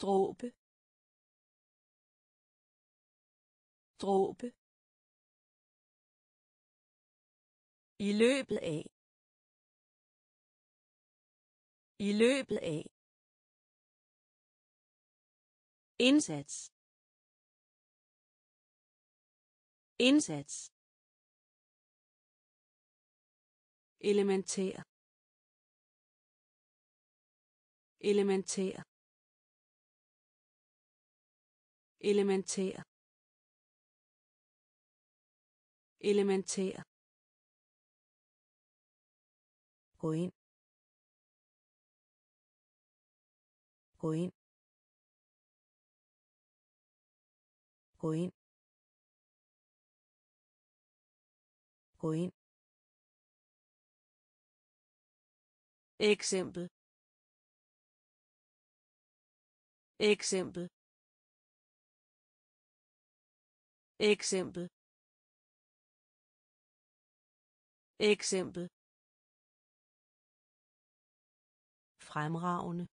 dråbe dråbe i løbet af. I løbet af. Indsats. Indsats. Elementær. Elementær. Elementær. Elementær. Gå ind. Gå ind. Gå ind. Gå ind. Eksempel. Eksempel. Eksempel. Eksempel. Fremragende.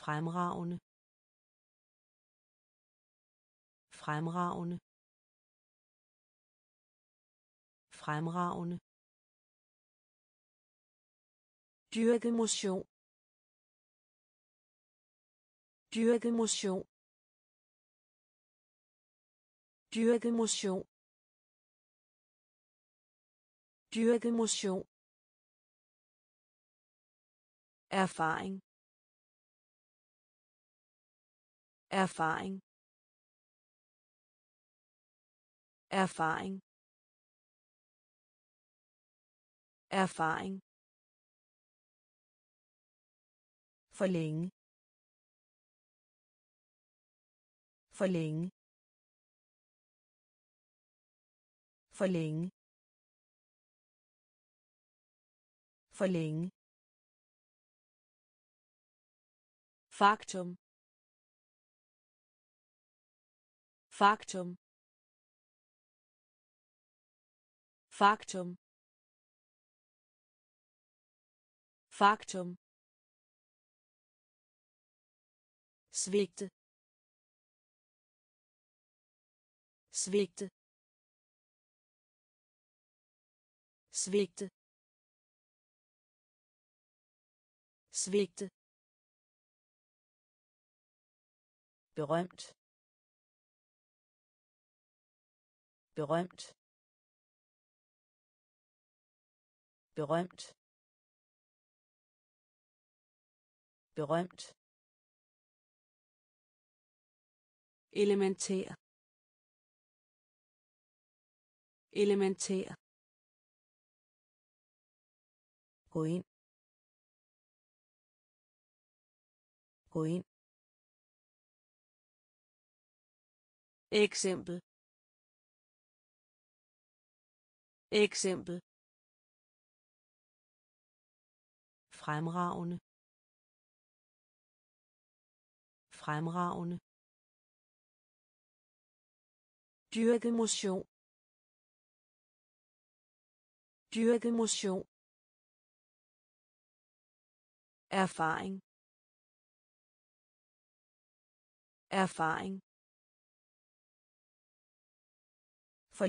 Fremragende. Fremragende. Fremragende. Dyrke motion. Dyrke motion. Dyrke motion. Dyrke motion erfaring. Erfaring. Erfaring. Erfaring. Forlænge forlænge forlænge forlænge faktum. Faktum. Faktum. Faktum. Svigte svigte svigte svigte berømt. Berømt. Berømt. Berømt. Elementær. Elementær. Gå ind. Gå ind. Eksempel. Eksempel. Fremragende. Fremragende. Dyrke motion. Dyrke motion. Erfaring. Erfaring. For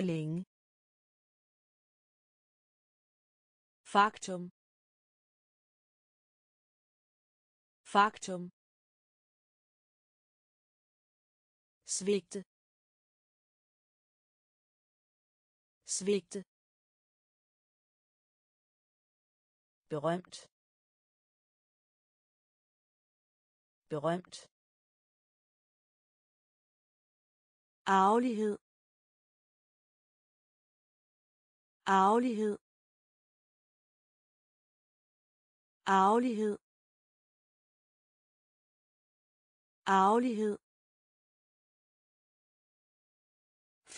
længe faktum. Faktum. Svigte. Svigte. Berømt. Berømt arvelighed arvelighed arvelighed arvelighed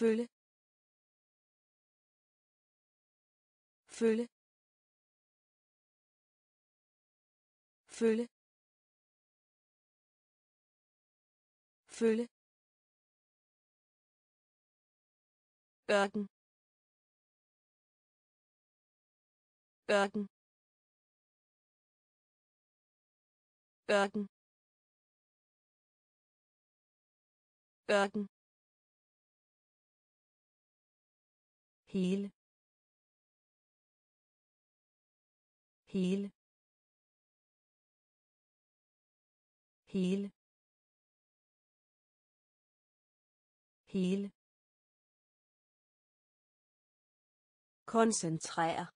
følge. Følge. Følge. Følge. Ørken ørken ørken ørken hele. Hele. Hele. Hele koncentrere.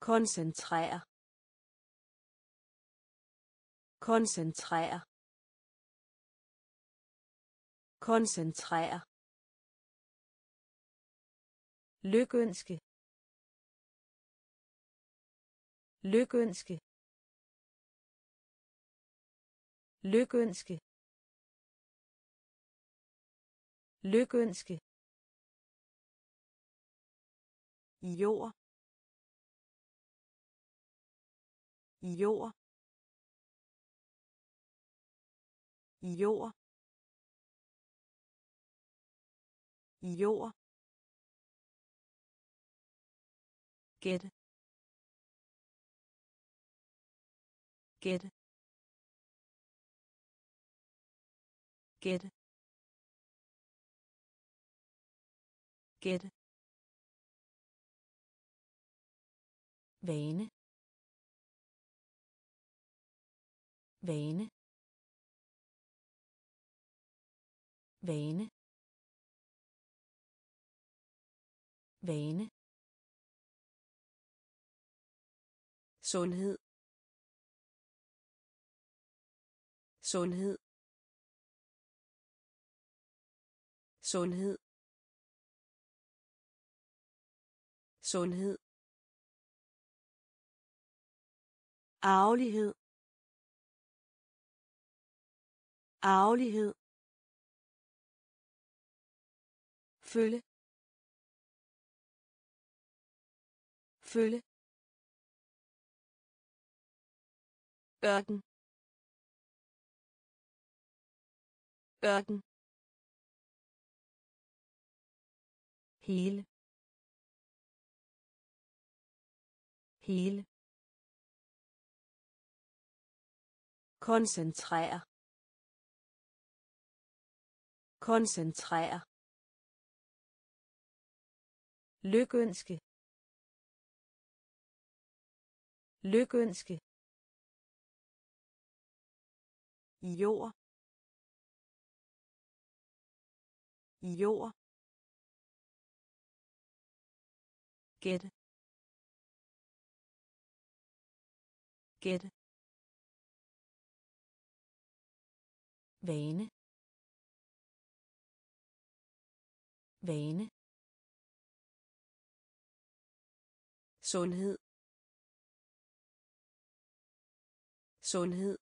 Koncentrere. Koncentrere. Koncentrere. Lykønske. Lykønske. Lykønske. Lykønske. Jord. Jord. Jord. Jord. Gætte gætte gætte gætte vane. Vane. Vane. Vane. Sundhed. Sundhed. Sundhed. Sundhed. Arvelighed arvelighed følge. Følge. Ørken. Ørken. Hele. Hele. Koncentrere. Koncentrere. Lykønske. Lykønske. Jord. Jord. Gætte. Gætte. Vane. Vane. Sundhed. Sundhed.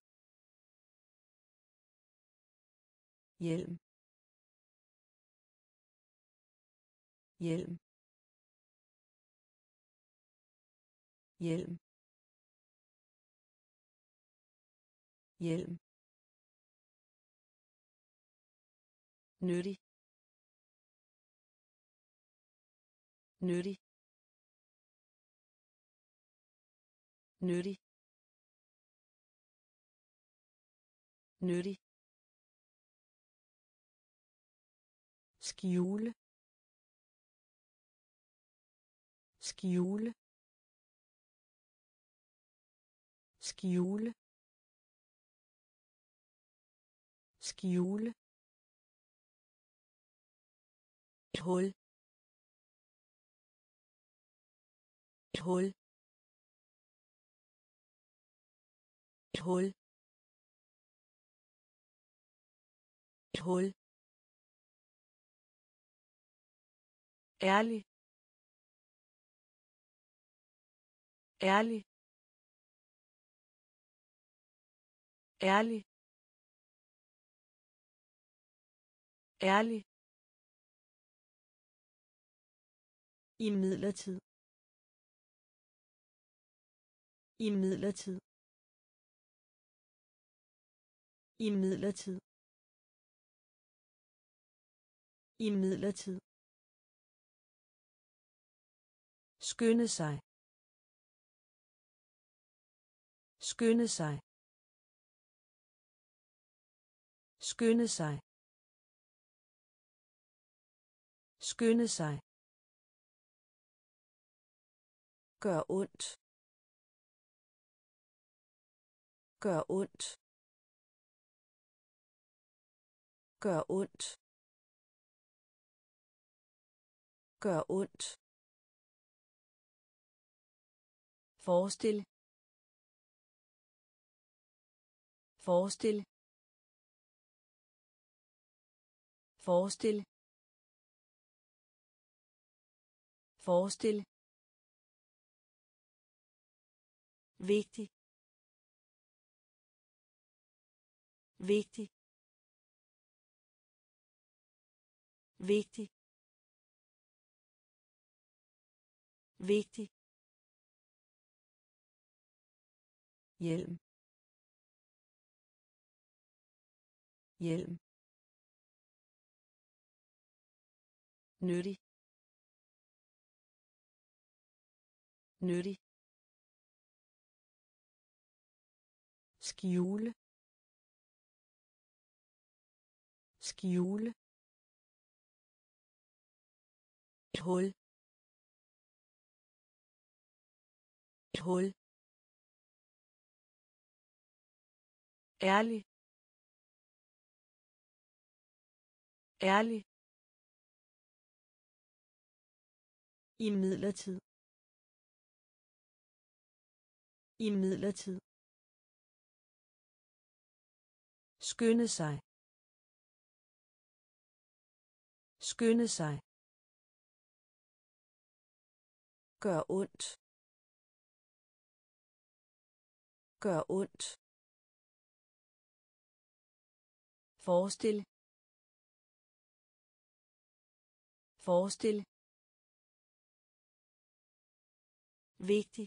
Hjelm hjelm hjelm hjelm nyttig. Nyttig. Nyttig. Nyttig. Skjule. Skjule. Skjule. Skjule. Et hul. Et hul. Et hul. Et hul. Ærlig. Ærlig. Ærlig. Ærlig. Imidlertid imidlertid imidlertid imidlertid skynde sig. Skynde sig. Skynde sig. Skynde sig. Gør ondt. Gør ondt. Gør ondt. Gør ondt. Forestil. Forestil. Forestil. Forestil. Vigtig. Vigtig. Vigtig. Vigtig. Hjelm. Hjelm. Nyttig. Nyttig. Skjule skjule et hul et hul ærlig ærlig imidlertid imidlertid skynde sig. Skynde sig. Gør ondt. Gør ondt. Forestil. Forestil. Vigtig.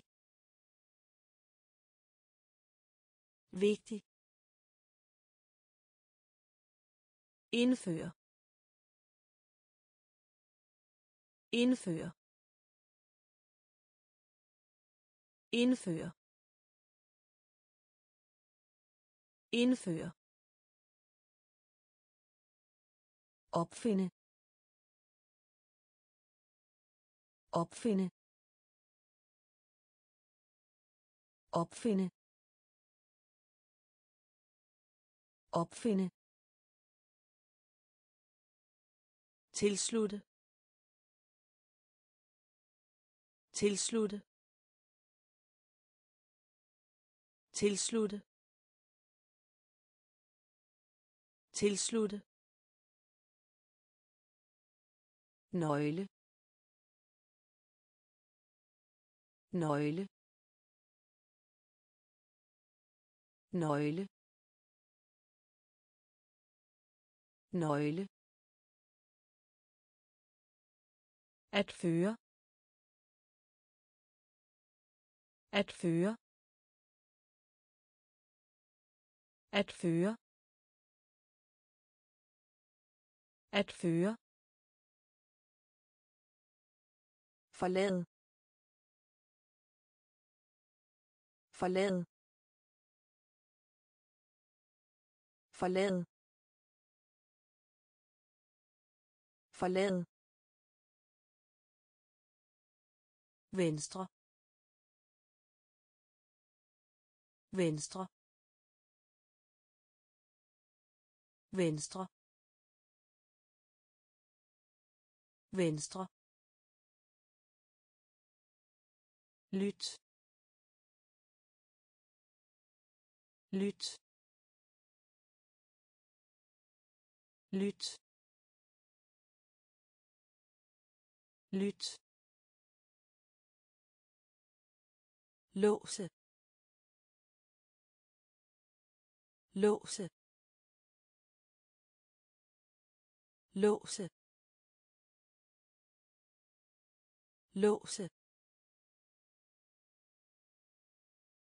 Vigtig. Indføre. Indføre. Indføre. Indføre. Opfinde. Opfinde. Opfinde. Opfinde. Tilslutte tilslutte tilslutte tilslutte. Nøgle. Nøgle. Nøgle. Nøgle. At føre. At føre. At føre. At føre. Forlade. Forlade. Forlade. Forlade. Venstre. Venstre. Venstre. Venstre. Lyt. Lyt. Lyt. Lyt. Låse. Låse. Låse. Låse.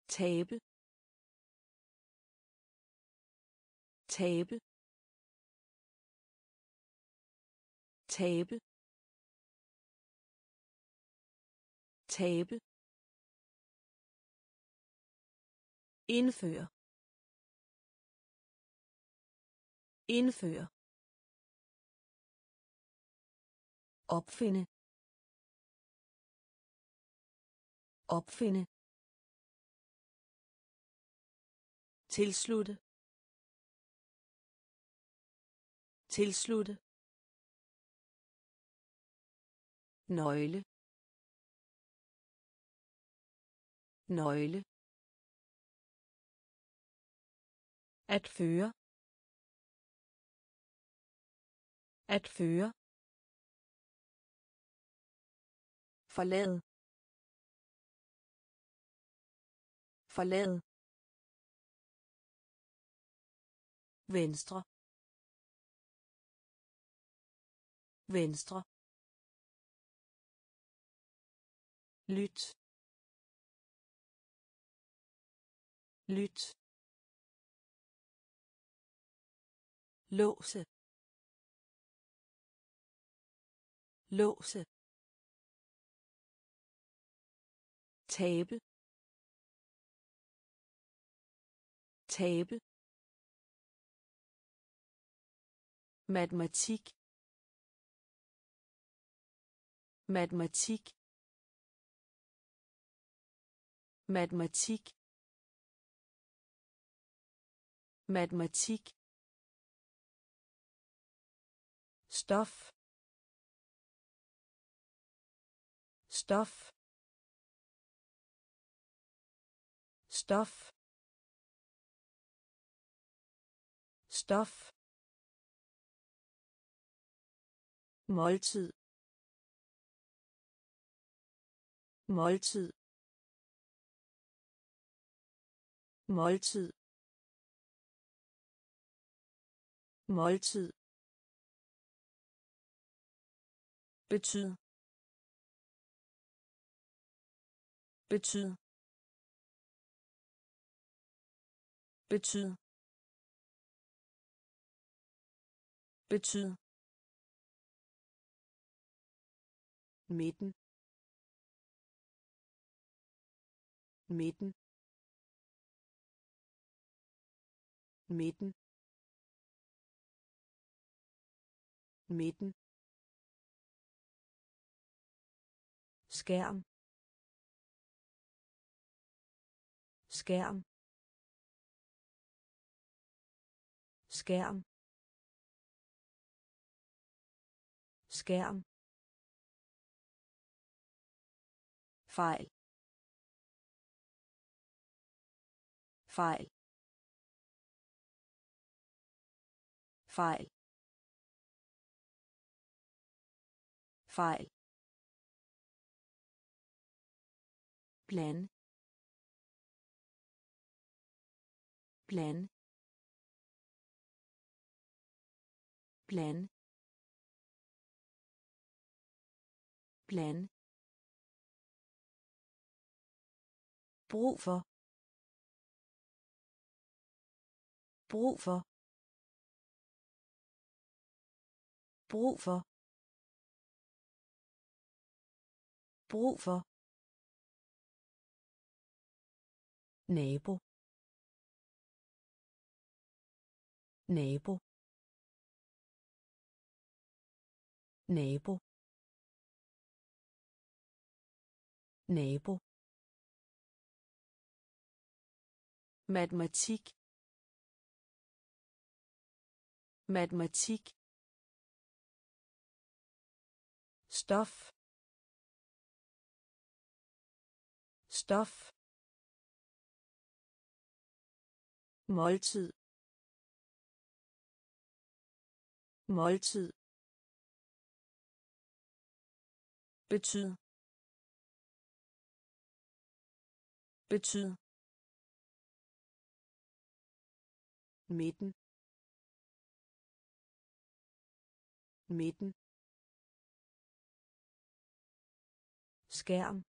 Tabe. Tabe. Tabe. Tabe. Indføre. Indføre. Opfinde. Opfinde. Tilslutte. Tilslutte. Nøgle. Nøgle. At føre. At føre. Forlade. Forlade. Venstre. Venstre. Lyt. Lyt låse. Låse. Tabe. Tabe. Matematik. Matematik. Matematik. Matematik. Stof. Stof. Stof. Stof. Måltid. Måltid. Måltid. Måltid. Betyd betyd betyd betyd midten? Midten? Midten? Midten? Skærm. Skærm. Skærm. Skærm. Fejl. Fejl. Fejl. Fejl. Plan. Plan. Plan. Plan. Brug for. Brug for. Brug for. Brug for. Nabo. Nabo. Nabo. Nabo. Matematik. Matematik. Stof. Stof. Måltid. Måltid. Betyd. Betyd. Midten. Midten. Skærm.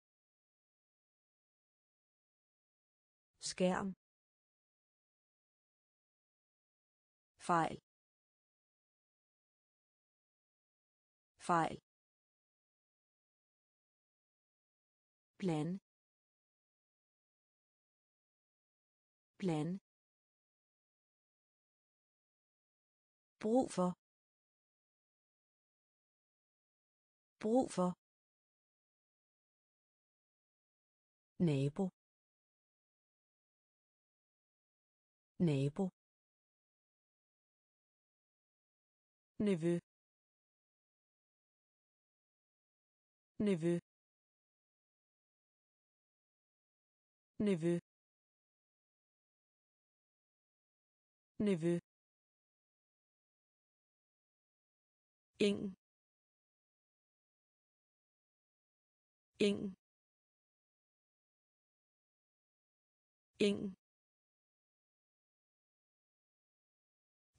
Skærm. Fejl. Fejl. Plan. Plan. Brug for. Brug for. Nabo. Nabo. Nevø nevø nevø nevø ing ing ing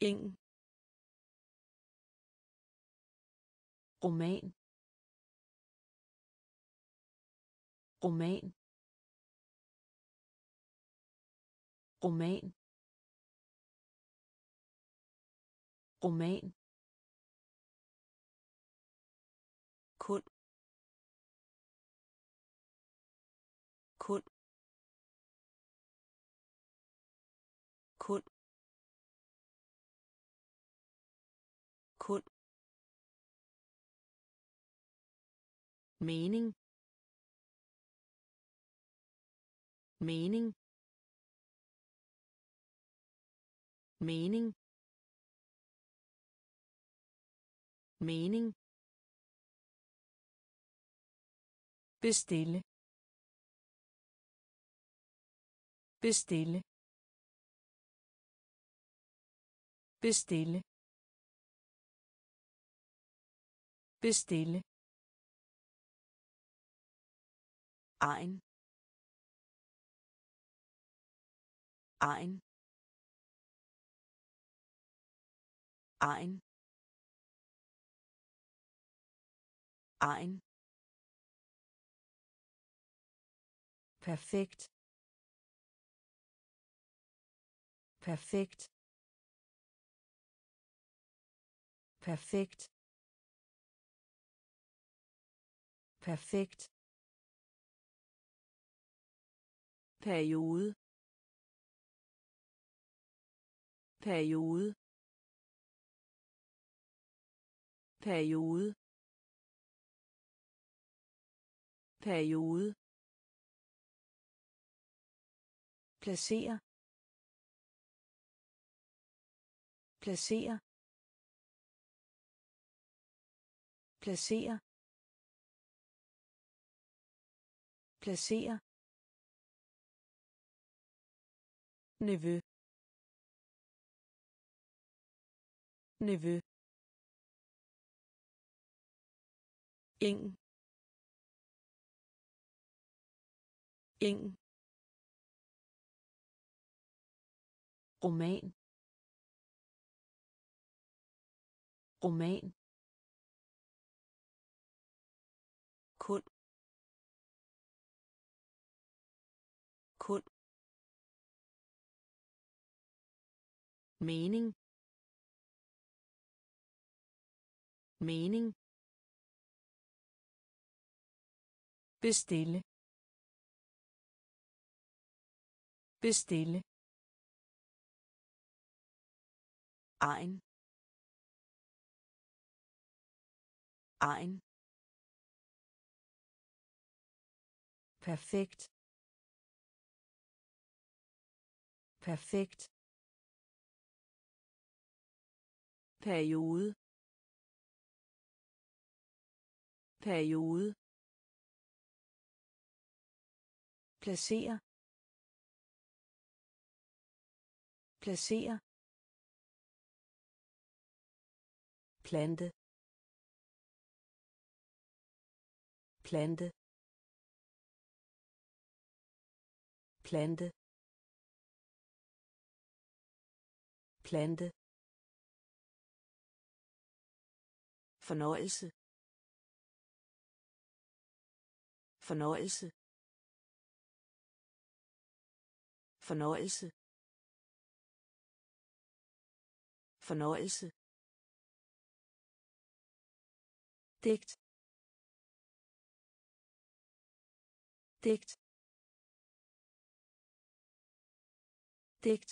ing roman. Roman. Roman. Roman. Mening. Mening. Mening. Mening. Bestille. Bestille. Bestille. Bestille. Ein. Ein. Ein. Ein. Perfekt. Perfekt. Perfekt. Perfekt periode. Periode. Periode. Periode. Placere placere placere placere nevø nevø ing ing roman. Roman. Mening. Mening. Bestille. Bestille. Ein ein perfekt. Perfekt. Periode. Periode. Placere placere plante. Plante. Plante. Plante. Fornøjelse. Fornøjelse. Fornøjelse. Fornøjelse. Digt. Digt. Digt.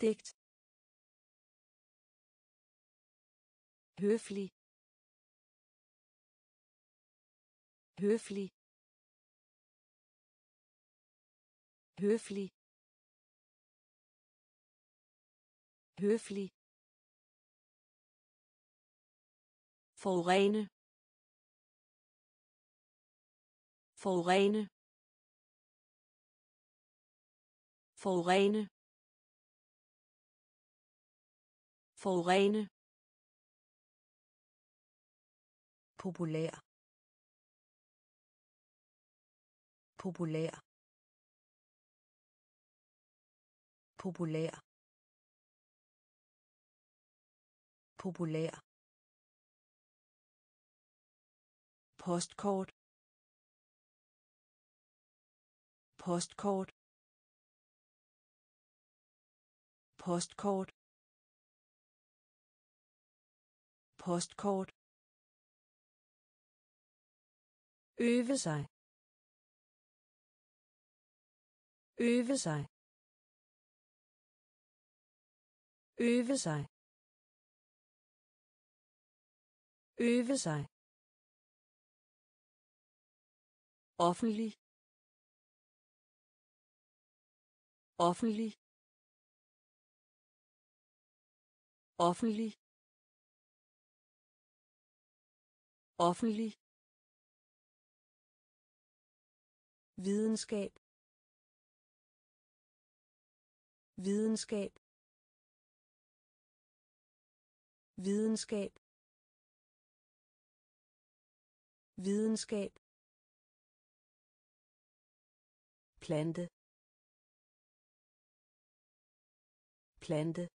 Digt. Høflig. Høflig. Høflig. Høflig. Forurene. Forurene. Forurene. Forurene. Populær. Populær. Populær. Populær. Postkort. Postkort. Postkort. Postkort. Øve sig. Øve sig. Øve sig. Øve sig. Offentlig. Offentlig. Offentlig. Offentlig. Videnskab. Videnskab. Videnskab. Videnskab. Plante. Plante.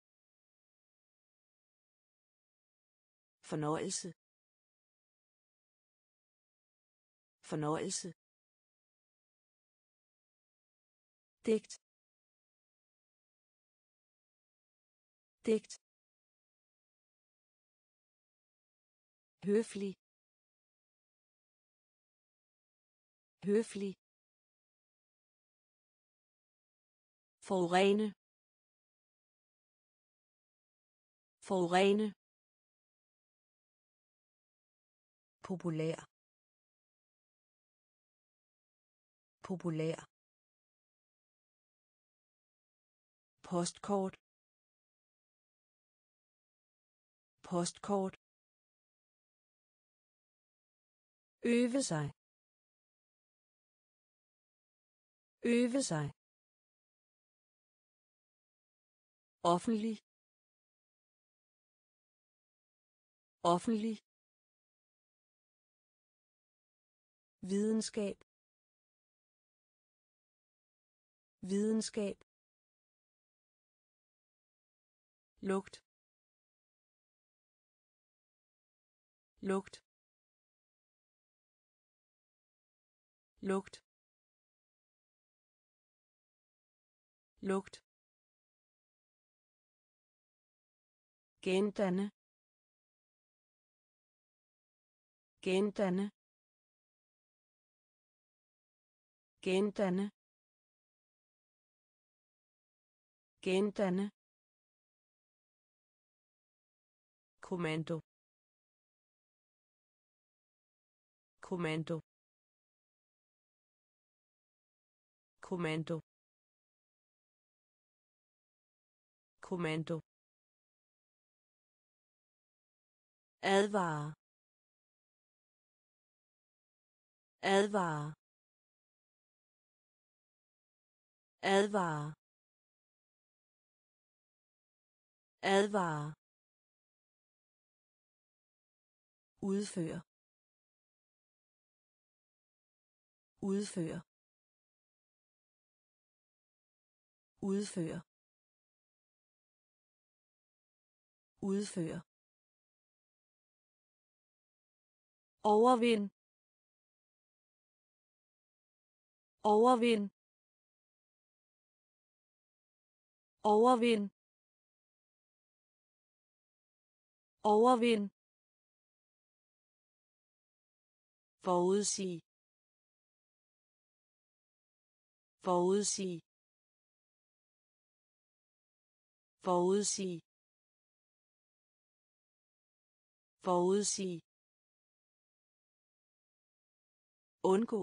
Fornøjelse. Fornøjelse. Digt digt høflig. Høflig. Forurene. Forurene. Populær. Populær. Postkort. Postkort. Øve sig. Øve sig. Offentlig. Offentlig. Videnskab. Videnskab lugt lugt lugt lugt gendanne gendanne gendanne gendanne kommando. Kommando. Kommando. Kommando. Advare. Advare. Advare. Advare. Udføre. Udføre. Udføre. Udføre. Overvind. Overvind. Overvind. Overvind. Forudsig forudsig forudsig forudsig undgå.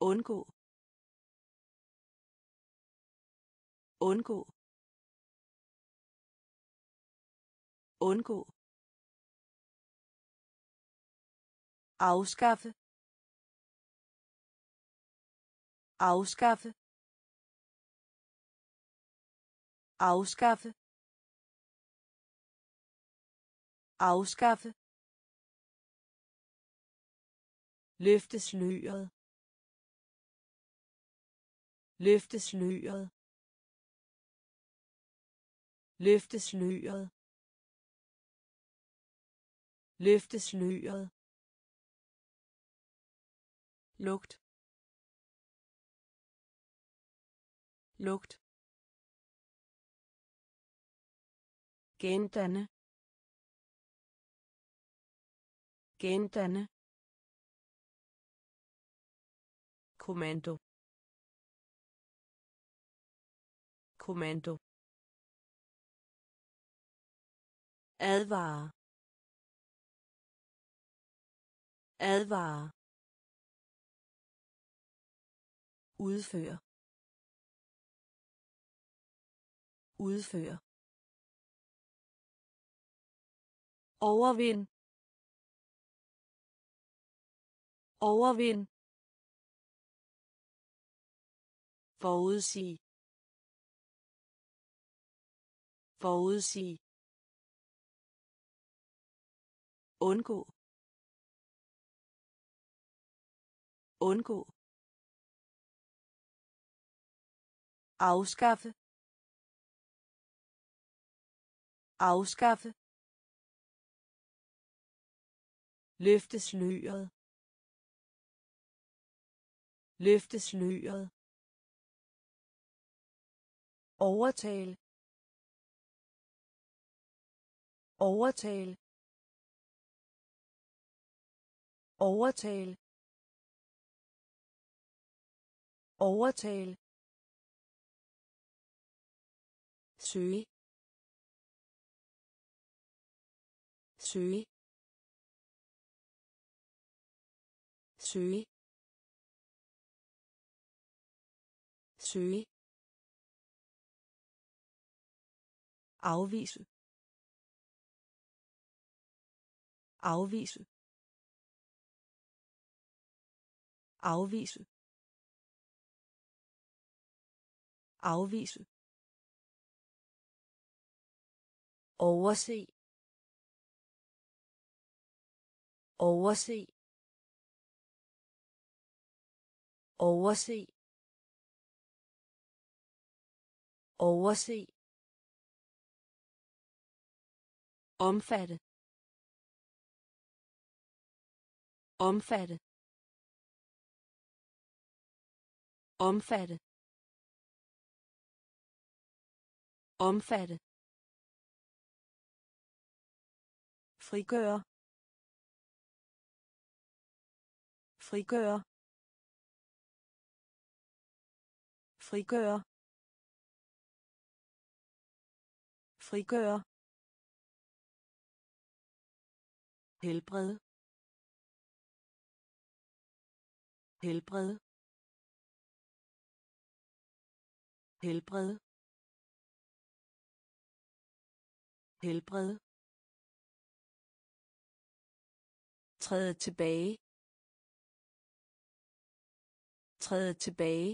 Undgå. Undgå. Undgå. Afskaffe. Afskaffe. Afskaffe. Afskaffe. Løfte sløret. Løfte sløret. Løfte sløret. Løfte sløret lugt. Lugt. Gendanne gendanne kommando. Kommando. Advare advare udføre. Udføre. Overvind. Overvind. Forudsig forudsig undgå. Undgå. Afskaffe. Afskaffe. Løfte sløret. Løfte sløret. Overtale. Overtale. Overtale. Overtale. Søge. Søge. Søge. Søge. Afvise. Afvise. Afvise. Afvise. Overse. Overse. Overse. Overse. Omfatte. Omfatte. Omfatte. Omfatte. Frigøre. Frigøre. Frigøre. Frigøre. Helbred. Helbred. Helbred. Helbred. Træde tilbage. Træde tilbage.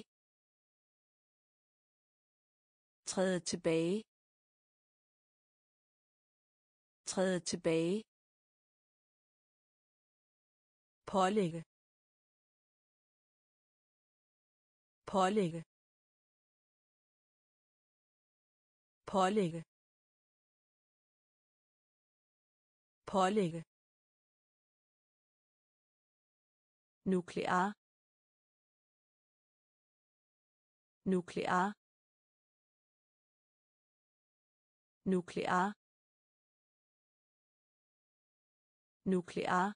Træde tilbage. Træde tilbage. Pålægge. Pålægge. Pålægge. Pålægge. Nuklear nuklear nuklear nuklear.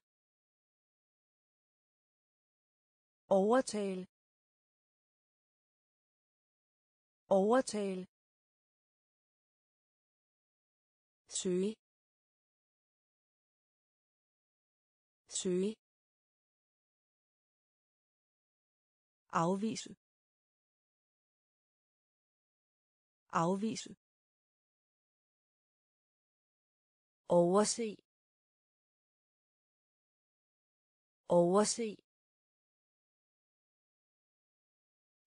Overtale overtale søge. Søge. Afvise. Afvise. Overse. Overse.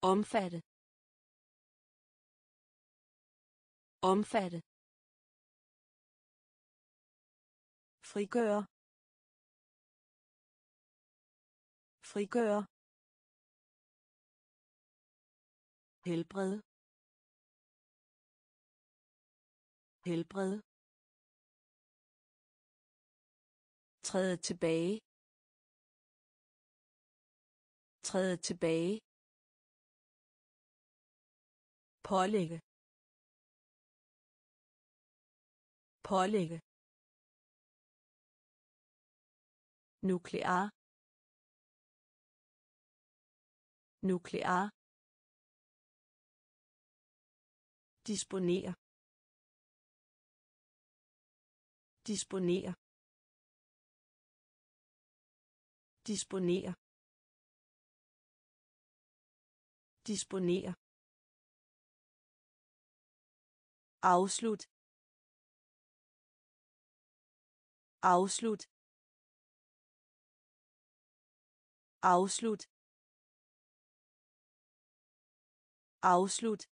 Omfatte. Omfatte. Frigøre. Frigøre. Helbred. Helbred. Træde tilbage. Træde tilbage. Pålægge. Pålægge. Nuklear. Nuklear. Disponere disponere disponere disponere afslut. Afslut. Afslut. Afslut.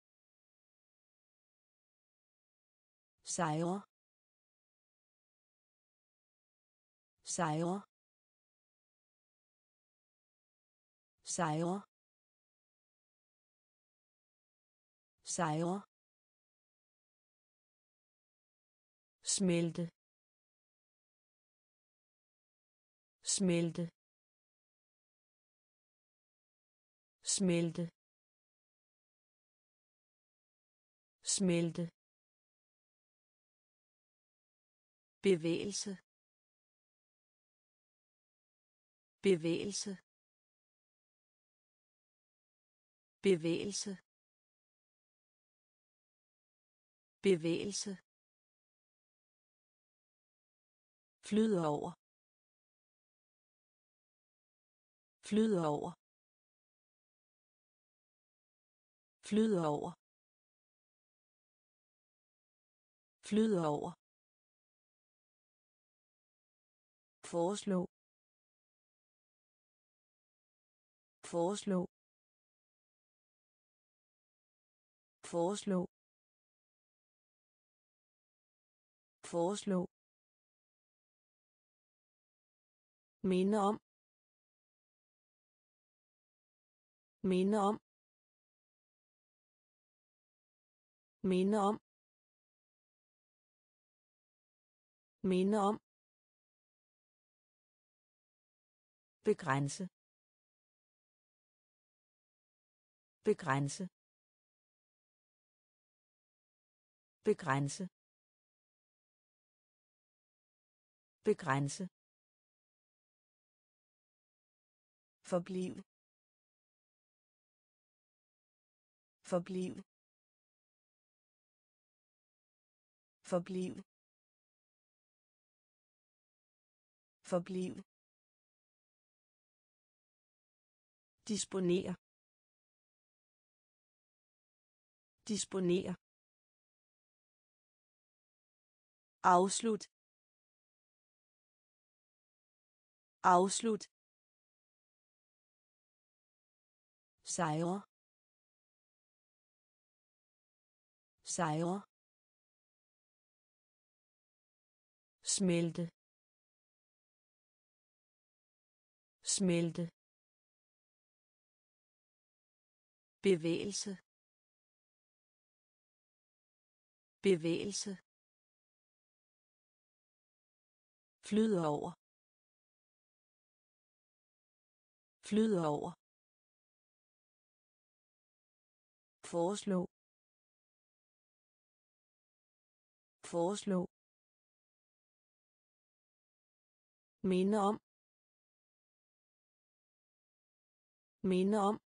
Sejre. Sejre. Sejre. Sejre. Smelte. Smelte. Smelte. Smelte. Bevægelse. Bevægelse. Bevægelse. Bevægelse. Flyder over. Flyder over. Flyder over. Flyder over. Foreslå. Foreslå. Foreslå. Foreslå. Minde om. Minde om. Minde om. Minde om. Begrænse. Begrænse. Begrænse. Begrænse. Forbliv. Forbliv. Forbliv. Forbliv. Disponere disponere afslut. Afslut. Sejre. Sejre. Smelte. Smelte. Bevægelse. Bevægelse. Flyder over. Flyder over. Foreslå. Foreslå. Minde om. Minde om.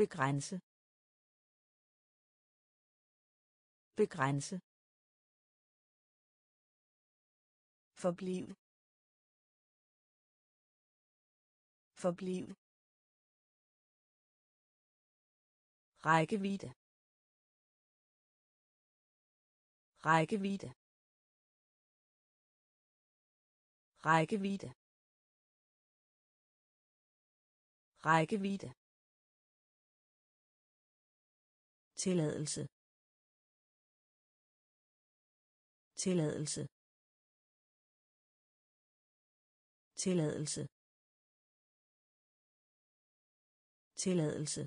Begrænse. Begrænse. Forbliv. Forbliv. Rækkevidde. Rækkevidde. Rækkevidde. Rækkevidde. Tilladelse. Tilladelse. Tilladelse. Tilladelse.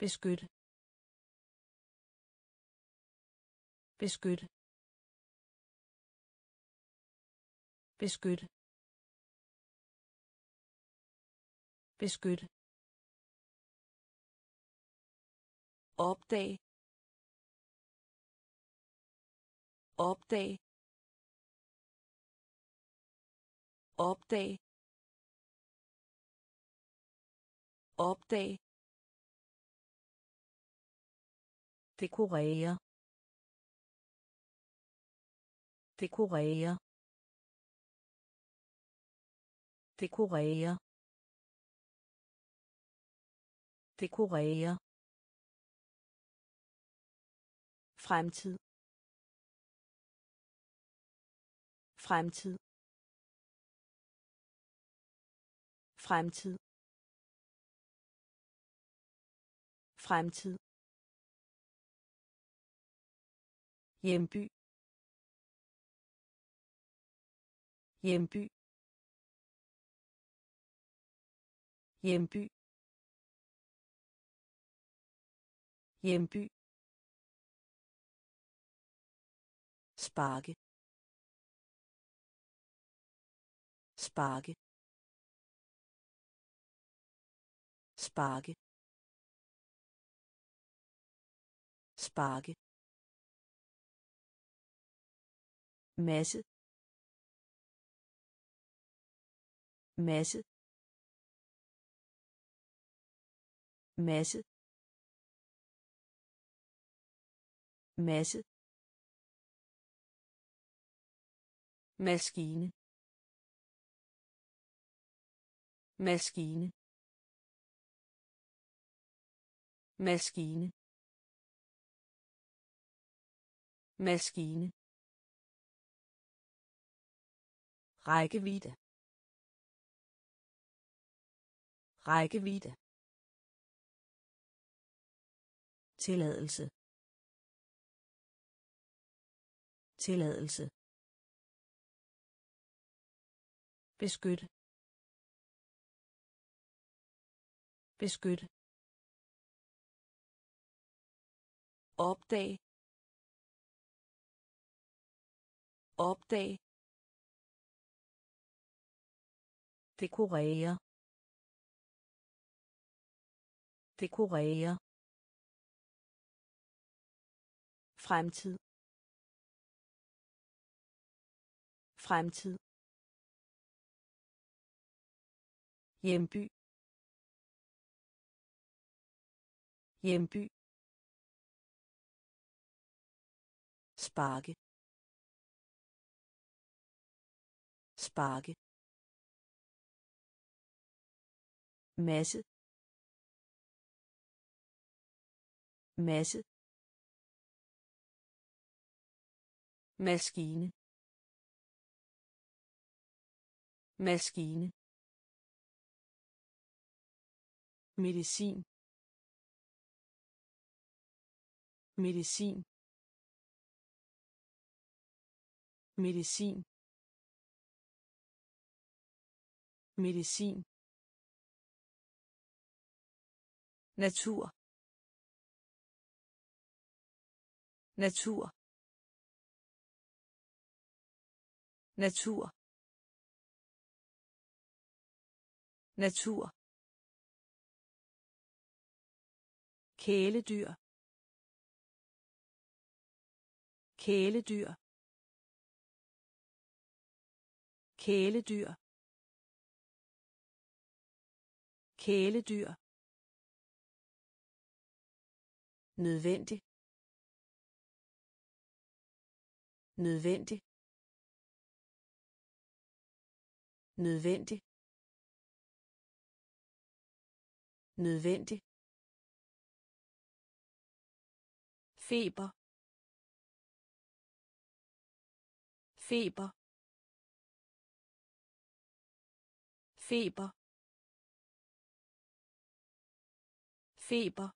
Beskyt. Beskyt. Beskyt. Beskyt. Opdag opdag opdag opdag dekorere dekorere dekorere dekorere fremtid. Fremtid. Fremtid. Fremtid. Hjemby. Hjemby. Hjemby. Hjemby. Sparke. Sparke. Sparke. Sparke. Masse. Masse. Masse. Masse. Maskine. Maskine. Maskine. Maskine. Rækkevidde. Rækkevidde. Tilladelse. Tilladelse. Beskytte. Beskytte. Opdag opdag dekorere. Dekorere. Fremtid. Fremtid. Hjemby. Hjemby. Sparke. Sparke. Masse. Masse. Maskine. Maskine. Medicin. Medicin. Medicin. Medicin. Natur. Natur. Natur. Natur. Kæledyr. Kæledyr. Kæledyr. Kæledyr. Nødvendig. Nødvendig. Nødvendig. Nødvendig. Feber. Feber. Feber. Feber.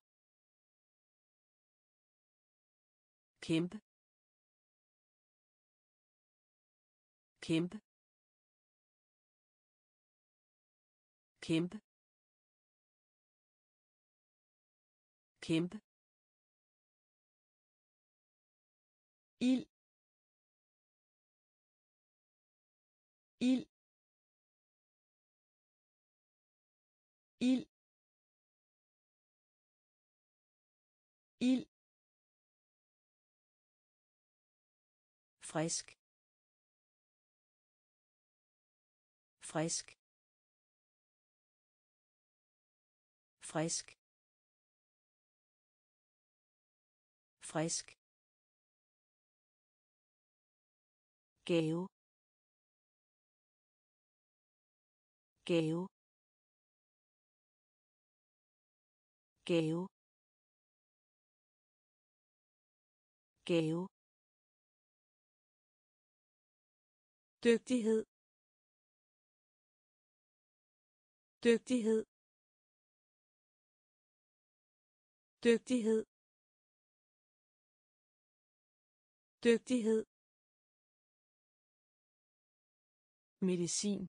Kæmpe. Kæmpe. Kæmpe. Kæmpe. Ild ild ild ild frisk frisk frisk frisk gave gave gave gave dygtighed. Dygtighed. Dygtighed. Dygtighed. Medicin.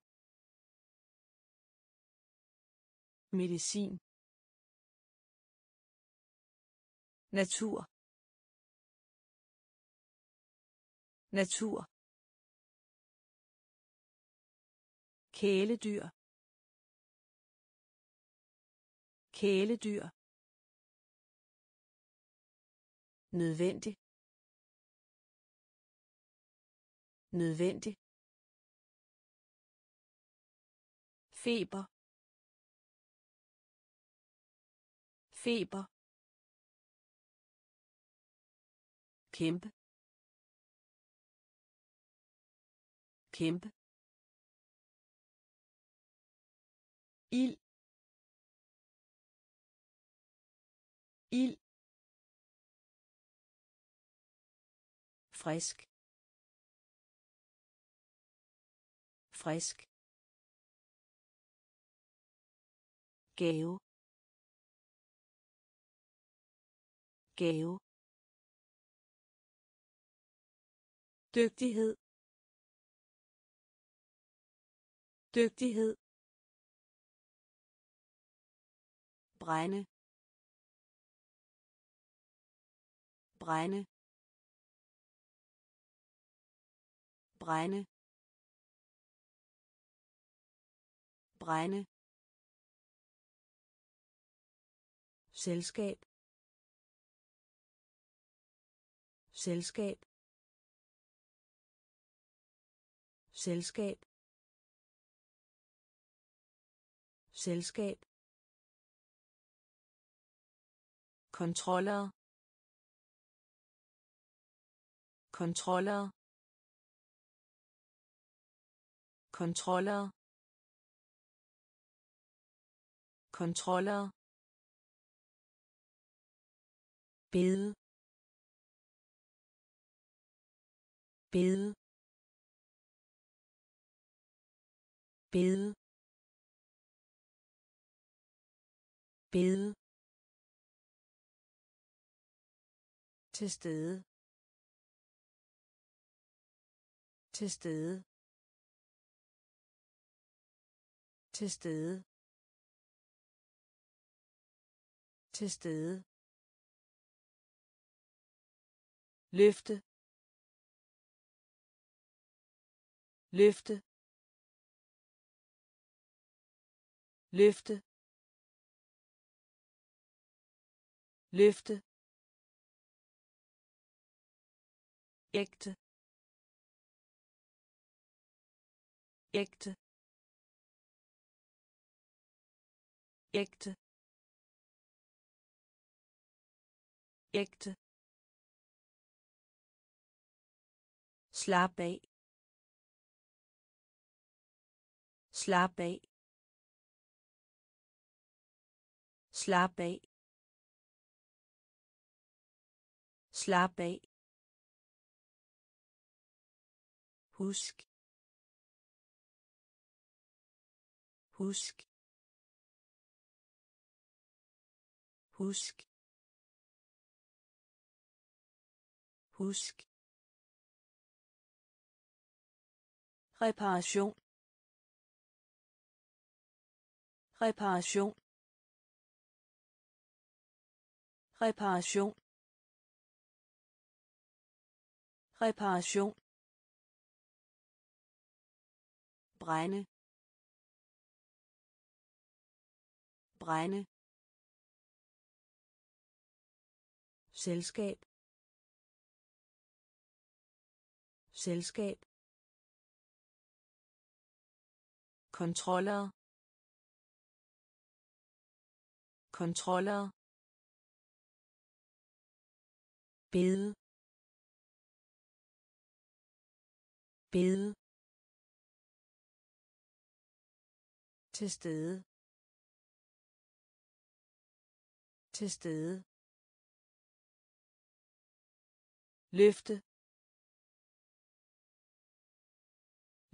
Medicin. Natur. Natur. Kæledyr. Kæledyr. Nødvendig. Nødvendig. Feber. Feber. Kæmpe. Kæmpe. Ild. Ild. Frisk. Frisk. Gave gave dygtighed dygtighed brænde brænde brænde brænde. Selskab. Selskab. Selskab. Selskab. Kontroller. Kontroller. Kontroller. Kontroller. Bede. Bede. Bede. Bede. Til stede. Til stede. Til stede. Til stede. Løfte løfte løfte løfte. Ægte ægte. Ægte ægte. Slap af slap af slap af slap af husk. Husk. Husk. Husk reparation. Reparation. Reparation. Reparation. Brænde. Brænde. Selskab. Selskab. Kontroller. Kontroller. Bede bede til stede. Til stede. Løfte.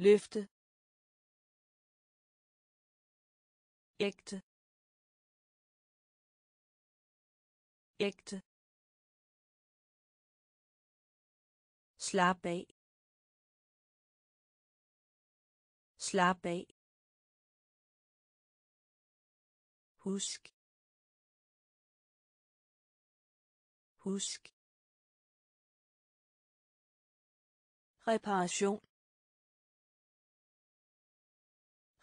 Løfte. Ægte. Ægte. Slap af. Slap af. Husk. Husk. Reparation.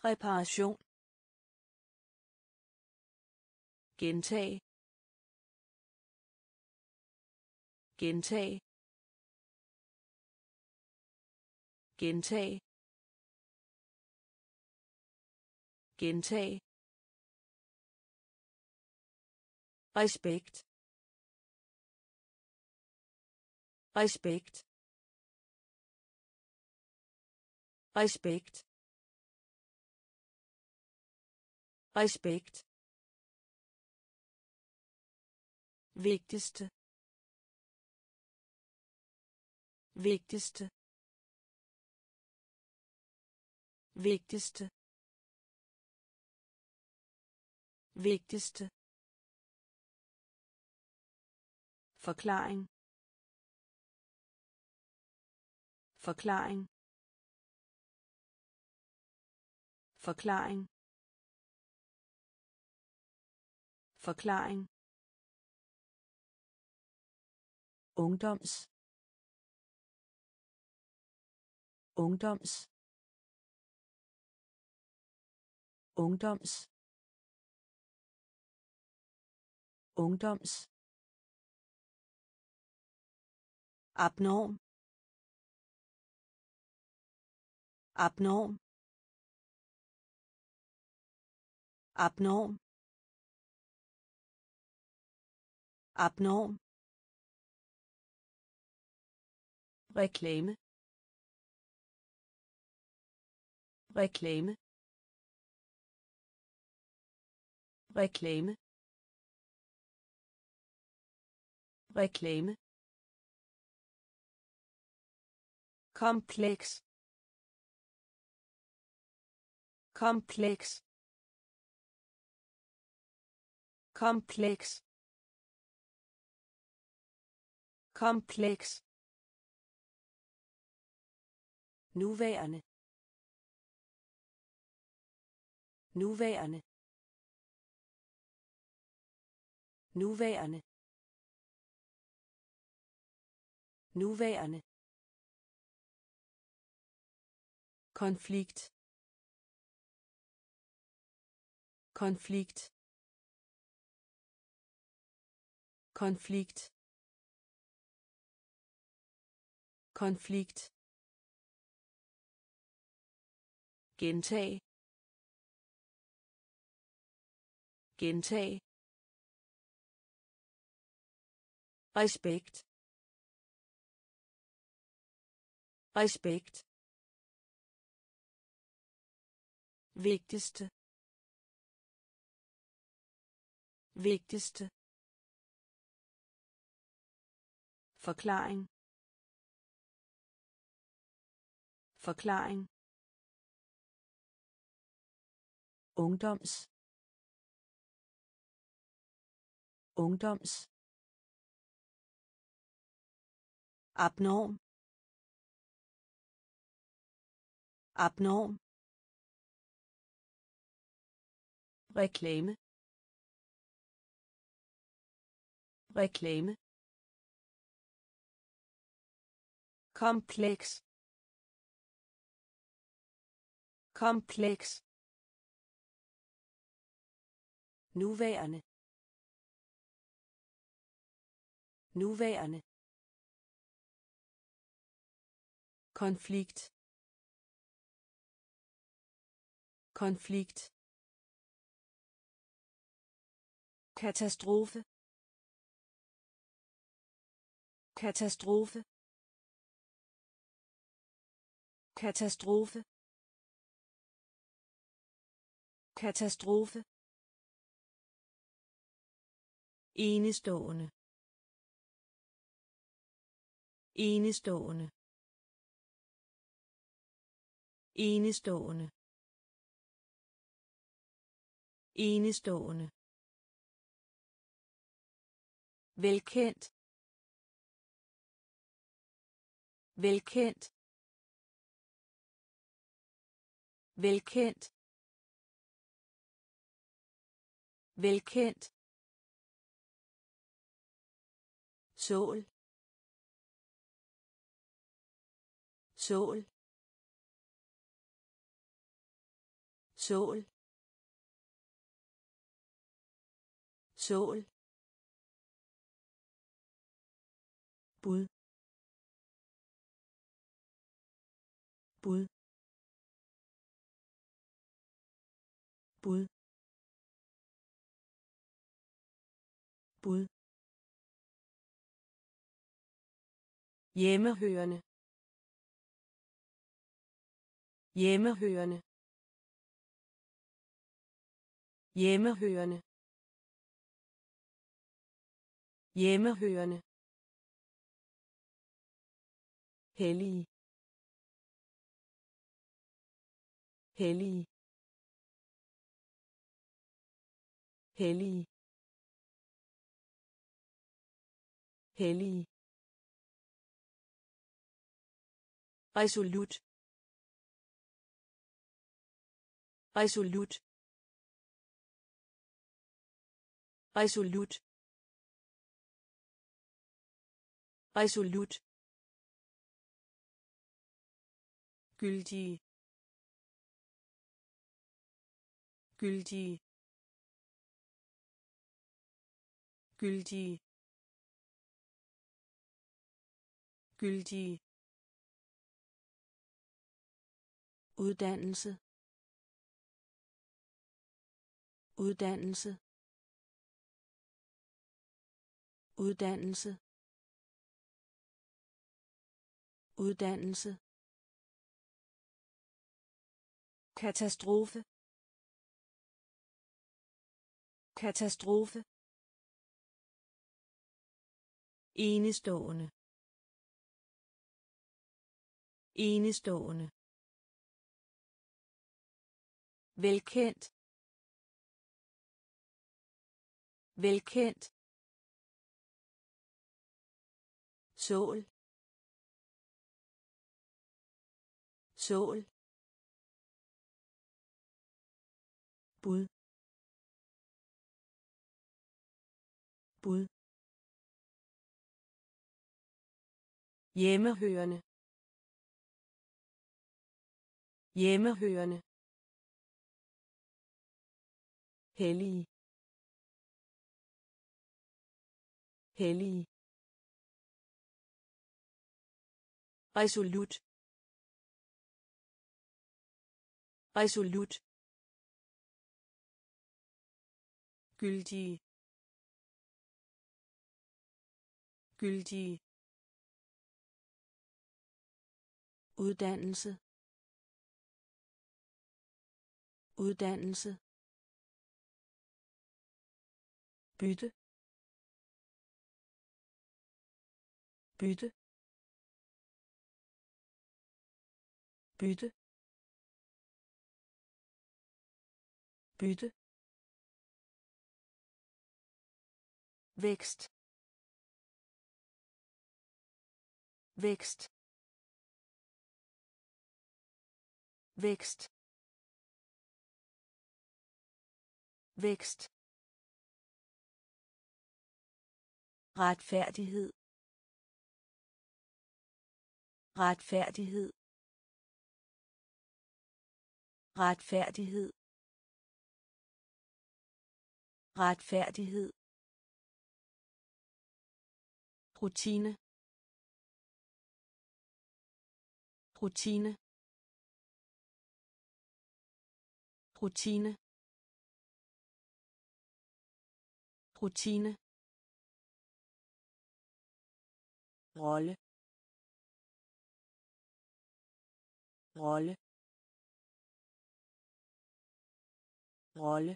Reparation. Gentag. Gentag. Gentag. Gentag. Respekt. Respekt. Respekt. Respekt vigtigste. Vigtigste. Vigtigste. Vigtigste. Forklaring. Forklaring. Forklaring. Forklaring. Ungdoms. Ungdoms. Ungdoms. Ungdoms. Abnorm. Abnorm. Abnorm. Abnorm. Reklame. Reklame. Reklame. Reklame. Kompleks. Kompleks. Kompleks. Kompleks nuværende. Nuværende. Nuværende. Nuværende. Konflikt. Konflikt. Konflikt. Konflikt. Gentag gentag respekt respekt vigtigste vigtigste forklaring forklaring ungdoms. Ungdoms. Abnorm. Abnorm. Reklame. Reklame. Kompleks. Kompleks. Nuværende. Nuværende. Konflikt. Konflikt. Katastrofe. Katastrofe. Katastrofe. Katastrofe enestående. Enestående. Enestående. Enestående. Velkendt. Velkendt. Velkendt. Velkendt. Sål. Sål. Sål. Sål. Bud. Bud. Bud. Bud. Hjemmehørende hjemmehørende hjemmehørende hjemmehørende hellig hellig hellig hellig resolut. Resolut. Resolut. Resolut. Gyldige gyldige gyldige gyldige uddannelse. Uddannelse. Uddannelse. Uddannelse. Katastrofe. Katastrofe. Enestående. Enestående velkendt velkendt sol sol bud bud hjemmehørende hjemmehørende hellig hellig resolut. Resolut. Gyldige. Gyldige. Uddannelse. Uddannelse. Bytte bytte bytte bytte vækst vækst vækst vækst retfærdighed. Retfærdighed. Retfærdighed. Retfærdighed. Rutine. Rutine. Rutine. Rutine. Rolle rolle rolle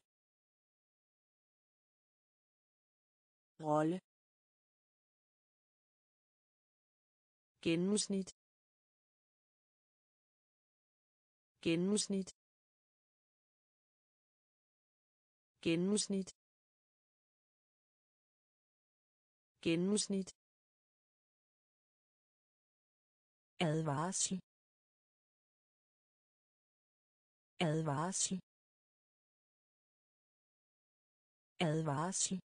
rolle gennemsnit. Gennemsnit. Gennemsnit. Gennemsnit advarsel. Advarsel. Advarsel.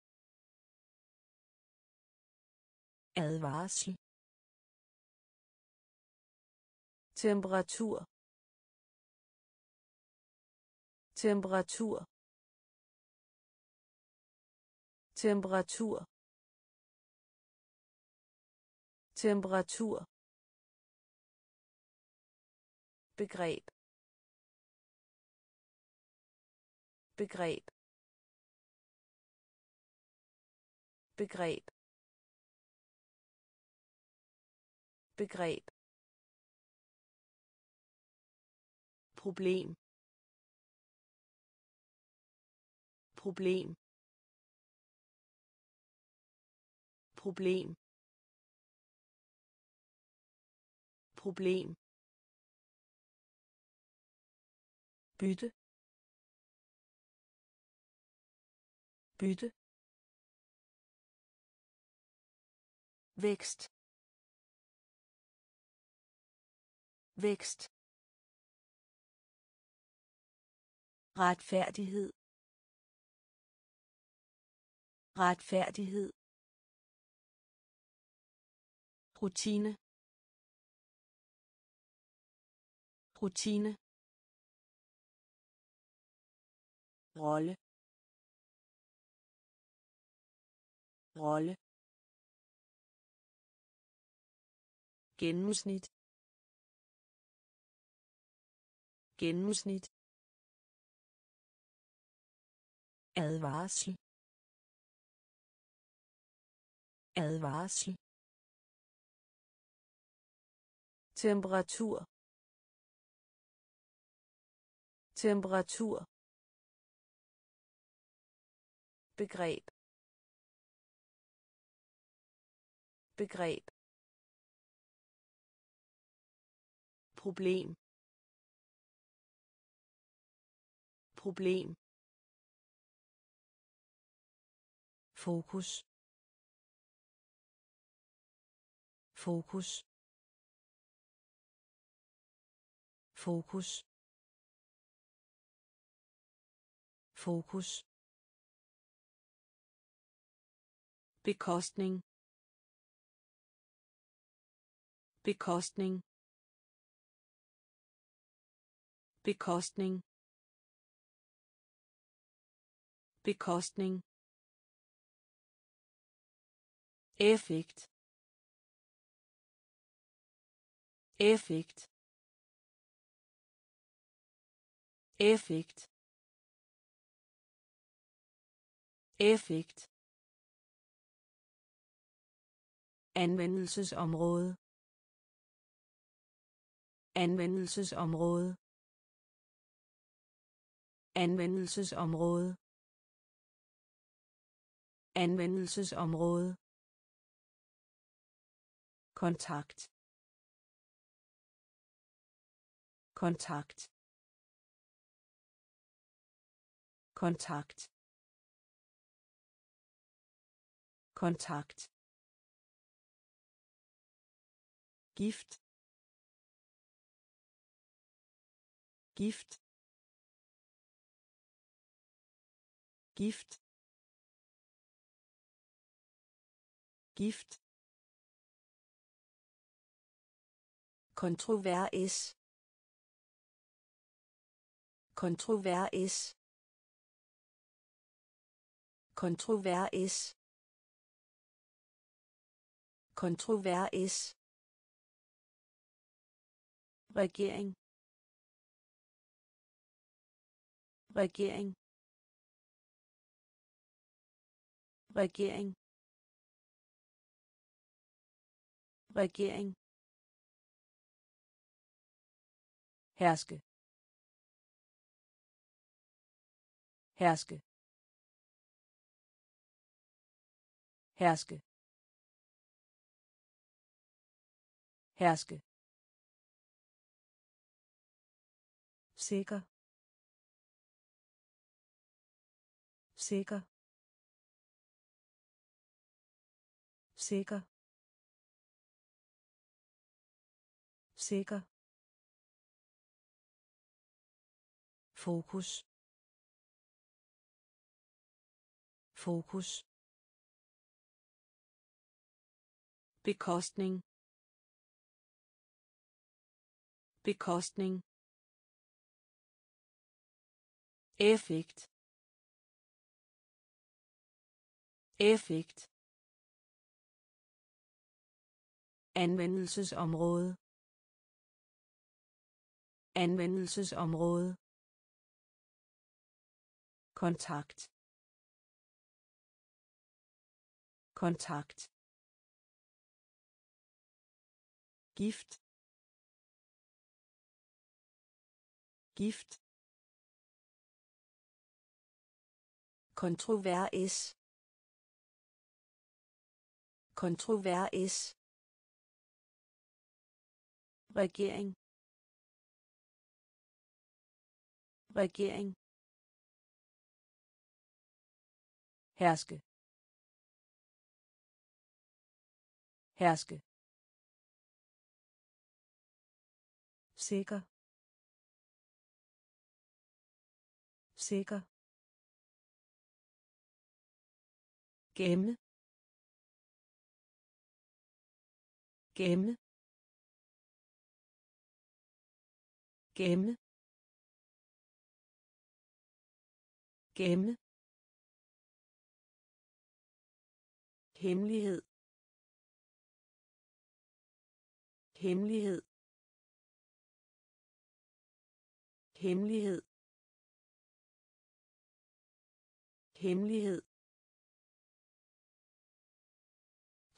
Advarsel. Temperatur. Temperatur. Temperatur. Temperatur begreb. Begreb. Begreb. Begreb. Problem. Problem. Problem. Problem. Bytte. Bytte. Vækst. Vækst. Retfærdighed. Retfærdighed. Rutine. Rutine. Rolle. Rolle. Gennemsnit. Gennemsnit. Advarsel. Advarsel. Temperatur. Temperatur begreb. Begreb. Problem. Problem. Fokus. Fokus. Fokus. Fokus. Bekostning. Bekostning. Bekostning. Bekostning. Effekt. Effekt. Effekt. Effekt anvendelsesområde. Anvendelsesområde. Anvendelsesområde. Anvendelsesområde. Kontakt. Kontakt. Kontakt. Kontakt. Gift. Gift. Gift. Gift. Kontrovers kontrovers kontrovers kontrovers regering. Regering. Regering. Regering. Herske. Herske. Herske. Herske. Sikker. Sikker. Sikker. Sikker. Fokus. Fokus. Bekostning. Bekostning. Effekt. Effekt. Anvendelsesområde. Anvendelsesområde. Kontakt. Kontakt. Gift. Gift. Kontrovers kontrovers regering. Regering. Herske. Herske. Sikker. Sikker. Gemme gemme gemme gemme hemmelighed. Hemmelighed. Hemmelighed. Hemmelighed.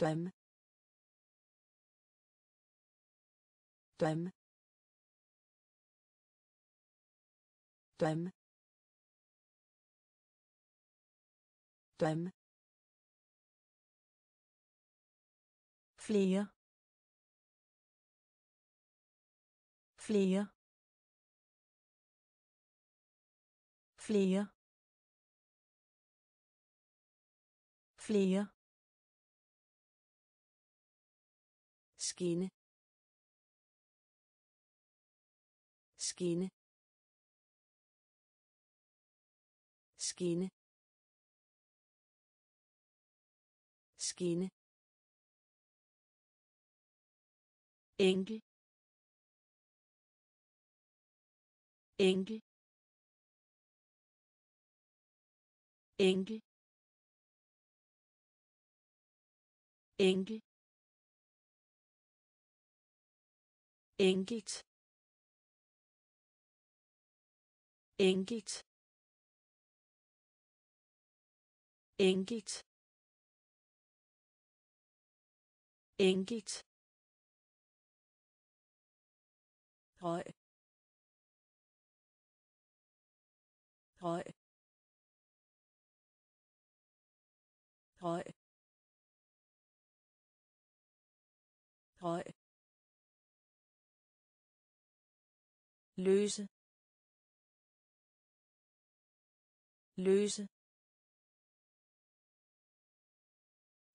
Dømme dømme dømme dømme flere. Flere. Flere. Flere. Skinne. Skinne. Skinne. Skinne. Enkel enkel enkel enkel enkelt. Enkelt. Enkelt. Enkelt. Høj høj høj høj løse løse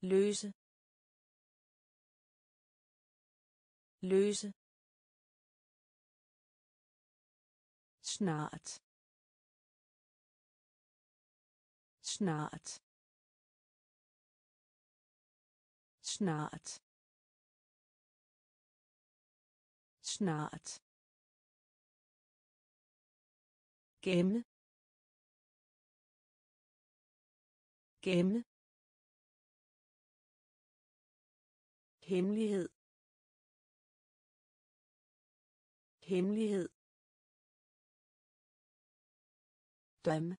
løse løse. Snart. Snart. Snart. Snart gemme gemme hemmelighed. Hemmelighed. Dem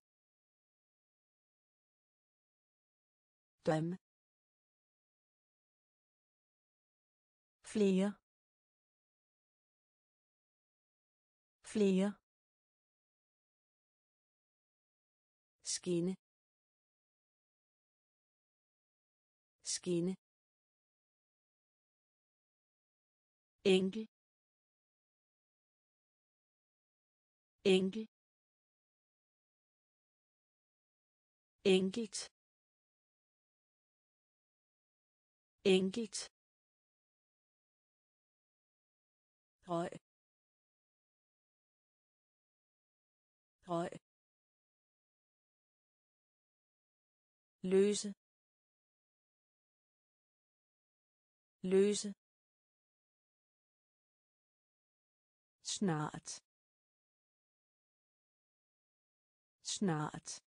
dem flere. Flere. Skinne. Skinne. Enkel. Enkel. Enkelt. Enkelt. Røg røg løse løse snart snart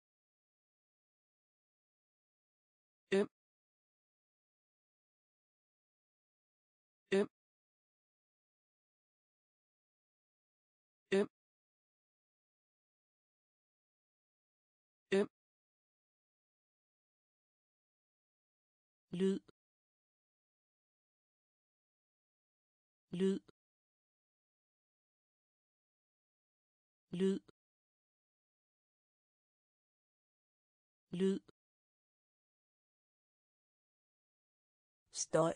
lyd. Lyd. Lyd. Lyd. Støj.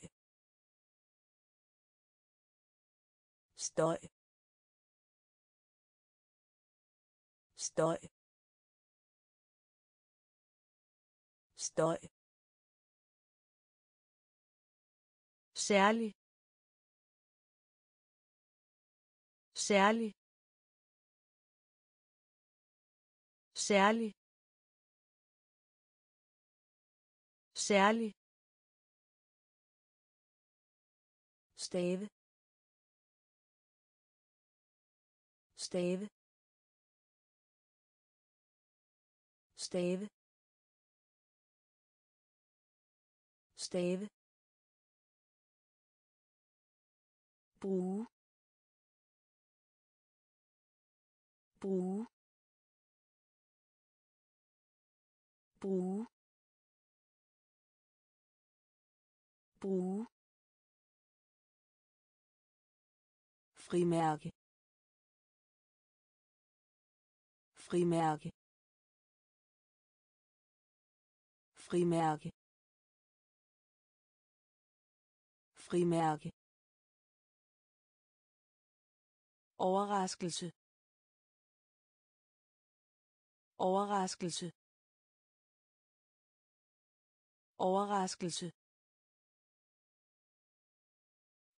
Støj. Støj. Støj. Særlig. Særlig. Særlig. Særlig. Stave. Stave. Stave. Stave. Bruge bruge bruge bruge. Frimærke. Frimærke. Frimærke. Frimærke overraskelse. Overraskelse. Overraskelse.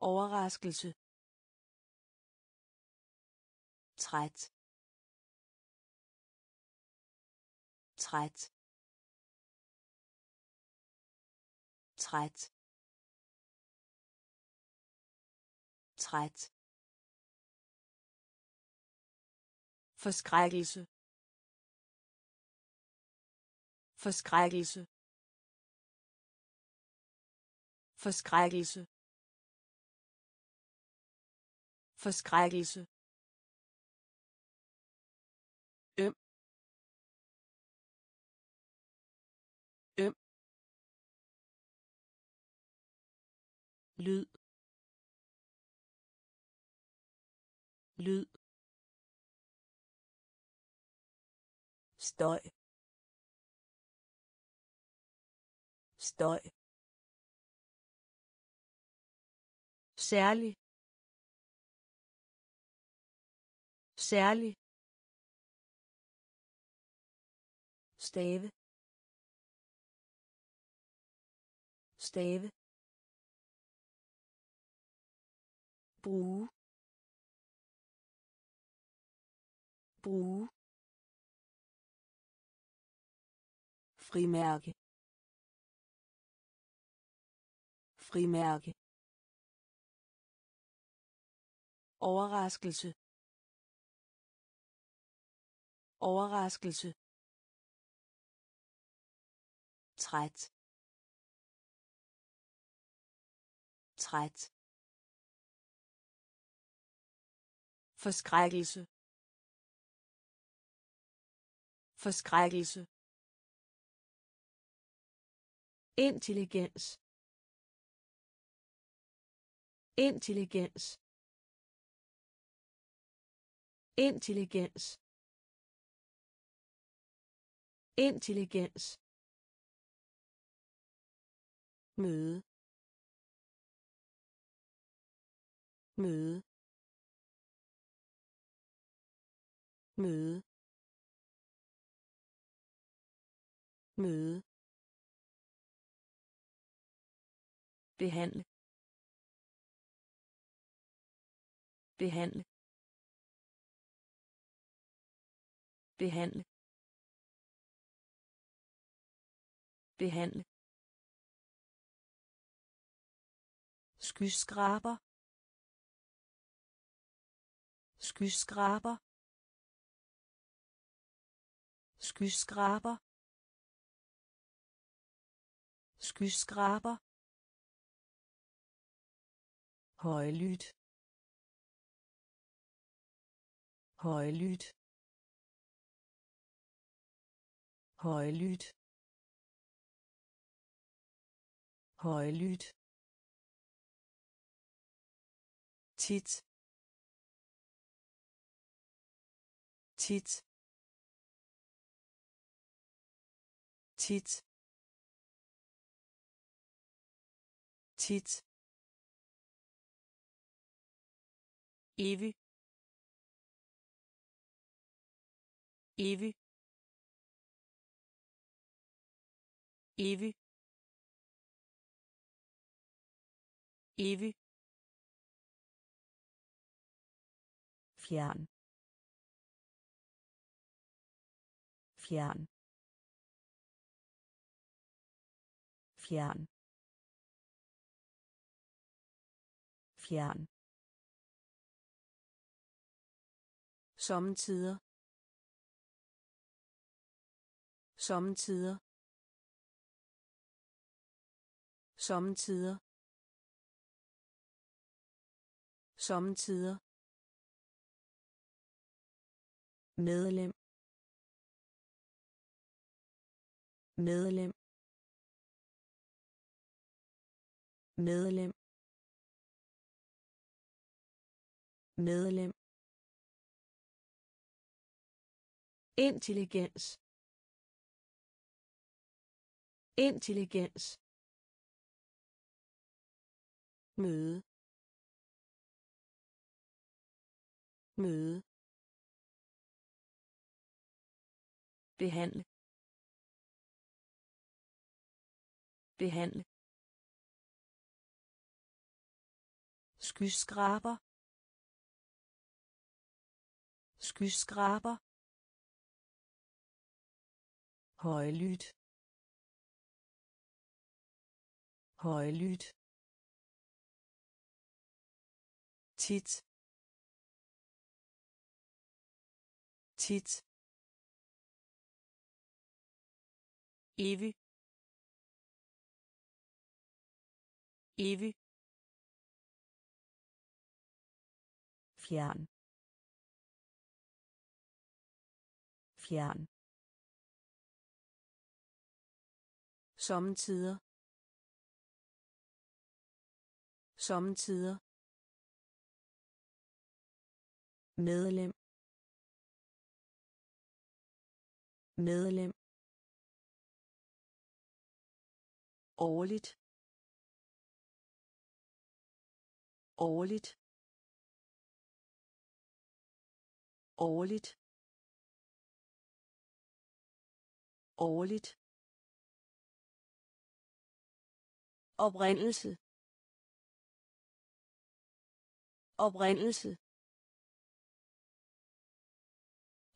Overraskelse. Træt. Træt. Træt. Træt. Forskrækkelse. Forskrækkelse. Forskrækkelse. Forskrækkelse. Øm. Øm. Lyd. Lyd. Støj. Støj. Særlig. Særlig. Stave. Stave. Bruge. Bruge. Frimærke. Frimærke. Overraskelse. Overraskelse. Træt. Træt. Forskrækkelse. Forskrækkelse. Intelligens. Intelligens. Intelligens. Intelligens. Møde. Møde. Møde. Møde. Behandle. Behandle. Behandle. Behandle. Skyskraber. Skyskraber. Skyskraber. Skyskraber højlydt. Højlydt. Højlydt. Højlydt. Tit. Tit. Tit. Tit. Evig. Evig. Evig. Evig. Fjern. Fjern. Fjern. Fjern sommetider. Sommetider. Sommetider. Sommetider. Medlem. Medlem. Medlem. Medlem. Intelligens. Intelligens. Møde. Møde. Behandle. Behandle. Skyskraber. Skyskraber højlydt. Højlydt. Tit. Tit. Evig. Evig. Fjern. Fjern. Sommetider. Sommetider. Medlem. Medlem. Årligt. Årligt. Årligt. Årligt. Oprindelse. Oprindelse.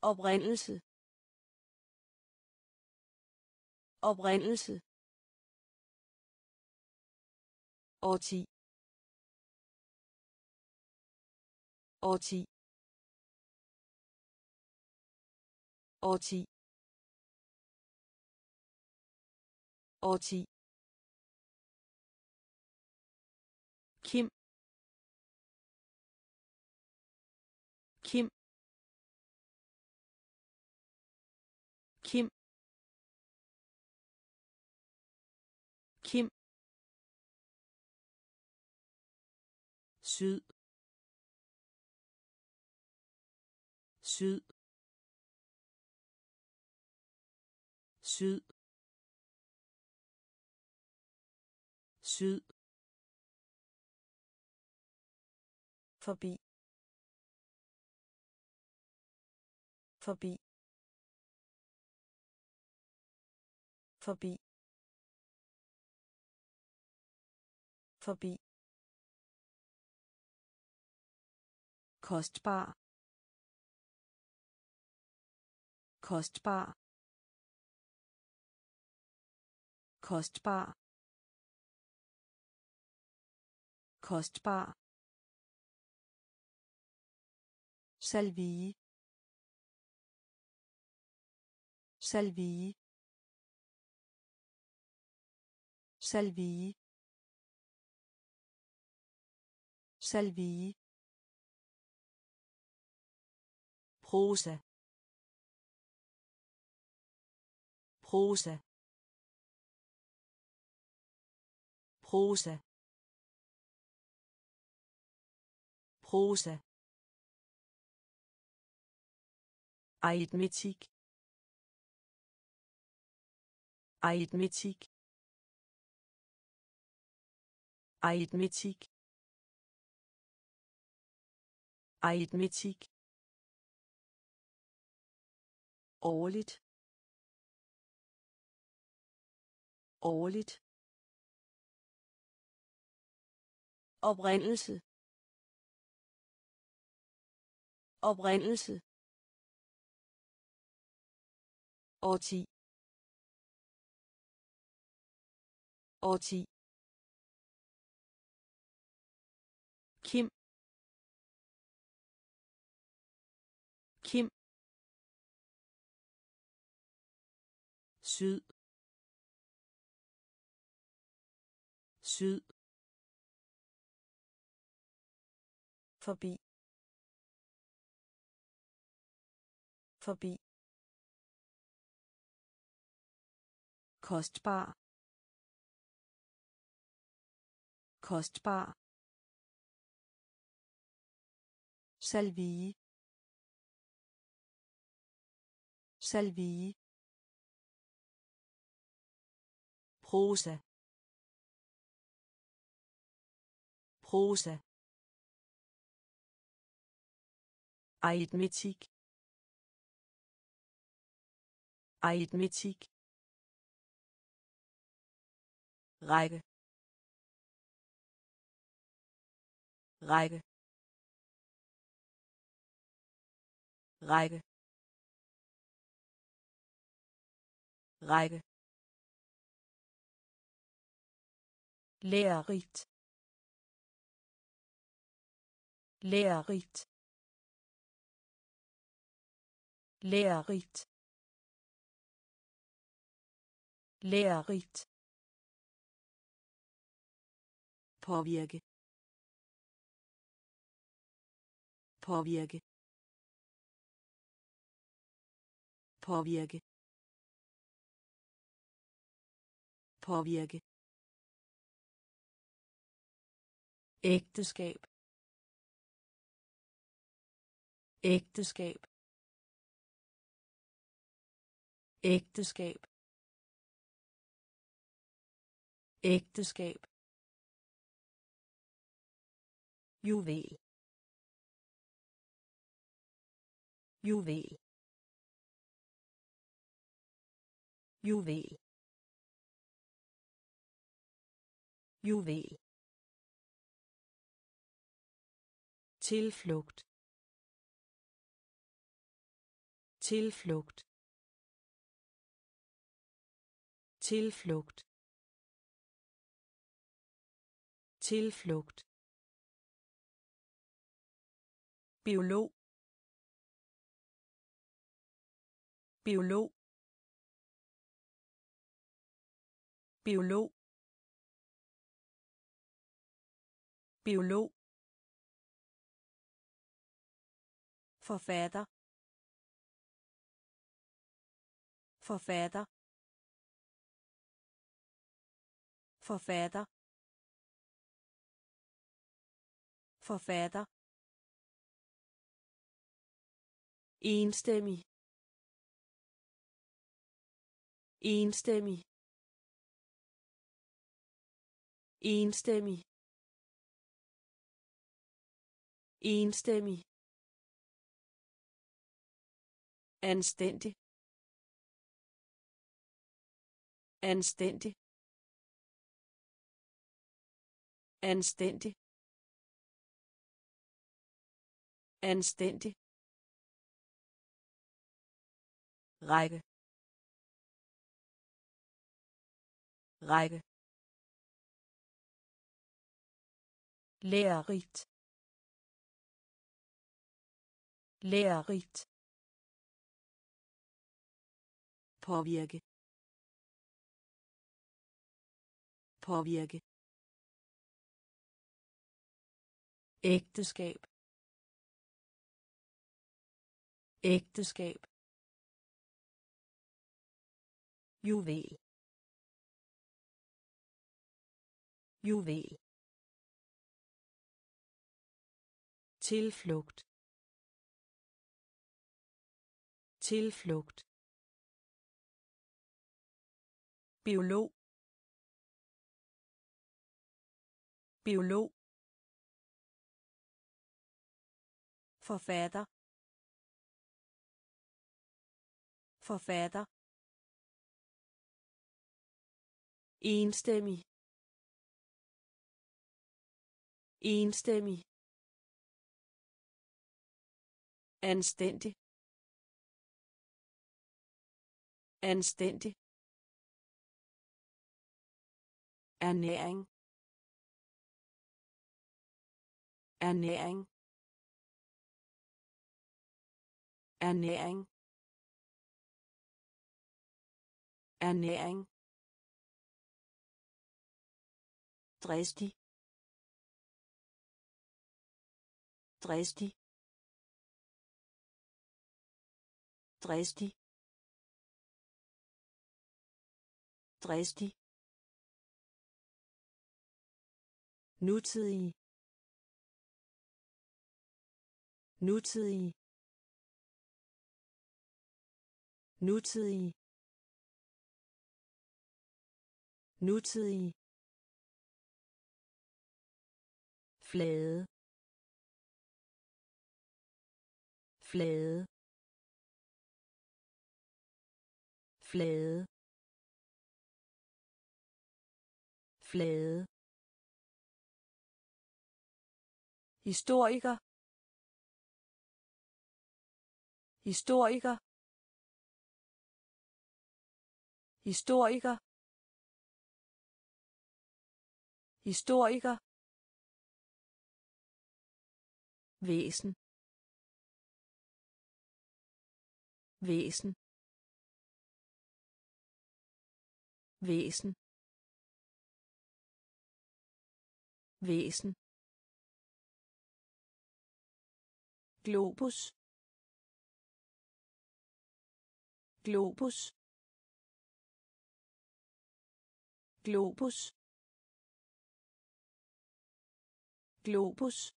Oprindelse. Oprindelse. Årti. Årti. Årti. Årti. Syd. Syd. Syd. Syd. Forbi. Forbi. Forbi. Forbi. Kostbar kostbar kostbar kostbar. Salvie salvie. Salvie. Salvie prosa prosa prosa prosa aritmetik. Aritmetik. Aritmetik. Aritmetik. Årligt. Årligt. Oprindelse. Oprindelse. Årti. Årti. Syd. Syd. Forbi. Forbi. Kostbar. Kostbar. Salvie. Salvie. Prosa prosa aritmetik. Aritmetik. Række. Række. Række. Række lærerigt lærerigt lærerigt lærerigt påvirke. Påvirke. Påvirke. Påvirke ægteskab. Ægteskab. Ægteskab. Ægteskab. Juvel. Juvel. Juvel. Juvel. Tilflugt. Tilflugt. Tilflugt. Tilflugt. Biolog. Biolog. Biolog. Biolog. Forfatter. Forfatter. Forfatter. Forfatter. Enstemmig. Enstemmig. Enstemmig. Enstemmig. Anstændig. Anstændig. Anstændig. Anstændig. Række. Række. Lærerigt. Lærerigt. Påvirke. Påvirke. Ægteskab. Ægteskab. Juvel. Juvel. Tilflugt. Tilflugt. Biolog. Biolog. Forfatter. Forfatter. Enstemmig. Enstemmig. Anstændig. Anstændig. Ernæring. Ernæring. Ernæring. Ernæring. Dristig. Dristig. Dristig. Dristig. Nutidige nutidige nutidige nutidige flade. Flade. Flade. Flade. Historiker. Historiker. Historiker. Historiker. Væsen. Væsen. Væsen. Væsen. Globus. Globus. Globus. Globus.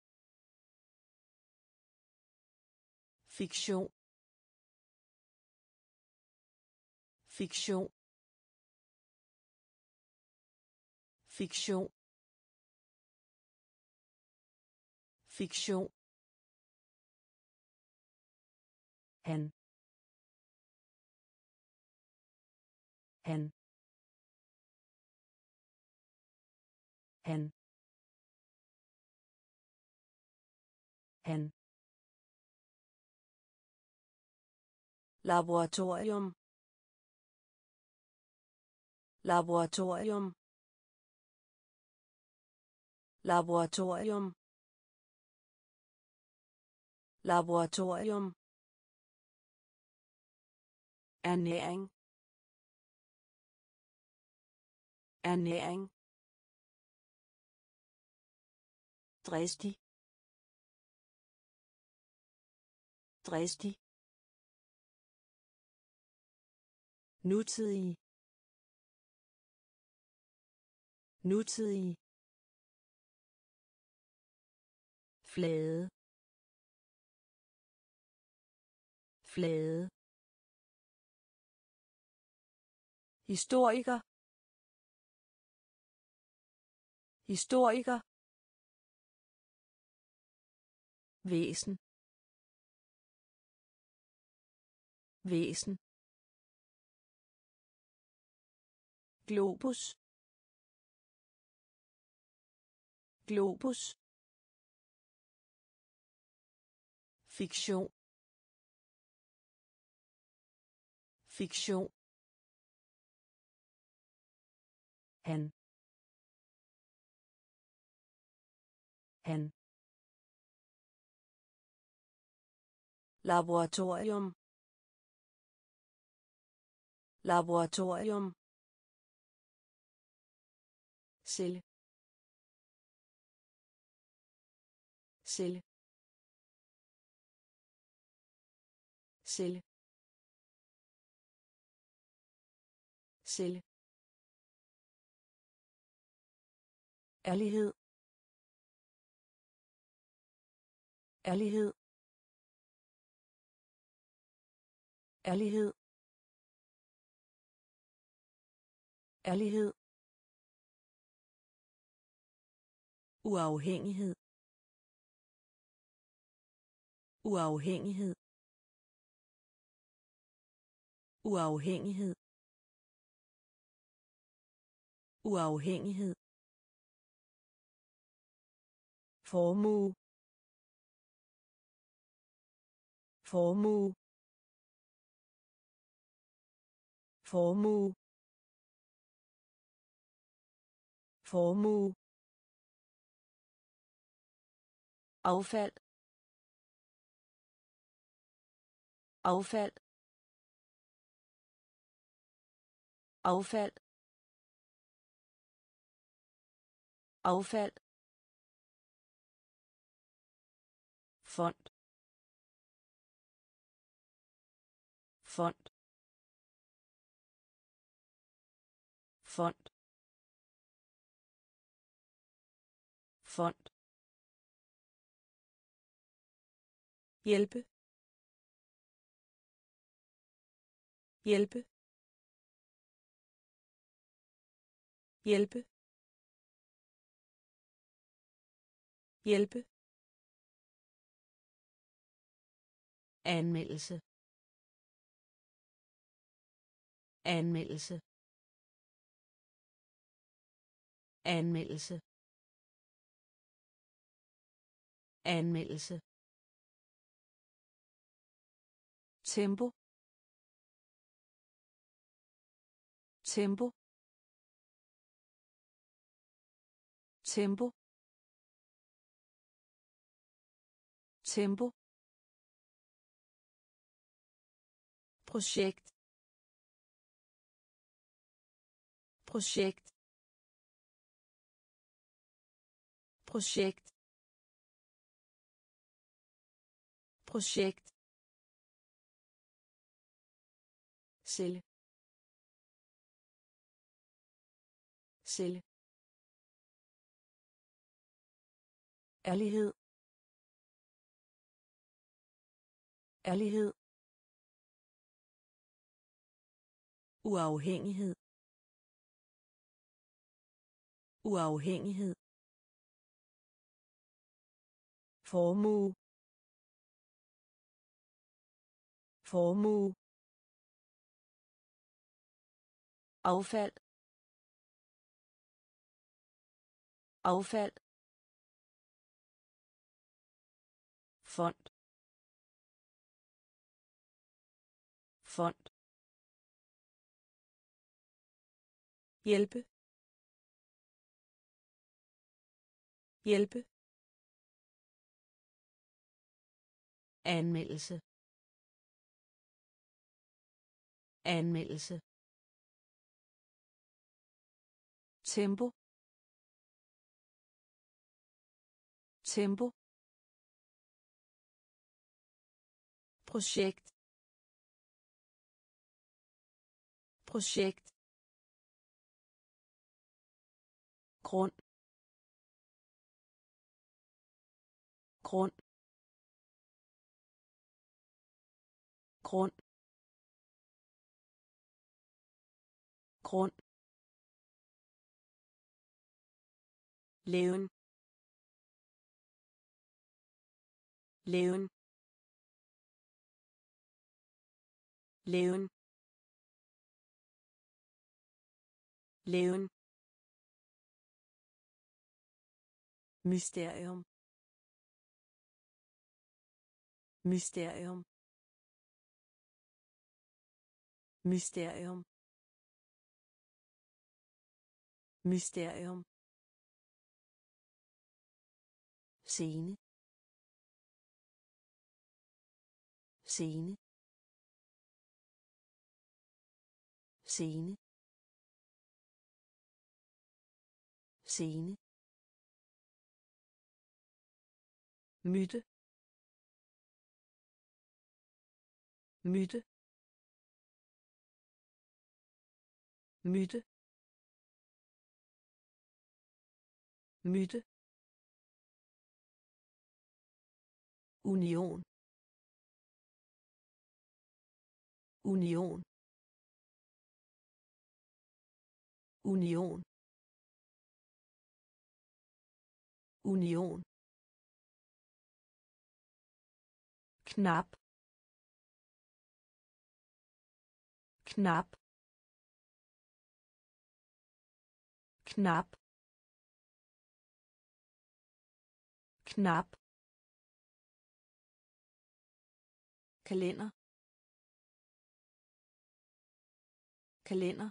Fiktion. Fiktion. Fiktion. Fiktion. Han han han han laboratorium. Laboratorium. Laboratorium. Laboratorium ernæring. Ernæring. Dristig. Dristig. Nutidige nutidige flade. Flade. Historiker. Historiker. Væsen. Væsen. Globus. Globus. Fiktion. Fiktion. Han. Han. Laboratorium. Laboratorium. Celle celle celle celle ærlighed. Ærlighed. Ærlighed. Ærlighed. Uafhængighed. Uafhængighed. Uafhængighed. Uafhængighed. Formue. Formue. Formue. Formue. Affald. Affald. Affald. Affald hjælpe. Hjælpe. Hjælpe. Hjælpe. Anmeldelse. Anmeldelse. Anmeldelse. Anmeldelse. Tempo. Tempo. Tempo. Tempo. Projekt. Projekt. Projekt. Projekt celle celle ærlighed. Ærlighed. Uafhængighed. Uafhængighed. Formue. Formue. Affald. Affald. Fond. Fond. Hjælpe. Hjælpe. Anmeldelse. Anmeldelse. Tempo. Tempo. Projekt. Projekt. Grund. Grund. Grund. Grund. Leven leven leven leven mysterium. Mysterium. Mysterium. Mysterium. Scene. Scene. Scene. Scene. Myte. Myte. Myte. Myte. Union. Union. Union. Union. Knap knap knap knap kalender. Kalender.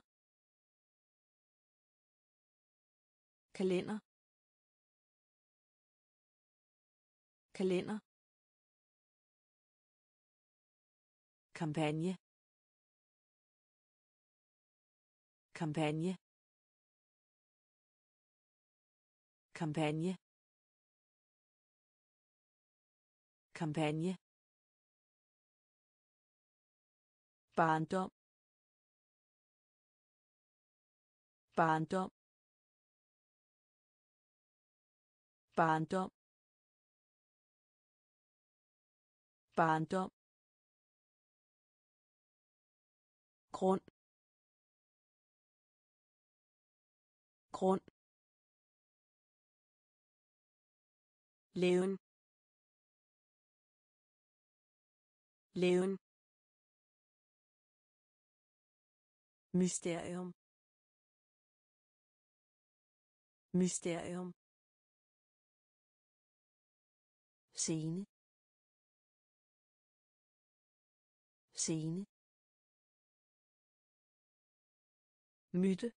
Kalender. Kalender. Kampagne. Kampagne. Kampagne. Kampagne. Barndom barndom barndom barndom grund grund leven leven mysterium. Mysterium. Scene. Scene. Myte.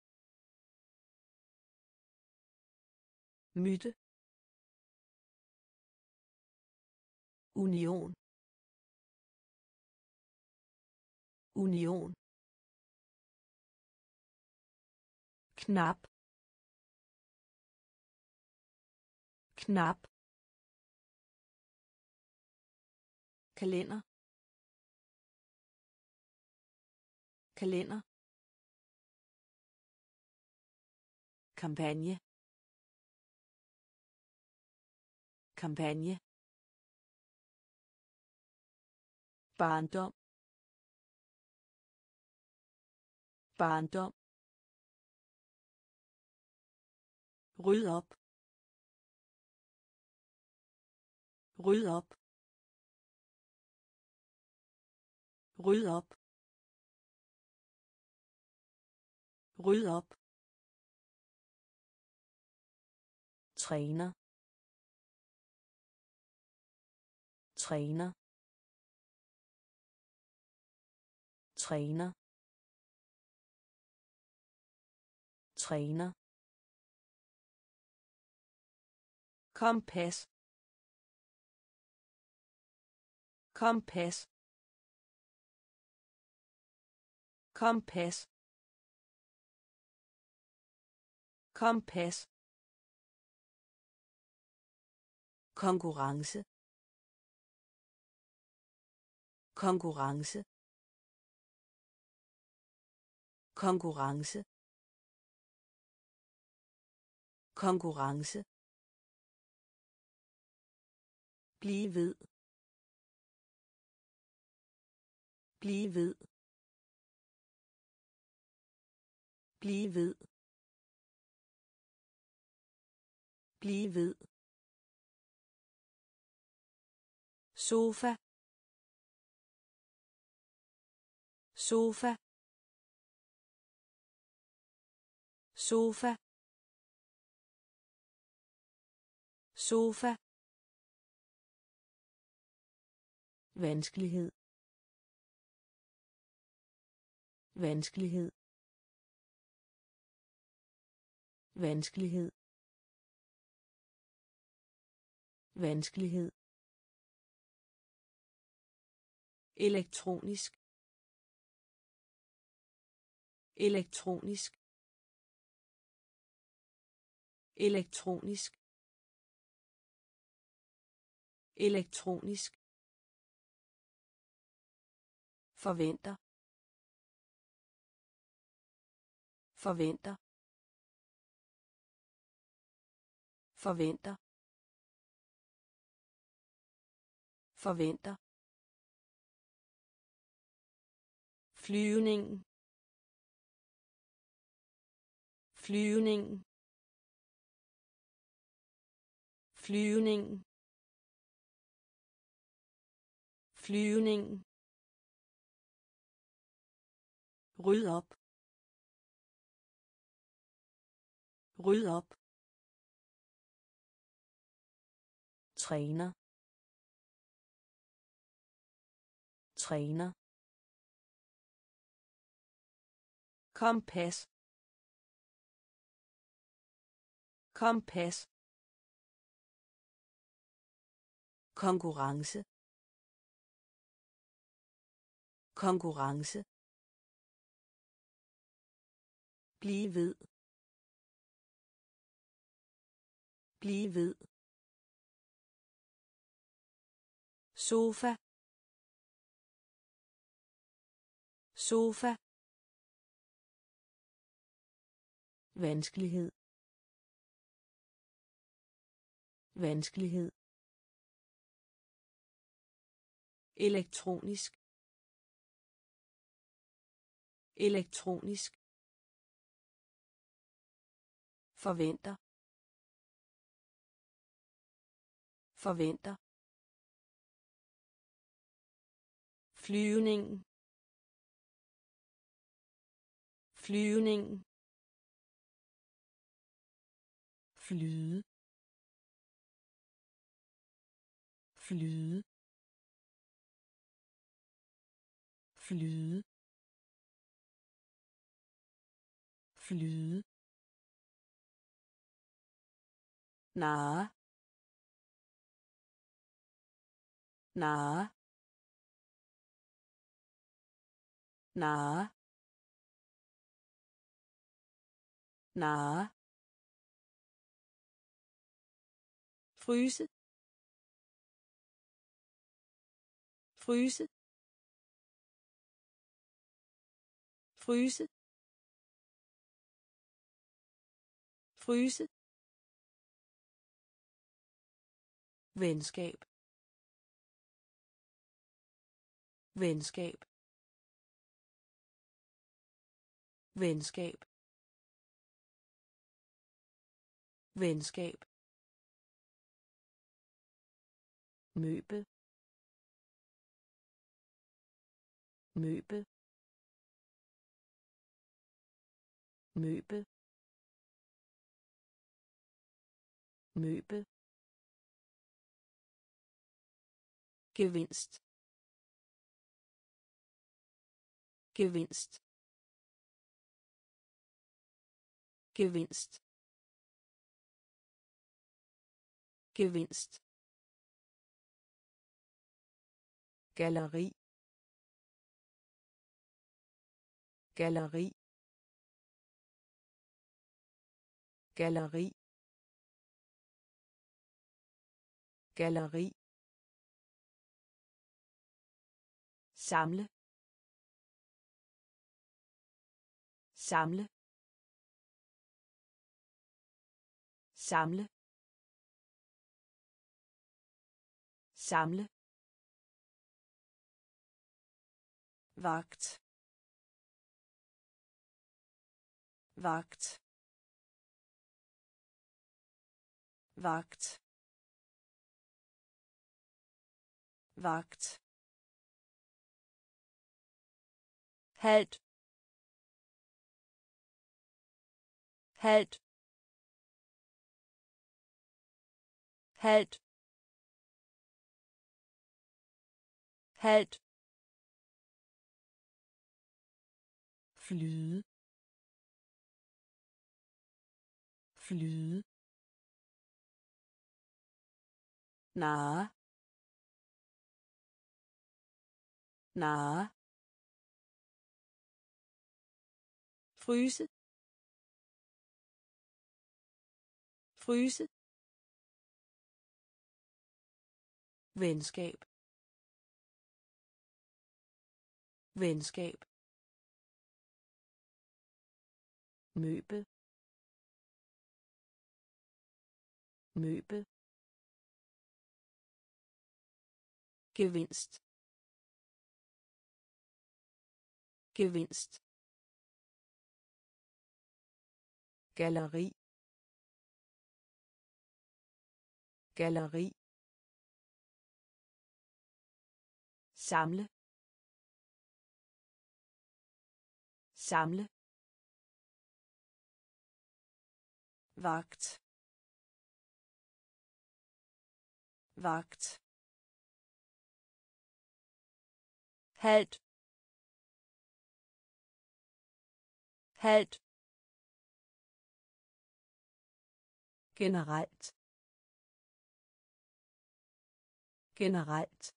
Myte. Union. Union. Knap knap kalender kalender kampagne kampagne barndom barndom ryd op. Ryd op. Ryd op. Ryd op. Træner. Træner. Træner. Træner. Kompas kompas kompas kompas konkurrence. Konkurrence. Konkurrence. Konkurrence blive ved. Blive ved. Blive ved. Blive ved. sofa sofa sofa sofa vanskelighed. Vanskelighed. Vanskelighed. Vanskelighed. Elektronisk. Elektronisk. Elektronisk. Elektronisk forventer. Forventer. Forventer. Forventer. Flyvningen. Flyvningen. Flyvningen. Flyvningen. Ryd op. Ryd op. Træner. Træner. Kompas. Kompas. Konkurrence. Konkurrence Bliv ved. Bliv ved. sofa. Sofa. Vanskelighed. Vanskelighed. Elektronisk. Elektronisk forventer. Forventer. Flyvning flyvning flyde. Flyde. Flyde. Flyde. Na na na na fryse. Fryse. Fryse. Fryse. Venskab. Venskab. Venskab. Venskab. Møbel. Møbel. Møbel. Møbel. Gevinst gevinst gevinst gevinst galleri galleri galleri galleri samle. Samle. Samle. Samle. Vagt vagt vagt vagt halt. Halt. Halt. Halt. Flyde. Flyde. Na na fryse. Fryse. Venskab. Venskab. Møbel. Møbel. Gevinst. Gevinst. Galleri. Galleri. Samle. Samle. Vagt. Vagt. Halt. Halt. Generelt. Generelt.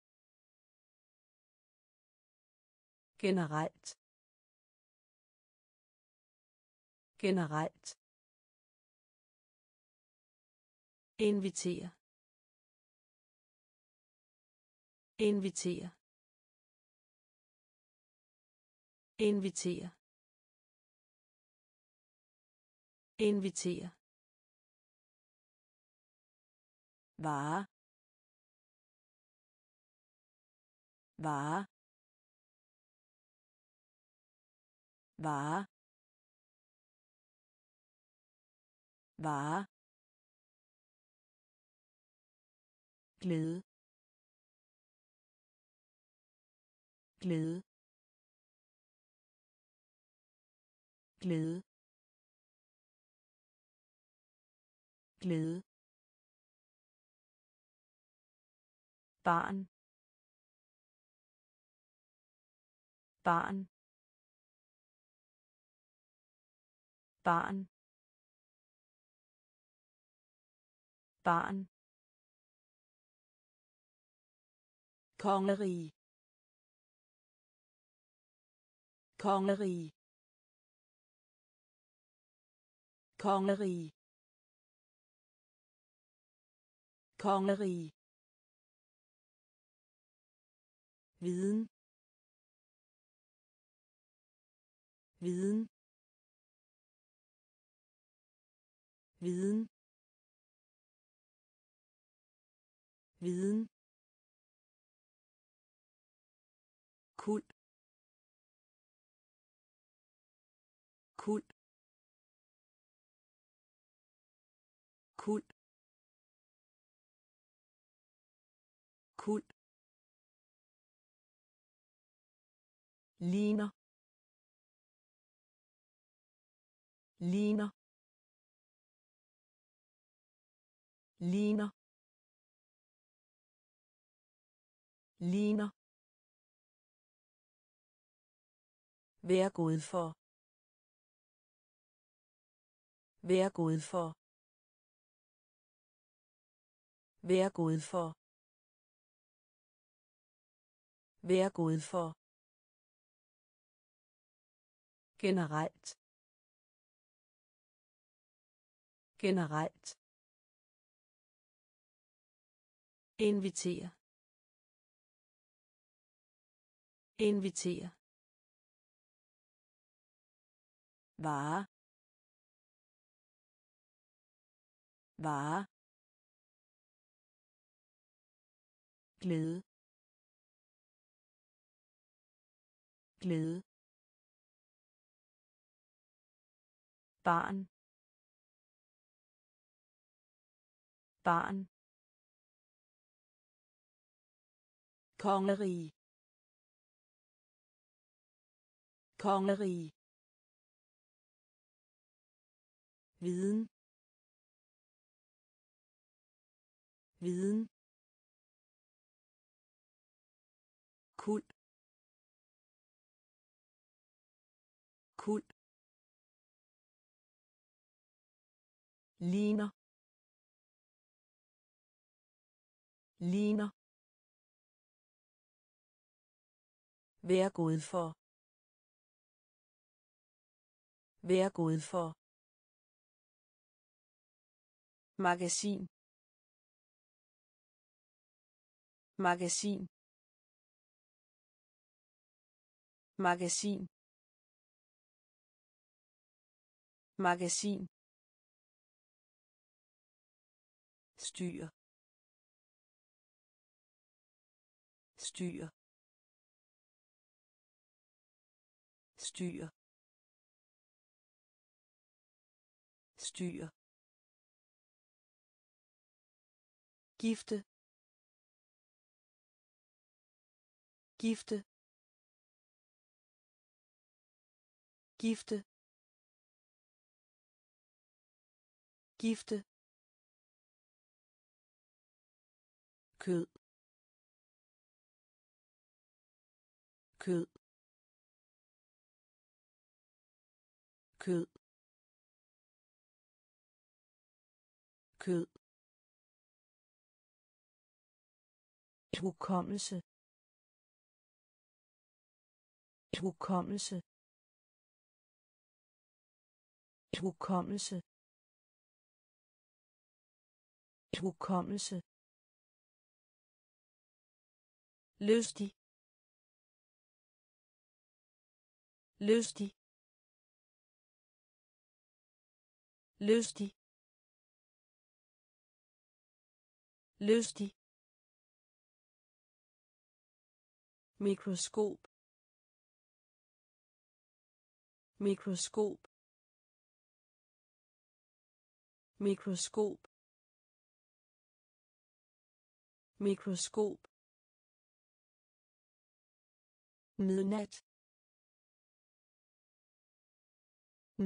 Generelt. Generelt. Invitere. Invitere. Invitere. Invitere. Vare vare vare vare glæde glæde glæde glæde barn barn barn barn kongerige kongerige kongerige kongerige viden. Viden. Viden. Viden. Ligner ligner ligner ligner Vær god for. Vær god for. Vær god for. Vær god for. Generelt. Generelt. Invitere. Invitere. vare vare glæde glæde barn. Barn. Kongerige kongerige viden. Viden. Ligner. Ligner. Vær god for. Vær god for. magasin. Magasin. Magasin. Magasin. Styr. Styr. Styr. Styr. Gifte. Gifte. Gifte. Gifte. Kød. Kød. Kød. Kød. Hukommelse. Hukommelse. Hukommelse. Hukommelse. Lystig lystig lystig lystig mikroskop. Mikroskop. Mikroskop. Mikroskop. Midnat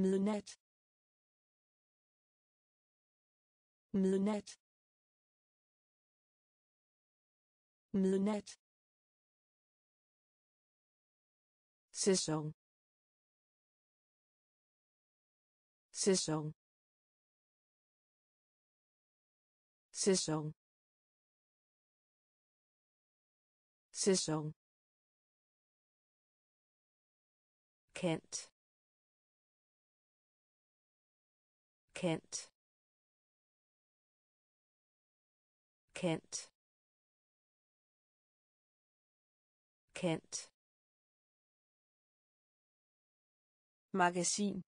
midnat midnat midnat sæson sæson sæson sæson kendt. Kendt. Kendt. Kendt. Magasin.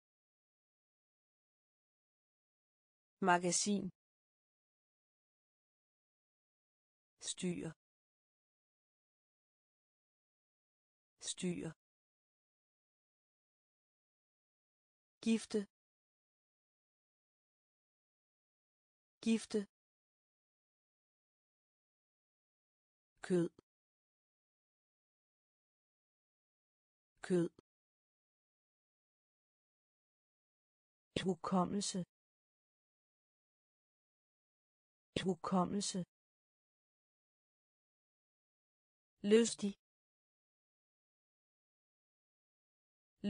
Magasin. Styr. Styr. Gifte. Gifte. Kød. Kød. Hukommelse. Hukommelse. Lystig.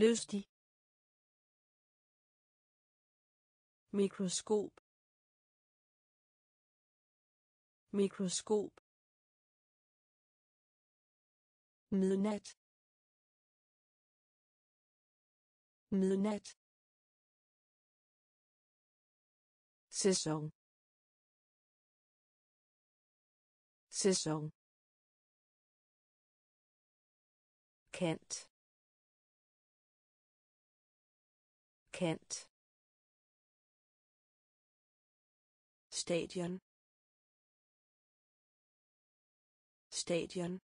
Lystig. Mikroskop mikroskop midnat midnat sæson sæson kant kant. Stadion. Stadion.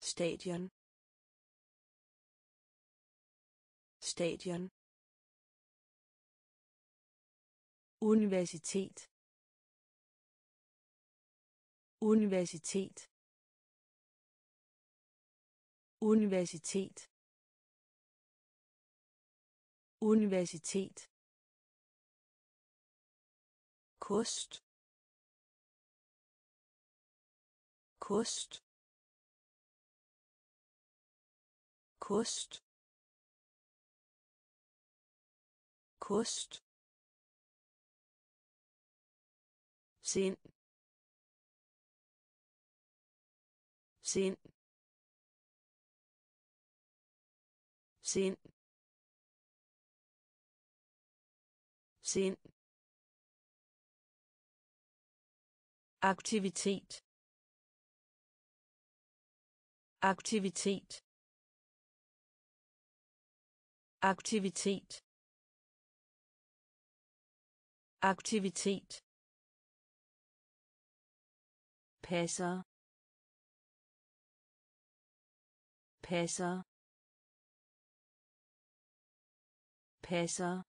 Stadion. Stadion. Universitet. Universitet. Universitet. Universitet kost. Kost. Kost. Kost. Sind sind sind sind aktivitet. Aktivitet. Aktivitet. Aktivitet. Passer. Passer. Passer.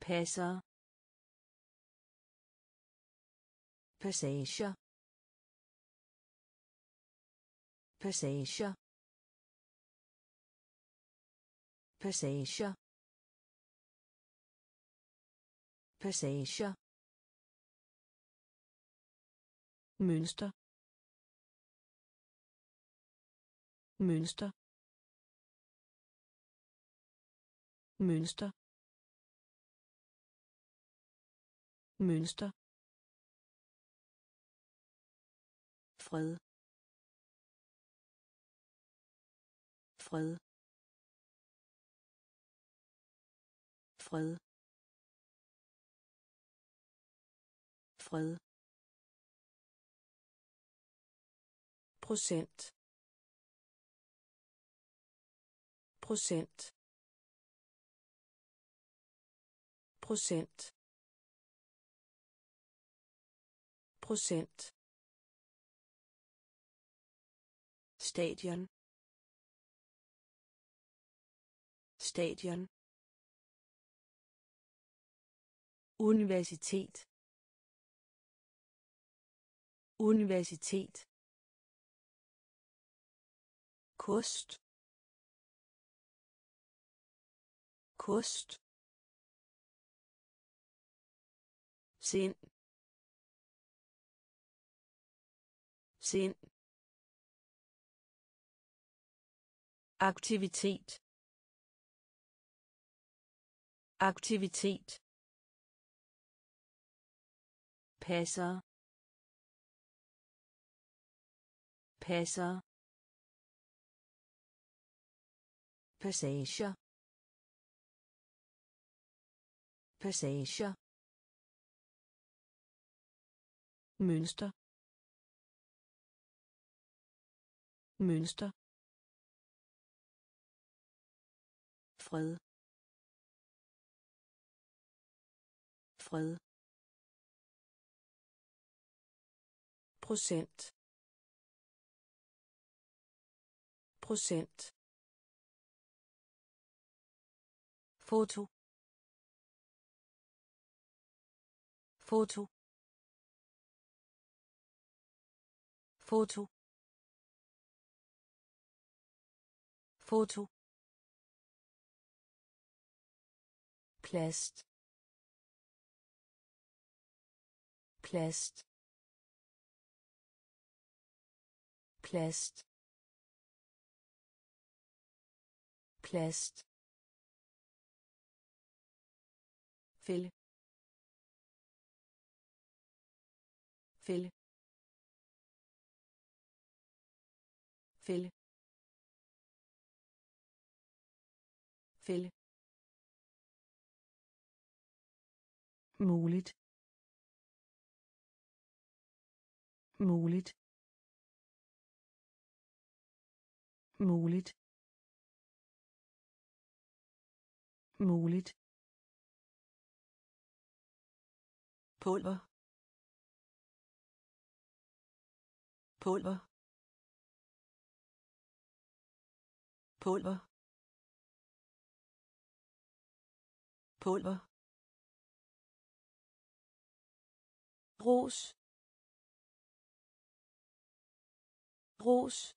Passer. Passage passage passage passage mønster. Mønster. Mønster. Mønster fred. Fred. Fred. Fred. Procent. Procent. Procent. Procent. Stadion. Stadion. Universitet. Universitet. Kost. Kost. Sind. Sind. Aktivitet. Aktivitet. Passer. Passer. Passager. Passager. Mønster. Mønster. Fred. Fred. Procent. Procent. Foto. Foto. Foto. Foto. Plast. Plast. Plast. Plast. Fælde fælde fælde fælde muligt. Muligt. Muligt. Muligt. Pulver. Pulver. Pulver. Pulver. Ros ros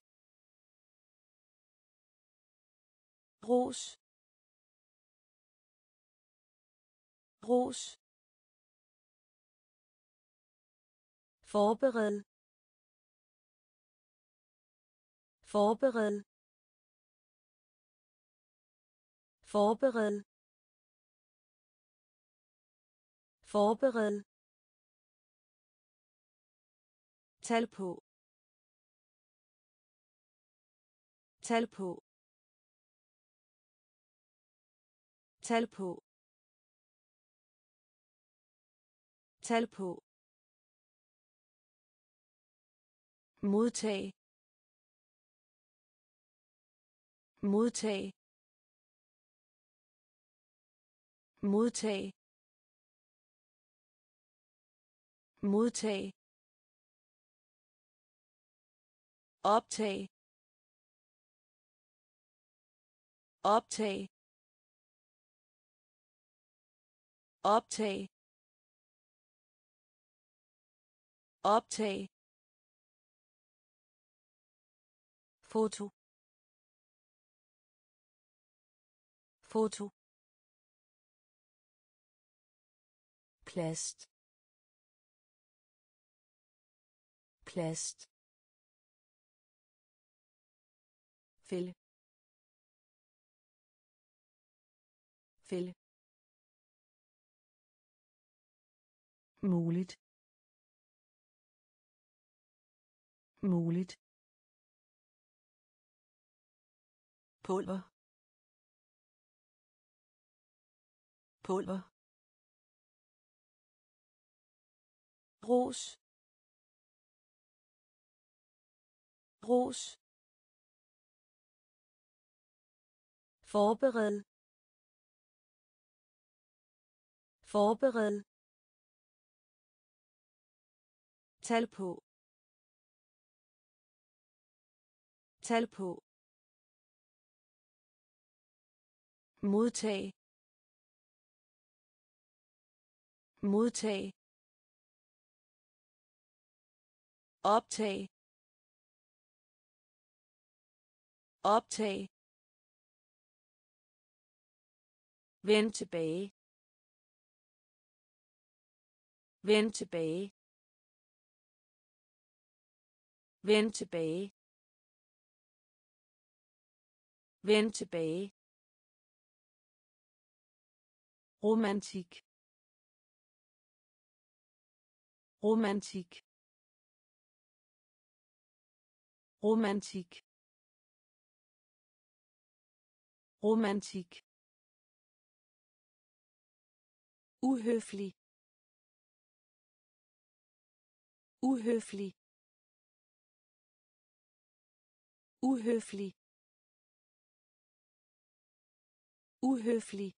ros ros forbered. Forbered. Forbered. Forbered. Tal på. Tal på. Tal på. Tal på. Modtag. Modtag. Modtag. Modtag. Optag optag optag optag. Foto. Foto. Plast. Plast. Fælde. Fælde. Muligt. Muligt. Pulver. Pulver. Ros ros forbered forbered tal på tal på modtag modtag optag optag Vend tilbage. Vend tilbage. Vend tilbage. Vend tilbage. Romantik. Romantik. Romantik. Romantik. Uhøflig. Uhøflig. Uhøflig. Uhøflig.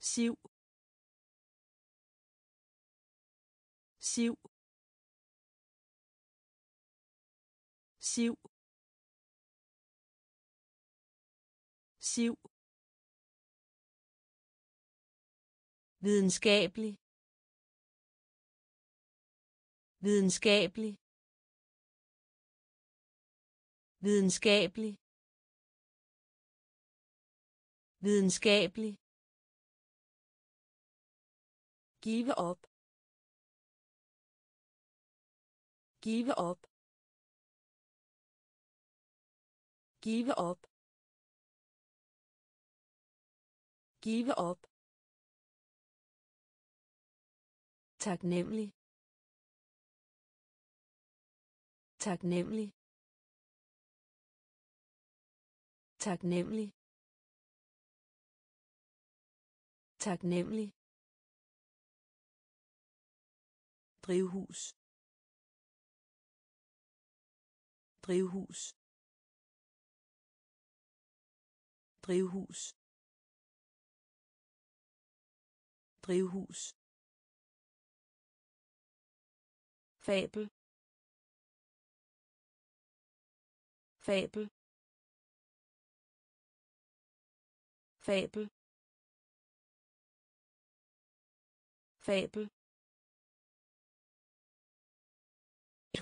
Siv. Siv. Siv. Siv. Videnskabelig videnskabelig videnskabelig videnskabelig. Give op give op give op give op taknemmelig. Taknemmelig. Taknemmelig. Taknemmelig. Drivhus. Drivhus. Drivhus. Drivhus. Fabel. Fabel. Fabel. Fabel.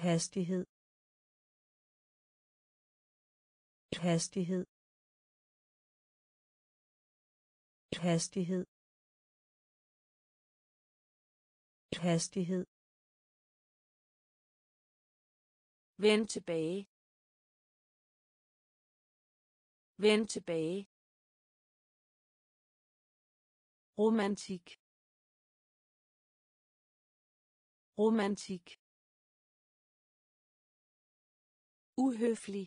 Hastighed. Hastighed. Hastighed. Hastighed. Vend tilbage. Vend tilbage. Romantik. Romantik. Uhøflig.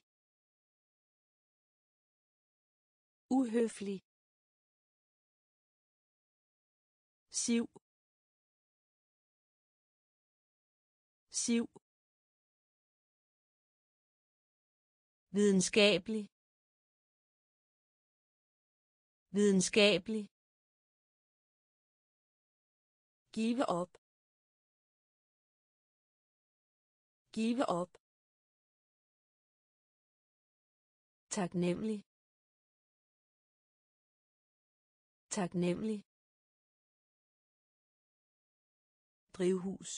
Uhøflig. Siv. Siv. Videnskabelig videnskabelig give op give op taknemmelig taknemmelig drivhus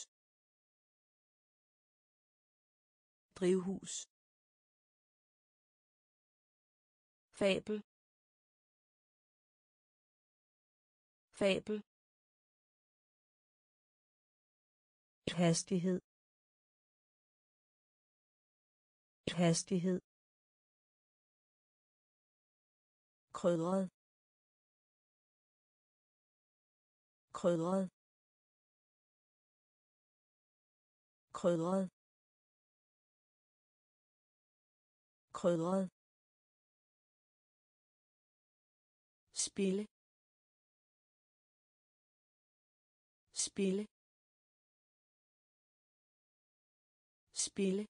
drivhus fabel. Fabel. Hastighed. Hastighed. Krydret. Krydret. Krydret. Krydret. Spille spille spille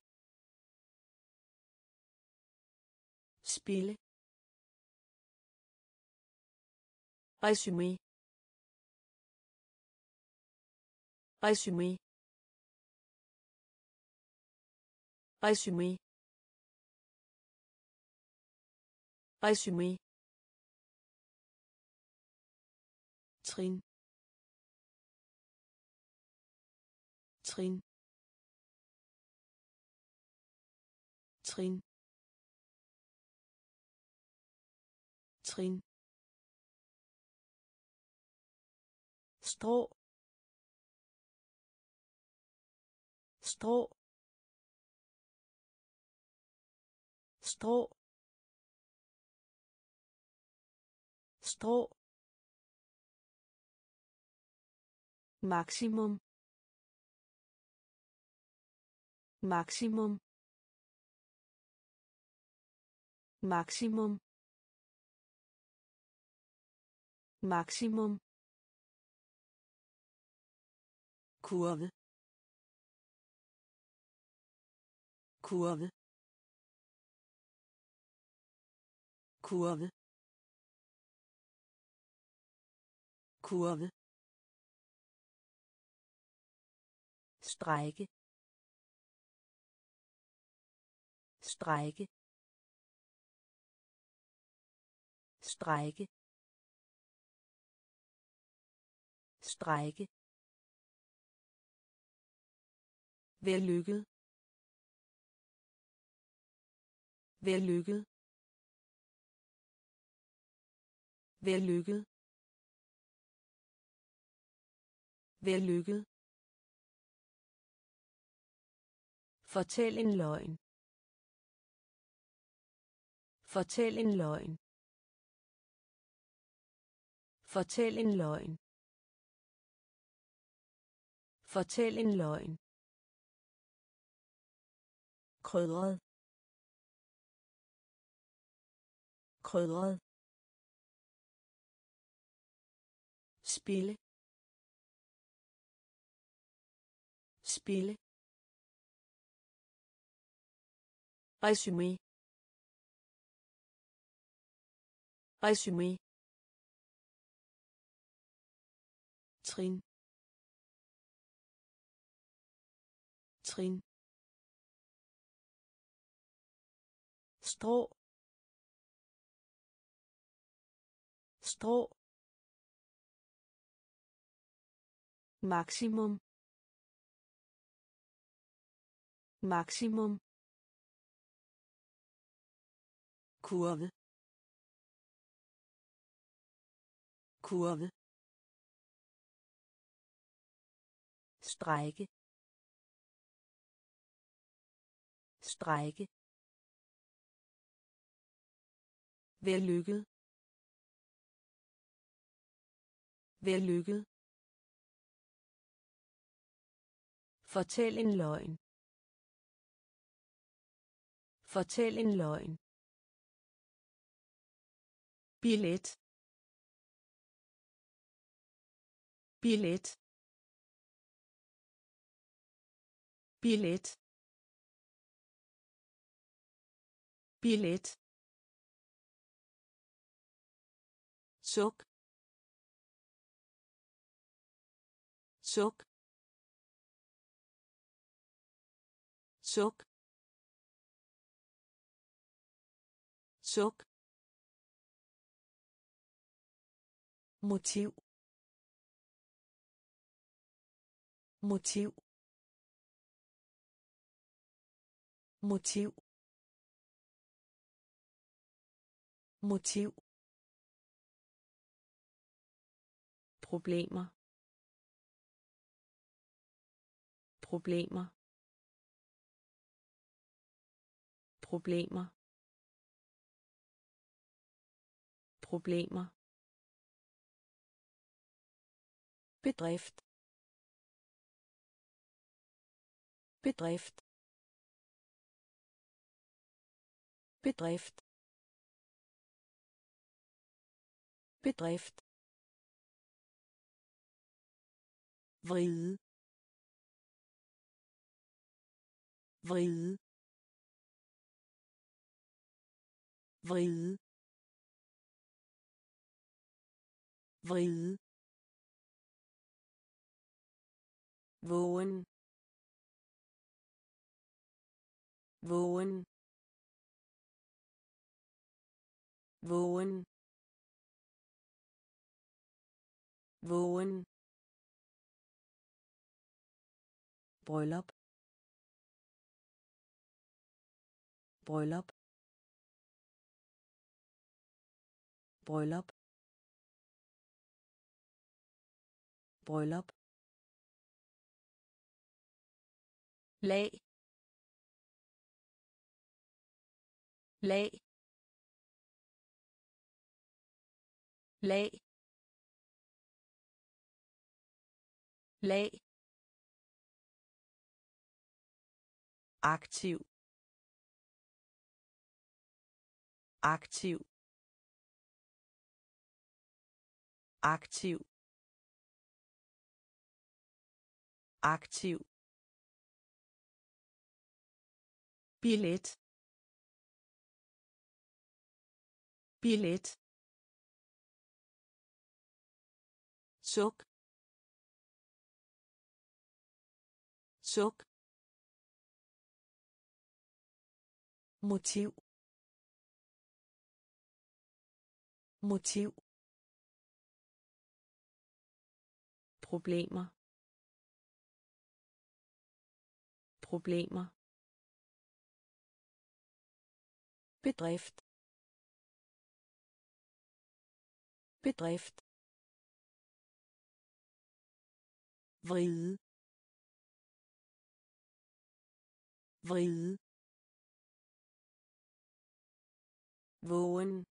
spille Résumé. Résumé. Résumé. Résumé. Zrin. Zrin. Zrin. Zrin. Stroh. Stroh. Stroh. Stroh. Maksimum maksimum maksimum maksimum kurve. Kurve. Kurve. Kurve strække strække strække strække Vellykket. Vellykket. Vellykket. Vellykket. Fortæl en løgn. Fortæl en løgn. Fortæl en løgn. Fortæl en løgn krydret krydret spille spille Résumé. Résumé. Trin. Trin. strå strå maksimum maksimum kurve kurve strække strække Vellykket. Vellykket. Fortæl en løgn. Fortæl en løgn. Billet. Billet. Billet. Billet. suk suk suk suk motiv. Motiv. Motiv. Motiv. Problemer. Problemer. Problemer. Problemer. betrifft betrifft betrifft betrifft vride vride vride vride vågen vågen vågen vågen. Bryllup. Bryllup. Bryllup. Bryllup lag lag lag lag aktiv. Aktiv. Aktiv. Aktiv. Billet. Billet. Suk. Suk. Motiv. Motiv. Problemer. Problemer. Bedrift. Bedrift. Vride vride vågen.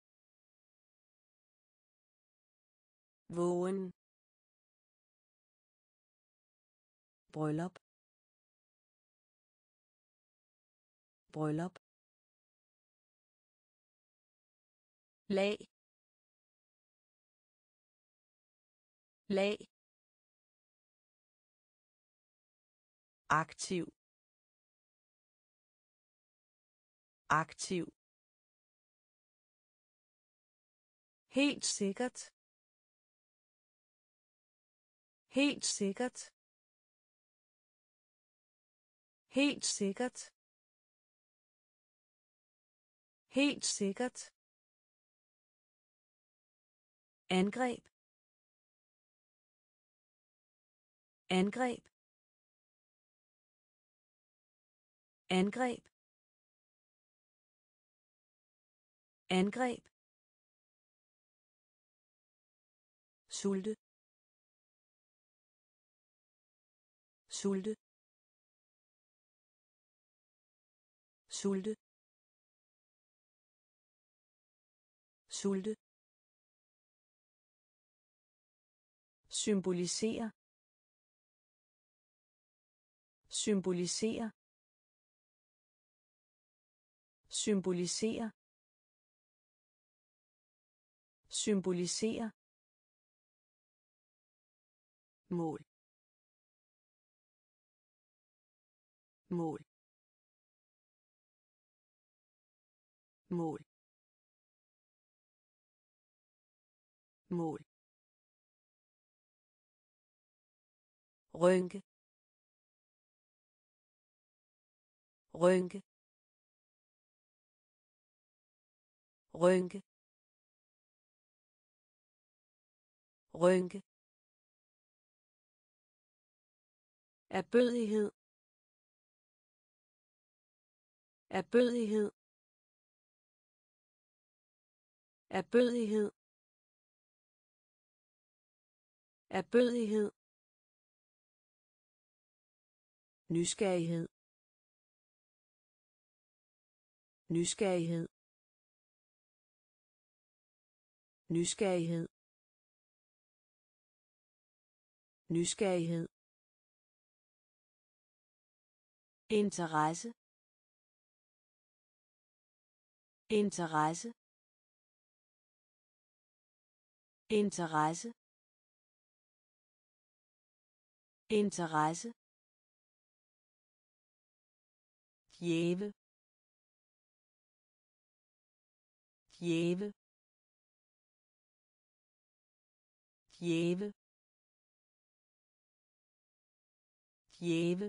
Vågen. Bryllup. Bryllup lag. Lag. Aktiv. Aktiv. Helt sikkert. Helt sikkert. Helt sikkert. Helt sikkert angreb. Angreb. Angreb. Angreb. Sulte. Sulte. Sulte. Sulte. Symbolisere symbolisere symbolisere symbolisere mål. Mål. Mål. Mål. Rynke rynke rynke rynke erbødighed. Erbødighed. Erbødighed. Erbødighed. Nysgerrighed. Nysgerrighed. Nysgerrighed. Nysgerrighed. Interesse. Interesse. Interesse. Interesse. Djæve djæve djæve djæve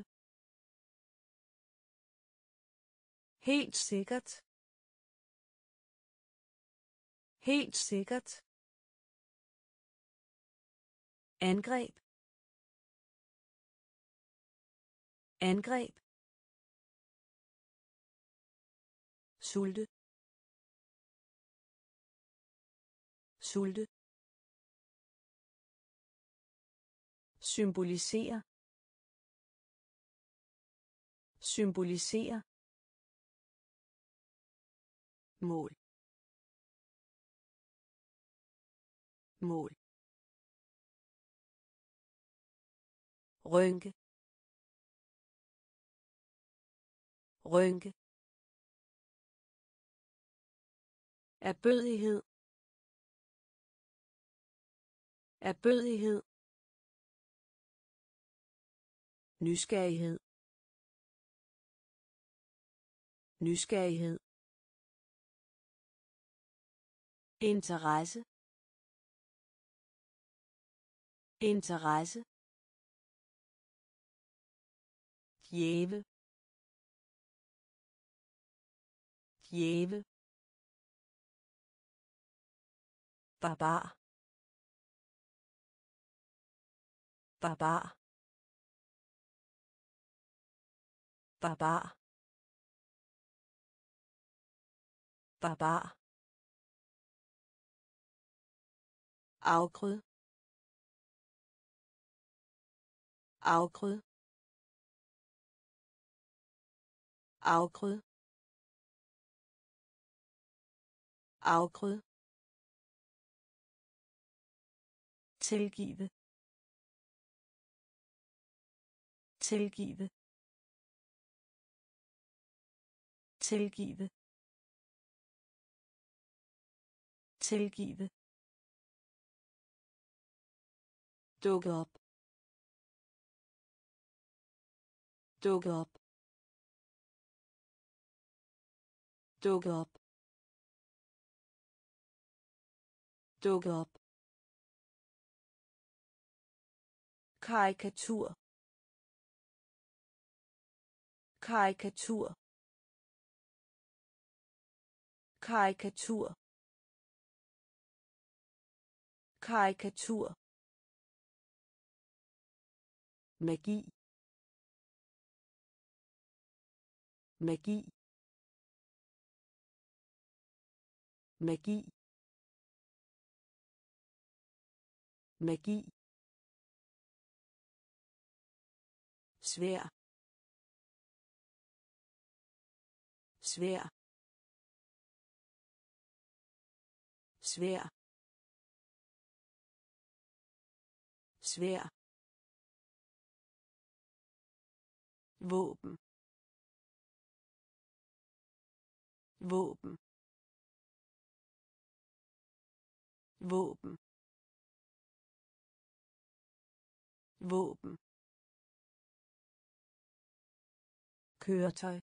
helt sikkert. Helt sikkert. Angreb. Angreb sulte. Sulte. Symbolisere symbolisere mål. Mål. Rynke rynke erbødighed. Erbødighed. Nysgerrighed. Nysgerrighed. Interesse. Interesse. Djæve. Djæve. Barbar barbar barbar barbar afgrød afgrød afgrød afgrød tilgive tilgive tilgive tilgive dukke op. Dukke op. Dukke op. Dukke op. karikatur. Karikatur. Karikatur. Karikatur. Magi. Magi. Magi. Magi. Svær. Svær. Svær. Svær. Våben. Våben. Våben. Våben køretøj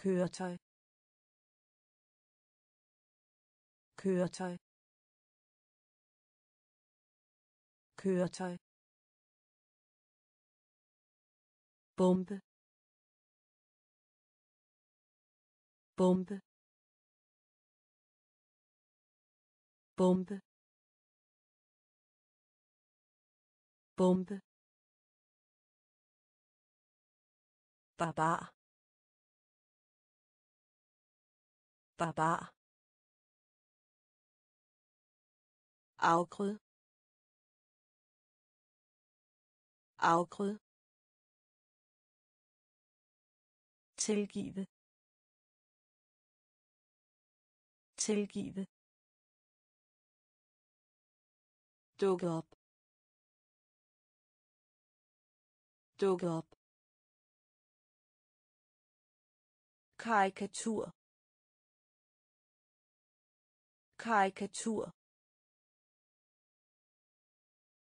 køretøj køretøj køretøj bombe. Bombe. Bombe. Bombe barbar barbar afgrød afgrød tilgive. Tilgive. Dukke op. Dukke op. karikatur. Karikatur.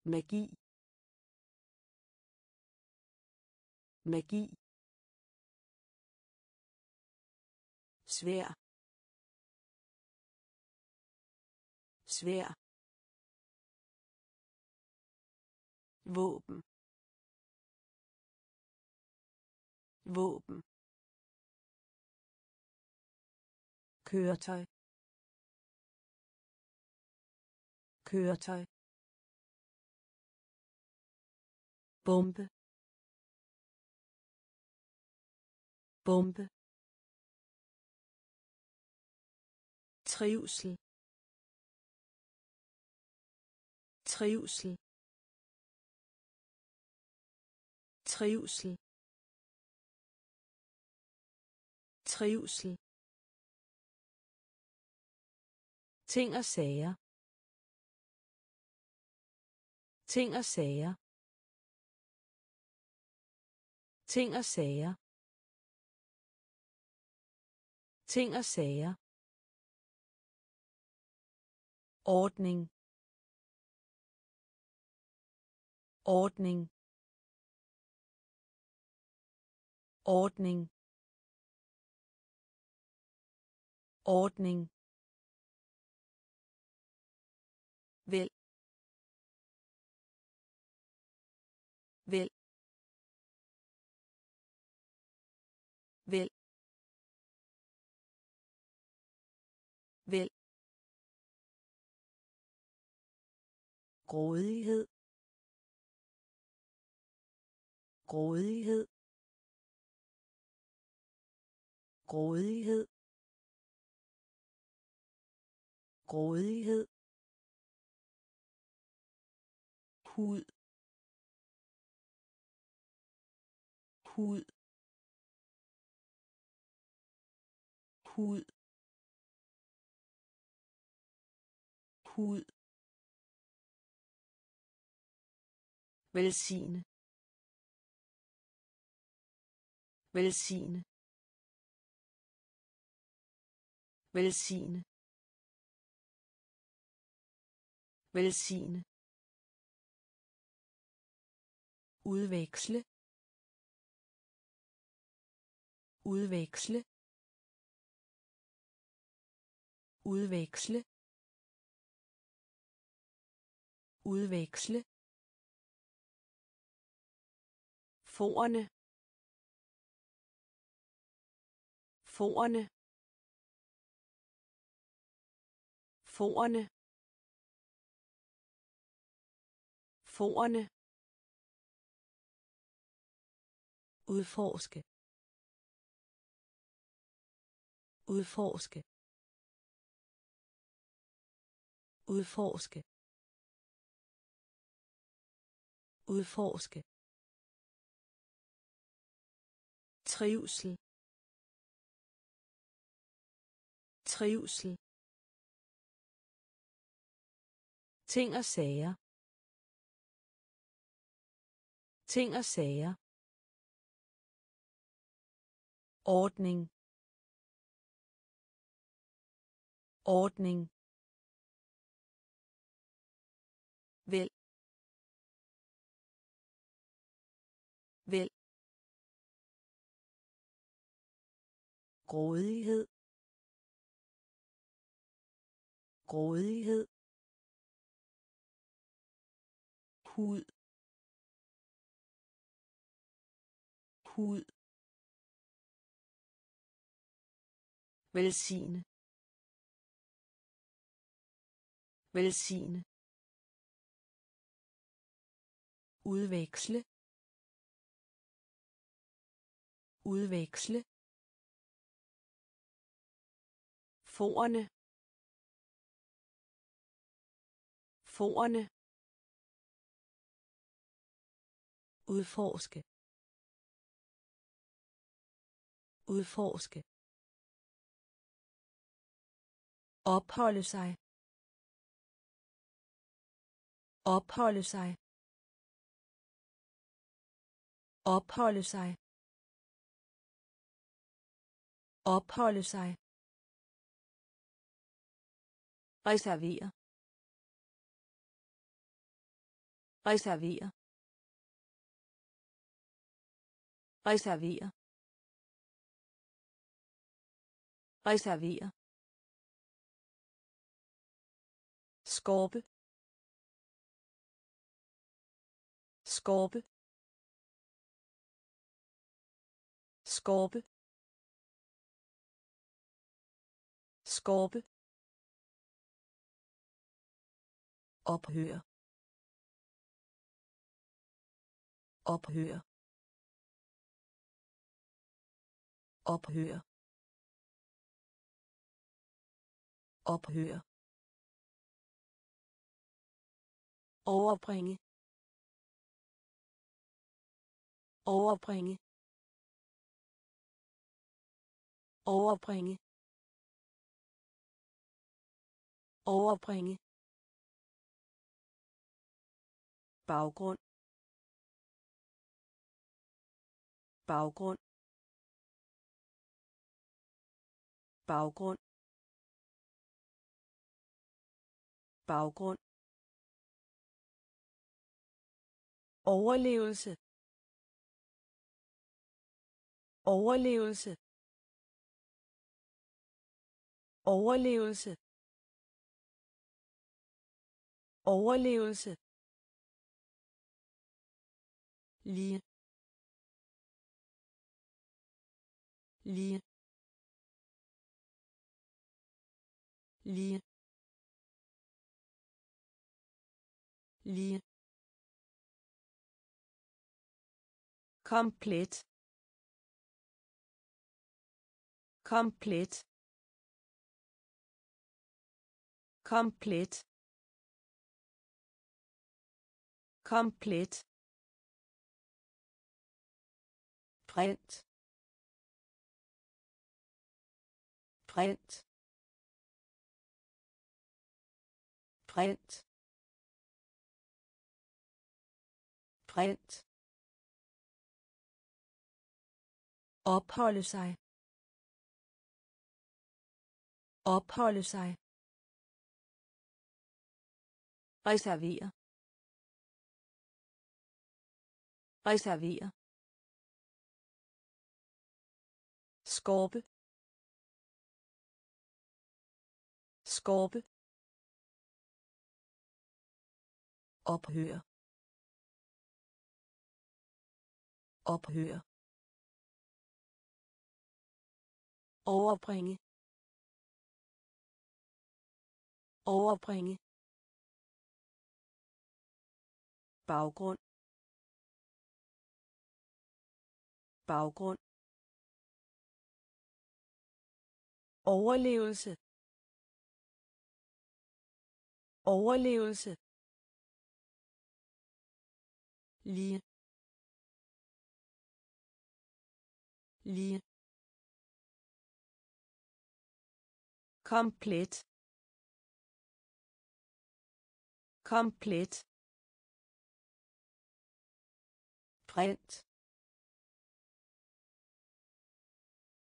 Magi. Magi. Svær. Svær. Våben. Våben. Køretøj. Køretøj. Bombe. Bombe. Trivsel. Trivsel. Trivsel. Trivsel. Ting og sager. Ting og sager. Ting og sager. Ting og sager. Ordning. Ordning. Ordning. Ordning. Vel vel vel vel grådighed. Grådighed. Grådighed. Grådighed. Hud. Hud. Hud. Hud. Velsigne. Velsigne. Velsigne. Velsigne. Udveksle udveksle udveksle udveksle. Forerne forerne forerne forerne udforske. Udforske. Udforske. Udforske. Trivsel. Trivsel. Ting og sager. Ting og sager ordning. Ordning. Vil vil grådighed. Grådighed. Hud. Hud. Velsigne. Velsigne. Udveksle. Udveksle. Forerne. Forerne. Udforske. Udforske. Opholde sig. Opholde sig. Opholde sig. Opholde sig. Reservere. Reservere. Reservere. Reservere. Skorpe. Skorpe. Skorpe. Skorpe. Ophør. Ophør. Ophør. Ophør. Overbringe. Overbringe. Overbringe. Overbringe. Baggrund. Baggrund. Baggrund. Baggrund. Overlevelse. Overlevelse. Overlevelse. Overlevelse. Lige. Lige. Lige. Lige. Komplet komplet komplet komplet print. Print. Print. Print opholde sig. Opholde sig. Reservere. Reservere. Skorpe. Skorpe. Ophør. Ophør. Overbringe. Overbringe. Baggrund. Baggrund. Overlevelse. Overlevelse. Lige. Lige. Komplet. Komplet. Print.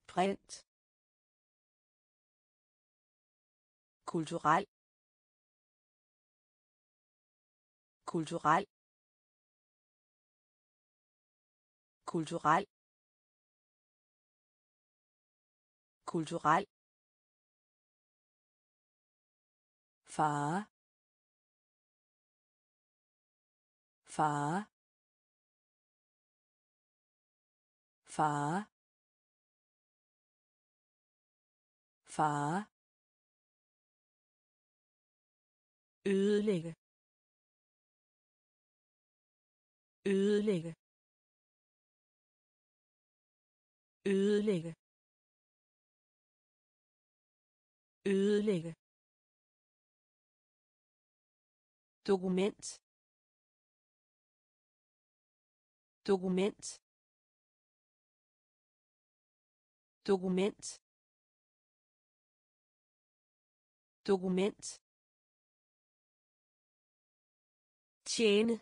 Print. Kulturel. Kulturel. Kulturel. Kulturel. Fare fare fare fare ødelægge. Ødelægge. Ødelægge. Ødelægge. Dokument. Dokument. Dokument. Dokument. Tjene.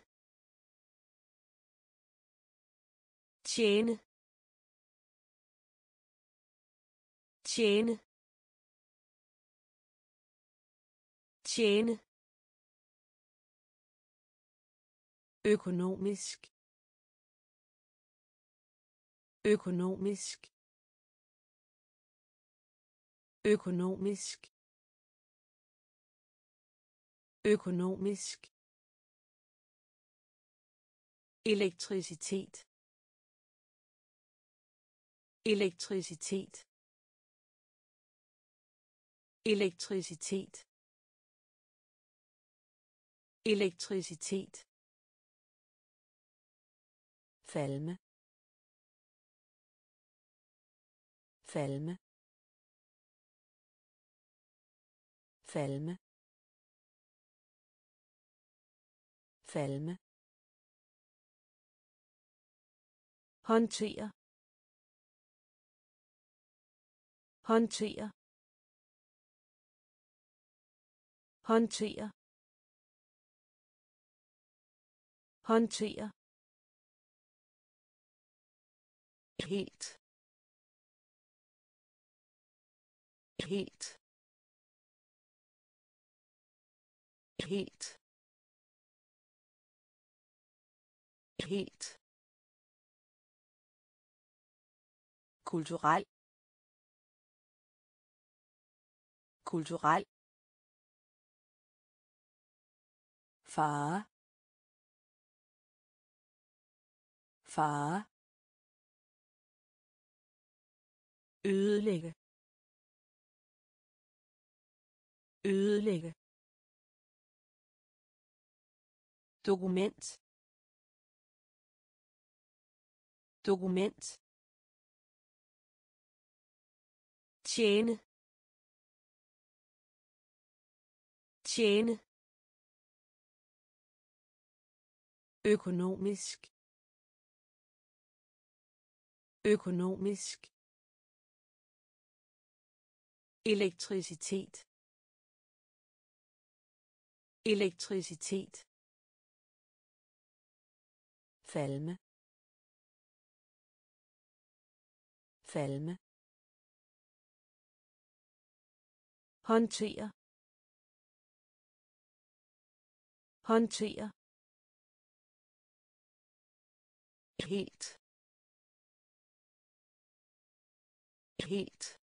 Tjene. Tjene. Tjene. Økonomisk. Økonomisk. Økonomisk. Økonomisk. Elektricitet. Elektricitet. Elektricitet. Elektricitet falme falme falme falme håndtere. Håndtere. Håndtere. Håndtere. Helt helt helt helt kulturel kulturel fare fare ødelægge. Ødelægge. Dokument. Dokument. Tjene. Tjene. Økonomisk. Økonomisk elektricitet. Elektricitet. Falme. Falme. Håndtere. Håndtere. Helt. Helt.